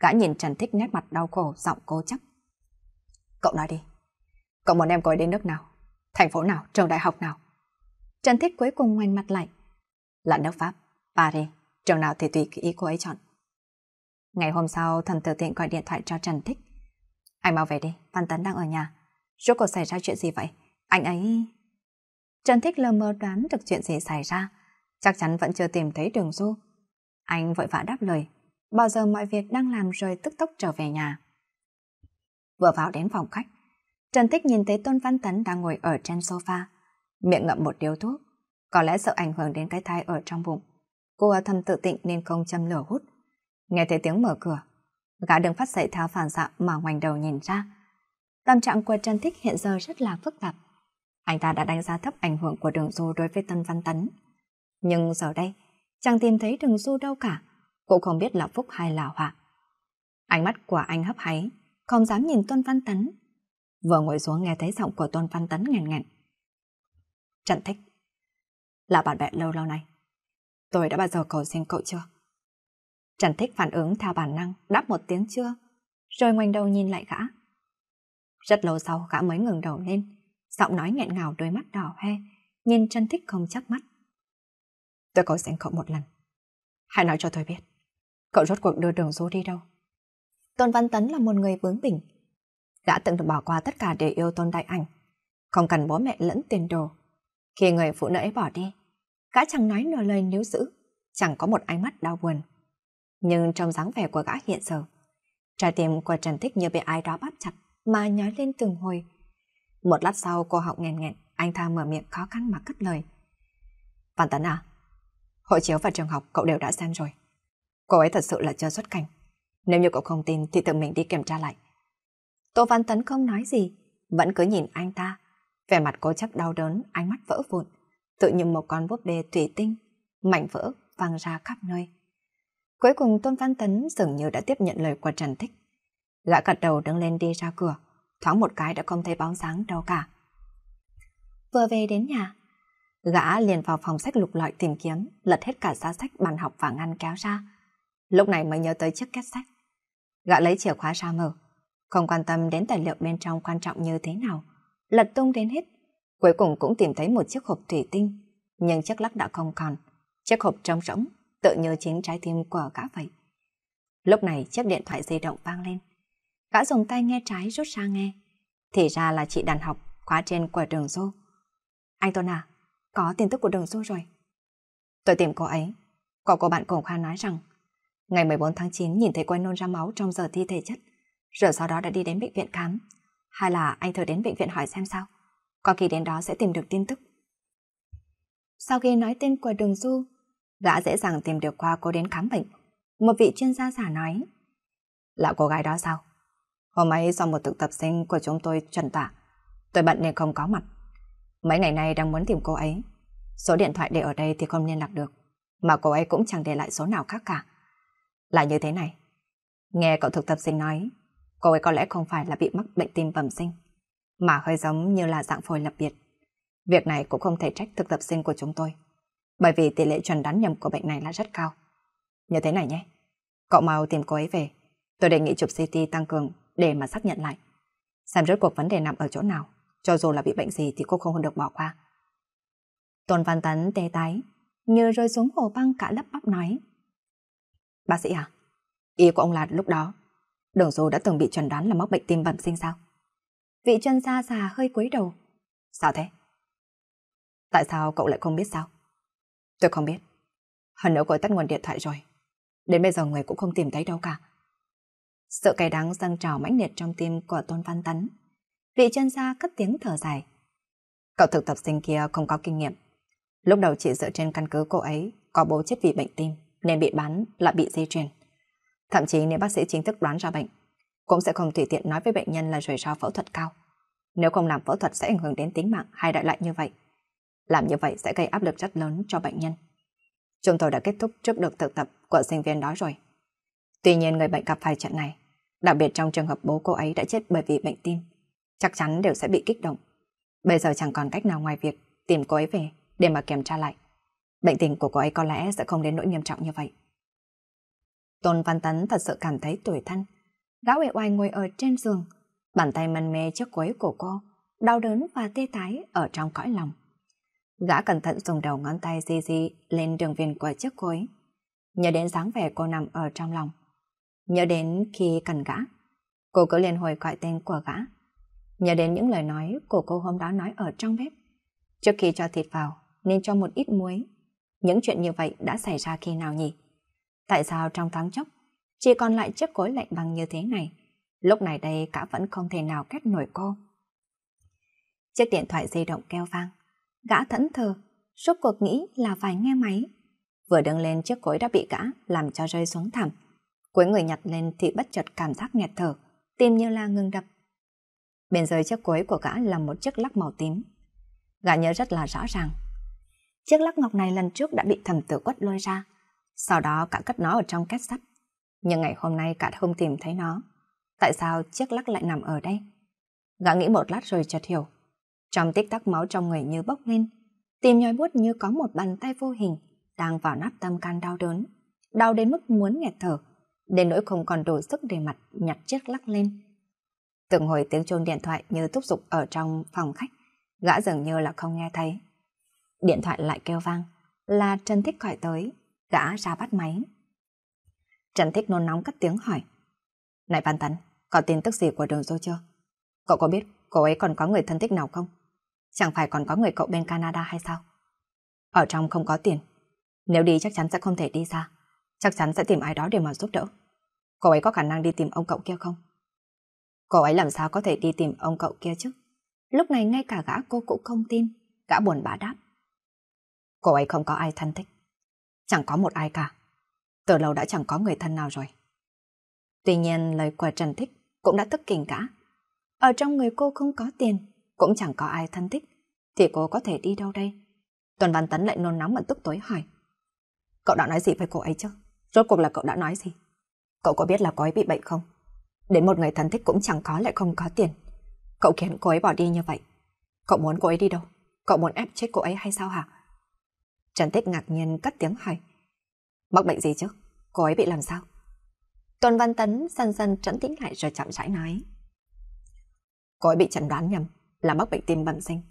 gã nhìn Trần Thích nét mặt đau khổ, giọng cố chấp. Cậu nói đi, cậu muốn em cô ấy đến nước nào, thành phố nào, trường đại học nào? Trần Thích cuối cùng ngoảnh mặt lại. Là nước Pháp, Paris, trường nào thì tùy ý cô ấy chọn. Ngày hôm sau, thần tử tiện gọi điện thoại cho Trần Thích. Anh mau về đi, Văn Tấn đang ở nhà. Rốt cuộc xảy ra chuyện gì vậy? Anh ấy... Trần Thích lờ mờ đoán được chuyện gì xảy ra. Chắc chắn vẫn chưa tìm thấy đường du. Anh vội vã đáp lời. Bao giờ mọi việc đang làm rồi tức tốc trở về nhà. Vừa vào đến phòng khách, Trần Thích nhìn thấy Tôn Văn Tấn đang ngồi ở trên sofa, miệng ngậm một điếu thuốc. Có lẽ sợ ảnh hưởng đến cái thai ở trong bụng. Cô thầm tự tịnh nên không châm lửa hút. Nghe thấy tiếng mở cửa, gã đừng phát dậy theo phản xạ mà ngoảnh đầu nhìn ra. Tâm trạng của Trần Thích hiện giờ rất là phức tạp. Anh ta đã đánh giá thấp ảnh hưởng của đường du đối với Tân Văn Tấn. Nhưng giờ đây, chẳng tìm thấy đường du đâu cả, cũng không biết là phúc hay là họa. Ánh mắt của anh hấp háy, không dám nhìn Tôn Văn Tấn. Vừa ngồi xuống nghe thấy giọng của Tôn Văn Tấn ngàn nghẹn. Trần Thích, là bạn bè lâu lâu này. Tôi đã bao giờ cầu xin cậu chưa? Trần Thích phản ứng theo bản năng, đáp một tiếng chưa, rồi ngoảnh đầu nhìn lại gã. Rất lâu sau gã mới ngừng đầu lên, giọng nói nghẹn ngào đôi mắt đỏ hoe, nhìn Trần Thích không chắc mắt. Tôi cầu xin cậu một lần. Hãy nói cho tôi biết, cậu rốt cuộc đưa đường du đi đâu? Tôn Văn Tấn là một người bướng bỉnh. Gã từng được bỏ qua tất cả để yêu Tôn Đại Ảnh. Không cần bố mẹ lẫn tiền đồ. Khi người phụ nữ ấy bỏ đi, gã chẳng nói nửa lời níu giữ, chẳng có một ánh mắt đau buồn. Nhưng trong dáng vẻ của gã hiện giờ, trái tim của Trần Thích như bị ai đó bắt chặt mà nhói lên từng hồi. Một lát sau cô họng nghẹn nghẹn, anh ta mở miệng khó khăn mà cất lời. Văn Tấn à, hộ chiếu và trường học cậu đều đã xem rồi. Cô ấy thật sự là chưa xuất cảnh. Nếu như cậu không tin thì tự mình đi kiểm tra lại. Tô Văn Tấn không nói gì, vẫn cứ nhìn anh ta. Vẻ mặt cố chấp đau đớn, ánh mắt vỡ vụn, tự như một con búp bê thủy tinh, mảnh vỡ vang ra khắp nơi. Cuối cùng Tôn Văn Tấn dường như đã tiếp nhận lời của Trần Thích. Gã gật đầu đứng lên đi ra cửa, thoáng một cái đã không thấy bóng dáng đâu cả. Vừa về đến nhà, gã liền vào phòng sách lục lọi tìm kiếm, lật hết cả giá sách bàn học và ngăn kéo ra. Lúc này mới nhớ tới chiếc két sách. Gã lấy chìa khóa ra mở, không quan tâm đến tài liệu bên trong quan trọng như thế nào, lật tung đến hết. Cuối cùng cũng tìm thấy một chiếc hộp thủy tinh, nhưng chiếc lắc đã không còn. Chiếc hộp trống rỗng, tự như chính trái tim của gã vậy. Lúc này chiếc điện thoại di động vang lên. Gã dùng tay nghe trái rút ra nghe. Thì ra là chị đàn học khóa trên của đường du. Anh Tôn à, có tin tức của đường du rồi. Tôi tìm cô ấy. Có cô bạn cùng khoa nói rằng ngày 14 tháng 9 nhìn thấy cô nôn ra máu trong giờ thi thể chất. Rồi sau đó đã đi đến bệnh viện khám. Hay là anh thử đến bệnh viện hỏi xem sao. Có kỳ đến đó sẽ tìm được tin tức. Sau khi nói tên của đường du, gã dễ dàng tìm được qua cô đến khám bệnh. Một vị chuyên gia giả nói. Là cô gái đó sao? Hôm ấy do một thực tập sinh của chúng tôi chuẩn tả, tôi bận nên không có mặt. Mấy ngày nay đang muốn tìm cô ấy. Số điện thoại để ở đây thì không liên lạc được, mà cô ấy cũng chẳng để lại số nào khác cả. Là như thế này. Nghe cậu thực tập sinh nói, cô ấy có lẽ không phải là bị mắc bệnh tim bẩm sinh, mà hơi giống như là dạng phổi lập biệt. Việc này cũng không thể trách thực tập sinh của chúng tôi bởi vì tỷ lệ chuẩn đoán nhầm của bệnh này là rất cao. Như thế này nhé, cậu mau tìm cô ấy về, tôi đề nghị chụp CT tăng cường để mà xác nhận lại. Xem rốt cuộc vấn đề nằm ở chỗ nào, cho dù là bị bệnh gì thì cô không được bỏ qua. Tôn Văn Tấn tê tái, như rơi xuống hồ băng cả lấp bắp nói. Bác sĩ à, ý của ông là lúc đó, đồng dù đã từng bị chuẩn đoán là mắc bệnh tim bẩm sinh sao? Vị chuyên gia già hơi cúi đầu. Sao thế? Tại sao cậu lại không biết sao? Tôi không biết. Hơn nữa cô tắt nguồn điện thoại rồi. Đến bây giờ người cũng không tìm thấy đâu cả. Sự cay đắng dâng trào mãnh liệt trong tim của Tôn Văn Tấn. Vị chân gia cất tiếng thở dài. Cậu thực tập sinh kia không có kinh nghiệm. Lúc đầu chỉ dựa trên căn cứ cô ấy có bố chết vì bệnh tim, nên bị bán lại bị di truyền. Thậm chí nếu bác sĩ chính thức đoán ra bệnh, cũng sẽ không tùy tiện nói với bệnh nhân là rủi ro phẫu thuật cao. Nếu không làm phẫu thuật sẽ ảnh hưởng đến tính mạng hay đại lại như vậy. Làm như vậy sẽ gây áp lực rất lớn cho bệnh nhân. Chúng tôi đã kết thúc trước được thực tập của sinh viên đó rồi. Tuy nhiên người bệnh gặp phải trận này, đặc biệt trong trường hợp bố cô ấy đã chết bởi vì bệnh tim, chắc chắn đều sẽ bị kích động. Bây giờ chẳng còn cách nào ngoài việc tìm cô ấy về để mà kiểm tra lại. Bệnh tình của cô ấy có lẽ sẽ không đến nỗi nghiêm trọng như vậy. Tôn Văn Tấn thật sự cảm thấy tủi thân. Gã uể oai ngồi ở trên giường, bàn tay mân mê trước quấy của cô, đau đớn và tê tái ở trong cõi lòng. Gã cẩn thận dùng đầu ngón tay di di lên đường viền của chiếc gối. Nhớ đến dáng vẻ cô nằm ở trong lòng. Nhớ đến khi cần gã. Cô cứ liền hồi gọi tên của gã. Nhớ đến những lời nói của cô hôm đó nói ở trong bếp. Trước khi cho thịt vào, nên cho một ít muối. Những chuyện như vậy đã xảy ra khi nào nhỉ? Tại sao trong thoáng chốc, chỉ còn lại chiếc gối lạnh băng như thế này? Lúc này đây cả vẫn không thể nào kết nổi cô. Chiếc điện thoại di động kêu vang. Gã thẫn thờ, suốt cuộc nghĩ là phải nghe máy. Vừa đứng lên chiếc gối đã bị gã làm cho rơi xuống thẳm. Cuối người nhặt lên thì bất chợt cảm giác nghẹt thở, tim như là ngừng đập. Bên dưới chiếc gối của gã là một chiếc lắc màu tím. Gã nhớ rất là rõ ràng. Chiếc lắc ngọc này lần trước đã bị thầm tử quất lôi ra, sau đó cả cất nó ở trong két sắt. Nhưng ngày hôm nay cả không tìm thấy nó. Tại sao chiếc lắc lại nằm ở đây? Gã nghĩ một lát rồi chợt hiểu. Trong tích tắc máu trong người như bốc lên, tim nhói buốt như có một bàn tay vô hình đang vào nát tâm can đau đớn, đau đến mức muốn nghẹt thở, đến nỗi không còn đủ sức để mặt nhặt chiếc lắc lên. Từng hồi tiếng chuông điện thoại như thúc giục ở trong phòng khách, gã dường như là không nghe thấy. Điện thoại lại kêu vang, là Trần Thích gọi tới, gã ra bắt máy. Trần Thích nôn nóng cất tiếng hỏi. Này Văn Tấn, có tin tức gì của đường dô chưa? Cậu có biết cô ấy còn có người thân thích nào không? Chẳng phải còn có người cậu bên Canada hay sao? Ở trong không có tiền. Nếu đi chắc chắn sẽ không thể đi xa. Chắc chắn sẽ tìm ai đó để mà giúp đỡ. Cô ấy có khả năng đi tìm ông cậu kia không? Cô ấy làm sao có thể đi tìm ông cậu kia chứ? Lúc này ngay cả gã cô cũng không tin. Gã buồn bã đáp. Cô ấy không có ai thân thích. Chẳng có một ai cả. Từ lâu đã chẳng có người thân nào rồi. Tuy nhiên lời của Trần Thích cũng đã tức kinh cả Ở trong người cô không có tiền, cũng chẳng có ai thân thích, thì cô có thể đi đâu đây? Tuần Văn Tấn lại nôn nóng mà tức tối hỏi. Cậu đã nói gì với cô ấy chứ? Rốt cuộc là cậu đã nói gì? Cậu có biết là cô ấy bị bệnh không? Đến một người thân thích cũng chẳng có lại không có tiền. Cậu khiến cô ấy bỏ đi như vậy. Cậu muốn cô ấy đi đâu? Cậu muốn ép chết cô ấy hay sao hả? Trần Tích ngạc nhiên cất tiếng hỏi. Mắc bệnh gì chứ? Cô ấy bị làm sao? Tôn Văn Tấn dần dần trấn tĩnh lại rồi chậm rãi nói. Cô ấy bị chẩn đoán nhầm là mắc bệnh tim bẩm sinh.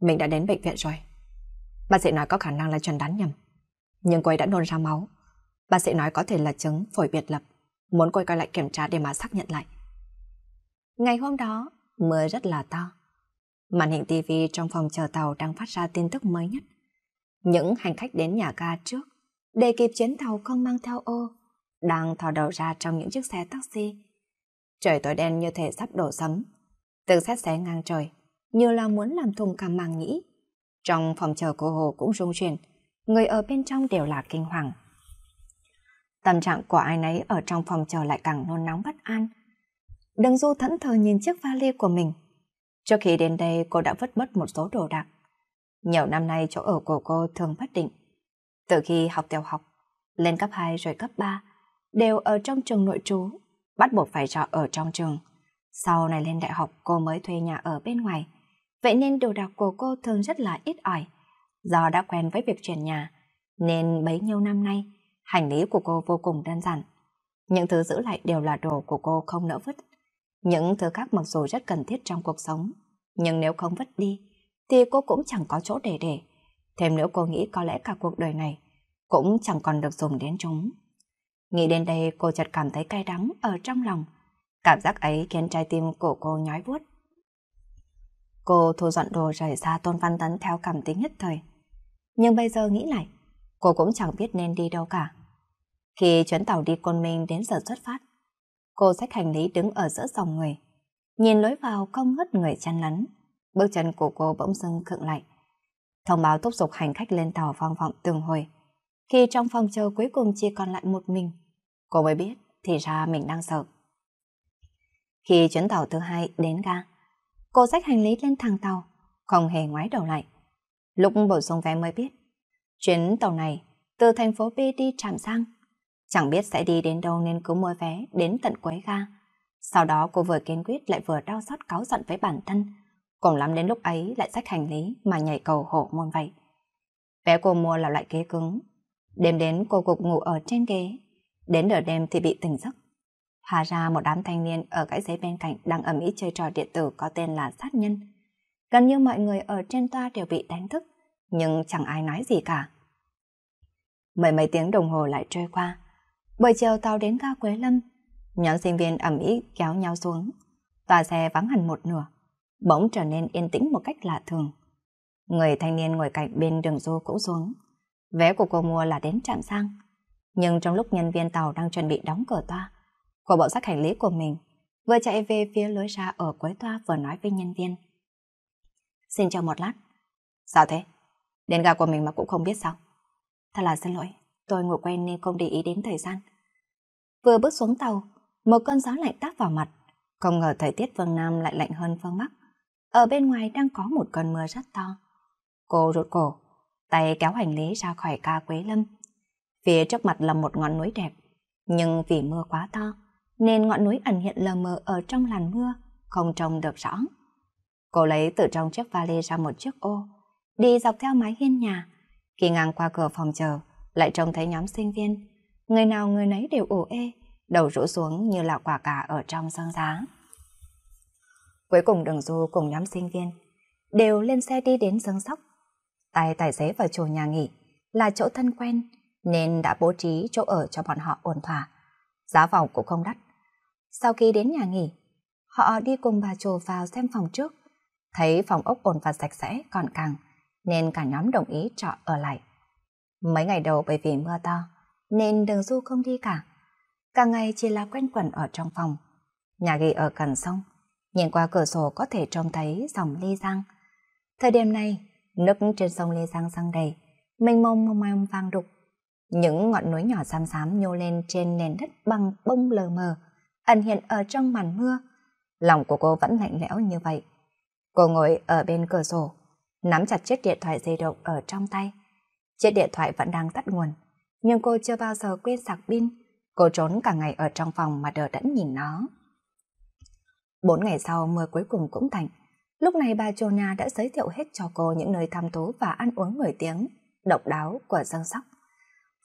Mình đã đến bệnh viện rồi. Bác sĩ nói có khả năng là chẩn đoán nhầm. Nhưng cô ấy đã nôn ra máu. Bác sĩ nói có thể là chứng phổi biệt lập. Muốn cô ấy coi lại kiểm tra để mà xác nhận lại. Ngày hôm đó, mưa rất là to. Màn hình TV trong phòng chờ tàu đang phát ra tin tức mới nhất. Những hành khách đến nhà ga trước, để kịp chuyến tàu không mang theo ô, đang thò đầu ra trong những chiếc xe taxi. Trời tối đen như thể sắp đổ sấm, Từng xét xé ngang trời, như là muốn làm thùng cả màng nhĩ. Trong phòng chờ cô Hồ cũng rung chuyển, người ở bên trong đều là kinh hoàng. Tâm trạng của ai nấy ở trong phòng chờ lại càng nôn nóng bất an. Đừng du thẫn thờ nhìn chiếc vali của mình. Trước khi đến đây cô đã vứt mất một số đồ đạc. Nhiều năm nay chỗ ở của cô thường bất định. Từ khi học tiểu học, lên cấp 2 rồi cấp 3, đều ở trong trường nội trú, bắt buộc phải trọ ở trong trường. Sau này lên đại học cô mới thuê nhà ở bên ngoài, vậy nên đồ đạc của cô thường rất là ít ỏi. Do đã quen với việc chuyển nhà, nên bấy nhiêu năm nay, hành lý của cô vô cùng đơn giản. Những thứ giữ lại đều là đồ của cô không nỡ vứt. Những thứ khác mặc dù rất cần thiết trong cuộc sống, nhưng nếu không vứt đi, thì cô cũng chẳng có chỗ để để. Thêm nữa cô nghĩ có lẽ cả cuộc đời này cũng chẳng còn được dùng đến chúng. Nghĩ đến đây cô chợt cảm thấy cay đắng ở trong lòng, Cảm giác ấy khiến trái tim của cô nhói vuốt. Cô thu dọn đồ rời xa Tôn Văn Tấn theo cảm tính nhất thời. Nhưng bây giờ nghĩ lại, Cô cũng chẳng biết nên đi đâu cả. Khi chuyến tàu đi Côn Minh đến giờ xuất phát, cô xách hành lý đứng ở giữa dòng người. Nhìn lối vào không ngất người chăn lắn, bước chân của cô bỗng dưng khựng lại. Thông báo thúc giục hành khách lên tàu vang vọng từng hồi. Khi trong phòng chờ cuối cùng chỉ còn lại một mình, cô mới biết thì ra mình đang sợ. Khi chuyến tàu thứ hai đến ga, cô xách hành lý lên thang tàu, không hề ngoái đầu lại. Lúc bổ sung vé mới biết, chuyến tàu này từ thành phố B đi Trạm Giang, Chẳng biết sẽ đi đến đâu nên cứ mua vé đến tận cuối ga. Sau đó cô vừa kiên quyết lại vừa đau xót cáu giận với bản thân. Cùng lắm đến lúc ấy lại xách hành lý mà nhảy cầu hộ môn vậy. Vé cô mua là loại ghế cứng. Đêm đến cô gục ngủ ở trên ghế. Đến nửa đêm thì bị tỉnh giấc. Hà ra một đám thanh niên ở cái giấy bên cạnh đang ẩm ý chơi trò điện tử có tên là sát nhân. Gần như mọi người ở trên toa đều bị đánh thức, nhưng chẳng ai nói gì cả. Mười mấy tiếng đồng hồ lại trôi qua. Buổi chiều tàu đến ga Quế Lâm, nhóm sinh viên ẩm ý kéo nhau xuống. Tòa xe vắng hẳn một nửa, bỗng trở nên yên tĩnh một cách lạ thường. Người thanh niên ngồi cạnh bên đường du cũng xuống. Vé của cô mua là đến trạm sang. Nhưng trong lúc nhân viên tàu đang chuẩn bị đóng cửa toa, cô bộ sách hành lý của mình vừa chạy về phía lối ra ở cuối toa vừa nói với nhân viên. Xin chờ một lát. Sao thế? Đến ga của mình mà cũng không biết sao? Thật là xin lỗi, tôi ngủ quen nên không để ý đến thời gian. Vừa bước xuống tàu, một cơn gió lạnh táp vào mặt. Không ngờ thời tiết phương Nam lại lạnh hơn phương Bắc. Ở bên ngoài đang có một cơn mưa rất to. Cô rụt cổ, tay kéo hành lý ra khỏi ca Quế Lâm. Phía trước mặt là một ngọn núi đẹp, nhưng vì mưa quá to, nên ngọn núi ẩn hiện lờ mờ ở trong làn mưa, không trông được rõ. Cô lấy từ trong chiếc vali ra một chiếc ô, đi dọc theo mái hiên nhà. Khi ngang qua cửa phòng chờ, lại trông thấy nhóm sinh viên. Người nào người nấy đều ủ ê, đầu rũ xuống như là quả cà ở trong sân giá. Cuối cùng đường du cùng nhóm sinh viên đều lên xe đi đến sân sóc. tài tài xế và chủ nhà nghỉ là chỗ thân quen nên đã bố trí chỗ ở cho bọn họ ổn thỏa. Giá phòng cũng không đắt. Sau khi đến nhà nghỉ, họ đi cùng bà chủ vào xem phòng trước. Thấy phòng ốc ổn và sạch sẽ còn càng, nên cả nhóm đồng ý trọ ở lại. Mấy ngày đầu bởi vì mưa to, nên đường du không đi cả. Cả ngày chỉ là quen quẩn ở trong phòng. Nhà ghi ở gần sông, nhìn qua cửa sổ có thể trông thấy dòng Lê giang. Thời điểm này, nước trên sông Lê giang sang đầy, mênh mông mông mông vang đục. Những ngọn núi nhỏ xám xám nhô lên trên nền đất bằng bông lờ mờ, ẩn hiện ở trong màn mưa. Lòng của cô vẫn lạnh lẽo như vậy. Cô ngồi ở bên cửa sổ, nắm chặt chiếc điện thoại di động ở trong tay. Chiếc điện thoại vẫn đang tắt nguồn, nhưng cô chưa bao giờ quên sạc pin. Cô trốn cả ngày ở trong phòng mà đờ đẫn nhìn nó. Bốn ngày sau mưa cuối cùng cũng thành Lúc này bà Jonah đã giới thiệu hết cho cô những nơi thăm thú và ăn uống nổi tiếng, độc đáo của dân sóc.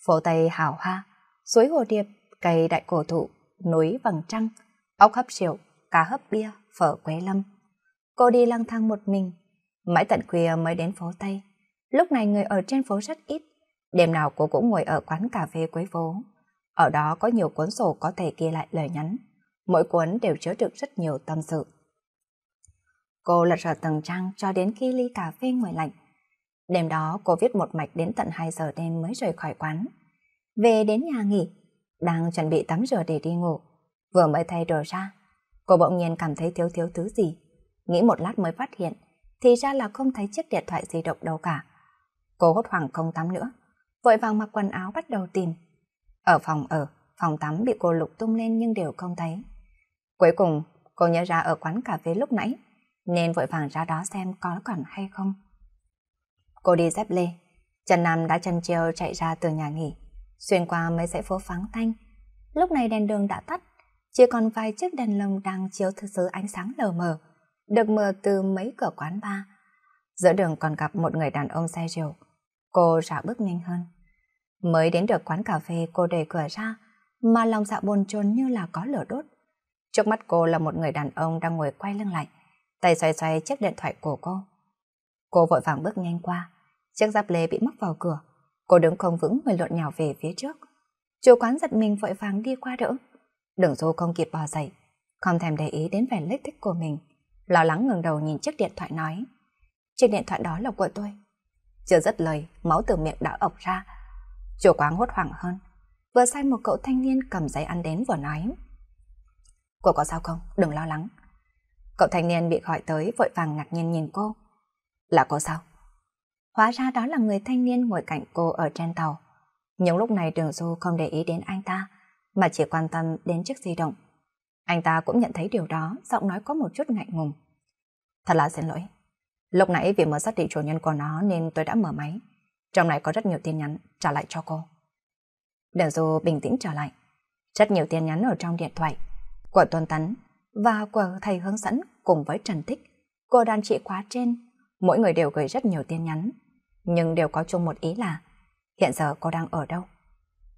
Phố Tây hào hoa, suối hồ điệp, cây đại cổ thụ, núi vầng trăng, ốc hấp rượu, cá hấp bia, phở quế lâm. Cô đi lang thang một mình, mãi tận khuya mới đến phố Tây. Lúc này người ở trên phố rất ít, đêm nào cô cũng ngồi ở quán cà phê cuối phố. Ở đó có nhiều cuốn sổ có thể ghi lại lời nhắn, mỗi cuốn đều chứa được rất nhiều tâm sự. Cô lật ra từng trang cho đến khi ly cà phê nguội lạnh. Đêm đó cô viết một mạch đến tận 2 giờ đêm mới rời khỏi quán. Về đến nhà nghỉ, đang chuẩn bị tắm rửa để đi ngủ. Vừa mới thay đồ ra, cô bỗng nhiên cảm thấy thiếu thiếu thứ gì. Nghĩ một lát mới phát hiện, thì ra là không thấy chiếc điện thoại di động đâu cả. Cô hốt hoảng không tắm nữa, vội vàng mặc quần áo bắt đầu tìm. Ở phòng ở, phòng tắm bị cô lục tung lên nhưng đều không thấy. Cuối cùng, cô nhớ ra ở quán cà phê lúc nãy, nên vội vàng ra đó xem có còn hay không. Cô đi dép lê, Trần Nam đã chân chiều chạy ra từ nhà nghỉ, xuyên qua mấy dãy phố pháng thanh. Lúc này đèn đường đã tắt, chỉ còn vài chiếc đèn lồng đang chiếu thực sự ánh sáng lờ mờ, được mờ từ mấy cửa quán bar. Giữa đường còn gặp một người đàn ông say rượu. Cô rảo bước nhanh hơn. Mới đến được quán cà phê cô đẩy cửa ra, mà lòng dạ bồn chồn như là có lửa đốt. Trước mắt cô là một người đàn ông đang ngồi quay lưng lại, tay xoay xoay chiếc điện thoại của cô. Cô vội vàng bước nhanh qua, chiếc giáp lê bị mắc vào cửa. Cô đứng không vững người lộn nhào về phía trước. Chủ quán giật mình vội vàng đi qua đỡ. Đường dô không kịp bò dậy, không thèm để ý đến vẻ lích thích của mình. Lo lắng ngừng đầu nhìn chiếc điện thoại nói. Chiếc điện thoại đó là của tôi. Chưa dứt lời, máu từ miệng đã ọc ra. Chủ quán hốt hoảng hơn. Vừa sai một cậu thanh niên cầm giấy ăn đến vừa nói. Cô có sao không? Đừng lo lắng. Cậu thanh niên bị gọi tới vội vàng ngạc nhiên nhìn cô. Là cô sao? Hóa ra đó là người thanh niên ngồi cạnh cô ở trên tàu. Nhưng lúc này Đường Du không để ý đến anh ta, mà chỉ quan tâm đến chiếc di động. Anh ta cũng nhận thấy điều đó, giọng nói có một chút ngại ngùng. Thật là xin lỗi. Lúc nãy vì mở xác định chủ nhân của nó nên tôi đã mở máy. Trong này có rất nhiều tin nhắn trả lại cho cô. Đường Du bình tĩnh trở lại. Rất nhiều tin nhắn ở trong điện thoại của Tuân Tấn và của thầy hướng dẫn cùng với Trần Thích, cô đàn chị khóa trên. Mỗi người đều gửi rất nhiều tin nhắn, nhưng đều có chung một ý là hiện giờ cô đang ở đâu.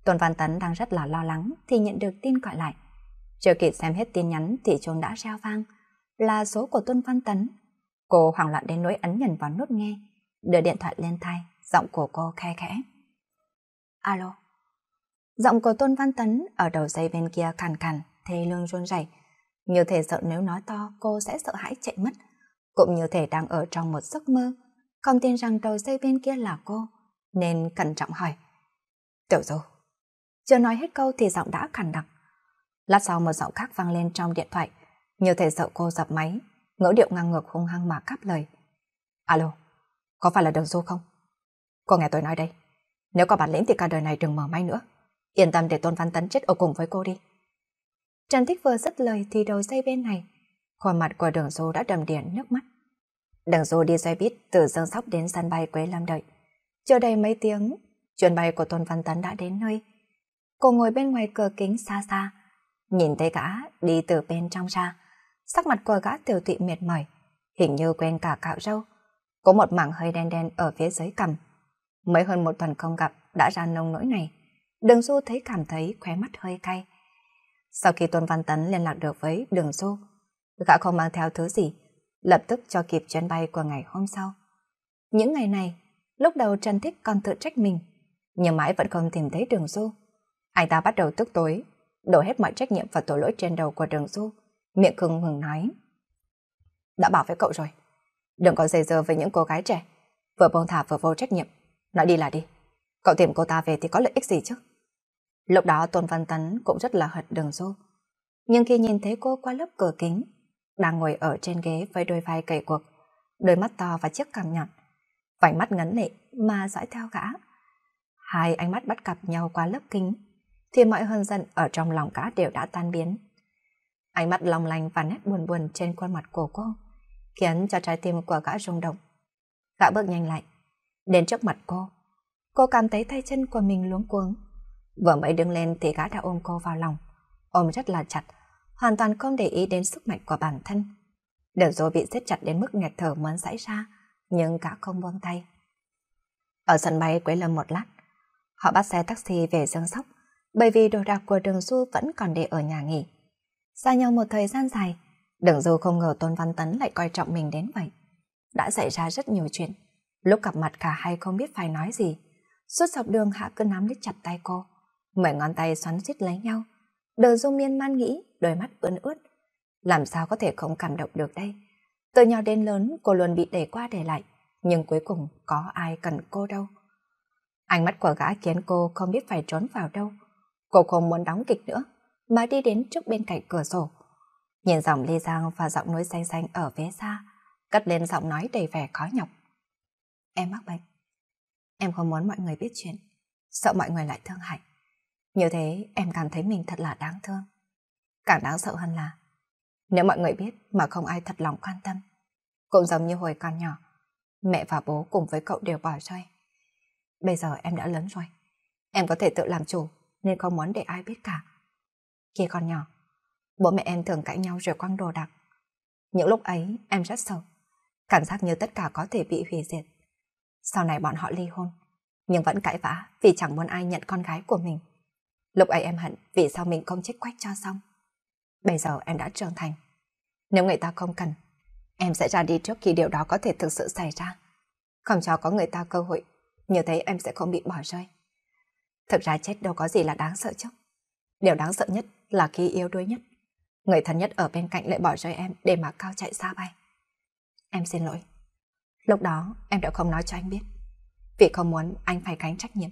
Tôn Văn Tấn đang rất là lo lắng thì nhận được tin gọi lại. Chưa kịp xem hết tin nhắn thì chuông đã reo vang, là số của Tôn Văn Tấn. Cô hoảng loạn đến nỗi ấn nhận vào nút nghe, đưa điện thoại lên tai, giọng của cô khe khẽ. Alo. Giọng của Tôn Văn Tấn ở đầu dây bên kia khàn khàn, thê lương run rẩy, như thể sợ nếu nói to cô sẽ sợ hãi chạy mất, cũng như thể đang ở trong một giấc mơ, không tin rằng đầu dây bên kia là cô, nên cẩn trọng hỏi. Tiểu Du. Chưa nói hết câu thì giọng đã khàn đặc. Lát sau một giọng khác vang lên trong điện thoại, như thể sợ cô dập máy, ngữ điệu ngang ngược hung hăng mà cắp lời. Alo, có phải là Đường Du không? Cô nghe tôi nói đây, nếu có bản lĩnh thì cả đời này đừng mở máy nữa. Yên tâm để Tôn Văn Tấn chết ở cùng với cô đi. Trần Thích vừa dứt lời thì đầu dây bên này, khuôn mặt của Đường Du đã đầm điện nước mắt. Đường Du đi xe buýt từ Dương Sóc đến sân bay Quế Lâm đợi. Chờ đầy mấy tiếng, chuyến bay của Tôn Văn Tấn đã đến nơi. Cô ngồi bên ngoài cửa kính xa xa, nhìn thấy gã đi từ bên trong ra. Sắc mặt của gã tiểu tụy mệt mỏi, hình như quen cả cạo râu. Có một mảng hơi đen đen ở phía dưới cằm. Mấy hơn một tuần không gặp đã ra nông nỗi này. Đường Du thấy cảm thấy khóe mắt hơi cay. Sau khi Tôn Văn Tấn liên lạc được với Đường Du, gã không mang theo thứ gì, lập tức cho kịp chuyến bay của ngày hôm sau. Những ngày này, lúc đầu Trần Thích còn tự trách mình, nhưng mãi vẫn không tìm thấy Đường Du. Anh ta bắt đầu tức tối, đổ hết mọi trách nhiệm và tội lỗi trên đầu của Đường Du, miệng khưng hừng nói. Đã bảo với cậu rồi, đừng có dây dơ với những cô gái trẻ, vừa bông thả vừa vô trách nhiệm, nói đi là đi. Cậu tìm cô ta về thì có lợi ích gì chứ? Lúc đó Tôn Văn Tấn cũng rất là hận đường du. Nhưng khi nhìn thấy cô qua lớp cửa kính, đang ngồi ở trên ghế với đôi vai cậy cuộc, đôi mắt to và chiếc cằm nhọn, vành mắt ngấn lệ mà dõi theo gã. Hai ánh mắt bắt gặp nhau qua lớp kính, thì mọi hờn giận ở trong lòng gã đều đã tan biến. Ánh mắt long lanh và nét buồn buồn trên khuôn mặt của cô, khiến cho trái tim của gã rung động. Gã bước nhanh lại, đến trước mặt cô. Cô cảm thấy tay chân của mình luống cuống, Vừa mới đứng lên thì gã đã ôm cô vào lòng. Ôm rất là chặt, hoàn toàn không để ý đến sức mạnh của bản thân. Đường rồi bị siết chặt đến mức nghẹt thở muốn xảy ra, nhưng gã không buông tay. Ở sân bay Quế Lâm một lát, họ bắt xe taxi về Dương Sóc, bởi vì đồ đạc của Đường Du vẫn còn để ở nhà nghỉ. Xa nhau một thời gian dài, Đường Du không ngờ Tôn Văn Tấn lại coi trọng mình đến vậy. Đã xảy ra rất nhiều chuyện, lúc gặp mặt cả hai không biết phải nói gì. Suốt dọc đường Hạ cứ nắm lấy chặt tay cô mười ngón tay xoắn xít lấy nhau. Đờ dung miên man nghĩ, đôi mắt ướn ướt. Làm sao có thể không cảm động được đây? Từ nhỏ đến lớn, cô luôn bị đẩy qua để lại. Nhưng cuối cùng có ai cần cô đâu. Ánh mắt của gã khiến cô không biết phải trốn vào đâu. Cô không muốn đóng kịch nữa, mà đi đến trước bên cạnh cửa sổ. Nhìn dòng ly giang và giọng núi xanh xanh ở phía xa, cất lên giọng nói đầy vẻ khó nhọc. Em mắc bệnh. Em không muốn mọi người biết chuyện, sợ mọi người lại thương hại. Như thế em cảm thấy mình thật là đáng thương. Càng đáng sợ hơn là nếu mọi người biết mà không ai thật lòng quan tâm. Cũng giống như hồi còn nhỏ, mẹ và bố cùng với cậu đều bỏ rơi. Bây giờ em đã lớn rồi. Em có thể tự làm chủ nên không muốn để ai biết cả. Khi còn nhỏ, bố mẹ em thường cãi nhau rồi quăng đồ đạc. Những lúc ấy em rất sợ, cảm giác như tất cả có thể bị hủy diệt. Sau này bọn họ ly hôn, nhưng vẫn cãi vã vì chẳng muốn ai nhận con gái của mình. Lúc ấy em hận vì sao mình không chết quách cho xong. Bây giờ em đã trưởng thành. Nếu người ta không cần, em sẽ ra đi trước khi điều đó có thể thực sự xảy ra. Không cho có người ta cơ hội, như thế em sẽ không bị bỏ rơi. Thực ra chết đâu có gì là đáng sợ chứ. Điều đáng sợ nhất là khi yêu đuối nhất. Người thân nhất ở bên cạnh lại bỏ rơi em để mà cao chạy xa bay. Em xin lỗi. Lúc đó em đã không nói cho anh biết. Vì không muốn anh phải gánh trách nhiệm.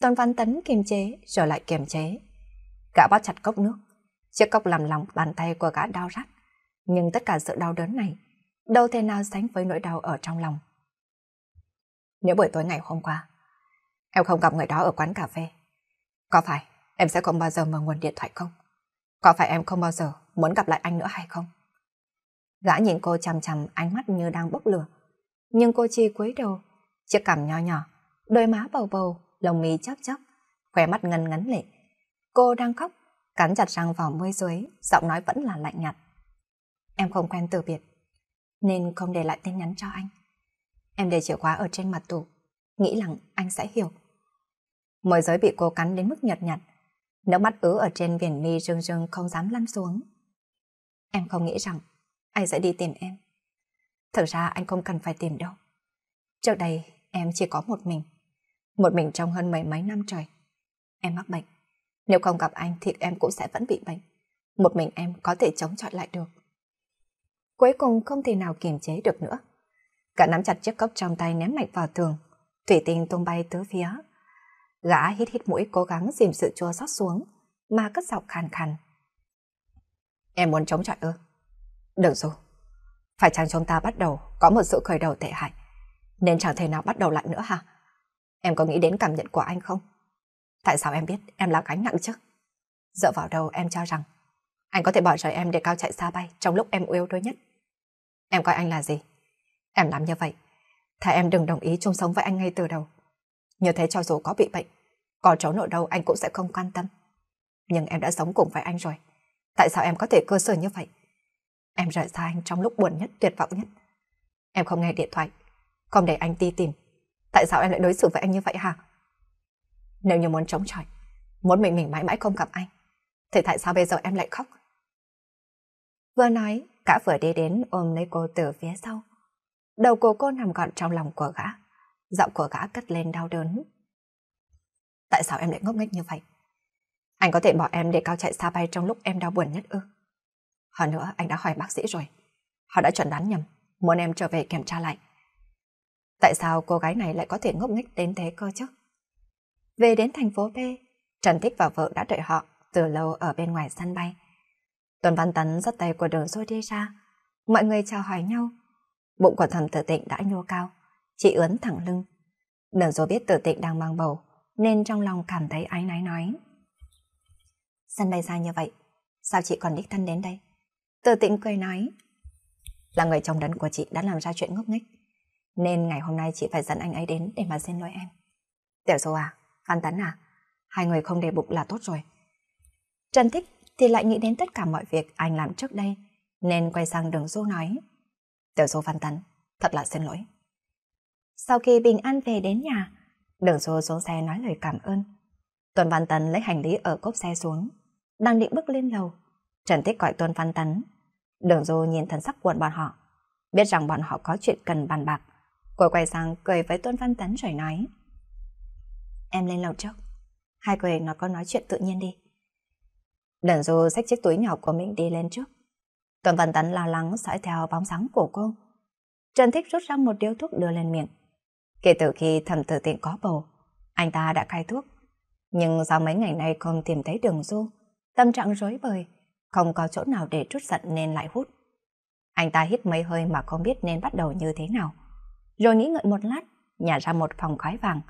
Tôn Văn Tấn kiềm chế rồi lại kiềm chế. Gã bóp chặt cốc nước. Chiếc cốc làm lòng bàn tay của gã đau rát. Nhưng tất cả sự đau đớn này đâu thể nào sánh với nỗi đau ở trong lòng. Nếu buổi tối ngày hôm qua, em không gặp người đó ở quán cà phê, có phải em sẽ không bao giờ mở nguồn điện thoại không? Có phải em không bao giờ muốn gặp lại anh nữa hay không? Gã nhìn cô chằm chằm ánh mắt như đang bốc lửa. Nhưng cô chỉ cúi đầu, chiếc cằm nho nhỏ, đôi má bầu bầu, lồng mi chớp chớp, khóe mắt ngân ngấn lệ. Cô đang khóc, cắn chặt răng vào môi dưới, giọng nói vẫn là lạnh nhạt. Em không quen từ biệt, nên không để lại tin nhắn cho anh. Em để chìa khóa ở trên mặt tủ, nghĩ rằng anh sẽ hiểu. Môi giới bị cô cắn đến mức nhợt nhạt, nước mắt ứ ở trên viền mi rưng rưng không dám lăn xuống. Em không nghĩ rằng anh sẽ đi tìm em. Thực ra anh không cần phải tìm đâu. Trước đây em chỉ có một mình. Một mình trong hơn mấy mấy năm trời. Em mắc bệnh. Nếu không gặp anh thì em cũng sẽ vẫn bị bệnh. Một mình em có thể chống chọi lại được. Cuối cùng không thể nào kiềm chế được nữa. Cả nắm chặt chiếc cốc trong tay ném mạnh vào tường. Thủy tinh tung bay tứ phía. Gã hít hít mũi cố gắng dìm sự chua xót xuống, mà cất giọng khàn khàn. Em muốn chống chọi ư? Đừng rồi. Phải chăng chúng ta bắt đầu có một sự khởi đầu tệ hại, nên chẳng thể nào bắt đầu lại nữa hả? Em có nghĩ đến cảm nhận của anh không? Tại sao em biết em là gánh nặng chứ? Dựa vào đầu em cho rằng anh có thể bỏ rời em để cao chạy xa bay trong lúc em yếu đuối nhất. Em coi anh là gì? Em làm như vậy. Thà em đừng đồng ý chung sống với anh ngay từ đầu. Như thế cho dù có bị bệnh, có cháu nội đâu anh cũng sẽ không quan tâm. Nhưng em đã sống cùng với anh rồi. Tại sao em có thể cơ sở như vậy? Em rời xa anh trong lúc buồn nhất, tuyệt vọng nhất. Em không nghe điện thoại, không để anh ti tìm. Tại sao em lại đối xử với anh như vậy hả? Nếu như muốn chống chọi, muốn mình mình mãi mãi không gặp anh, thì tại sao bây giờ em lại khóc? Vừa nói, cả vừa đi đến ôm lấy cô từ phía sau. Đầu của cô nằm gọn trong lòng của gã. Giọng của gã cất lên đau đớn. Tại sao em lại ngốc nghếch như vậy? Anh có thể bỏ em để cao chạy xa bay trong lúc em đau buồn nhất ư? Hơn nữa, anh đã hỏi bác sĩ rồi. Họ đã chuẩn đoán nhầm, muốn em trở về kiểm tra lại. Tại sao cô gái này lại có thể ngốc nghếch đến thế cơ chứ? Về đến thành phố B, Trần Thích và vợ đã đợi họ từ lâu ở bên ngoài sân bay. Tuần Văn Tấn dắt tay của đường xôi đi ra. Mọi người chào hỏi nhau. Bụng của thầm tử tịnh đã nhô cao, chị ướn thẳng lưng. Đường dô biết tử tịnh đang mang bầu, nên trong lòng cảm thấy ái náy nói. Sân bay xa như vậy, sao chị còn đích thân đến đây? Tử tịnh cười nói. Là người chồng đấn của chị đã làm ra chuyện ngốc nghếch, nên ngày hôm nay chị phải dẫn anh ấy đến để mà xin lỗi em. Tiểu dô à, Phan Tấn à, hai người không để bụng là tốt rồi. Trần Thích thì lại nghĩ đến tất cả mọi việc anh làm trước đây, nên quay sang đường Dô nói. Tiểu Dô Phan Tấn, thật là xin lỗi. Sau khi bình an về đến nhà, đường Dô xuống xe nói lời cảm ơn. Tuần Văn Tấn lấy hành lý ở cốp xe xuống, đang định bước lên lầu. Trần Thích gọi Tuần Văn Tấn. Đường Dô nhìn thần sắc buồn bọn họ, biết rằng bọn họ có chuyện cần bàn bạc. Cô quay sang cười với Tôn Văn Tấn rồi nói. Em lên lầu trước. Hai người nó có nói chuyện tự nhiên đi. Đần Du xách chiếc túi nhỏ của mình đi lên trước. Tôn Văn Tấn lo lắng dõi theo bóng dáng của cô. Trần Thích rút ra một điếu thuốc đưa lên miệng. Kể từ khi thẩm tử tiện có bầu, anh ta đã cai thuốc. Nhưng do mấy ngày nay không tìm thấy đường Du, tâm trạng rối bời, không có chỗ nào để trút giận nên lại hút. Anh ta hít mấy hơi mà không biết nên bắt đầu như thế nào. Rồi nghĩ ngợi một lát, nhả ra một phòng khói vàng.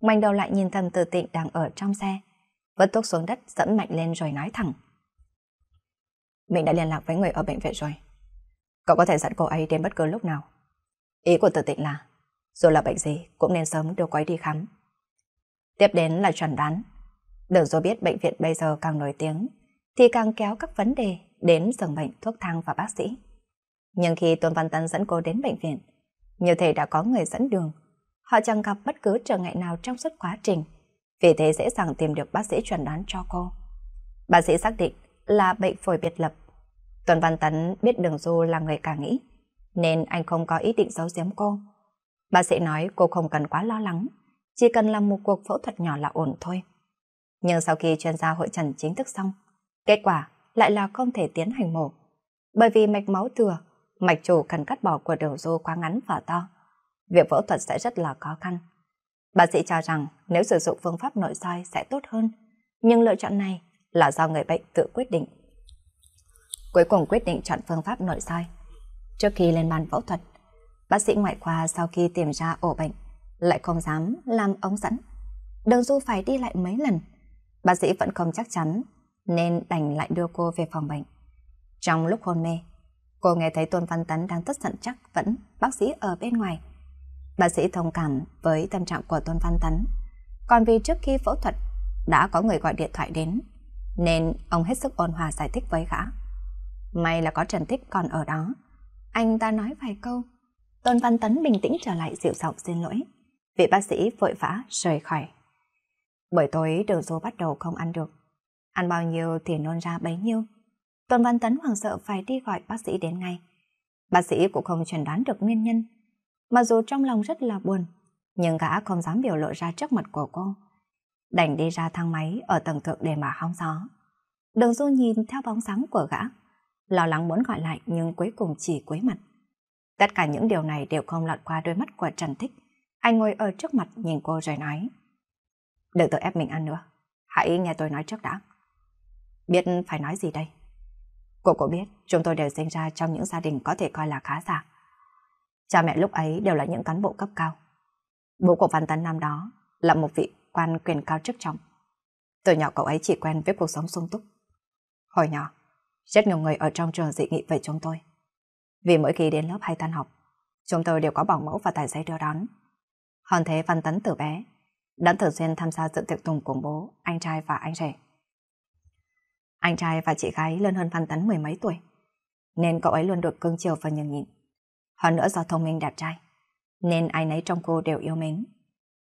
Ngoảnh đầu lại nhìn thầm tử tịnh đang ở trong xe, vứt thuốc xuống đất dẫm mạnh lên rồi nói thẳng. Mình đã liên lạc với người ở bệnh viện rồi. Cậu có thể dẫn cô ấy đến bất cứ lúc nào. Ý của tử tịnh là, dù là bệnh gì cũng nên sớm đưa cô ấy đi khám. Tiếp đến là chuẩn đoán. Đừng do biết bệnh viện bây giờ càng nổi tiếng, thì càng kéo các vấn đề đến giường bệnh, thuốc thang và bác sĩ. Nhưng khi Tôn Văn Tân dẫn cô đến bệnh viện, như thể đã có người dẫn đường, họ chẳng gặp bất cứ trở ngại nào trong suốt quá trình vì thế dễ dàng tìm được bác sĩ chuẩn đoán cho cô. Bác sĩ xác định là bệnh phổi biệt lập. Tuần Văn Tấn biết Đường Du là người cả nghĩ, nên anh không có ý định giấu giếm cô. Bác sĩ nói cô không cần quá lo lắng, chỉ cần làm một cuộc phẫu thuật nhỏ là ổn thôi. Nhưng sau khi chuyên gia hội trần chính thức xong, kết quả lại là không thể tiến hành mổ. Bởi vì mạch máu thừa, mạch chủ cần cắt bỏ của Đường Du quá ngắn và to. Việc phẫu thuật sẽ rất là khó khăn. Bác sĩ cho rằng nếu sử dụng phương pháp nội soi sẽ tốt hơn, nhưng lựa chọn này là do người bệnh tự quyết định. Cuối cùng quyết định chọn phương pháp nội soi. Trước khi lên bàn phẫu thuật, bác sĩ ngoại khoa sau khi tìm ra ổ bệnh lại không dám làm ống dẫn. Đường Du phải đi lại mấy lần. Bác sĩ vẫn không chắc chắn nên đành lại đưa cô về phòng bệnh. Trong lúc hôn mê, cô nghe thấy Tôn Văn Tấn đang tức giận chắc vẫn bác sĩ ở bên ngoài. Bác sĩ thông cảm với tâm trạng của Tôn Văn Tấn. Còn vì trước khi phẫu thuật đã có người gọi điện thoại đến, nên ông hết sức ôn hòa giải thích với gã. May là có Trần Thích còn ở đó. Anh ta nói vài câu. Tôn Văn Tấn bình tĩnh trở lại dịu giọng xin lỗi. Vị bác sĩ vội vã rời khỏi. Buổi tối đường du bắt đầu không ăn được. Ăn bao nhiêu thì nôn ra bấy nhiêu. Tuần Văn Tấn hoảng sợ phải đi gọi bác sĩ đến ngay. Bác sĩ cũng không chẩn đoán được nguyên nhân. Mặc dù trong lòng rất là buồn, nhưng gã không dám biểu lộ ra trước mặt của cô. Đành đi ra thang máy ở tầng thượng để mà hóng gió. Đường Du nhìn theo bóng sáng của gã, lo lắng muốn gọi lại nhưng cuối cùng chỉ quấy mặt. Tất cả những điều này đều không lọt qua đôi mắt của Trần Thích. Anh ngồi ở trước mặt nhìn cô rồi nói. Đừng tự ép mình ăn nữa. Hãy nghe tôi nói trước đã. Biết phải nói gì đây? Cô có biết chúng tôi đều sinh ra trong những gia đình có thể coi là khá giả. Cha mẹ lúc ấy đều là những cán bộ cấp cao. Bố của Văn Tấn năm đó là một vị quan quyền cao chức trọng. Từ nhỏ cậu ấy chỉ quen với cuộc sống sung túc. Hồi nhỏ, rất nhiều người ở trong trường dị nghị về chúng tôi. Vì mỗi khi đến lớp hay tan học, chúng tôi đều có bảo mẫu và tài giấy đưa đón. Hơn thế Văn Tấn từ bé đã thường xuyên tham gia dự tiệc tùng cùng bố, anh trai và anh rể. Anh trai và chị gái lớn hơn Văn Tấn mười mấy tuổi, nên cậu ấy luôn được cưng chiều và nhường nhịn. Hơn nữa do thông minh đẹp trai, nên ai nấy trong cô đều yêu mến.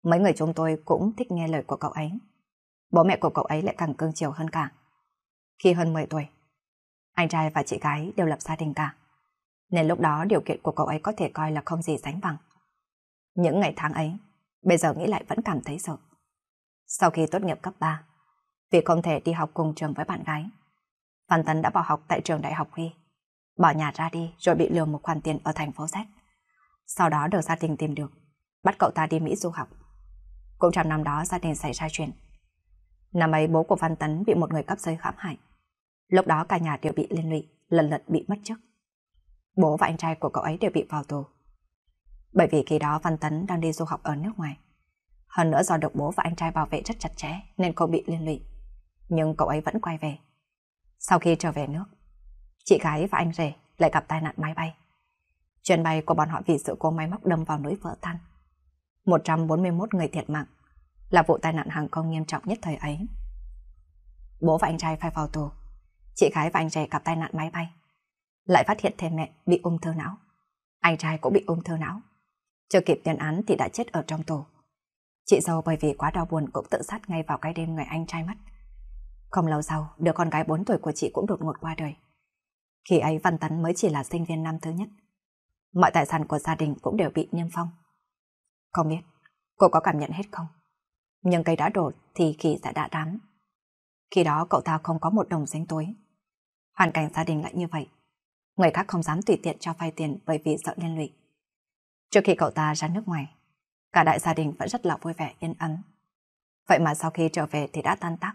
Mấy người chúng tôi cũng thích nghe lời của cậu ấy. Bố mẹ của cậu ấy lại càng cưng chiều hơn cả. Khi hơn 10 tuổi, anh trai và chị gái đều lập gia đình cả. Nên lúc đó điều kiện của cậu ấy có thể coi là không gì sánh bằng. Những ngày tháng ấy, bây giờ nghĩ lại vẫn cảm thấy sợ. Sau khi tốt nghiệp cấp 3, vì không thể đi học cùng trường với bạn gái, Văn Tấn đã bỏ học tại trường đại học Huy, bỏ nhà ra đi rồi bị lừa một khoản tiền ở thành phố Z. Sau đó được gia đình tìm được, bắt cậu ta đi Mỹ du học. Cũng trong năm đó gia đình xảy ra chuyện. Năm ấy bố của Văn Tấn bị một người cấp dưới hãm hại. Lúc đó cả nhà đều bị liên lụy, lần lượt bị mất chức. Bố và anh trai của cậu ấy đều bị vào tù. Bởi vì khi đó Văn Tấn đang đi du học ở nước ngoài. Hơn nữa do được bố và anh trai bảo vệ rất chặt chẽ nên cô bị liên lụy. Nhưng cậu ấy vẫn quay về. Sau khi trở về nước, chị gái và anh rể lại gặp tai nạn máy bay. Chuyến bay của bọn họ vì sự cố máy móc đâm vào núi vỡ tan. 141 người thiệt mạng là vụ tai nạn hàng không nghiêm trọng nhất thời ấy. Bố và anh trai phải vào tù. Chị gái và anh rể gặp tai nạn máy bay. Lại phát hiện thêm mẹ bị ung thư não. Anh trai cũng bị ung thư não. Chưa kịp tiền án thì đã chết ở trong tù. Chị dâu bởi vì quá đau buồn cũng tự sát ngay vào cái đêm người anh trai mất. Không lâu sau, đứa con gái 4 tuổi của chị cũng đột ngột qua đời. Khi ấy Văn Tấn mới chỉ là sinh viên năm thứ nhất. Mọi tài sản của gia đình cũng đều bị niêm phong. Không biết, cô có cảm nhận hết không? Nhưng cây đã đổ thì khi sẽ đã đám. Khi đó cậu ta không có một đồng sinh tối. Hoàn cảnh gia đình lại như vậy. Người khác không dám tùy tiện cho vay tiền bởi vì sợ liên lụy. Trước khi cậu ta ra nước ngoài, cả đại gia đình vẫn rất là vui vẻ yên ấm. Vậy mà sau khi trở về thì đã tan tác.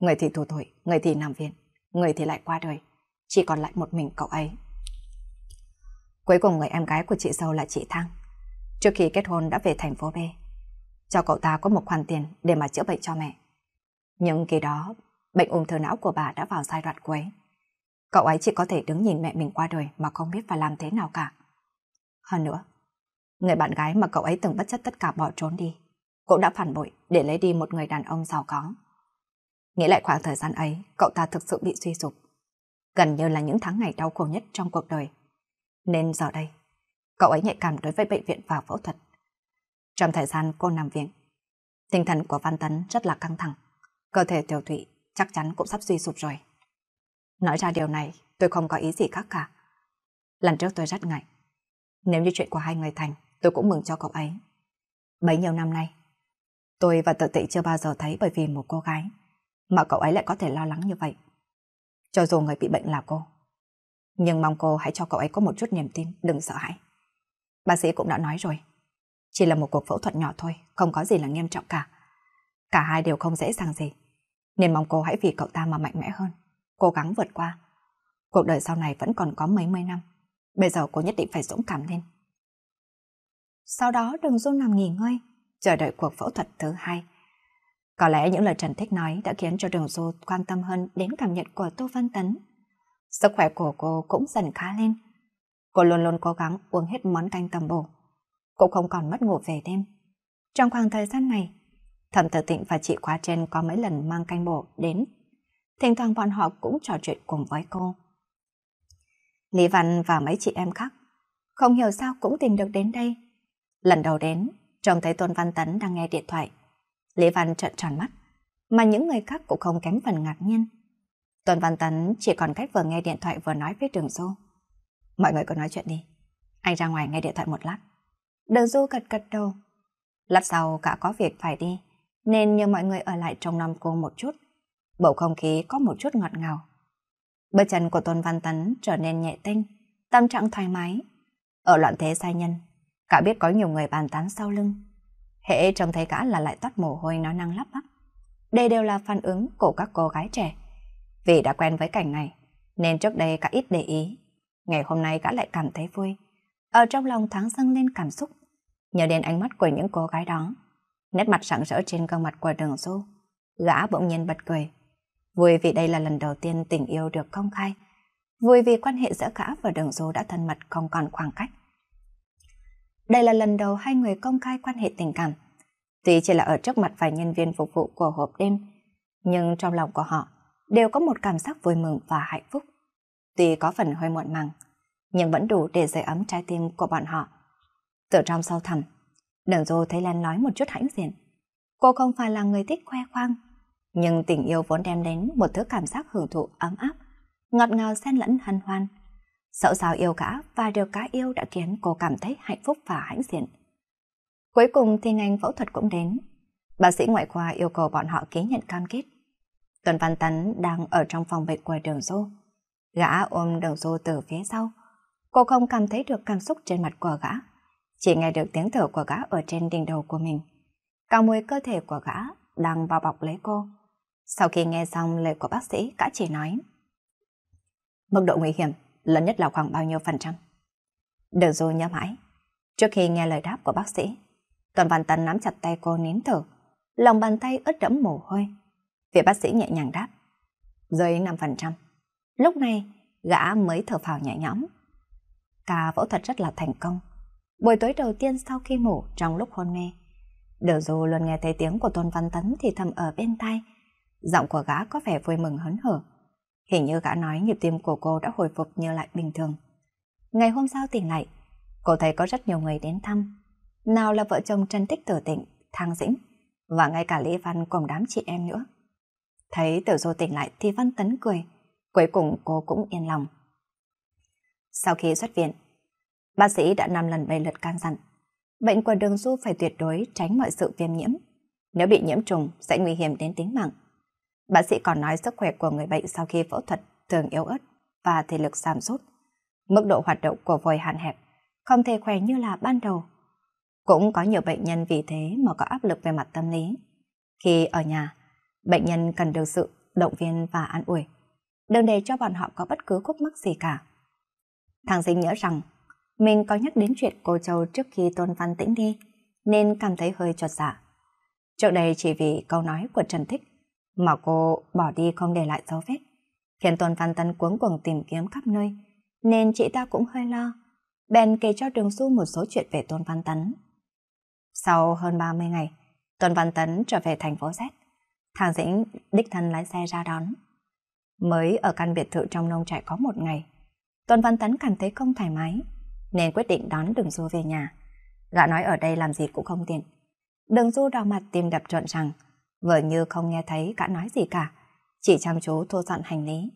Người thì tù tội, người thì nằm viện, người thì lại qua đời. Chỉ còn lại một mình cậu ấy. Cuối cùng người em gái của chị dâu là chị Thăng. Trước khi kết hôn đã về thành phố B. Cho cậu ta có một khoản tiền để mà chữa bệnh cho mẹ. Nhưng kỳ đó, bệnh ung thư não của bà đã vào giai đoạn cuối. Cậu ấy chỉ có thể đứng nhìn mẹ mình qua đời mà không biết phải làm thế nào cả. Hơn nữa, người bạn gái mà cậu ấy từng bất chấp tất cả bỏ trốn đi, cũng đã phản bội để lấy đi một người đàn ông giàu có. Nghĩ lại khoảng thời gian ấy, cậu ta thực sự bị suy sụp. Gần như là những tháng ngày đau khổ nhất trong cuộc đời. Nên giờ đây, cậu ấy nhạy cảm đối với bệnh viện và phẫu thuật. Trong thời gian cô nằm viện, tinh thần của Văn Tấn rất là căng thẳng. Cơ thể tiểu thụy chắc chắn cũng sắp suy sụp rồi. Nói ra điều này, tôi không có ý gì khác cả. Lần trước tôi rất ngại. Nếu như chuyện của hai người thành, tôi cũng mừng cho cậu ấy. Bấy nhiêu năm nay, tôi và tự tị chưa bao giờ thấy bởi vì một cô gái mà cậu ấy lại có thể lo lắng như vậy. Cho dù người bị bệnh là cô. Nhưng mong cô hãy cho cậu ấy có một chút niềm tin, đừng sợ hãi. Bác sĩ cũng đã nói rồi. Chỉ là một cuộc phẫu thuật nhỏ thôi, không có gì là nghiêm trọng cả. Cả hai đều không dễ dàng gì. Nên mong cô hãy vì cậu ta mà mạnh mẽ hơn, cố gắng vượt qua. Cuộc đời sau này vẫn còn có mấy mươi năm. Bây giờ cô nhất định phải dũng cảm lên. Sau đó đừng Du nằm nghỉ ngơi, chờ đợi cuộc phẫu thuật thứ hai. Có lẽ những lời Trần Thích nói đã khiến cho Đường Du quan tâm hơn đến cảm nhận của Tô Văn Tấn. Sức khỏe của cô cũng dần khá lên. Cô luôn luôn cố gắng uống hết món canh tầm bổ. Cô không còn mất ngủ về đêm. Trong khoảng thời gian này, Thẩm Tử Tịnh và chị Quá trên có mấy lần mang canh bổ đến. Thỉnh thoảng bọn họ cũng trò chuyện cùng với cô. Lý Văn và mấy chị em khác không hiểu sao cũng tìm được đến đây. Lần đầu đến, trông thấy Tôn Văn Tấn đang nghe điện thoại. Lý Văn trợn tròn mắt, mà những người khác cũng không kém phần ngạc nhiên. Tuần Văn Tấn chỉ còn cách vừa nghe điện thoại vừa nói với Đường Du. Mọi người cứ nói chuyện đi. Anh ra ngoài nghe điện thoại một lát. Đường Du gật gật đầu. Lát sau cả có việc phải đi, nên nhờ mọi người ở lại trong năm cô một chút. Bầu không khí có một chút ngọt ngào. Bước chân của Tôn Văn Tấn trở nên nhẹ tinh, tâm trạng thoải mái. Ở loạn thế sai nhân, cả biết có nhiều người bàn tán sau lưng. Hệ trông thấy gã là lại toát mồ hôi nó năng lắp bắp. Đây đều là phản ứng của các cô gái trẻ. Vì đã quen với cảnh này, nên trước đây cả ít để ý. Ngày hôm nay cả lại cảm thấy vui. Ở trong lòng tháng dâng lên cảm xúc, nhớ đến ánh mắt của những cô gái đó. Nét mặt sẵn rỡ trên gương mặt của đường du. Gã bỗng nhiên bật cười. Vui vì đây là lần đầu tiên tình yêu được công khai. Vui vì quan hệ giữa gã và đường du đã thân mật không còn khoảng cách. Đây là lần đầu hai người công khai quan hệ tình cảm. Tuy chỉ là ở trước mặt vài nhân viên phục vụ của hộp đêm, nhưng trong lòng của họ đều có một cảm giác vui mừng và hạnh phúc. Tuy có phần hơi muộn màng, nhưng vẫn đủ để dậy ấm trái tim của bọn họ. Từ trong sâu thẳm, Đường Du thấy Lan nói một chút hãnh diện. Cô không phải là người thích khoe khoang, nhưng tình yêu vốn đem đến một thứ cảm giác hưởng thụ ấm áp, ngọt ngào xen lẫn hân hoan. Sợ sao yêu gã và được cá yêu đã khiến cô cảm thấy hạnh phúc và hãnh diện. Cuối cùng thì ngành phẫu thuật cũng đến. Bác sĩ ngoại khoa yêu cầu bọn họ ký nhận cam kết. Tuần Văn Tấn đang ở trong phòng bệnh của đường Du. Gã ôm đường Du từ phía sau. Cô không cảm thấy được cảm xúc trên mặt của gã. Chỉ nghe được tiếng thở của gã ở trên đỉnh đầu của mình. Cả mùi cơ thể của gã đang bao bọc lấy cô. Sau khi nghe xong lời của bác sĩ, gã chỉ nói. Mức độ nguy hiểm lớn nhất là khoảng bao nhiêu phần trăm? Được dô nhớ mãi. Trước khi nghe lời đáp của bác sĩ, Tuần Văn Tấn nắm chặt tay cô nín thở, lòng bàn tay ướt đẫm mồ hôi. Vị bác sĩ nhẹ nhàng đáp, dưới 5%. Lúc này, gã mới thở phào nhẹ nhõm. Ca phẫu thuật rất là thành công. Buổi tối đầu tiên sau khi ngủ trong lúc hôn mê, Đờ Dô luôn nghe thấy tiếng của Tôn Văn Tấn thì thầm ở bên tai. Giọng của gã có vẻ vui mừng hớn hở. Hình như gã nói nhịp tim của cô đã hồi phục như lại bình thường. Ngày hôm sau tỉnh lại, cô thấy có rất nhiều người đến thăm. Nào là vợ chồng Trần Tích Tử Tịnh, Thang Dĩnh, và ngay cả Lý Văn cùng đám chị em nữa. Thấy Tử Du tỉnh lại thì Văn Tấn cười, cuối cùng cô cũng yên lòng. Sau khi xuất viện, bác sĩ đã năm lần bảy lượt can dặn, bệnh của đường du phải tuyệt đối tránh mọi sự viêm nhiễm. Nếu bị nhiễm trùng sẽ nguy hiểm đến tính mạng. Bác sĩ còn nói sức khỏe của người bệnh sau khi phẫu thuật thường yếu ớt và thể lực giảm sút. Mức độ hoạt động của vòi hạn hẹp, không thể khỏe như là ban đầu. Cũng có nhiều bệnh nhân vì thế mà có áp lực về mặt tâm lý. Khi ở nhà, bệnh nhân cần được sự động viên và an ủi. Đừng để cho bọn họ có bất cứ khúc mắc gì cả. Thằng Dinh nhớ rằng mình có nhắc đến chuyện cô Châu trước khi Tôn Văn Tĩnh đi, nên cảm thấy hơi chột dạ. Trước đây chỉ vì câu nói của Trần Thích mà cô bỏ đi không để lại dấu vết, khiến Tôn Văn Tấn cuống cuồng tìm kiếm khắp nơi, nên chị ta cũng hơi lo. Bèn kể cho Đường Du một số chuyện về Tôn Văn Tấn. Sau hơn 30 ngày, Tôn Văn Tấn trở về thành phố Z. Thằng Dĩnh đích thân lái xe ra đón. Mới ở căn biệt thự trong nông trại có một ngày, Tôn Văn Tấn cảm thấy không thoải mái, nên quyết định đón Đường Du về nhà. Gã nói ở đây làm gì cũng không tiện. Đường Du đỏ mặt tìm đập trộn rằng vừa như không nghe thấy cả nói gì cả, chỉ chăm chú thu dọn hành lý.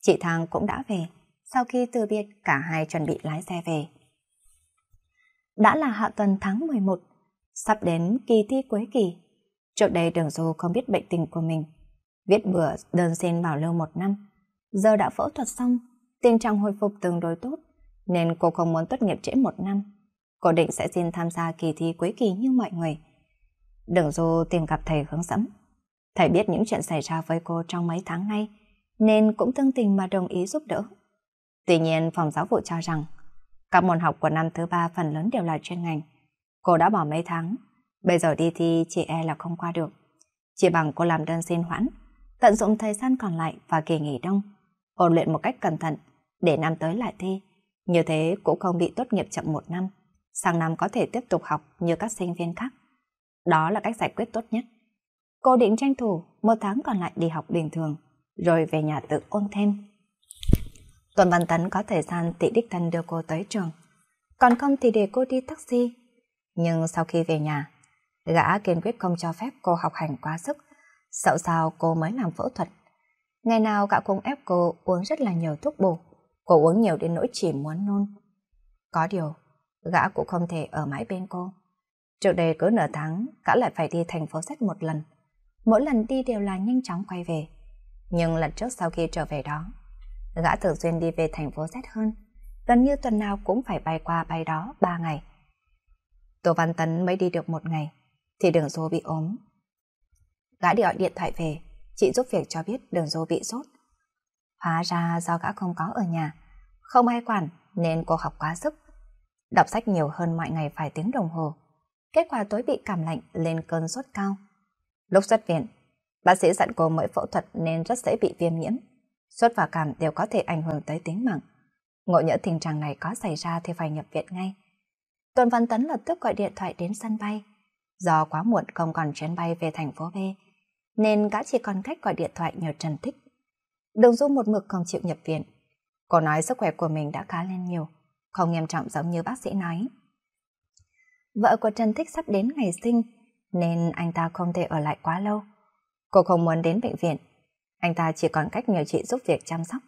Chị Thang cũng đã về, sau khi từ biệt cả hai chuẩn bị lái xe về. Đã là hạ tuần tháng 11, sắp đến kỳ thi cuối kỳ. Trước đây Đường Du không biết bệnh tình của mình, viết bữa đơn xin bảo lưu một năm. Giờ đã phẫu thuật xong, tình trạng hồi phục tương đối tốt, nên cô không muốn tốt nghiệp trễ một năm. Cô định sẽ xin tham gia kỳ thi cuối kỳ như mọi người. Đường Du tìm gặp thầy hướng dẫn. Thầy biết những chuyện xảy ra với cô trong mấy tháng nay, nên cũng tương tình mà đồng ý giúp đỡ. Tuy nhiên, phòng giáo vụ cho rằng các môn học của năm thứ ba phần lớn đều là chuyên ngành. Cô đã bỏ mấy tháng, bây giờ đi thi chị e là không qua được. Chỉ bằng cô làm đơn xin hoãn, tận dụng thời gian còn lại và kỳ nghỉ đông, ôn luyện một cách cẩn thận để năm tới lại thi. Như thế cũng không bị tốt nghiệp chậm một năm, sang năm có thể tiếp tục học như các sinh viên khác. Đó là cách giải quyết tốt nhất. Cô định tranh thủ một tháng còn lại đi học bình thường, rồi về nhà tự ôn thêm. Tuần Văn Tấn có thời gian tị đích thân đưa cô tới trường, còn không thì để cô đi taxi. Nhưng sau khi về nhà, gã kiên quyết không cho phép cô học hành quá sức, sợ sao cô mới làm phẫu thuật. Ngày nào gã cũng ép cô uống rất là nhiều thuốc bổ, cô uống nhiều đến nỗi chỉ muốn nôn. Có điều, gã cũng không thể ở mãi bên cô. Trước đây cứ nửa tháng, gã lại phải đi thành phố xét một lần. Mỗi lần đi đều là nhanh chóng quay về. Nhưng lần trước sau khi trở về đó, gã thường xuyên đi về thành phố xét hơn. Gần như tuần nào cũng phải bay qua bay đó ba ngày. Tô Văn Tấn mới đi được một ngày, thì đường dô bị ốm. Gã đi gọi điện thoại về, chị giúp việc cho biết đường dô bị sốt. Hóa ra do gã không có ở nhà, không ai quản nên cô học quá sức. Đọc sách nhiều hơn mọi ngày vài tiếng đồng hồ. Kết quả tối bị cảm lạnh lên cơn sốt cao. Lúc xuất viện, bác sĩ dặn cô mới phẫu thuật nên rất dễ bị viêm nhiễm. Sốt và cảm đều có thể ảnh hưởng tới tính mạng. Ngộ nhỡ tình trạng này có xảy ra thì phải nhập viện ngay. Tôn Văn Tấn lập tức gọi điện thoại đến sân bay. Do quá muộn không còn chuyến bay về thành phố B, nên gã chỉ còn cách gọi điện thoại nhờ Trần Thích. Đường Du một mực không chịu nhập viện. Cô nói sức khỏe của mình đã khá lên nhiều, không nghiêm trọng giống như bác sĩ nói. Vợ của Trần Thích sắp đến ngày sinh, nên anh ta không thể ở lại quá lâu. Cô không muốn đến bệnh viện, anh ta chỉ còn cách nhờ chị giúp việc chăm sóc.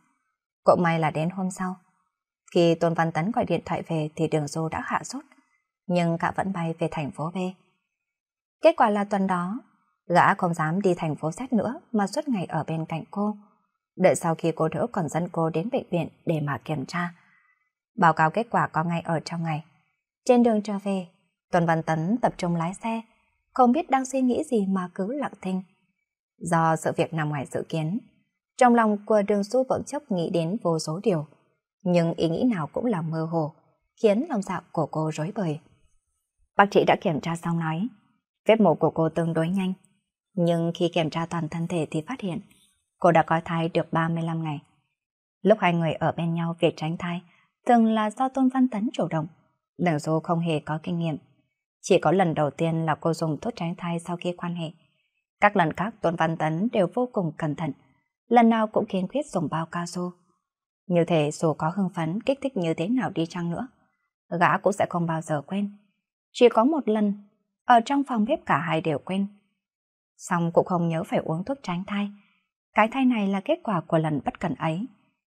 Cậu may là đến hôm sau. Khi Tôn Văn Tấn gọi điện thoại về thì đường Du đã hạ sốt, nhưng cả vẫn bay về thành phố B. Kết quả là tuần đó, gã không dám đi thành phố xét nữa mà suốt ngày ở bên cạnh cô. Đợi sau khi cô đỡ còn dẫn cô đến bệnh viện để mà kiểm tra. Báo cáo kết quả có ngay ở trong ngày. Trên đường trở về, Tuần Văn Tấn tập trung lái xe, không biết đang suy nghĩ gì mà cứ lặng thinh. Do sự việc nằm ngoài dự kiến, trong lòng của đường Xu bỗng chốc nghĩ đến vô số điều, nhưng ý nghĩ nào cũng là mơ hồ, khiến lòng dạ của cô rối bời. Bác sĩ đã kiểm tra xong nói, vết mổ của cô tương đối nhanh, nhưng khi kiểm tra toàn thân thể thì phát hiện cô đã có thai được 35 ngày. Lúc hai người ở bên nhau việc tránh thai thường là do Tôn Văn Tấn chủ động, đường du không hề có kinh nghiệm. Chỉ có lần đầu tiên là cô dùng thuốc tránh thai sau khi quan hệ. Các lần khác Tôn Văn Tấn đều vô cùng cẩn thận, lần nào cũng kiên quyết dùng bao cao su. Như thế dù có hưng phấn kích thích như thế nào đi chăng nữa, gã cũng sẽ không bao giờ quên. Chỉ có một lần, ở trong phòng bếp cả hai đều quên. Xong cũng không nhớ phải uống thuốc tránh thai. Cái thai này là kết quả của lần bất cẩn ấy.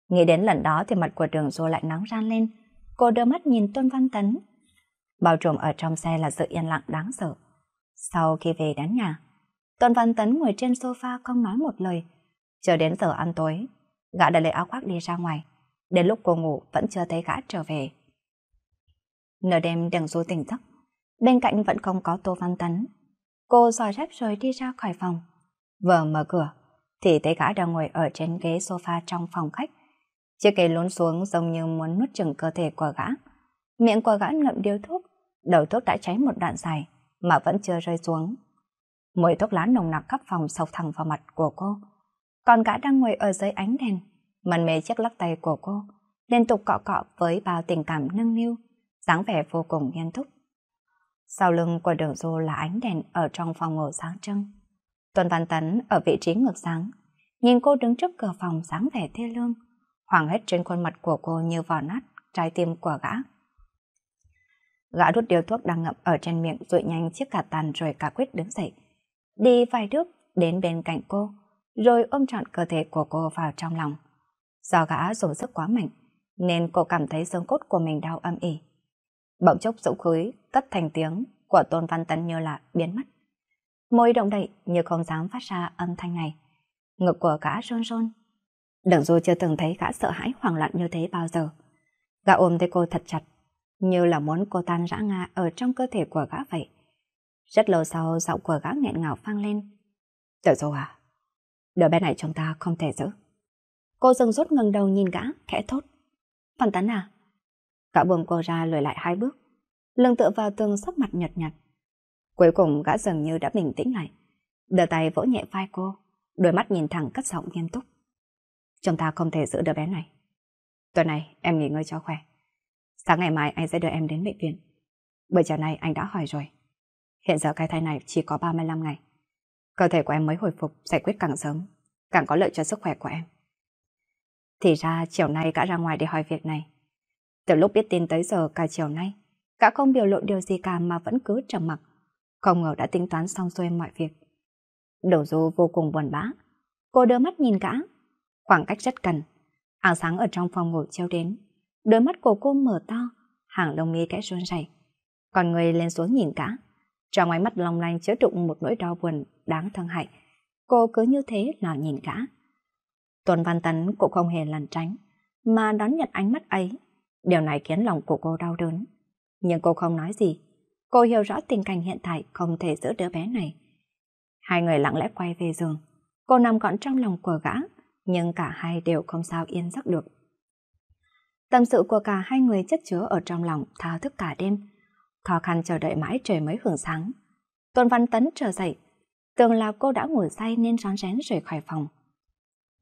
Nghĩ đến lần đó thì mặt của đường du lại nóng ran lên. Cô đưa mắt nhìn Tôn Văn Tấn. Bao trùm ở trong xe là sự yên lặng đáng sợ. Sau khi về đến nhà, Tuần Văn Tấn ngồi trên sofa không nói một lời. Chờ đến giờ ăn tối, gã đã lấy áo khoác đi ra ngoài. Đến lúc cô ngủ vẫn chưa thấy gã trở về. Nửa đêm đừng du tỉnh giấc, bên cạnh vẫn không có Tô Văn Tấn. Cô dò dép rồi đi ra khỏi phòng. Vừa mở cửa, thì thấy gã đang ngồi ở trên ghế sofa trong phòng khách. Chiếc ghế lún xuống giống như muốn nuốt chừng cơ thể của gã. Miệng của gã ngậm điếu thuốc, đầu thuốc đã cháy một đoạn dài mà vẫn chưa rơi xuống. Mùi thuốc lá nồng nặc khắp phòng sộc thẳng vào mặt của cô. Còn gã đang ngồi ở dưới ánh đèn, mần mê chiếc lắc tay của cô, liên tục cọ cọ với bao tình cảm nâng niu, dáng vẻ vô cùng nghiêm túc. Sau lưng của đường du là ánh đèn ở trong phòng ngủ sáng trưng. Tuần Văn Tấn ở vị trí ngược sáng, nhìn cô đứng trước cửa phòng sáng vẻ thê lương, hoàng hết trên khuôn mặt của cô như vò nát trái tim của gã. Gã đút điếu thuốc đang ngậm ở trên miệng rồi nhanh chiếc cà tàn rồi cả quyết đứng dậy. Đi vài bước đến bên cạnh cô, rồi ôm trọn cơ thể của cô vào trong lòng. Do gã dùng sức quá mạnh, nên cô cảm thấy xương cốt của mình đau âm ỉ. Bỗng chốc dũng khối cất thành tiếng của Tôn Văn Tấn như là biến mất. Môi động đậy như không dám phát ra âm thanh này. Ngực của gã rôn rôn. Đừng dù chưa từng thấy gã sợ hãi hoảng loạn như thế bao giờ. Gã ôm tay cô thật chặt, như là muốn cô tan rã ngã ở trong cơ thể của gã vậy. Rất lâu sau, giọng của gã nghẹn ngào vang lên. Tiểu dâu à, đứa bé này chúng ta không thể giữ. Cô dừng rốt ngẩng đầu nhìn gã, khẽ thốt. phản tán à? Gã buông cô ra lùi lại hai bước, lưng tựa vào tường sắc mặt nhợt nhạt. Cuối cùng gã dường như đã bình tĩnh lại, đưa tay vỗ nhẹ vai cô, đôi mắt nhìn thẳng cất giọng nghiêm túc. Chúng ta không thể giữ đứa bé này. Tuần này em nghỉ ngơi cho khỏe. Sáng ngày mai anh sẽ đưa em đến bệnh viện. Bởi giờ này anh đã hỏi rồi. Hiện giờ cái thai này chỉ có 35 ngày. Cơ thể của em mới hồi phục giải quyết càng sớm, càng có lợi cho sức khỏe của em. Thì ra chiều nay cả ra ngoài để hỏi việc này. Từ lúc biết tin tới giờ cả chiều nay, cả không biểu lộ điều gì cả mà vẫn cứ trầm mặc. Không ngờ đã tính toán xong xuôi mọi việc. Đầu du vô cùng buồn bã. Cô đưa mắt nhìn cả. Khoảng cách rất gần. Ánh sáng ở trong phòng ngủ treo đến. Đôi mắt của cô mở to, hàng lông mi kẽ run rẩy. Còn người lên xuống nhìn cả. Trong ánh mắt long lanh chứa đựng một nỗi đau buồn đáng thương hại. Cô cứ như thế là nhìn cả. Tuần Văn Tấn cũng không hề lẩn tránh, mà đón nhận ánh mắt ấy. Điều này khiến lòng của cô đau đớn. Nhưng cô không nói gì. Cô hiểu rõ tình cảnh hiện tại không thể giữ đứa bé này. Hai người lặng lẽ quay về giường. Cô nằm gọn trong lòng của gã, nhưng cả hai đều không sao yên giấc được. Tâm sự của cả hai người chất chứa ở trong lòng thao thức cả đêm. Khó khăn chờ đợi mãi trời mới hưởng sáng. Tôn Văn Tấn trở dậy. Tưởng là cô đã ngủ say nên rón rén rời khỏi phòng.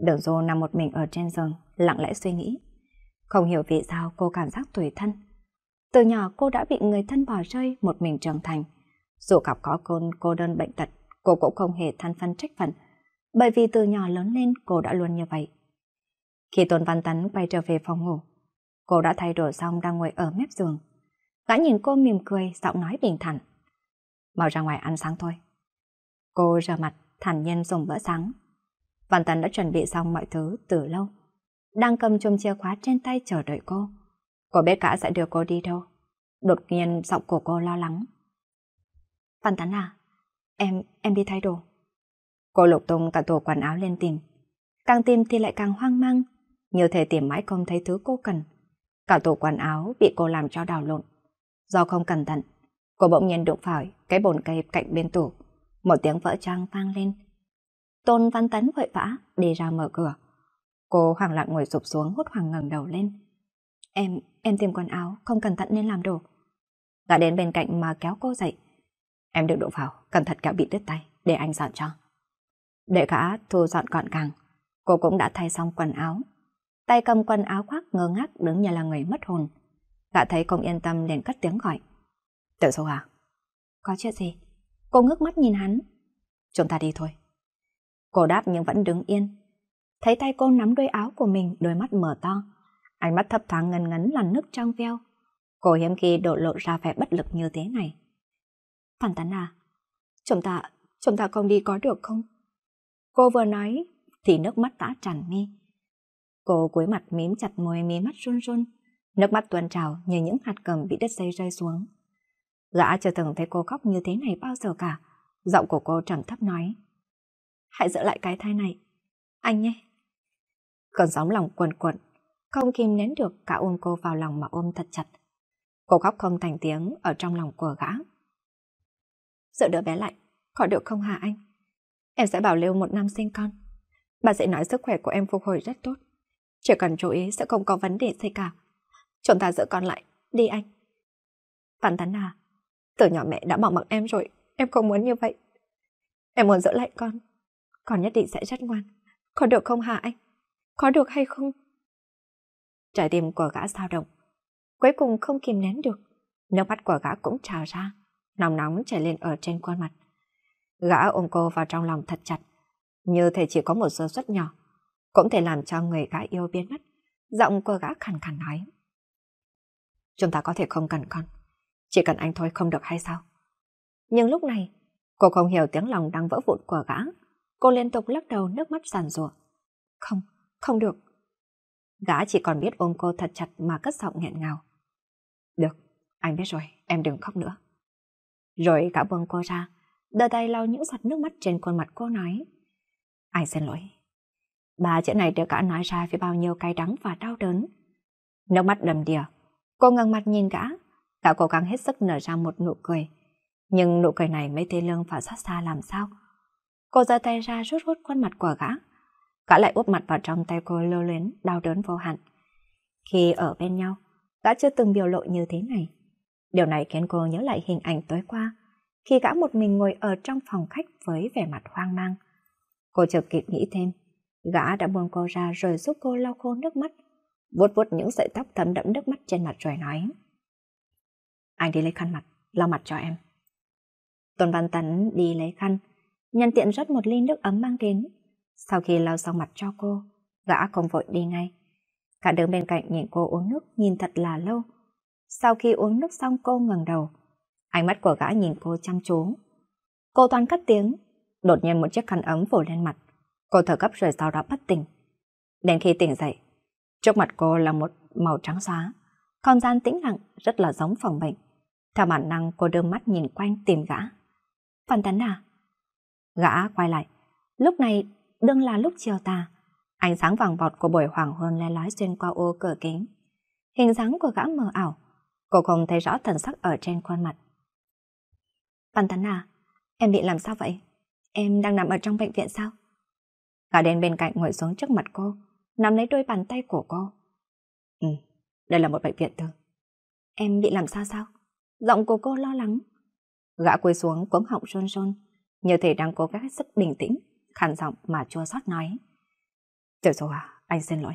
Đường Dô nằm một mình ở trên giường, lặng lẽ suy nghĩ. Không hiểu vì sao cô cảm giác tủi thân. Từ nhỏ cô đã bị người thân bỏ rơi một mình trưởng thành. Dù gặp có côn cô đơn bệnh tật, cô cũng không hề than phân trách phận. Bởi vì từ nhỏ lớn lên cô đã luôn như vậy. Khi Tôn Văn Tấn quay trở về phòng ngủ, cô đã thay đổi xong đang ngồi ở mép giường. Gã nhìn cô mỉm cười, giọng nói bình thản. Mau ra ngoài ăn sáng thôi. Cô rửa mặt, thản nhiên dùng bữa sáng. Văn Tấn đã chuẩn bị xong mọi thứ từ lâu. Đang cầm chùm chìa khóa trên tay chờ đợi cô. Cô biết cả sẽ đưa cô đi đâu. Đột nhiên giọng của cô lo lắng. Văn Tấn à, em, em đi thay đồ. Cô lục tung cả tủ quần áo lên tìm. Càng tìm thì lại càng hoang mang, như thể tìm mãi không thấy thứ cô cần. Cả tủ quần áo bị cô làm cho đảo lộn. Do không cẩn thận, cô bỗng nhiên đụng phải cái bồn cây cạnh bên tủ. Một tiếng vỡ trang vang lên. Tôn Văn Tấn vội vã đi ra mở cửa. Cô hoảng loạn ngồi sụp xuống hốt hoảng ngẩng đầu lên. Em, em tìm quần áo, không cẩn thận nên làm đổ. Gã đến bên cạnh mà kéo cô dậy. Em đừng đụng vào, cẩn thận kẹo bị đứt tay, để anh dọn cho. Để gã thu dọn gọn gàng, cô cũng đã thay xong quần áo. Tay cầm quần áo khoác ngơ ngác đứng như là người mất hồn. Gã thấy không yên tâm liền cất tiếng gọi. Tự sâu à? Có chuyện gì? Cô ngước mắt nhìn hắn. Chúng ta đi thôi. Cô đáp nhưng vẫn đứng yên. Thấy tay cô nắm đôi áo của mình, đôi mắt mở to. Ánh mắt thấp thoáng ngần ngấn là nước trong veo. Cô hiếm khi đổ lộ ra vẻ bất lực như thế này. Phan Tấn à, chúng ta, chúng ta không đi có được không? Cô vừa nói thì nước mắt đã tràn mi. Cô cúi mặt mím chặt môi mí mắt run run, nước mắt tuôn trào như những hạt cầm bị đất dây rơi xuống. Gã chưa từng thấy cô khóc như thế này bao giờ cả. Giọng của cô trầm thấp nói. Hãy giữ lại cái thai này. Anh nhé. Cơn sóng lòng quần cuộn không kìm nén được cả ôm cô vào lòng mà ôm thật chặt. Cô khóc không thành tiếng ở trong lòng của gã. Giữ đứa bé lại, khỏi được không hả anh? Em sẽ bảo lưu một năm sinh con. Bà sẽ nói sức khỏe của em phục hồi rất tốt. Chỉ cần chú ý sẽ không có vấn đề gì cả. Chúng ta giữ con lại, đi anh. Phan Tấn à, từ nhỏ mẹ đã bỏ mặc em rồi, em không muốn như vậy. Em muốn giữ lại con, con nhất định sẽ rất ngoan. Có được không hả anh? Có được hay không? Trái tim của gã sao động. Cuối cùng không kìm nén được. Nước mắt của gã cũng trào ra, nóng nóng chảy lên ở trên khuôn mặt. Gã ôm cô vào trong lòng thật chặt, như thể chỉ có một sơ suất nhỏ, cũng thể làm cho người gã yêu biến mất. Giọng của gã khàn khàn nói. Chúng ta có thể không cần con, chỉ cần anh thôi không được hay sao? Nhưng lúc này, cô không hiểu tiếng lòng đang vỡ vụn của gã. Cô liên tục lắc đầu nước mắt giàn rủa. Không, không được. Gã chỉ còn biết ôm cô thật chặt mà cất giọng nghẹn ngào. Được, anh biết rồi, em đừng khóc nữa. Rồi gã buông cô ra, đưa tay lau những giọt nước mắt trên khuôn mặt cô nói. Anh xin lỗi. Ba chữ này được cả nói ra với bao nhiêu cay đắng và đau đớn. Nước mắt đầm đìa, cô ngẩng mặt nhìn gã, Gã cố gắng hết sức nở ra một nụ cười. Nhưng nụ cười này mấy tê lương và xót xa làm sao? Cô giơ tay ra rút hút khuôn mặt của gã. Gã lại úp mặt vào trong tay cô lưu luyến, đau đớn vô hạn. Khi ở bên nhau, gã chưa từng biểu lộ như thế này. Điều này khiến cô nhớ lại hình ảnh tối qua, khi gã một mình ngồi ở trong phòng khách với vẻ mặt hoang mang. Cô chợt kịp nghĩ thêm, gã đã buông cô ra rồi giúp cô lau khô nước mắt, vuốt vuốt những sợi tóc thấm đẫm nước mắt trên mặt rồi nói. Anh đi lấy khăn mặt, lau mặt cho em. Tôn Văn Tấn đi lấy khăn, nhân tiện rót một ly nước ấm mang đến. Sau khi lau xong mặt cho cô, gã không vội đi ngay. Cả đứng bên cạnh nhìn cô uống nước nhìn thật là lâu. Sau khi uống nước xong cô ngẩng đầu, ánh mắt của gã nhìn cô chăm chú. Cô toàn cất tiếng, đột nhiên một chiếc khăn ấm phủ lên mặt. Cô thở gấp rồi sau đó bất tỉnh. Đến khi tỉnh dậy, trước mặt cô là một màu trắng xóa, không gian tĩnh lặng rất là giống phòng bệnh. Theo bản năng cô đưa mắt nhìn quanh tìm gã. Phan Tấn à? Gã quay lại. Lúc này đương là lúc chiều tà. Ánh sáng vàng bọt của buổi hoàng hôn le lói xuyên qua ô cửa kính. Hình dáng của gã mờ ảo. Cô không thấy rõ thần sắc ở trên khuôn mặt. Phan Tấn à? Em bị làm sao vậy? Em đang nằm ở trong bệnh viện sao? Gã đen bên cạnh ngồi xuống trước mặt cô, nắm lấy đôi bàn tay của cô. Ừ, đây là một bệnh viện tư. Em bị làm sao sao? Giọng của cô lo lắng. Gã quỳ xuống cuống họng rôn rôn, như thể đang cố gắng hết sức bình tĩnh, khàn giọng mà chua xót nói. Tiểu dù à, anh xin lỗi.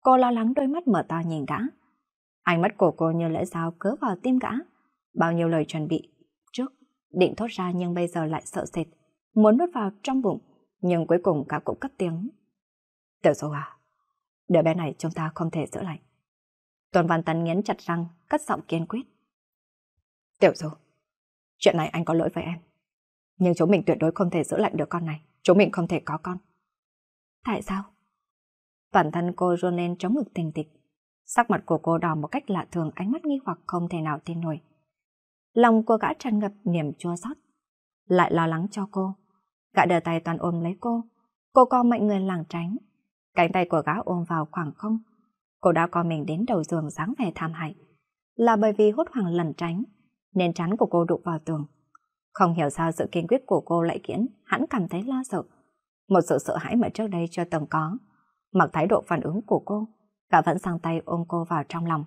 Cô lo lắng đôi mắt mở to nhìn gã. Ánh mắt của cô như lưỡi dao cớ vào tim gã. Bao nhiêu lời chuẩn bị trước, định thốt ra nhưng bây giờ lại sợ sệt, muốn nuốt vào trong bụng, nhưng cuối cùng cả cũng cất tiếng. Tiểu dâu à, đứa bé này chúng ta không thể giữ lại. Tôn Văn Tấn nghiến chặt răng, cất giọng kiên quyết. Tiểu Du, chuyện này anh có lỗi với em. Nhưng chúng mình tuyệt đối không thể giữ lại được con này. Chúng mình không thể có con. Tại sao? Toàn thân cô run lên chống ngực tình tịch. Sắc mặt của cô đỏ một cách lạ thường ánh mắt nghi hoặc không thể nào tin nổi. Lòng của gã tràn ngập niềm chua xót, lại lo lắng cho cô. Gã đưa tay toàn ôm lấy cô. Cô co mạnh người lảng tránh. Cánh tay của gã ôm vào khoảng không. Cô đã co mình đến đầu giường dáng vẻ tham hại. Là bởi vì hốt hoảng lẩn tránh nên chắn của cô đụng vào tường. Không hiểu sao sự kiên quyết của cô lại khiến hắn cảm thấy lo sợ. Một sự sợ hãi mà trước đây chưa từng có. Mặc thái độ phản ứng của cô, gã vẫn sang tay ôm cô vào trong lòng.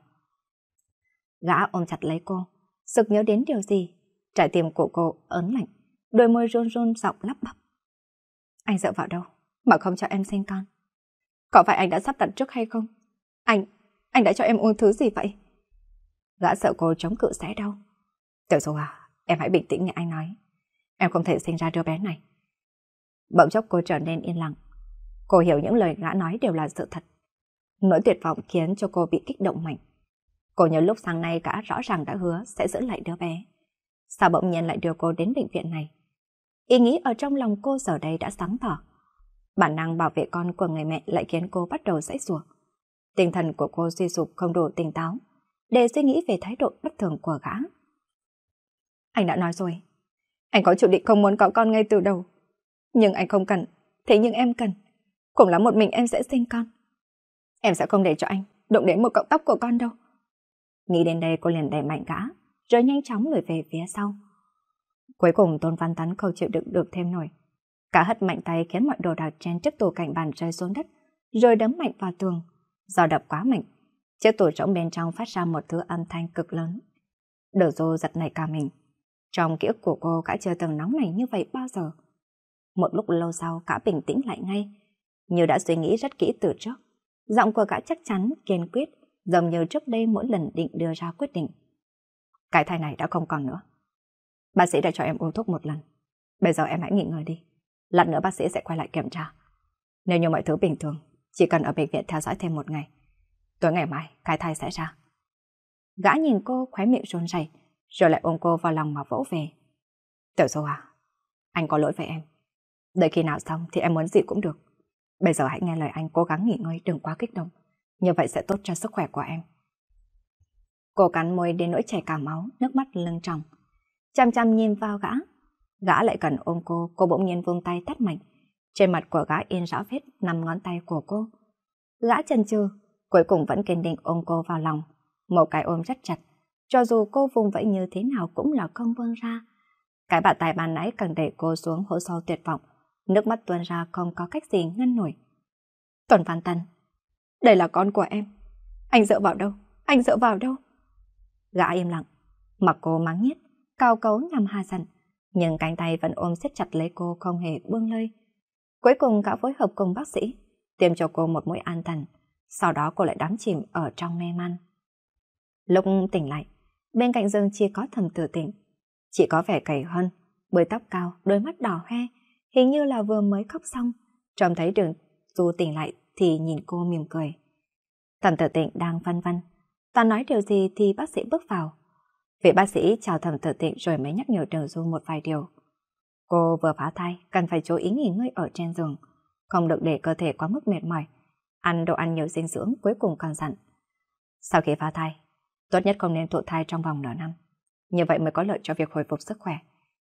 Gã ôm chặt lấy cô, sực nhớ đến điều gì. Trái tim của cô ớn lạnh, đôi môi run run giọng lắp bắp. Anh dựa vào đâu mà không cho em sinh con? Có phải anh đã sắp đặt trước hay không? Anh, anh đã cho em uống thứ gì vậy? Gã sợ cô chống cự sẽ đau, Tiểu Du à, em hãy bình tĩnh như anh nói. Em không thể sinh ra đứa bé này. Bỗng chốc cô trở nên yên lặng. Cô hiểu những lời gã nói đều là sự thật. Nỗi tuyệt vọng khiến cho cô bị kích động mạnh. Cô nhớ lúc sáng nay gã rõ ràng đã hứa sẽ giữ lại đứa bé. Sao bỗng nhiên lại đưa cô đến bệnh viện này? Ý nghĩ ở trong lòng cô giờ đây đã sáng tỏ. Bản năng bảo vệ con của người mẹ lại khiến cô bắt đầu dãy rủa. Tinh thần của cô suy sụp không đủ tỉnh táo để suy nghĩ về thái độ bất thường của gã. Anh đã nói rồi. Anh có chủ định không muốn có con ngay từ đầu. Nhưng anh không cần. Thế nhưng em cần. Cũng là một mình em sẽ sinh con. Em sẽ không để cho anh đụng đến một cọng tóc của con đâu. Nghĩ đến đây cô liền đẩy mạnh gã, rồi nhanh chóng lùi về phía sau. Cuối cùng Tôn Văn Tấn không chịu đựng được thêm nổi. Cả hất mạnh tay khiến mọi đồ đạc trên chiếc tủ cạnh bàn rơi xuống đất, rồi đấm mạnh vào tường. Do đập quá mạnh, chiếc tủ rỗng bên trong phát ra một thứ âm thanh cực lớn. Đờ dô giật nảy cả mình. Trong ký ức của cô cả chưa từng nóng này như vậy bao giờ. Một lúc lâu sau cả bình tĩnh lại ngay, như đã suy nghĩ rất kỹ từ trước. Giọng của cả chắc chắn, kiên quyết, giống như trước đây mỗi lần định đưa ra quyết định. Cái thai này đã không còn nữa. Bác sĩ đã cho em uống thuốc một lần. Bây giờ em hãy nghỉ ngơi đi. Lần nữa bác sĩ sẽ quay lại kiểm tra. Nếu như mọi thứ bình thường, chỉ cần ở bệnh viện theo dõi thêm một ngày. Tối ngày mai, cái thai sẽ ra. Gã nhìn cô khóe miệng run rẩy, rồi lại ôm cô vào lòng mà vỗ về. Tiểu Dô à, anh có lỗi với em. Đợi khi nào xong thì em muốn gì cũng được. Bây giờ hãy nghe lời anh cố gắng nghỉ ngơi đừng quá kích động. Như vậy sẽ tốt cho sức khỏe của em. Cô cắn môi đến nỗi chảy cả máu, nước mắt lưng tròng. Chăm chăm nhìn vào gã. Gã lại cần ôm cô, cô bỗng nhiên vung tay tắt mạnh. Trên mặt của gã in rõ vết nằm ngón tay của cô. Gã chần chừ, cuối cùng vẫn kiên định ôm cô vào lòng. Một cái ôm rất chặt, cho dù cô vùng vẫy như thế nào cũng là không vươn ra. Cái bà tài bàn nãy càng đẩy cô xuống hố sâu tuyệt vọng, nước mắt tuôn ra không có cách gì ngăn nổi. Tuần Văn Tân, đây là con của em. Anh dựa vào đâu? Anh dựa vào đâu? Gã im lặng, mặc cô mắng nhiếc, cao cấu nhằm hà giận, nhưng cánh tay vẫn ôm siết chặt lấy cô không hề buông lơi. Cuối cùng gã phối hợp cùng bác sĩ, tiêm cho cô một mũi an thần, sau đó cô lại đắm chìm ở trong mê man. Lúc tỉnh lại, bên cạnh giường chỉ có thầm tử tỉnh. Chỉ có vẻ cầy hơn, bơi tóc cao, đôi mắt đỏ hoe, hình như là vừa mới khóc xong. Trông thấy đường dù tỉnh lại thì nhìn cô mỉm cười. Thẩm tử tịnh đang phân vân. toàn nói điều gì thì bác sĩ bước vào. Vị bác sĩ chào thầm tự tịnh rồi mới nhắc nhở đường du một vài điều. Cô vừa phá thai, cần phải chú ý nghỉ ngơi ở trên giường, không được để cơ thể quá mức mệt mỏi. Ăn đồ ăn nhiều dinh dưỡng cuối cùng còn dặn. Sau khi phá thai, tốt nhất không nên thụ thai trong vòng nửa năm. Như vậy mới có lợi cho việc hồi phục sức khỏe,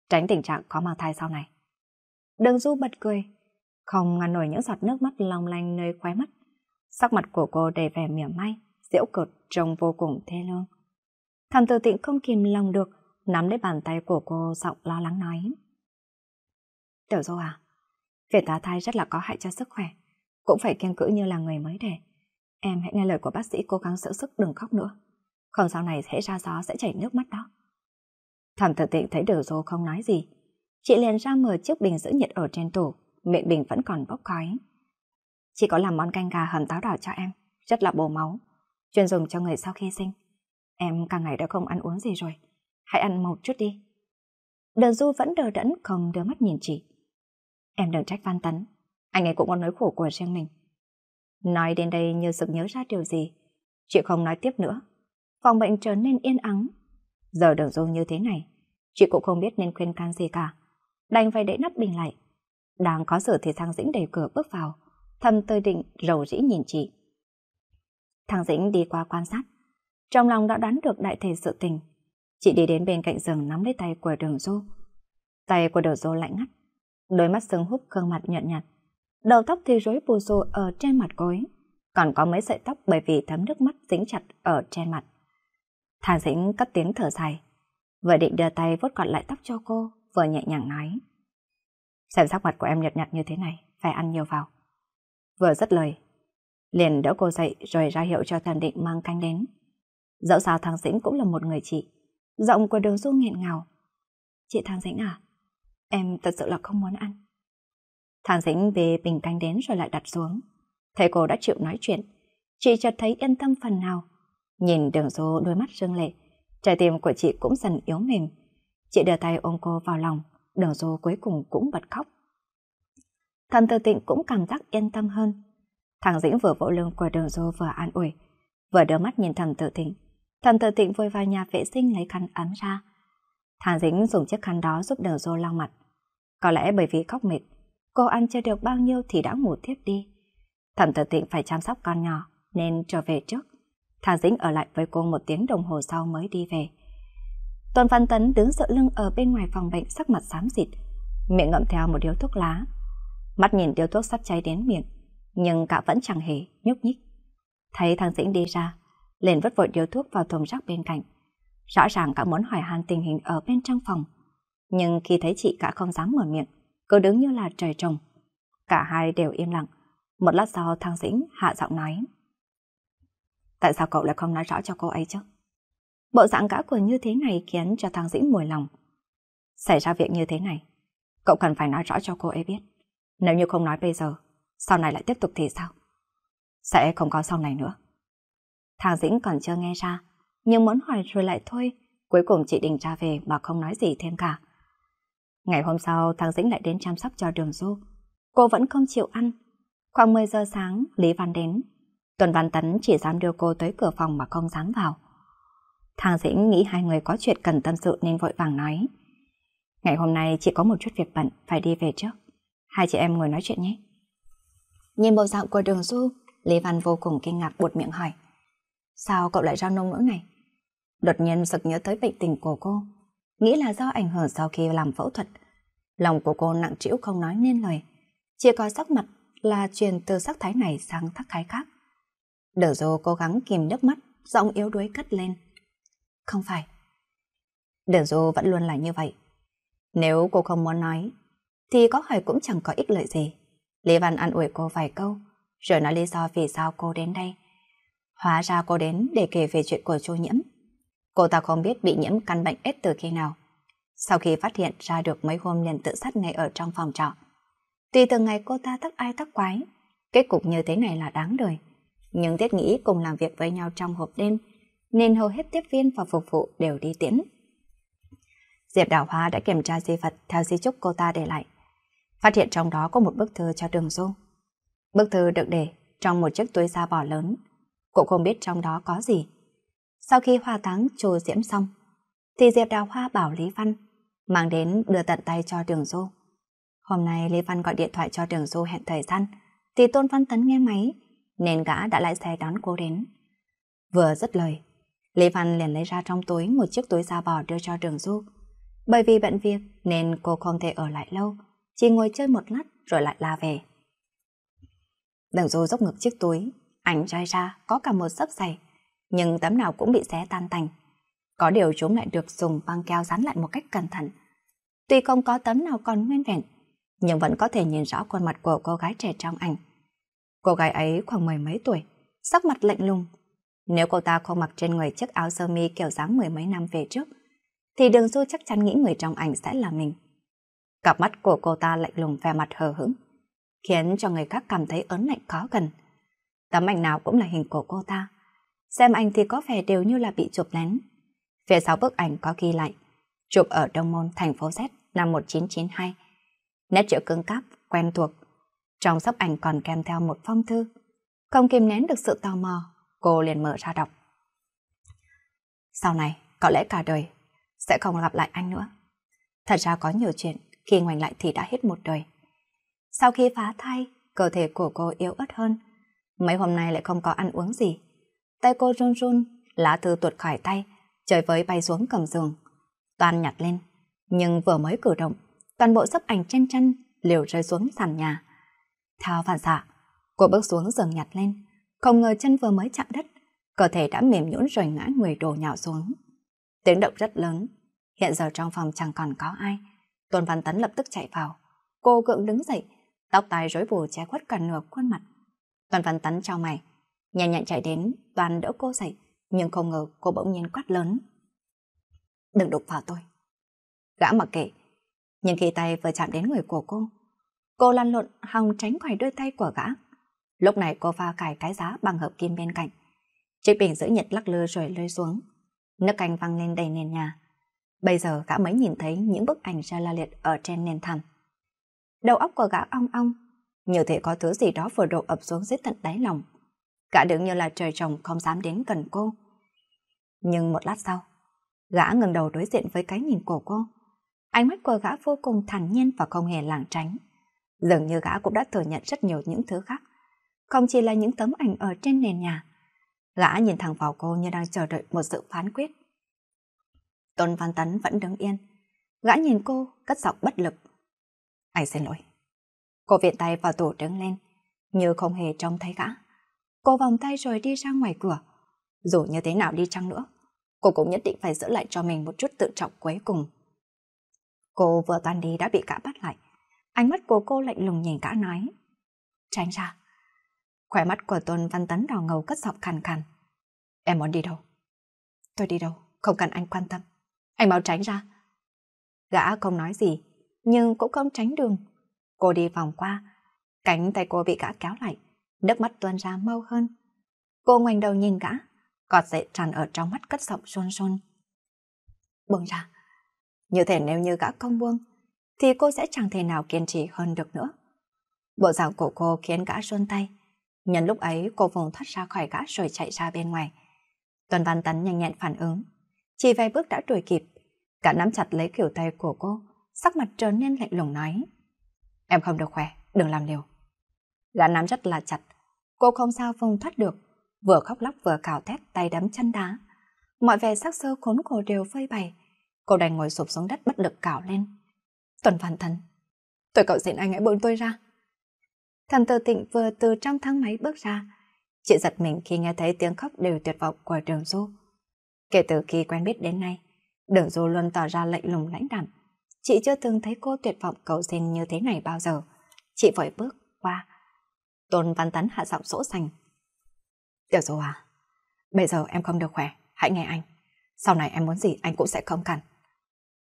tránh tình trạng có mang thai sau này. Đường du bật cười, không ngăn nổi những giọt nước mắt long lanh nơi khóe mắt. Sắc mặt của cô đầy vẻ mỉa mai, diễu cợt trông vô cùng thê lương. Thầm Từ tịnh không kìm lòng được, nắm lấy bàn tay của cô giọng lo lắng nói. Tiểu dô à, việc tá thai rất là có hại cho sức khỏe, cũng phải kiêng cữ như là người mới đẻ. Em hãy nghe lời của bác sĩ cố gắng giữ sức đừng khóc nữa. Không sau này sẽ ra gió sẽ chảy nước mắt đó. Thẩm tự tịnh thấy Tiểu dô không nói gì. Chị liền ra mở chiếc bình giữ nhiệt ở trên tủ, miệng bình vẫn còn bốc khói. Chị có làm món canh gà hầm táo đỏ cho em, rất là bổ máu, chuyên dùng cho người sau khi sinh. Em càng ngày đã không ăn uống gì rồi, hãy ăn một chút đi. Đờ Du vẫn đờ đẫn không đưa mắt nhìn chị. Em đừng trách Văn Tấn, anh ấy cũng có nỗi khổ của riêng mình. Nói đến đây như sực nhớ ra điều gì, chị không nói tiếp nữa. Phòng bệnh trở nên yên ắng. Giờ đường Du như thế này, chị cũng không biết nên khuyên can gì cả. Đành phải để nắp bình lại. Đang có sự thì thằng Dĩnh đẩy cửa bước vào, thầm tơi định rầu rĩ nhìn chị. Thằng Dĩnh đi qua quan sát, trong lòng đã đoán được đại thể sự tình. Chị đi đến bên cạnh giường nắm lấy tay của đường Du. Tay của đường Du lạnh ngắt, đôi mắt sưng húp gương mặt nhợt nhạt. Đầu tóc thì rối bù xù ở trên mặt cối, còn có mấy sợi tóc bởi vì thấm nước mắt dính chặt ở trên mặt. Thà Dĩnh cất tiếng thở dài, vừa định đưa tay vuốt gọn lại tóc cho cô, vừa nhẹ nhàng nói. Xem sắc mặt của em nhợt nhạt như thế này, phải ăn nhiều vào. Vừa dứt lời, liền đỡ cô dậy rồi ra hiệu cho thần định mang canh đến. Dẫu sao thằng Dĩnh cũng là một người chị. Giọng của đường du nghẹn ngào. Chị thằng Dĩnh à, em thật sự là không muốn ăn. Thằng Dĩnh về bình canh đến rồi lại đặt xuống. Thấy cô đã chịu nói chuyện, chị chợt thấy yên tâm phần nào. Nhìn đường du đôi mắt rưng lệ, trái tim của chị cũng dần yếu mềm. Chị đưa tay ôm cô vào lòng, đường du cuối cùng cũng bật khóc. Thần tự tịnh cũng cảm giác yên tâm hơn. Thằng Dĩnh vừa vỗ lưng của đường du vừa an ủi, vừa đưa mắt nhìn thầm tự tịnh. Thầm tự tịnh vội vào nhà vệ sinh lấy khăn ấm ra. Thằng Dĩnh dùng chiếc khăn đó giúp đầu dô lau mặt. Có lẽ bởi vì khóc mệt, cô ăn chưa được bao nhiêu thì đã ngủ tiếp đi. Thẩm tự tịnh phải chăm sóc con nhỏ nên trở về trước. Thằng Dĩnh ở lại với cô một tiếng đồng hồ sau mới đi về. Tôn Văn Tấn đứng dựa lưng ở bên ngoài phòng bệnh sắc mặt xám xịt, miệng ngậm theo một điếu thuốc lá. Mắt nhìn điếu thuốc sắp cháy đến miệng, nhưng cả vẫn chẳng hề nhúc nhích. Thấy thằng Dĩnh đi ra, liền vứt vội điếu thuốc vào thùng rác bên cạnh. Rõ ràng cả muốn hỏi han tình hình ở bên trong phòng. Nhưng khi thấy chị cả không dám mở miệng, cứ đứng như là trời trồng. Cả hai đều im lặng. Một lát sau thằng Dĩnh hạ giọng nói. Tại sao cậu lại không nói rõ cho cô ấy chứ? Bộ dạng gã của như thế này khiến cho thằng Dĩnh mùi lòng. Xảy ra việc như thế này, cậu cần phải nói rõ cho cô ấy biết. Nếu như không nói bây giờ, sau này lại tiếp tục thì sao? Sẽ không có sau này nữa. Thằng Dĩnh còn chưa nghe ra, nhưng muốn hỏi rồi lại thôi. Cuối cùng chị định ra về mà không nói gì thêm cả. Ngày hôm sau, thằng Dĩnh lại đến chăm sóc cho đường du. Cô vẫn không chịu ăn. Khoảng 10 giờ sáng, Lý Văn đến. Tuần Văn Tấn chỉ dám đưa cô tới cửa phòng mà không dám vào. Thằng Dĩnh nghĩ hai người có chuyện cần tâm sự nên vội vàng nói. Ngày hôm nay chị có một chút việc bận, phải đi về trước. Hai chị em ngồi nói chuyện nhé. Nhìn bộ dạng của đường du, Lý Văn vô cùng kinh ngạc buột miệng hỏi. Sao cậu lại ra nông nỗi này? Đột nhiên sực nhớ tới bệnh tình của cô. Nghĩ là do ảnh hưởng sau khi làm phẫu thuật. Lòng của cô nặng trĩu không nói nên lời. Chỉ có sắc mặt là truyền từ sắc thái này sang sắc thái khác. Đờ dô cố gắng kìm nước mắt, giọng yếu đuối cất lên. Không phải. Đờ dô vẫn luôn là như vậy. Nếu cô không muốn nói, thì có hỏi cũng chẳng có ích lợi gì. Lý Văn an ủi cô vài câu, rồi nói lý do vì sao cô đến đây. Hóa ra cô đến để kể về chuyện của Chu Nhiễm. Cô ta không biết bị nhiễm căn bệnh ết từ khi nào. Sau khi phát hiện ra được mấy hôm liền tự sát ngay ở trong phòng trọ. Tuy từng ngày cô ta tắc ai tắc quái, kết cục như thế này là đáng đời. Nhưng Tiết nghĩ cùng làm việc với nhau trong hộp đêm, nên hầu hết tiếp viên và phục vụ đều đi tiễn. Diệp Đào Hoa đã kiểm tra di vật theo di chúc cô ta để lại. Phát hiện trong đó có một bức thư cho Đường Du. Bức thư được để trong một chiếc túi da bò lớn. Cô không biết trong đó có gì. Sau khi hoa táng trù diễm xong, thì Diệp Đào Hoa bảo Lý Văn mang đến đưa tận tay cho Đường Du. Hôm nay Lý Văn gọi điện thoại cho Đường Du hẹn thời gian, thì Tôn Văn Tấn nghe máy, nên gã đã lái xe đón cô đến. Vừa dứt lời, Lý Văn liền lấy ra trong túi một chiếc túi da bò đưa cho Đường Du. Bởi vì bận việc nên cô không thể ở lại lâu, chỉ ngồi chơi một lát rồi lại la về. Đường Du dốc ngực chiếc túi, ảnh trai ra có cả một sấp giày, nhưng tấm nào cũng bị xé tan tành. Có điều chúng lại được dùng băng keo dán lại một cách cẩn thận. Tuy không có tấm nào còn nguyên vẹn, nhưng vẫn có thể nhìn rõ khuôn mặt của cô gái trẻ trong ảnh. Cô gái ấy khoảng mười mấy tuổi, sắc mặt lạnh lùng. Nếu cô ta không mặc trên người chiếc áo sơ mi kiểu dáng mười mấy năm về trước, thì đường du chắc chắn nghĩ người trong ảnh sẽ là mình. Cặp mắt của cô ta lạnh lùng vẻ mặt hờ hững, khiến cho người khác cảm thấy ớn lạnh khó gần. Tấm ảnh nào cũng là hình của cô ta. Xem ảnh thì có vẻ đều như là bị chụp lén. Phía sau bức ảnh có ghi lại, chụp ở Đông Môn, thành phố Z năm 1992. Nét chữ cứng cáp, quen thuộc. Trong sắp ảnh còn kèm theo một phong thư. Không kìm nén được sự tò mò, cô liền mở ra đọc. Sau này, có lẽ cả đời, sẽ không gặp lại anh nữa. Thật ra có nhiều chuyện, khi ngoảnh lại thì đã hết một đời. Sau khi phá thai, cơ thể của cô yếu ớt hơn. Mấy hôm nay lại không có ăn uống gì. Tay cô run run, lá thư tuột khỏi tay, trời với bay xuống cầm giường. Toàn nhặt lên, nhưng vừa mới cử động, toàn bộ sấp ảnh trên chăn, liều rơi xuống sàn nhà. Theo phản xạ, cô bước xuống giường nhặt lên, không ngờ chân vừa mới chạm đất, cơ thể đã mềm nhũn rồi ngã người đổ nhào xuống. Tiếng động rất lớn, hiện giờ trong phòng chẳng còn có ai. Tôn Văn Tấn lập tức chạy vào. Cô gượng đứng dậy, tóc tai rối bù che khuất cả nửa khuôn mặt. Tôn Văn Tấn trao mày, nhanh nhẹn chạy đến, toàn đỡ cô dậy, nhưng không ngờ cô bỗng nhiên quát lớn. Đừng đụng vào tôi. Gã mặc kệ, nhưng khi tay vừa chạm đến người của cô, cô lăn lộn hòng tránh khỏi đôi tay của gã. Lúc này cô pha cài cái giá bằng hợp kim bên cạnh. Chiếc bình giữ nhiệt lắc lư rồi rơi xuống. Nước canh văng lên đầy nền nhà. Bây giờ gã mới nhìn thấy những bức ảnh ra la liệt ở trên nền thảm. Đầu óc của gã ong ong, như thể có thứ gì đó vừa đổ ập xuống dưới tận đáy lòng. Gã đứng như là trời trồng không dám đến gần cô. Nhưng một lát sau, gã ngừng đầu đối diện với cái nhìn của cô. Ánh mắt của gã vô cùng thản nhiên và không hề lảng tránh. Dường như gã cũng đã thừa nhận rất nhiều những thứ khác. Không chỉ là những tấm ảnh ở trên nền nhà. Gã nhìn thẳng vào cô như đang chờ đợi một sự phán quyết. Tôn Văn Tấn vẫn đứng yên. Gã nhìn cô, cất giọng bất lực. Anh xin lỗi. Cô viện tay vào tủ đứng lên, như không hề trông thấy gã. Cô vòng tay rồi đi ra ngoài cửa. Dù như thế nào đi chăng nữa, cô cũng nhất định phải giữ lại cho mình một chút tự trọng cuối cùng. Cô vừa toàn đi đã bị gã bắt lại. Ánh mắt của cô lạnh lùng nhìn gã nói. Tránh ra. Khỏe mắt của Tôn Văn Tấn đỏ ngầu cất giọng khàn khàn. Em muốn đi đâu? Tôi đi đâu, không cần anh quan tâm. Anh mau tránh ra. Gã không nói gì, nhưng cũng không tránh đường. Cô đi vòng qua, cánh tay cô bị gã kéo lại, nước mắt tuôn ra mau hơn. Cô ngoảnh đầu nhìn gã, cọt dậy tràn ở trong mắt cất giọng xôn xôn. Buông ra. Như thể nếu như gã không buông, thì cô sẽ chẳng thể nào kiên trì hơn được nữa. Bộ dạng của cô khiến gã run tay. Nhân lúc ấy cô vùng thoát ra khỏi gã rồi chạy ra bên ngoài. Tuần Văn Tấn nhanh nhẹn phản ứng. Chỉ vài bước đã đuổi kịp. Cả nắm chặt lấy kiểu tay của cô, sắc mặt trở nên lạnh lùng nói. Em không được khỏe, đừng làm liều. Gã nắm rất là chặt. Cô không sao vùng thoát được. Vừa khóc lóc vừa cào thét tay đấm chân đá. Mọi vẻ sắc sơ khốn khổ đều phơi bày. Cô đành ngồi sụp xuống đất bất lực cào lên. Tuần phản thần, tôi cậu xin anh hãy buông tôi ra. Thầm tự tịnh vừa từ trong thang máy bước ra. Chị giật mình khi nghe thấy tiếng khóc đều tuyệt vọng của đường du. Kể từ khi quen biết đến nay, Đường Du luôn tỏ ra lạnh lùng lãnh đạm. Chị chưa từng thấy cô tuyệt vọng cầu xin như thế này bao giờ. Chị vội bước qua. Tôn Văn Tấn hạ giọng sỗ sành. Tiểu Du à, bây giờ em không được khỏe, hãy nghe anh. Sau này em muốn gì anh cũng sẽ không cần.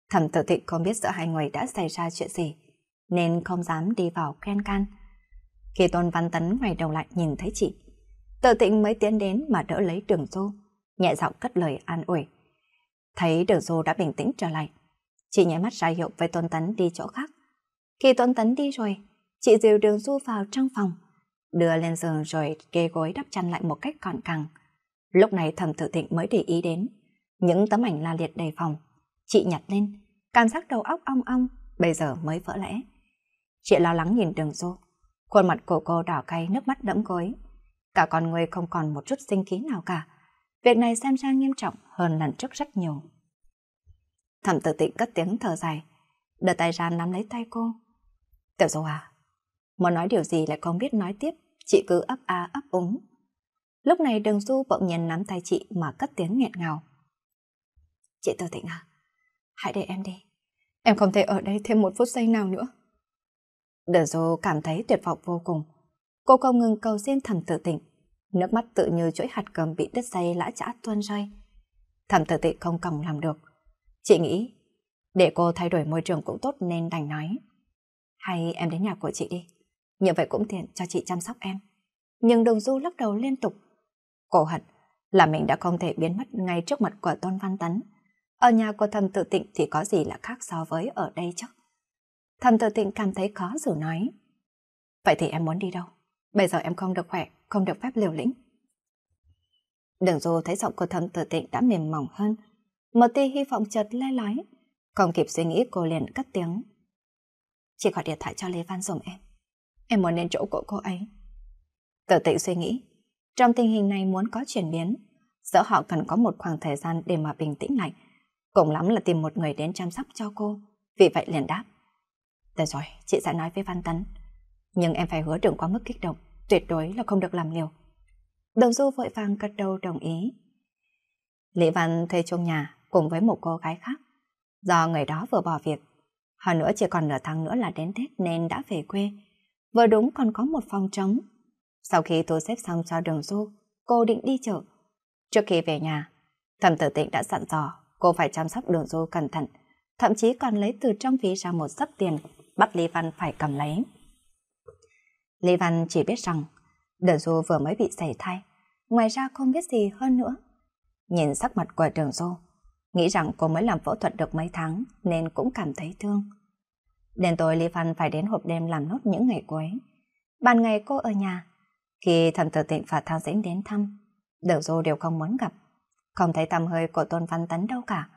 Thẩm tử thịnh không biết giữa hai người đã xảy ra chuyện gì, nên không dám đi vào khen can. Khi Tôn Văn Tấn ngoài đầu lại nhìn thấy chị, tự tịnh mới tiến đến mà đỡ lấy đường du, nhẹ giọng cất lời an ủi. Thấy đường du đã bình tĩnh trở lại, chị nhảy mắt ra hiệu với Tôn Tấn đi chỗ khác. Khi Tôn Tấn đi rồi, chị dìu đường du vào trong phòng, đưa lên giường rồi kê gối đắp chăn lại một cách gọn càng. Lúc này thẩm tự thịnh mới để ý đến những tấm ảnh la liệt đầy phòng. Chị nhặt lên, cảm giác đầu óc ong ong, bây giờ mới vỡ lẽ. Chị lo lắng nhìn đường du, khuôn mặt của cô đỏ cay nước mắt đẫm gối. Cả con người không còn một chút sinh khí nào cả. Việc này xem ra nghiêm trọng hơn lần trước rất nhiều. Thẩm tử tịnh cất tiếng thở dài, đưa tay ra nắm lấy tay cô. Tiểu dâu à, muốn nói điều gì lại không biết nói tiếp, chị cứ ấp a ấp úng. Lúc này đường du bỗng nhiên nắm tay chị mà cất tiếng nghẹn ngào. Chị Tử Tịnh à, hãy để em đi. Em không thể ở đây thêm một phút giây nào nữa. Đường du cảm thấy tuyệt vọng vô cùng. Cô không ngừng cầu xin thẩm tự tịnh. Nước mắt tự như chuỗi hạt cầm bị đứt dây lã chã tuôn rơi. thẩm tự tịnh không cầm làm được. Chị nghĩ, để cô thay đổi môi trường cũng tốt nên đành nói. Hay em đến nhà của chị đi. Như vậy cũng tiện cho chị chăm sóc em. Nhưng đường du lắc đầu liên tục. Cổ hận là mình đã không thể biến mất ngay trước mặt của Tôn Văn Tấn. Ở nhà của thầm tự tịnh thì có gì là khác so với ở đây chứ? Thầm tự tịnh cảm thấy khó xử nói. Vậy thì em muốn đi đâu? Bây giờ em không được khỏe, không được phép liều lĩnh. Đường dù thấy giọng của thầm tự tịnh đã mềm mỏng hơn. Một tia hy vọng chợt le lói. Không kịp suy nghĩ cô liền cất tiếng. Chỉ gọi điện thoại cho Lê Văn dùm em. Em muốn đến chỗ của cô ấy. Tự tịnh suy nghĩ. Trong tình hình này muốn có chuyển biến, giữa họ cần có một khoảng thời gian để mà bình tĩnh lại. Cũng lắm là tìm một người đến chăm sóc cho cô. Vì vậy liền đáp. Được rồi, chị sẽ nói với Văn Tấn. Nhưng em phải hứa đừng quá mức kích động, tuyệt đối là không được làm liều. Đồng Du vội vàng gật đầu đồng ý. Lý Văn thuê chung nhà cùng với một cô gái khác. Do người đó vừa bỏ việc, hơn nữa chỉ còn nửa tháng nữa là đến Tết nên đã về quê. Vừa đúng còn có một phòng trống. Sau khi thu xếp xong cho đường Du, cô định đi chợ. Trước khi về nhà, thẩm tử tịnh đã dặn dò cô phải chăm sóc đường Du cẩn thận, thậm chí còn lấy từ trong ví ra một sấp tiền bắt Lý Văn phải cầm lấy. Lý Văn chỉ biết rằng Đường Du vừa mới bị sảy thai, ngoài ra không biết gì hơn nữa. Nhìn sắc mặt của Đường Du, nghĩ rằng cô mới làm phẫu thuật được mấy tháng nên cũng cảm thấy thương. Đến tối Lý Văn phải đến hộp đêm làm nốt những ngày cuối. Ban ngày cô ở nhà, khi thần tử tịnh và Thao Dĩnh đến thăm, Đường Dô đều không muốn gặp. Không thấy tầm hơi của Tôn Văn Tấn đâu cả.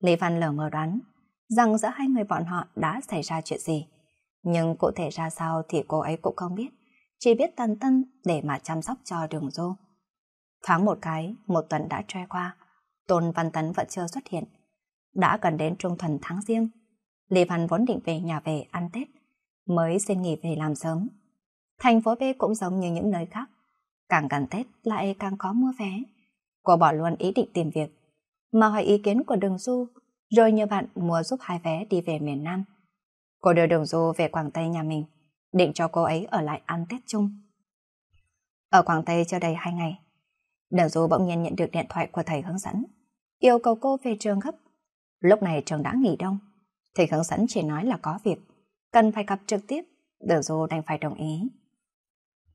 Lý Văn lờ mờ đoán rằng giữa hai người bọn họ đã xảy ra chuyện gì. Nhưng cụ thể ra sao thì cô ấy cũng không biết, chỉ biết tần tân để mà chăm sóc cho đường du. Thoáng một cái, một tuần đã trôi qua, Tôn Văn Tấn vẫn chưa xuất hiện. Đã gần đến trung tuần tháng riêng, Lý Văn vốn định về nhà về ăn Tết, mới xin nghỉ về làm sớm. Thành phố B cũng giống như những nơi khác, càng gần Tết lại càng khó mua vé. Cô bỏ luôn ý định tìm việc, mà hỏi ý kiến của Đường Du rồi nhờ bạn mua giúp hai vé đi về miền Nam. Cô đưa Đường Du về Quảng Tây nhà mình, định cho cô ấy ở lại ăn Tết chung. Ở Quảng Tây chưa đầy hai ngày, Đường Du bỗng nhiên nhận được điện thoại của thầy hướng dẫn, yêu cầu cô về trường gấp. Lúc này trường đã nghỉ đông, thầy hướng dẫn chỉ nói là có việc, cần phải gặp trực tiếp, Đường Du đành phải đồng ý.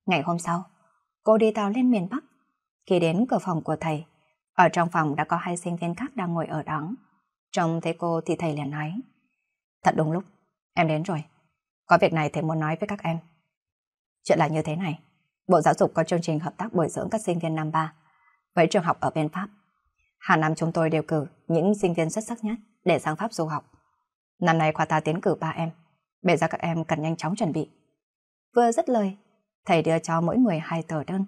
Ngày hôm sau, cô đi tàu lên miền Bắc. Khi đến cửa phòng của thầy, ở trong phòng đã có hai sinh viên khác đang ngồi ở đó. Trông thấy cô thì thầy liền nói. Thật đúng lúc, em đến rồi. Có việc này thầy muốn nói với các em. Chuyện là như thế này. Bộ Giáo dục có chương trình hợp tác bồi dưỡng các sinh viên năm ba với trường học ở bên Pháp. Hàng năm chúng tôi đều cử những sinh viên xuất sắc nhất để sang Pháp du học. Năm nay khoa ta tiến cử ba em. Bề ra các em cần nhanh chóng chuẩn bị. Vừa dứt lời, thầy đưa cho mỗi người hai tờ đơn.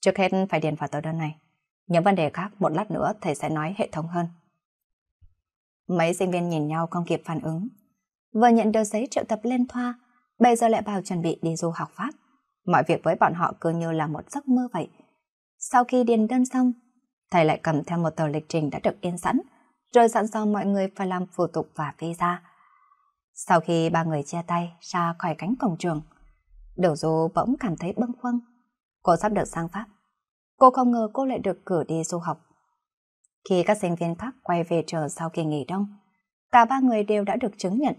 Trước hết phải điền vào tờ đơn này. Những vấn đề khác một lát nữa thầy sẽ nói hệ thống hơn. Mấy sinh viên nhìn nhau không kịp phản ứng. Vừa nhận được giấy triệu tập lên thoa, bây giờ lại bảo chuẩn bị đi du học Pháp. Mọi việc với bọn họ cứ như là một giấc mơ vậy. Sau khi điền đơn xong, thầy lại cầm theo một tờ lịch trình đã được in sẵn, rồi dặn dò mọi người phải làm thủ tục và visa. Sau khi ba người chia tay ra khỏi cánh cổng trường, đầu Du bỗng cảm thấy bâng khuâng. Cô sắp được sang Pháp. Cô không ngờ cô lại được cử đi du học. Khi các sinh viên khác quay về trường sau kỳ nghỉ đông, cả ba người đều đã được chứng nhận.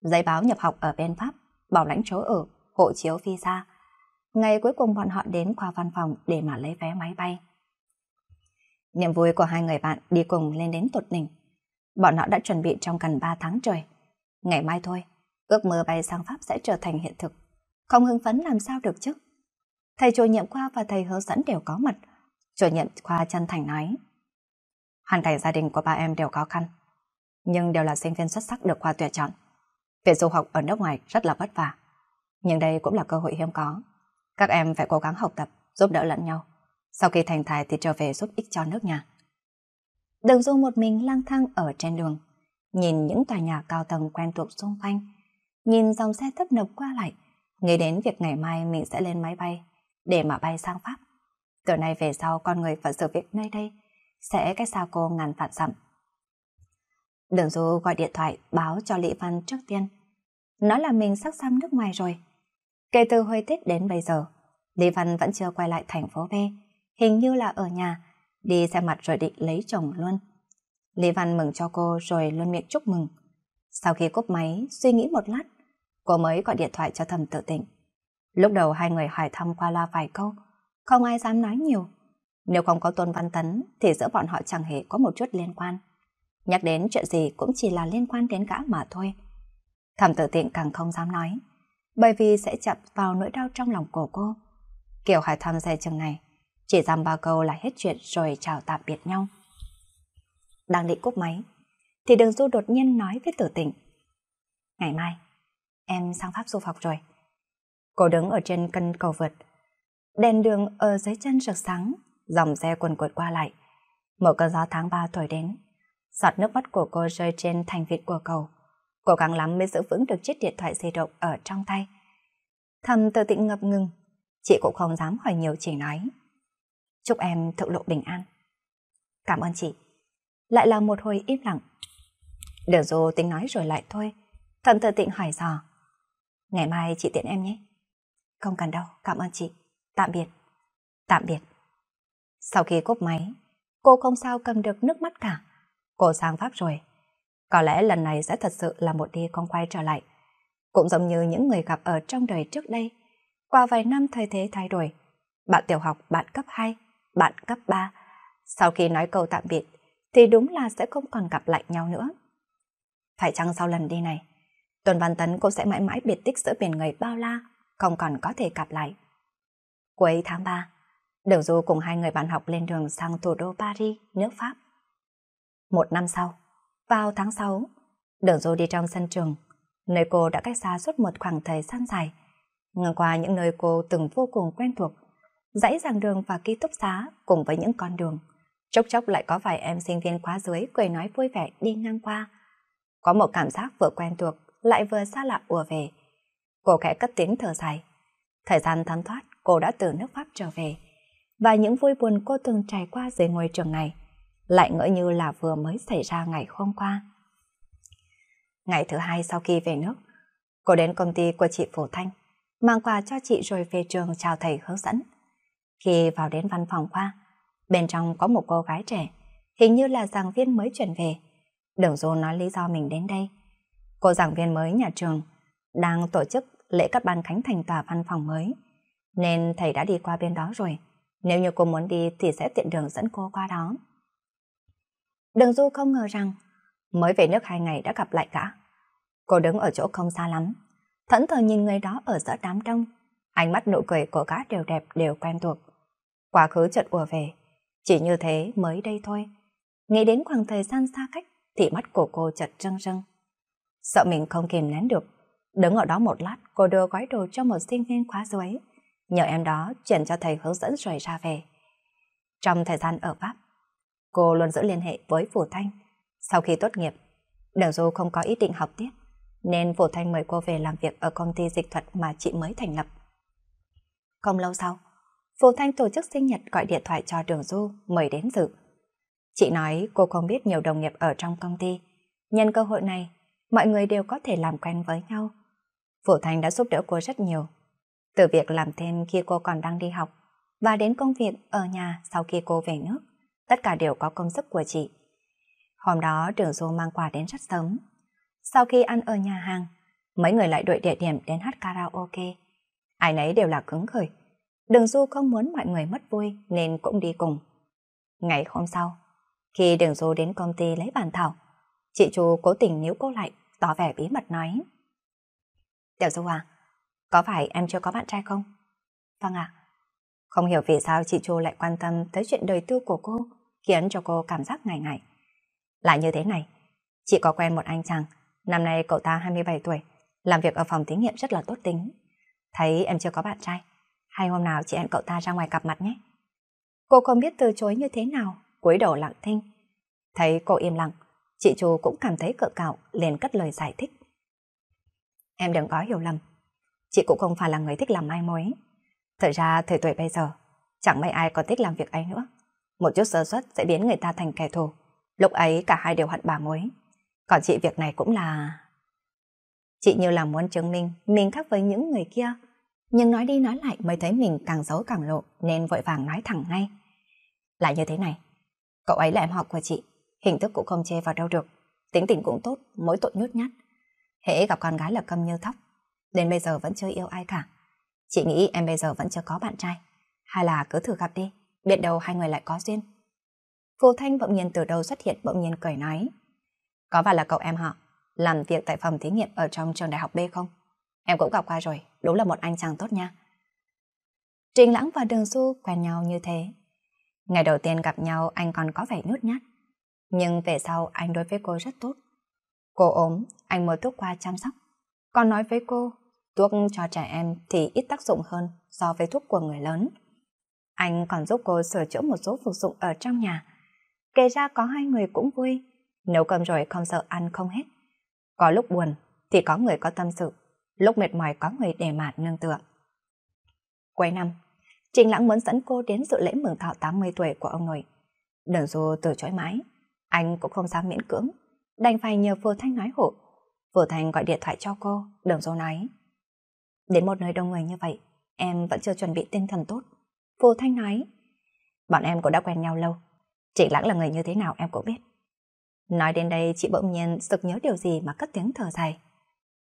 Giấy báo nhập học ở bên Pháp, bảo lãnh chỗ ở, hộ chiếu visa. Ngày cuối cùng bọn họ đến qua văn phòng để mà lấy vé máy bay. Niềm vui của hai người bạn đi cùng lên đến tột đỉnh. Bọn họ đã chuẩn bị trong gần 3 tháng trời. Ngày mai thôi, ước mơ bay sang Pháp sẽ trở thành hiện thực. Không hưng phấn làm sao được chứ? Thầy chủ nhiệm khoa và thầy hướng dẫn đều có mặt. Chủ nhiệm khoa chân thành nói. Hoàn cảnh gia đình của ba em đều khó khăn, nhưng đều là sinh viên xuất sắc được khoa tuyển chọn. Việc du học ở nước ngoài rất là vất vả, nhưng đây cũng là cơ hội hiếm có. Các em phải cố gắng học tập, giúp đỡ lẫn nhau. Sau khi thành tài thì trở về giúp ích cho nước nhà. Đường Du một mình lang thang ở trên đường, nhìn những tòa nhà cao tầng quen thuộc xung quanh, nhìn dòng xe tấp nập qua lại, nghĩ đến việc ngày mai mình sẽ lên máy bay để mà bay sang Pháp. Từ nay về sau con người và sự việc nơi đây sẽ cách xa cô ngàn vạn dặm. Đường Du gọi điện thoại báo cho Lý Văn trước tiên. Nói là mình sắp sang nước ngoài rồi. Kể từ hồi Tết đến bây giờ, Lý Văn vẫn chưa quay lại thành phố B. Hình như là ở nhà, đi xem mặt rồi định lấy chồng luôn. Lý Văn mừng cho cô rồi luôn miệng chúc mừng. Sau khi cúp máy, suy nghĩ một lát, cô mới gọi điện thoại cho thầm tự tỉnh. Lúc đầu hai người hỏi thăm qua loa vài câu, không ai dám nói nhiều. Nếu không có Tôn Văn Tấn thì giữa bọn họ chẳng hề có một chút liên quan. Nhắc đến chuyện gì cũng chỉ là liên quan đến gã mà thôi. Thẩm tự tiện càng không dám nói, bởi vì sẽ chạm vào nỗi đau trong lòng của cô. Kiểu hỏi thăm xe chừng này, chỉ dăm ba câu là hết chuyện rồi chào tạm biệt nhau. Đang định cúp máy, thì đường du đột nhiên nói với tử tỉnh. Ngày mai, em sang Pháp du học rồi. Cô đứng ở trên cân cầu vượt, đèn đường ở dưới chân rực sáng, dòng xe quần quật qua lại. Một cơn gió tháng 3 thổi đến, giọt nước mắt của cô rơi trên thành vịt của cầu. Cố gắng lắm mới giữ vững được chiếc điện thoại di động ở trong tay. Thầm tự tịnh ngập ngừng, chị cũng không dám hỏi nhiều chỉ nói. Chúc em thượng lộ bình an. Cảm ơn chị. Lại là một hồi im lặng. đều dù tính nói rồi lại thôi. Thầm tự tịnh hỏi dò. Ngày mai chị tiện em nhé. Không cần đâu, cảm ơn chị. Tạm biệt. Tạm biệt. Sau khi cúp máy, cô không sao cầm được nước mắt cả. Cô sang Pháp rồi. Có lẽ lần này sẽ thật sự là một đi con quay trở lại. Cũng giống như những người gặp ở trong đời trước đây. Qua vài năm thời thế thay đổi. Bạn tiểu học, bạn cấp 2, bạn cấp 3. Sau khi nói câu tạm biệt, thì đúng là sẽ không còn gặp lại nhau nữa. Phải chăng sau lần đi này, Tuần Văn Tấn cũng sẽ mãi mãi biệt tích giữa biển người bao la, không còn có thể gặp lại. Cuối tháng 3, Đường Du cùng hai người bạn học lên đường sang thủ đô Paris, nước Pháp. Một năm sau, vào tháng 6, Đường Du đi trong sân trường, nơi cô đã cách xa suốt một khoảng thời gian dài, ngang qua những nơi cô từng vô cùng quen thuộc, dãy giảng đường và ký túc xá cùng với những con đường. Chốc chốc lại có vài em sinh viên quá dưới cười nói vui vẻ đi ngang qua. Có một cảm giác vừa quen thuộc lại vừa xa lạ ùa về. Cô khẽ cất tiếng thở dài. Thời gian thấm thoát, cô đã từ nước Pháp trở về. Và những vui buồn cô từng trải qua dưới ngôi trường này lại ngỡ như là vừa mới xảy ra ngày hôm qua. Ngày thứ hai sau khi về nước, cô đến công ty của chị Phổ Thanh, mang quà cho chị rồi về trường chào thầy hướng dẫn. Khi vào đến văn phòng khoa, bên trong có một cô gái trẻ, hình như là giảng viên mới chuyển về. Đường Du nói lý do mình đến đây. Cô giảng viên mới nhà trường đang tổ chức lễ cắt ban khánh thành tòa văn phòng mới, nên thầy đã đi qua bên đó rồi. Nếu như cô muốn đi thì sẽ tiện đường dẫn cô qua đó. Đường Du không ngờ rằng mới về nước hai ngày đã gặp lại cả. Cô đứng ở chỗ không xa lắm, thẫn thờ nhìn người đó ở giữa đám đông. Ánh mắt nụ cười của gã đều đẹp đều quen thuộc. Quá khứ chợt ùa về, chỉ như thế mới đây thôi. Nghĩ đến khoảng thời gian xa cách thì mắt của cô chợt rưng rưng. Sợ mình không kìm nén được, đứng ở đó một lát cô đưa gói đồ cho một sinh viên khóa dưới, nhờ em đó chuyển cho thầy hướng dẫn rồi ra về. Trong thời gian ở Pháp, cô luôn giữ liên hệ với Phủ Thanh. Sau khi tốt nghiệp, Đường Du không có ý định học tiếp, nên Phủ Thanh mời cô về làm việc ở công ty dịch thuật mà chị mới thành lập. Không lâu sau, Phù Thanh tổ chức sinh nhật gọi điện thoại cho Đường Du mời đến dự. Chị nói cô không biết nhiều đồng nghiệp ở trong công ty. Nhân cơ hội này, mọi người đều có thể làm quen với nhau. Phù Thanh đã giúp đỡ cô rất nhiều. Từ việc làm thêm khi cô còn đang đi học và đến công việc ở nhà sau khi cô về nước, tất cả đều có công sức của chị. Hôm đó Đường Du mang quà đến rất sớm. Sau khi ăn ở nhà hàng, mấy người lại đội địa điểm đến hát karaoke. Ai nấy đều là cứng khởi. Đường Du không muốn mọi người mất vui nên cũng đi cùng. Ngày hôm sau, khi Đường Du đến công ty lấy bàn thảo, chị Chu cố tình níu cô lại, tỏ vẻ bí mật nói. Tiểu Du à, có phải em chưa có bạn trai không? Vâng ạ. Không hiểu vì sao chị Chu lại quan tâm tới chuyện đời tư của cô, khiến cho cô cảm giác ngại ngại. Lại như thế này, chị có quen một anh chàng, năm nay cậu ta 27 tuổi, làm việc ở phòng thí nghiệm rất là tốt tính. Thấy em chưa có bạn trai, hay hôm nào chị hẹn cậu ta ra ngoài gặp mặt nhé. Cô không biết từ chối như thế nào, cúi đầu lặng thinh. Thấy cô im lặng, chị Chu cũng cảm thấy cỡ cạo, liền cất lời giải thích. Em đừng có hiểu lầm, chị cũng không phải là người thích làm mai mối. Thật ra thời tuổi bây giờ, chẳng mấy ai còn thích làm việc ấy nữa. Một chút sơ suất sẽ biến người ta thành kẻ thù. Lúc ấy cả hai đều hận bà mối. Còn chị việc này cũng là... Chị như là muốn chứng minh mình khác với những người kia. Nhưng nói đi nói lại mới thấy mình càng giấu càng lộ nên vội vàng nói thẳng ngay. Lại như thế này, cậu ấy là em học của chị, hình thức cũng không chê vào đâu được, tính tình cũng tốt, mỗi tội nhút nhát. Hễ gặp con gái là câm như thóc, đến bây giờ vẫn chưa yêu ai cả. Chị nghĩ em bây giờ vẫn chưa có bạn trai, hay là cứ thử gặp đi, biết đâu hai người lại có duyên. Phù Thanh bỗng nhiên từ đầu xuất hiện bỗng nhiên cười nói. Có phải là cậu em họ, làm việc tại phòng thí nghiệm ở trong trường đại học B không? Em cũng gặp qua rồi, đúng là một anh chàng tốt nha. Trình Lãng và Đường Du quen nhau như thế. Ngày đầu tiên gặp nhau anh còn có vẻ nhút nhát. Nhưng về sau anh đối với cô rất tốt. Cô ốm, anh mua thuốc qua chăm sóc. Còn nói với cô, thuốc cho trẻ em thì ít tác dụng hơn so với thuốc của người lớn. Anh còn giúp cô sửa chữa một số phục dụng ở trong nhà. Kể ra có hai người cũng vui, nấu cơm rồi không sợ ăn không hết. Có lúc buồn thì có người có tâm sự, lúc mệt mỏi có người để mạt nương tựa. Cuối năm, Trình Lãng muốn dẫn cô đến dự lễ mừng thọ 80 tuổi của ông nội. Đừng dù từ chối mãi, anh cũng không dám miễn cưỡng, đành phải nhờ Phù Thanh nói hộ. Phù Thanh gọi điện thoại cho cô, đừng dù nói. Đến một nơi đông người như vậy, em vẫn chưa chuẩn bị tinh thần tốt. Phù Thanh nói, bọn em cũng đã quen nhau lâu, Trình Lãng là người như thế nào em cũng biết. Nói đến đây chị bỗng nhiên sực nhớ điều gì mà cất tiếng thở dài.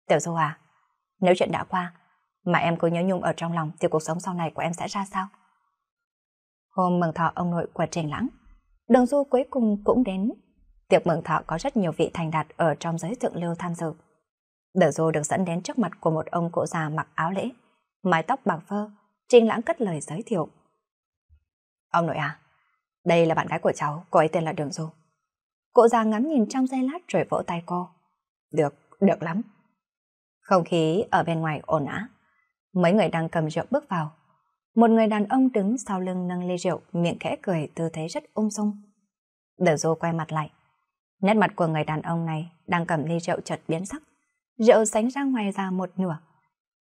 Tiểu Du à, nếu chuyện đã qua, mà em cứ nhớ nhung ở trong lòng thì cuộc sống sau này của em sẽ ra sao? Hôm mừng thọ ông nội của Trình Lãng, Đường Du cuối cùng cũng đến. Tiệc mừng thọ có rất nhiều vị thành đạt ở trong giới thượng lưu tham dự. Đường Du được dẫn đến trước mặt của một ông cụ già mặc áo lễ, mái tóc bạc phơ, Trình Lãng cất lời giới thiệu. Ông nội à, đây là bạn gái của cháu, cô ấy tên là Đường Du. Cụ già ngắm nhìn trong giây lát rồi vỗ tay cô. Được, được lắm. Không khí ở bên ngoài ồn ào. Mấy người đang cầm rượu bước vào. Một người đàn ông đứng sau lưng nâng ly rượu, miệng khẽ cười tư thế rất ung dung. Đờ dô quay mặt lại. Nét mặt của người đàn ông này đang cầm ly rượu chợt biến sắc. Rượu sánh ra ngoài ra một nửa.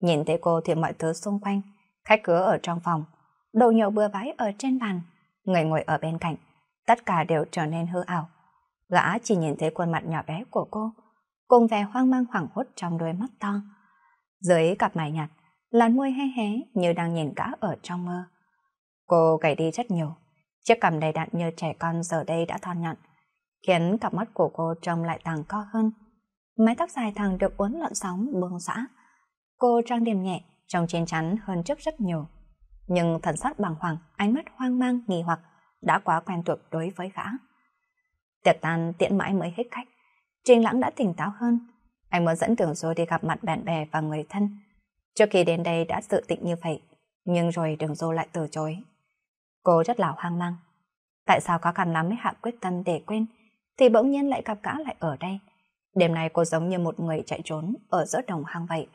Nhìn thấy cô thì mọi thứ xung quanh, khách cửa ở trong phòng, đồ nhậu bừa bãi ở trên bàn, người ngồi ở bên cạnh, tất cả đều trở nên hư ảo. Gã chỉ nhìn thấy khuôn mặt nhỏ bé của cô, cùng vẻ hoang mang hoảng hốt trong đôi mắt to. Dưới cặp mày nhạt, làn môi hé hé như đang nhìn gã ở trong mơ. Cô gầy đi rất nhiều, chiếc cằm đầy đặn như trẻ con giờ đây đã thon nhọn, khiến cặp mắt của cô trông lại càng co hơn. Mái tóc dài thẳng được uốn lọn sóng buông xõa. Cô trang điểm nhẹ, trông chín chắn hơn trước rất nhiều. Nhưng thần sắc bằng hoàng, ánh mắt hoang mang, nghi hoặc đã quá quen thuộc đối với gã. Tiệc tan tiễn mãi mới hết khách. Trình Lãng đã tỉnh táo hơn. Anh muốn dẫn Đường Du đi gặp mặt bạn bè và người thân. Trước khi đến đây đã dự định như vậy, nhưng rồi Đường Du lại từ chối. Cô rất là hoang mang. Tại sao có cần lắm mới hạ quyết tâm để quên, thì bỗng nhiên lại gặp gã lại ở đây. Đêm nay cô giống như một người chạy trốn ở giữa đồng hang vậy.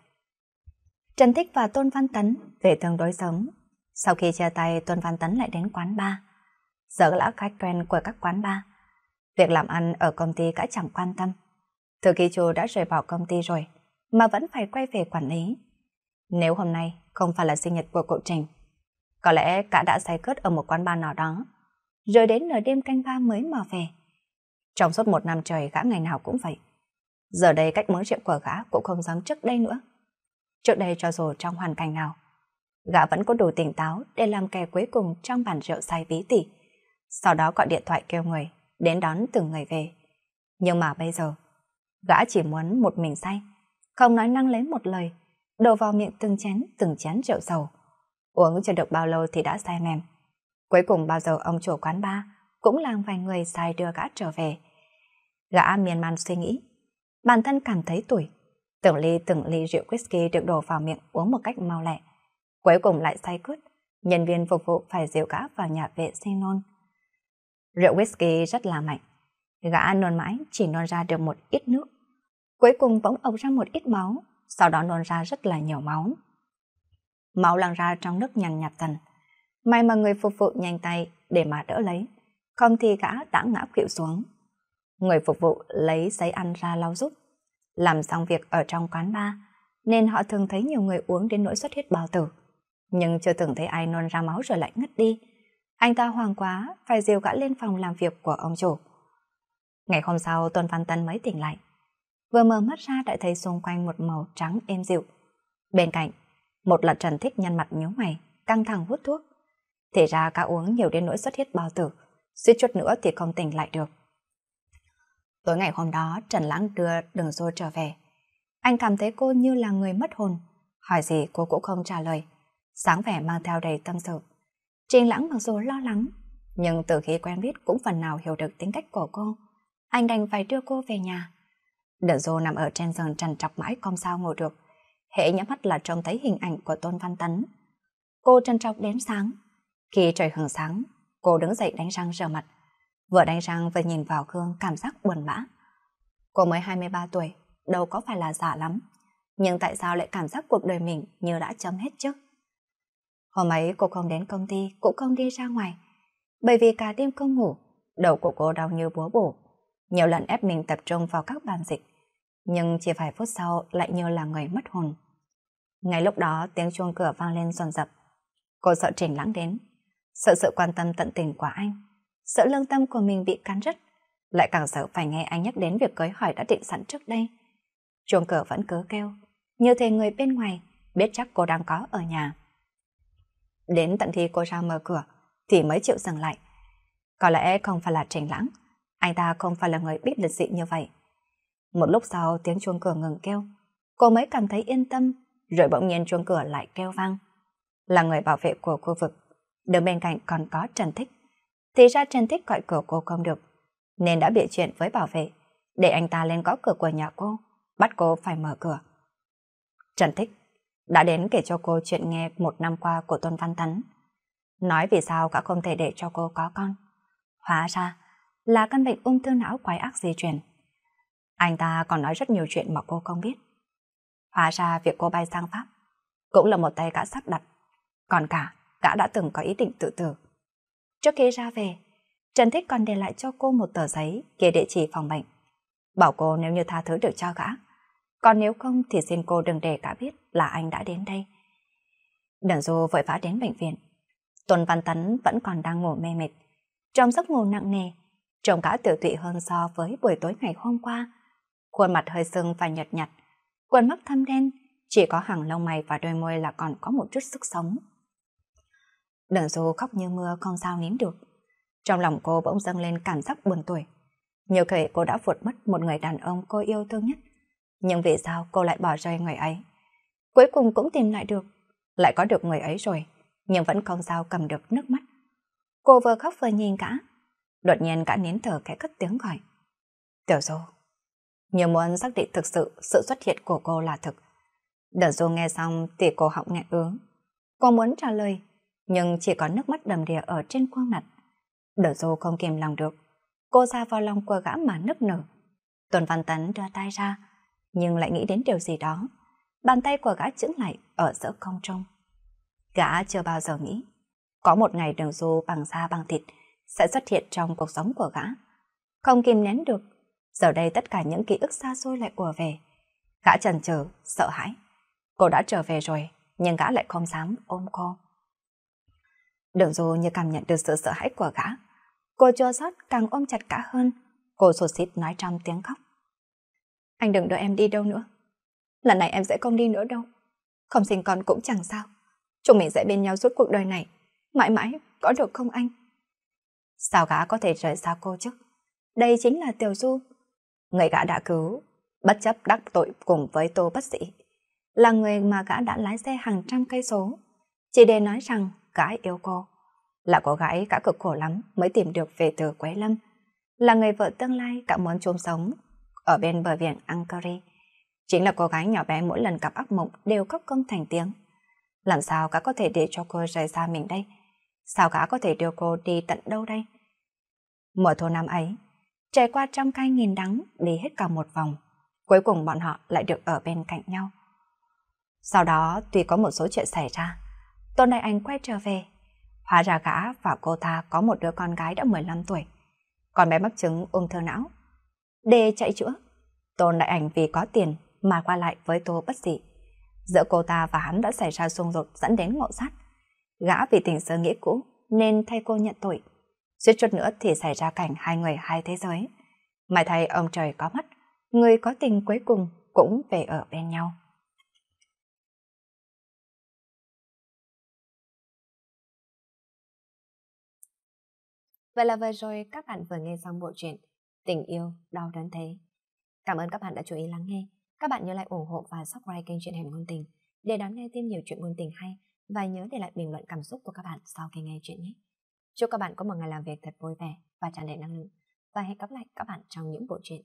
Trần Thích và Tôn Văn Tấn về tương đối sớm. Sau khi chia tay, Tôn Văn Tấn lại đến quán bar. Giờ là khách quen của các quán bar. Việc làm ăn ở công ty cả chẳng quan tâm. Thư ký chú đã rời bỏ công ty rồi, mà vẫn phải quay về quản lý. Nếu hôm nay không phải là sinh nhật của cậu Trình, Có lẽ cả đã say cướt ở một quán bar nào đó. Rồi đến nửa đêm canh ba mới mò về. Trong suốt một năm trời gã ngày nào cũng vậy. Giờ đây cách mớ chuyện của gã cũng không giống trước đây nữa. Trước đây cho dù trong hoàn cảnh nào, gã vẫn có đủ tỉnh táo để làm kè cuối cùng trong bàn rượu say bí tỉ. Sau đó gọi điện thoại kêu người, đến đón từng người về. Nhưng mà bây giờ, gã chỉ muốn một mình say, không nói năng lấy một lời, đổ vào miệng từng chén từng chén rượu sầu. Uống chưa được bao lâu thì đã say mềm. Cuối cùng bao giờ ông chủ quán ba cũng làm vài người sai đưa gã trở về. Gã miên man suy nghĩ, bản thân cảm thấy tuổi. Từng ly từng ly rượu whisky được đổ vào miệng uống một cách mau lẹ. Cuối cùng lại say cướt, nhân viên phục vụ phải dìu gã vào nhà vệ sinh nôn. Rượu whisky rất là mạnh. Gã nôn mãi chỉ nôn ra được một ít nước. Cuối cùng bỗng ộc ra một ít máu, sau đó nôn ra rất là nhiều máu. Máu lăn ra trong nước nhằn nhạt dần. May mà người phục vụ nhanh tay để mà đỡ lấy, không thì gã đã ngã khuỵu xuống. Người phục vụ lấy giấy ăn ra lau giúp. Làm xong việc ở trong quán bar, nên họ thường thấy nhiều người uống đến nỗi xuất huyết bao tử. Nhưng chưa từng thấy ai nôn ra máu rồi lại ngất đi. Anh ta hoàng quá, phải dìu gã lên phòng làm việc của ông chủ. Ngày hôm sau, Tôn Văn Tân mới tỉnh lại. Vừa mở mắt ra đã thấy xung quanh một màu trắng êm dịu. Bên cạnh, một lật trần thích nhăn mặt nhíu mày, căng thẳng hút thuốc. Thì ra cá uống nhiều đến nỗi xuất huyết bao tử, suýt chút nữa thì không tỉnh lại được. Tối ngày hôm đó, Trần Lãng đưa đường dô trở về. Anh cảm thấy cô như là người mất hồn, hỏi gì cô cũng không trả lời. Sáng vẻ mang theo đầy tâm sự. Trình Lãng mặc dù lo lắng, nhưng từ khi quen biết cũng phần nào hiểu được tính cách của cô. Anh đành phải đưa cô về nhà. Đường dô nằm ở trên giường trằn trọc mãi không sao ngủ được. Hệ nhắm mắt là trông thấy hình ảnh của Tôn Văn Tấn. Cô trằn trọc đến sáng. Khi trời hừng sáng, cô đứng dậy đánh răng rửa mặt. Vừa đánh răng vừa nhìn vào gương cảm giác buồn bã. Cô mới 23 tuổi, đâu có phải là giả lắm. Nhưng tại sao lại cảm giác cuộc đời mình như đã chấm hết chứ? Hôm ấy cô không đến công ty, cũng không đi ra ngoài. Bởi vì cả đêm không ngủ, đầu của cô đau như búa bổ. Nhiều lần ép mình tập trung vào các bàn dịch, nhưng chỉ vài phút sau lại như là người mất hồn. Ngay lúc đó tiếng chuông cửa vang lên dồn dập. Cô sợ Trình Lãng đến, sợ sự quan tâm tận tình của anh, sợ lương tâm của mình bị cắn rứt, lại càng sợ phải nghe anh nhắc đến việc cưới hỏi đã định sẵn trước đây. Chuông cửa vẫn cứ kêu, như thế người bên ngoài biết chắc cô đang có ở nhà. Đến tận khi cô ra mở cửa thì mới chịu dừng lại. Có lẽ không phải là Trình Lãng, anh ta không phải là người biết lịch dị như vậy. Một lúc sau tiếng chuông cửa ngừng kêu, cô mới cảm thấy yên tâm, rồi bỗng nhiên chuông cửa lại kêu vang. Là người bảo vệ của khu vực, đứng bên cạnh còn có Trần Thích. Thì ra Trần Thích gọi cửa cô không được, nên đã bị chuyện với bảo vệ, để anh ta lên gõ cửa của nhà cô, bắt cô phải mở cửa. Trần Thích đã đến kể cho cô chuyện nghe một năm qua của Tôn Văn Tấn. Nói vì sao cả không thể để cho cô có con. Hóa ra là căn bệnh ung thư não quái ác di truyền. Anh ta còn nói rất nhiều chuyện mà cô không biết. Hóa ra việc cô bay sang Pháp cũng là một tay gã sắp đặt. Còn cả, gã đã từng có ý định tự tử. Trước khi ra về, Trần Thích còn để lại cho cô một tờ giấy kia địa chỉ phòng bệnh. Bảo cô nếu như tha thứ được cho gã. Còn nếu không thì xin cô đừng để gã biết là anh đã đến đây. Đần Du vội vã đến bệnh viện. Tuần Văn Tấn vẫn còn đang ngủ mê mệt. Trong giấc ngủ nặng nề, trông cả tiểu tụy hơn so với buổi tối ngày hôm qua. Khuôn mặt hơi sưng và nhợt nhạt, quần mắt thâm đen, chỉ có hàng lông mày và đôi môi là còn có một chút sức sống. Đần Du khóc như mưa không sao nín được. Trong lòng cô bỗng dâng lên cảm giác buồn tuổi. Nhiều khi cô đã vụt mất một người đàn ông cô yêu thương nhất. Nhưng vì sao cô lại bỏ rơi người ấy? Cuối cùng cũng tìm lại được. Lại có được người ấy rồi, nhưng vẫn không sao cầm được nước mắt. Cô vừa khóc vừa nhìn cả. Đột nhiên cả nín thở khẽ cất tiếng gọi. Tiểu Du. Nhiều muốn xác định thực sự sự xuất hiện của cô là thực. Đờ Du nghe xong thì cô họng nghẹn ướng. Cô muốn trả lời, nhưng chỉ có nước mắt đầm đìa ở trên khuôn mặt. Đờ Du không kìm lòng được. Cô ra vào lòng của gã mà nức nở. Tuần Văn Tấn đưa tay ra, nhưng lại nghĩ đến điều gì đó. Bàn tay của gã chững lại ở giữa không trung. Gã chưa bao giờ nghĩ có một ngày đường du bằng da bằng thịt sẽ xuất hiện trong cuộc sống của gã. Không kìm nén được, giờ đây tất cả những ký ức xa xôi lại ùa về. Gã chần chừ, sợ hãi. Cô đã trở về rồi, nhưng gã lại không dám ôm cô. Đường Du như cảm nhận được sự sợ hãi của gã. Cô chua xót càng ôm chặt cả hơn. Cô sụt xít nói trong tiếng khóc. Anh đừng đưa em đi đâu nữa. Lần này em sẽ không đi nữa đâu. Không sinh con cũng chẳng sao. Chúng mình sẽ bên nhau suốt cuộc đời này. Mãi mãi, có được không anh? Sao gã có thể rời xa cô chứ? Đây chính là Tiểu Du. Người gã đã cứu, bất chấp đắc tội cùng với tô bất sĩ. Là người mà gã đã lái xe hàng trăm cây số. Chỉ để nói rằng gã yêu cô. Là cô gái gã cực khổ lắm mới tìm được về từ Quế Lâm. Là người vợ tương lai gã muốn chôn sống ở bên bờ biển Ankara. Chính là cô gái nhỏ bé mỗi lần gặp ác mộng đều khóc công thành tiếng. Làm sao gã có thể để cho cô rời xa mình đây? Sao gã có thể đưa cô đi tận đâu đây? Mùa thu năm ấy, trải qua trăm cay nghìn đắng đi hết cả một vòng. Cuối cùng bọn họ lại được ở bên cạnh nhau. Sau đó tuy có một số chuyện xảy ra, Tôn Đại Anh quay trở về. Hóa ra gã và cô ta có một đứa con gái đã 15 tuổi. Con bé mắc chứng ung thư não. Để chạy chữa, Tôn Đại Anh vì có tiền mà qua lại với Tô Bất Dị. Giữa cô ta và hắn đã xảy ra xung đột dẫn đến ngộ sát. Gã vì tình sơ nghĩa cũ nên thay cô nhận tội. Suýt chút nữa thì xảy ra cảnh hai người hai thế giới. May thay ông trời có mắt, người có tình cuối cùng cũng về ở bên nhau. Vậy là vừa rồi các bạn vừa nghe xong bộ truyện Tình yêu đau đớn thế. Cảm ơn các bạn đã chú ý lắng nghe. Các bạn nhớ lại ủng hộ và subscribe kênh chuyện Hẻm Ngôn Tình để đón nghe thêm nhiều chuyện ngôn tình hay và nhớ để lại bình luận cảm xúc của các bạn sau khi nghe chuyện nhé. Chúc các bạn có một ngày làm việc thật vui vẻ và tràn đầy năng lượng và hẹn gặp lại các bạn trong những bộ truyện.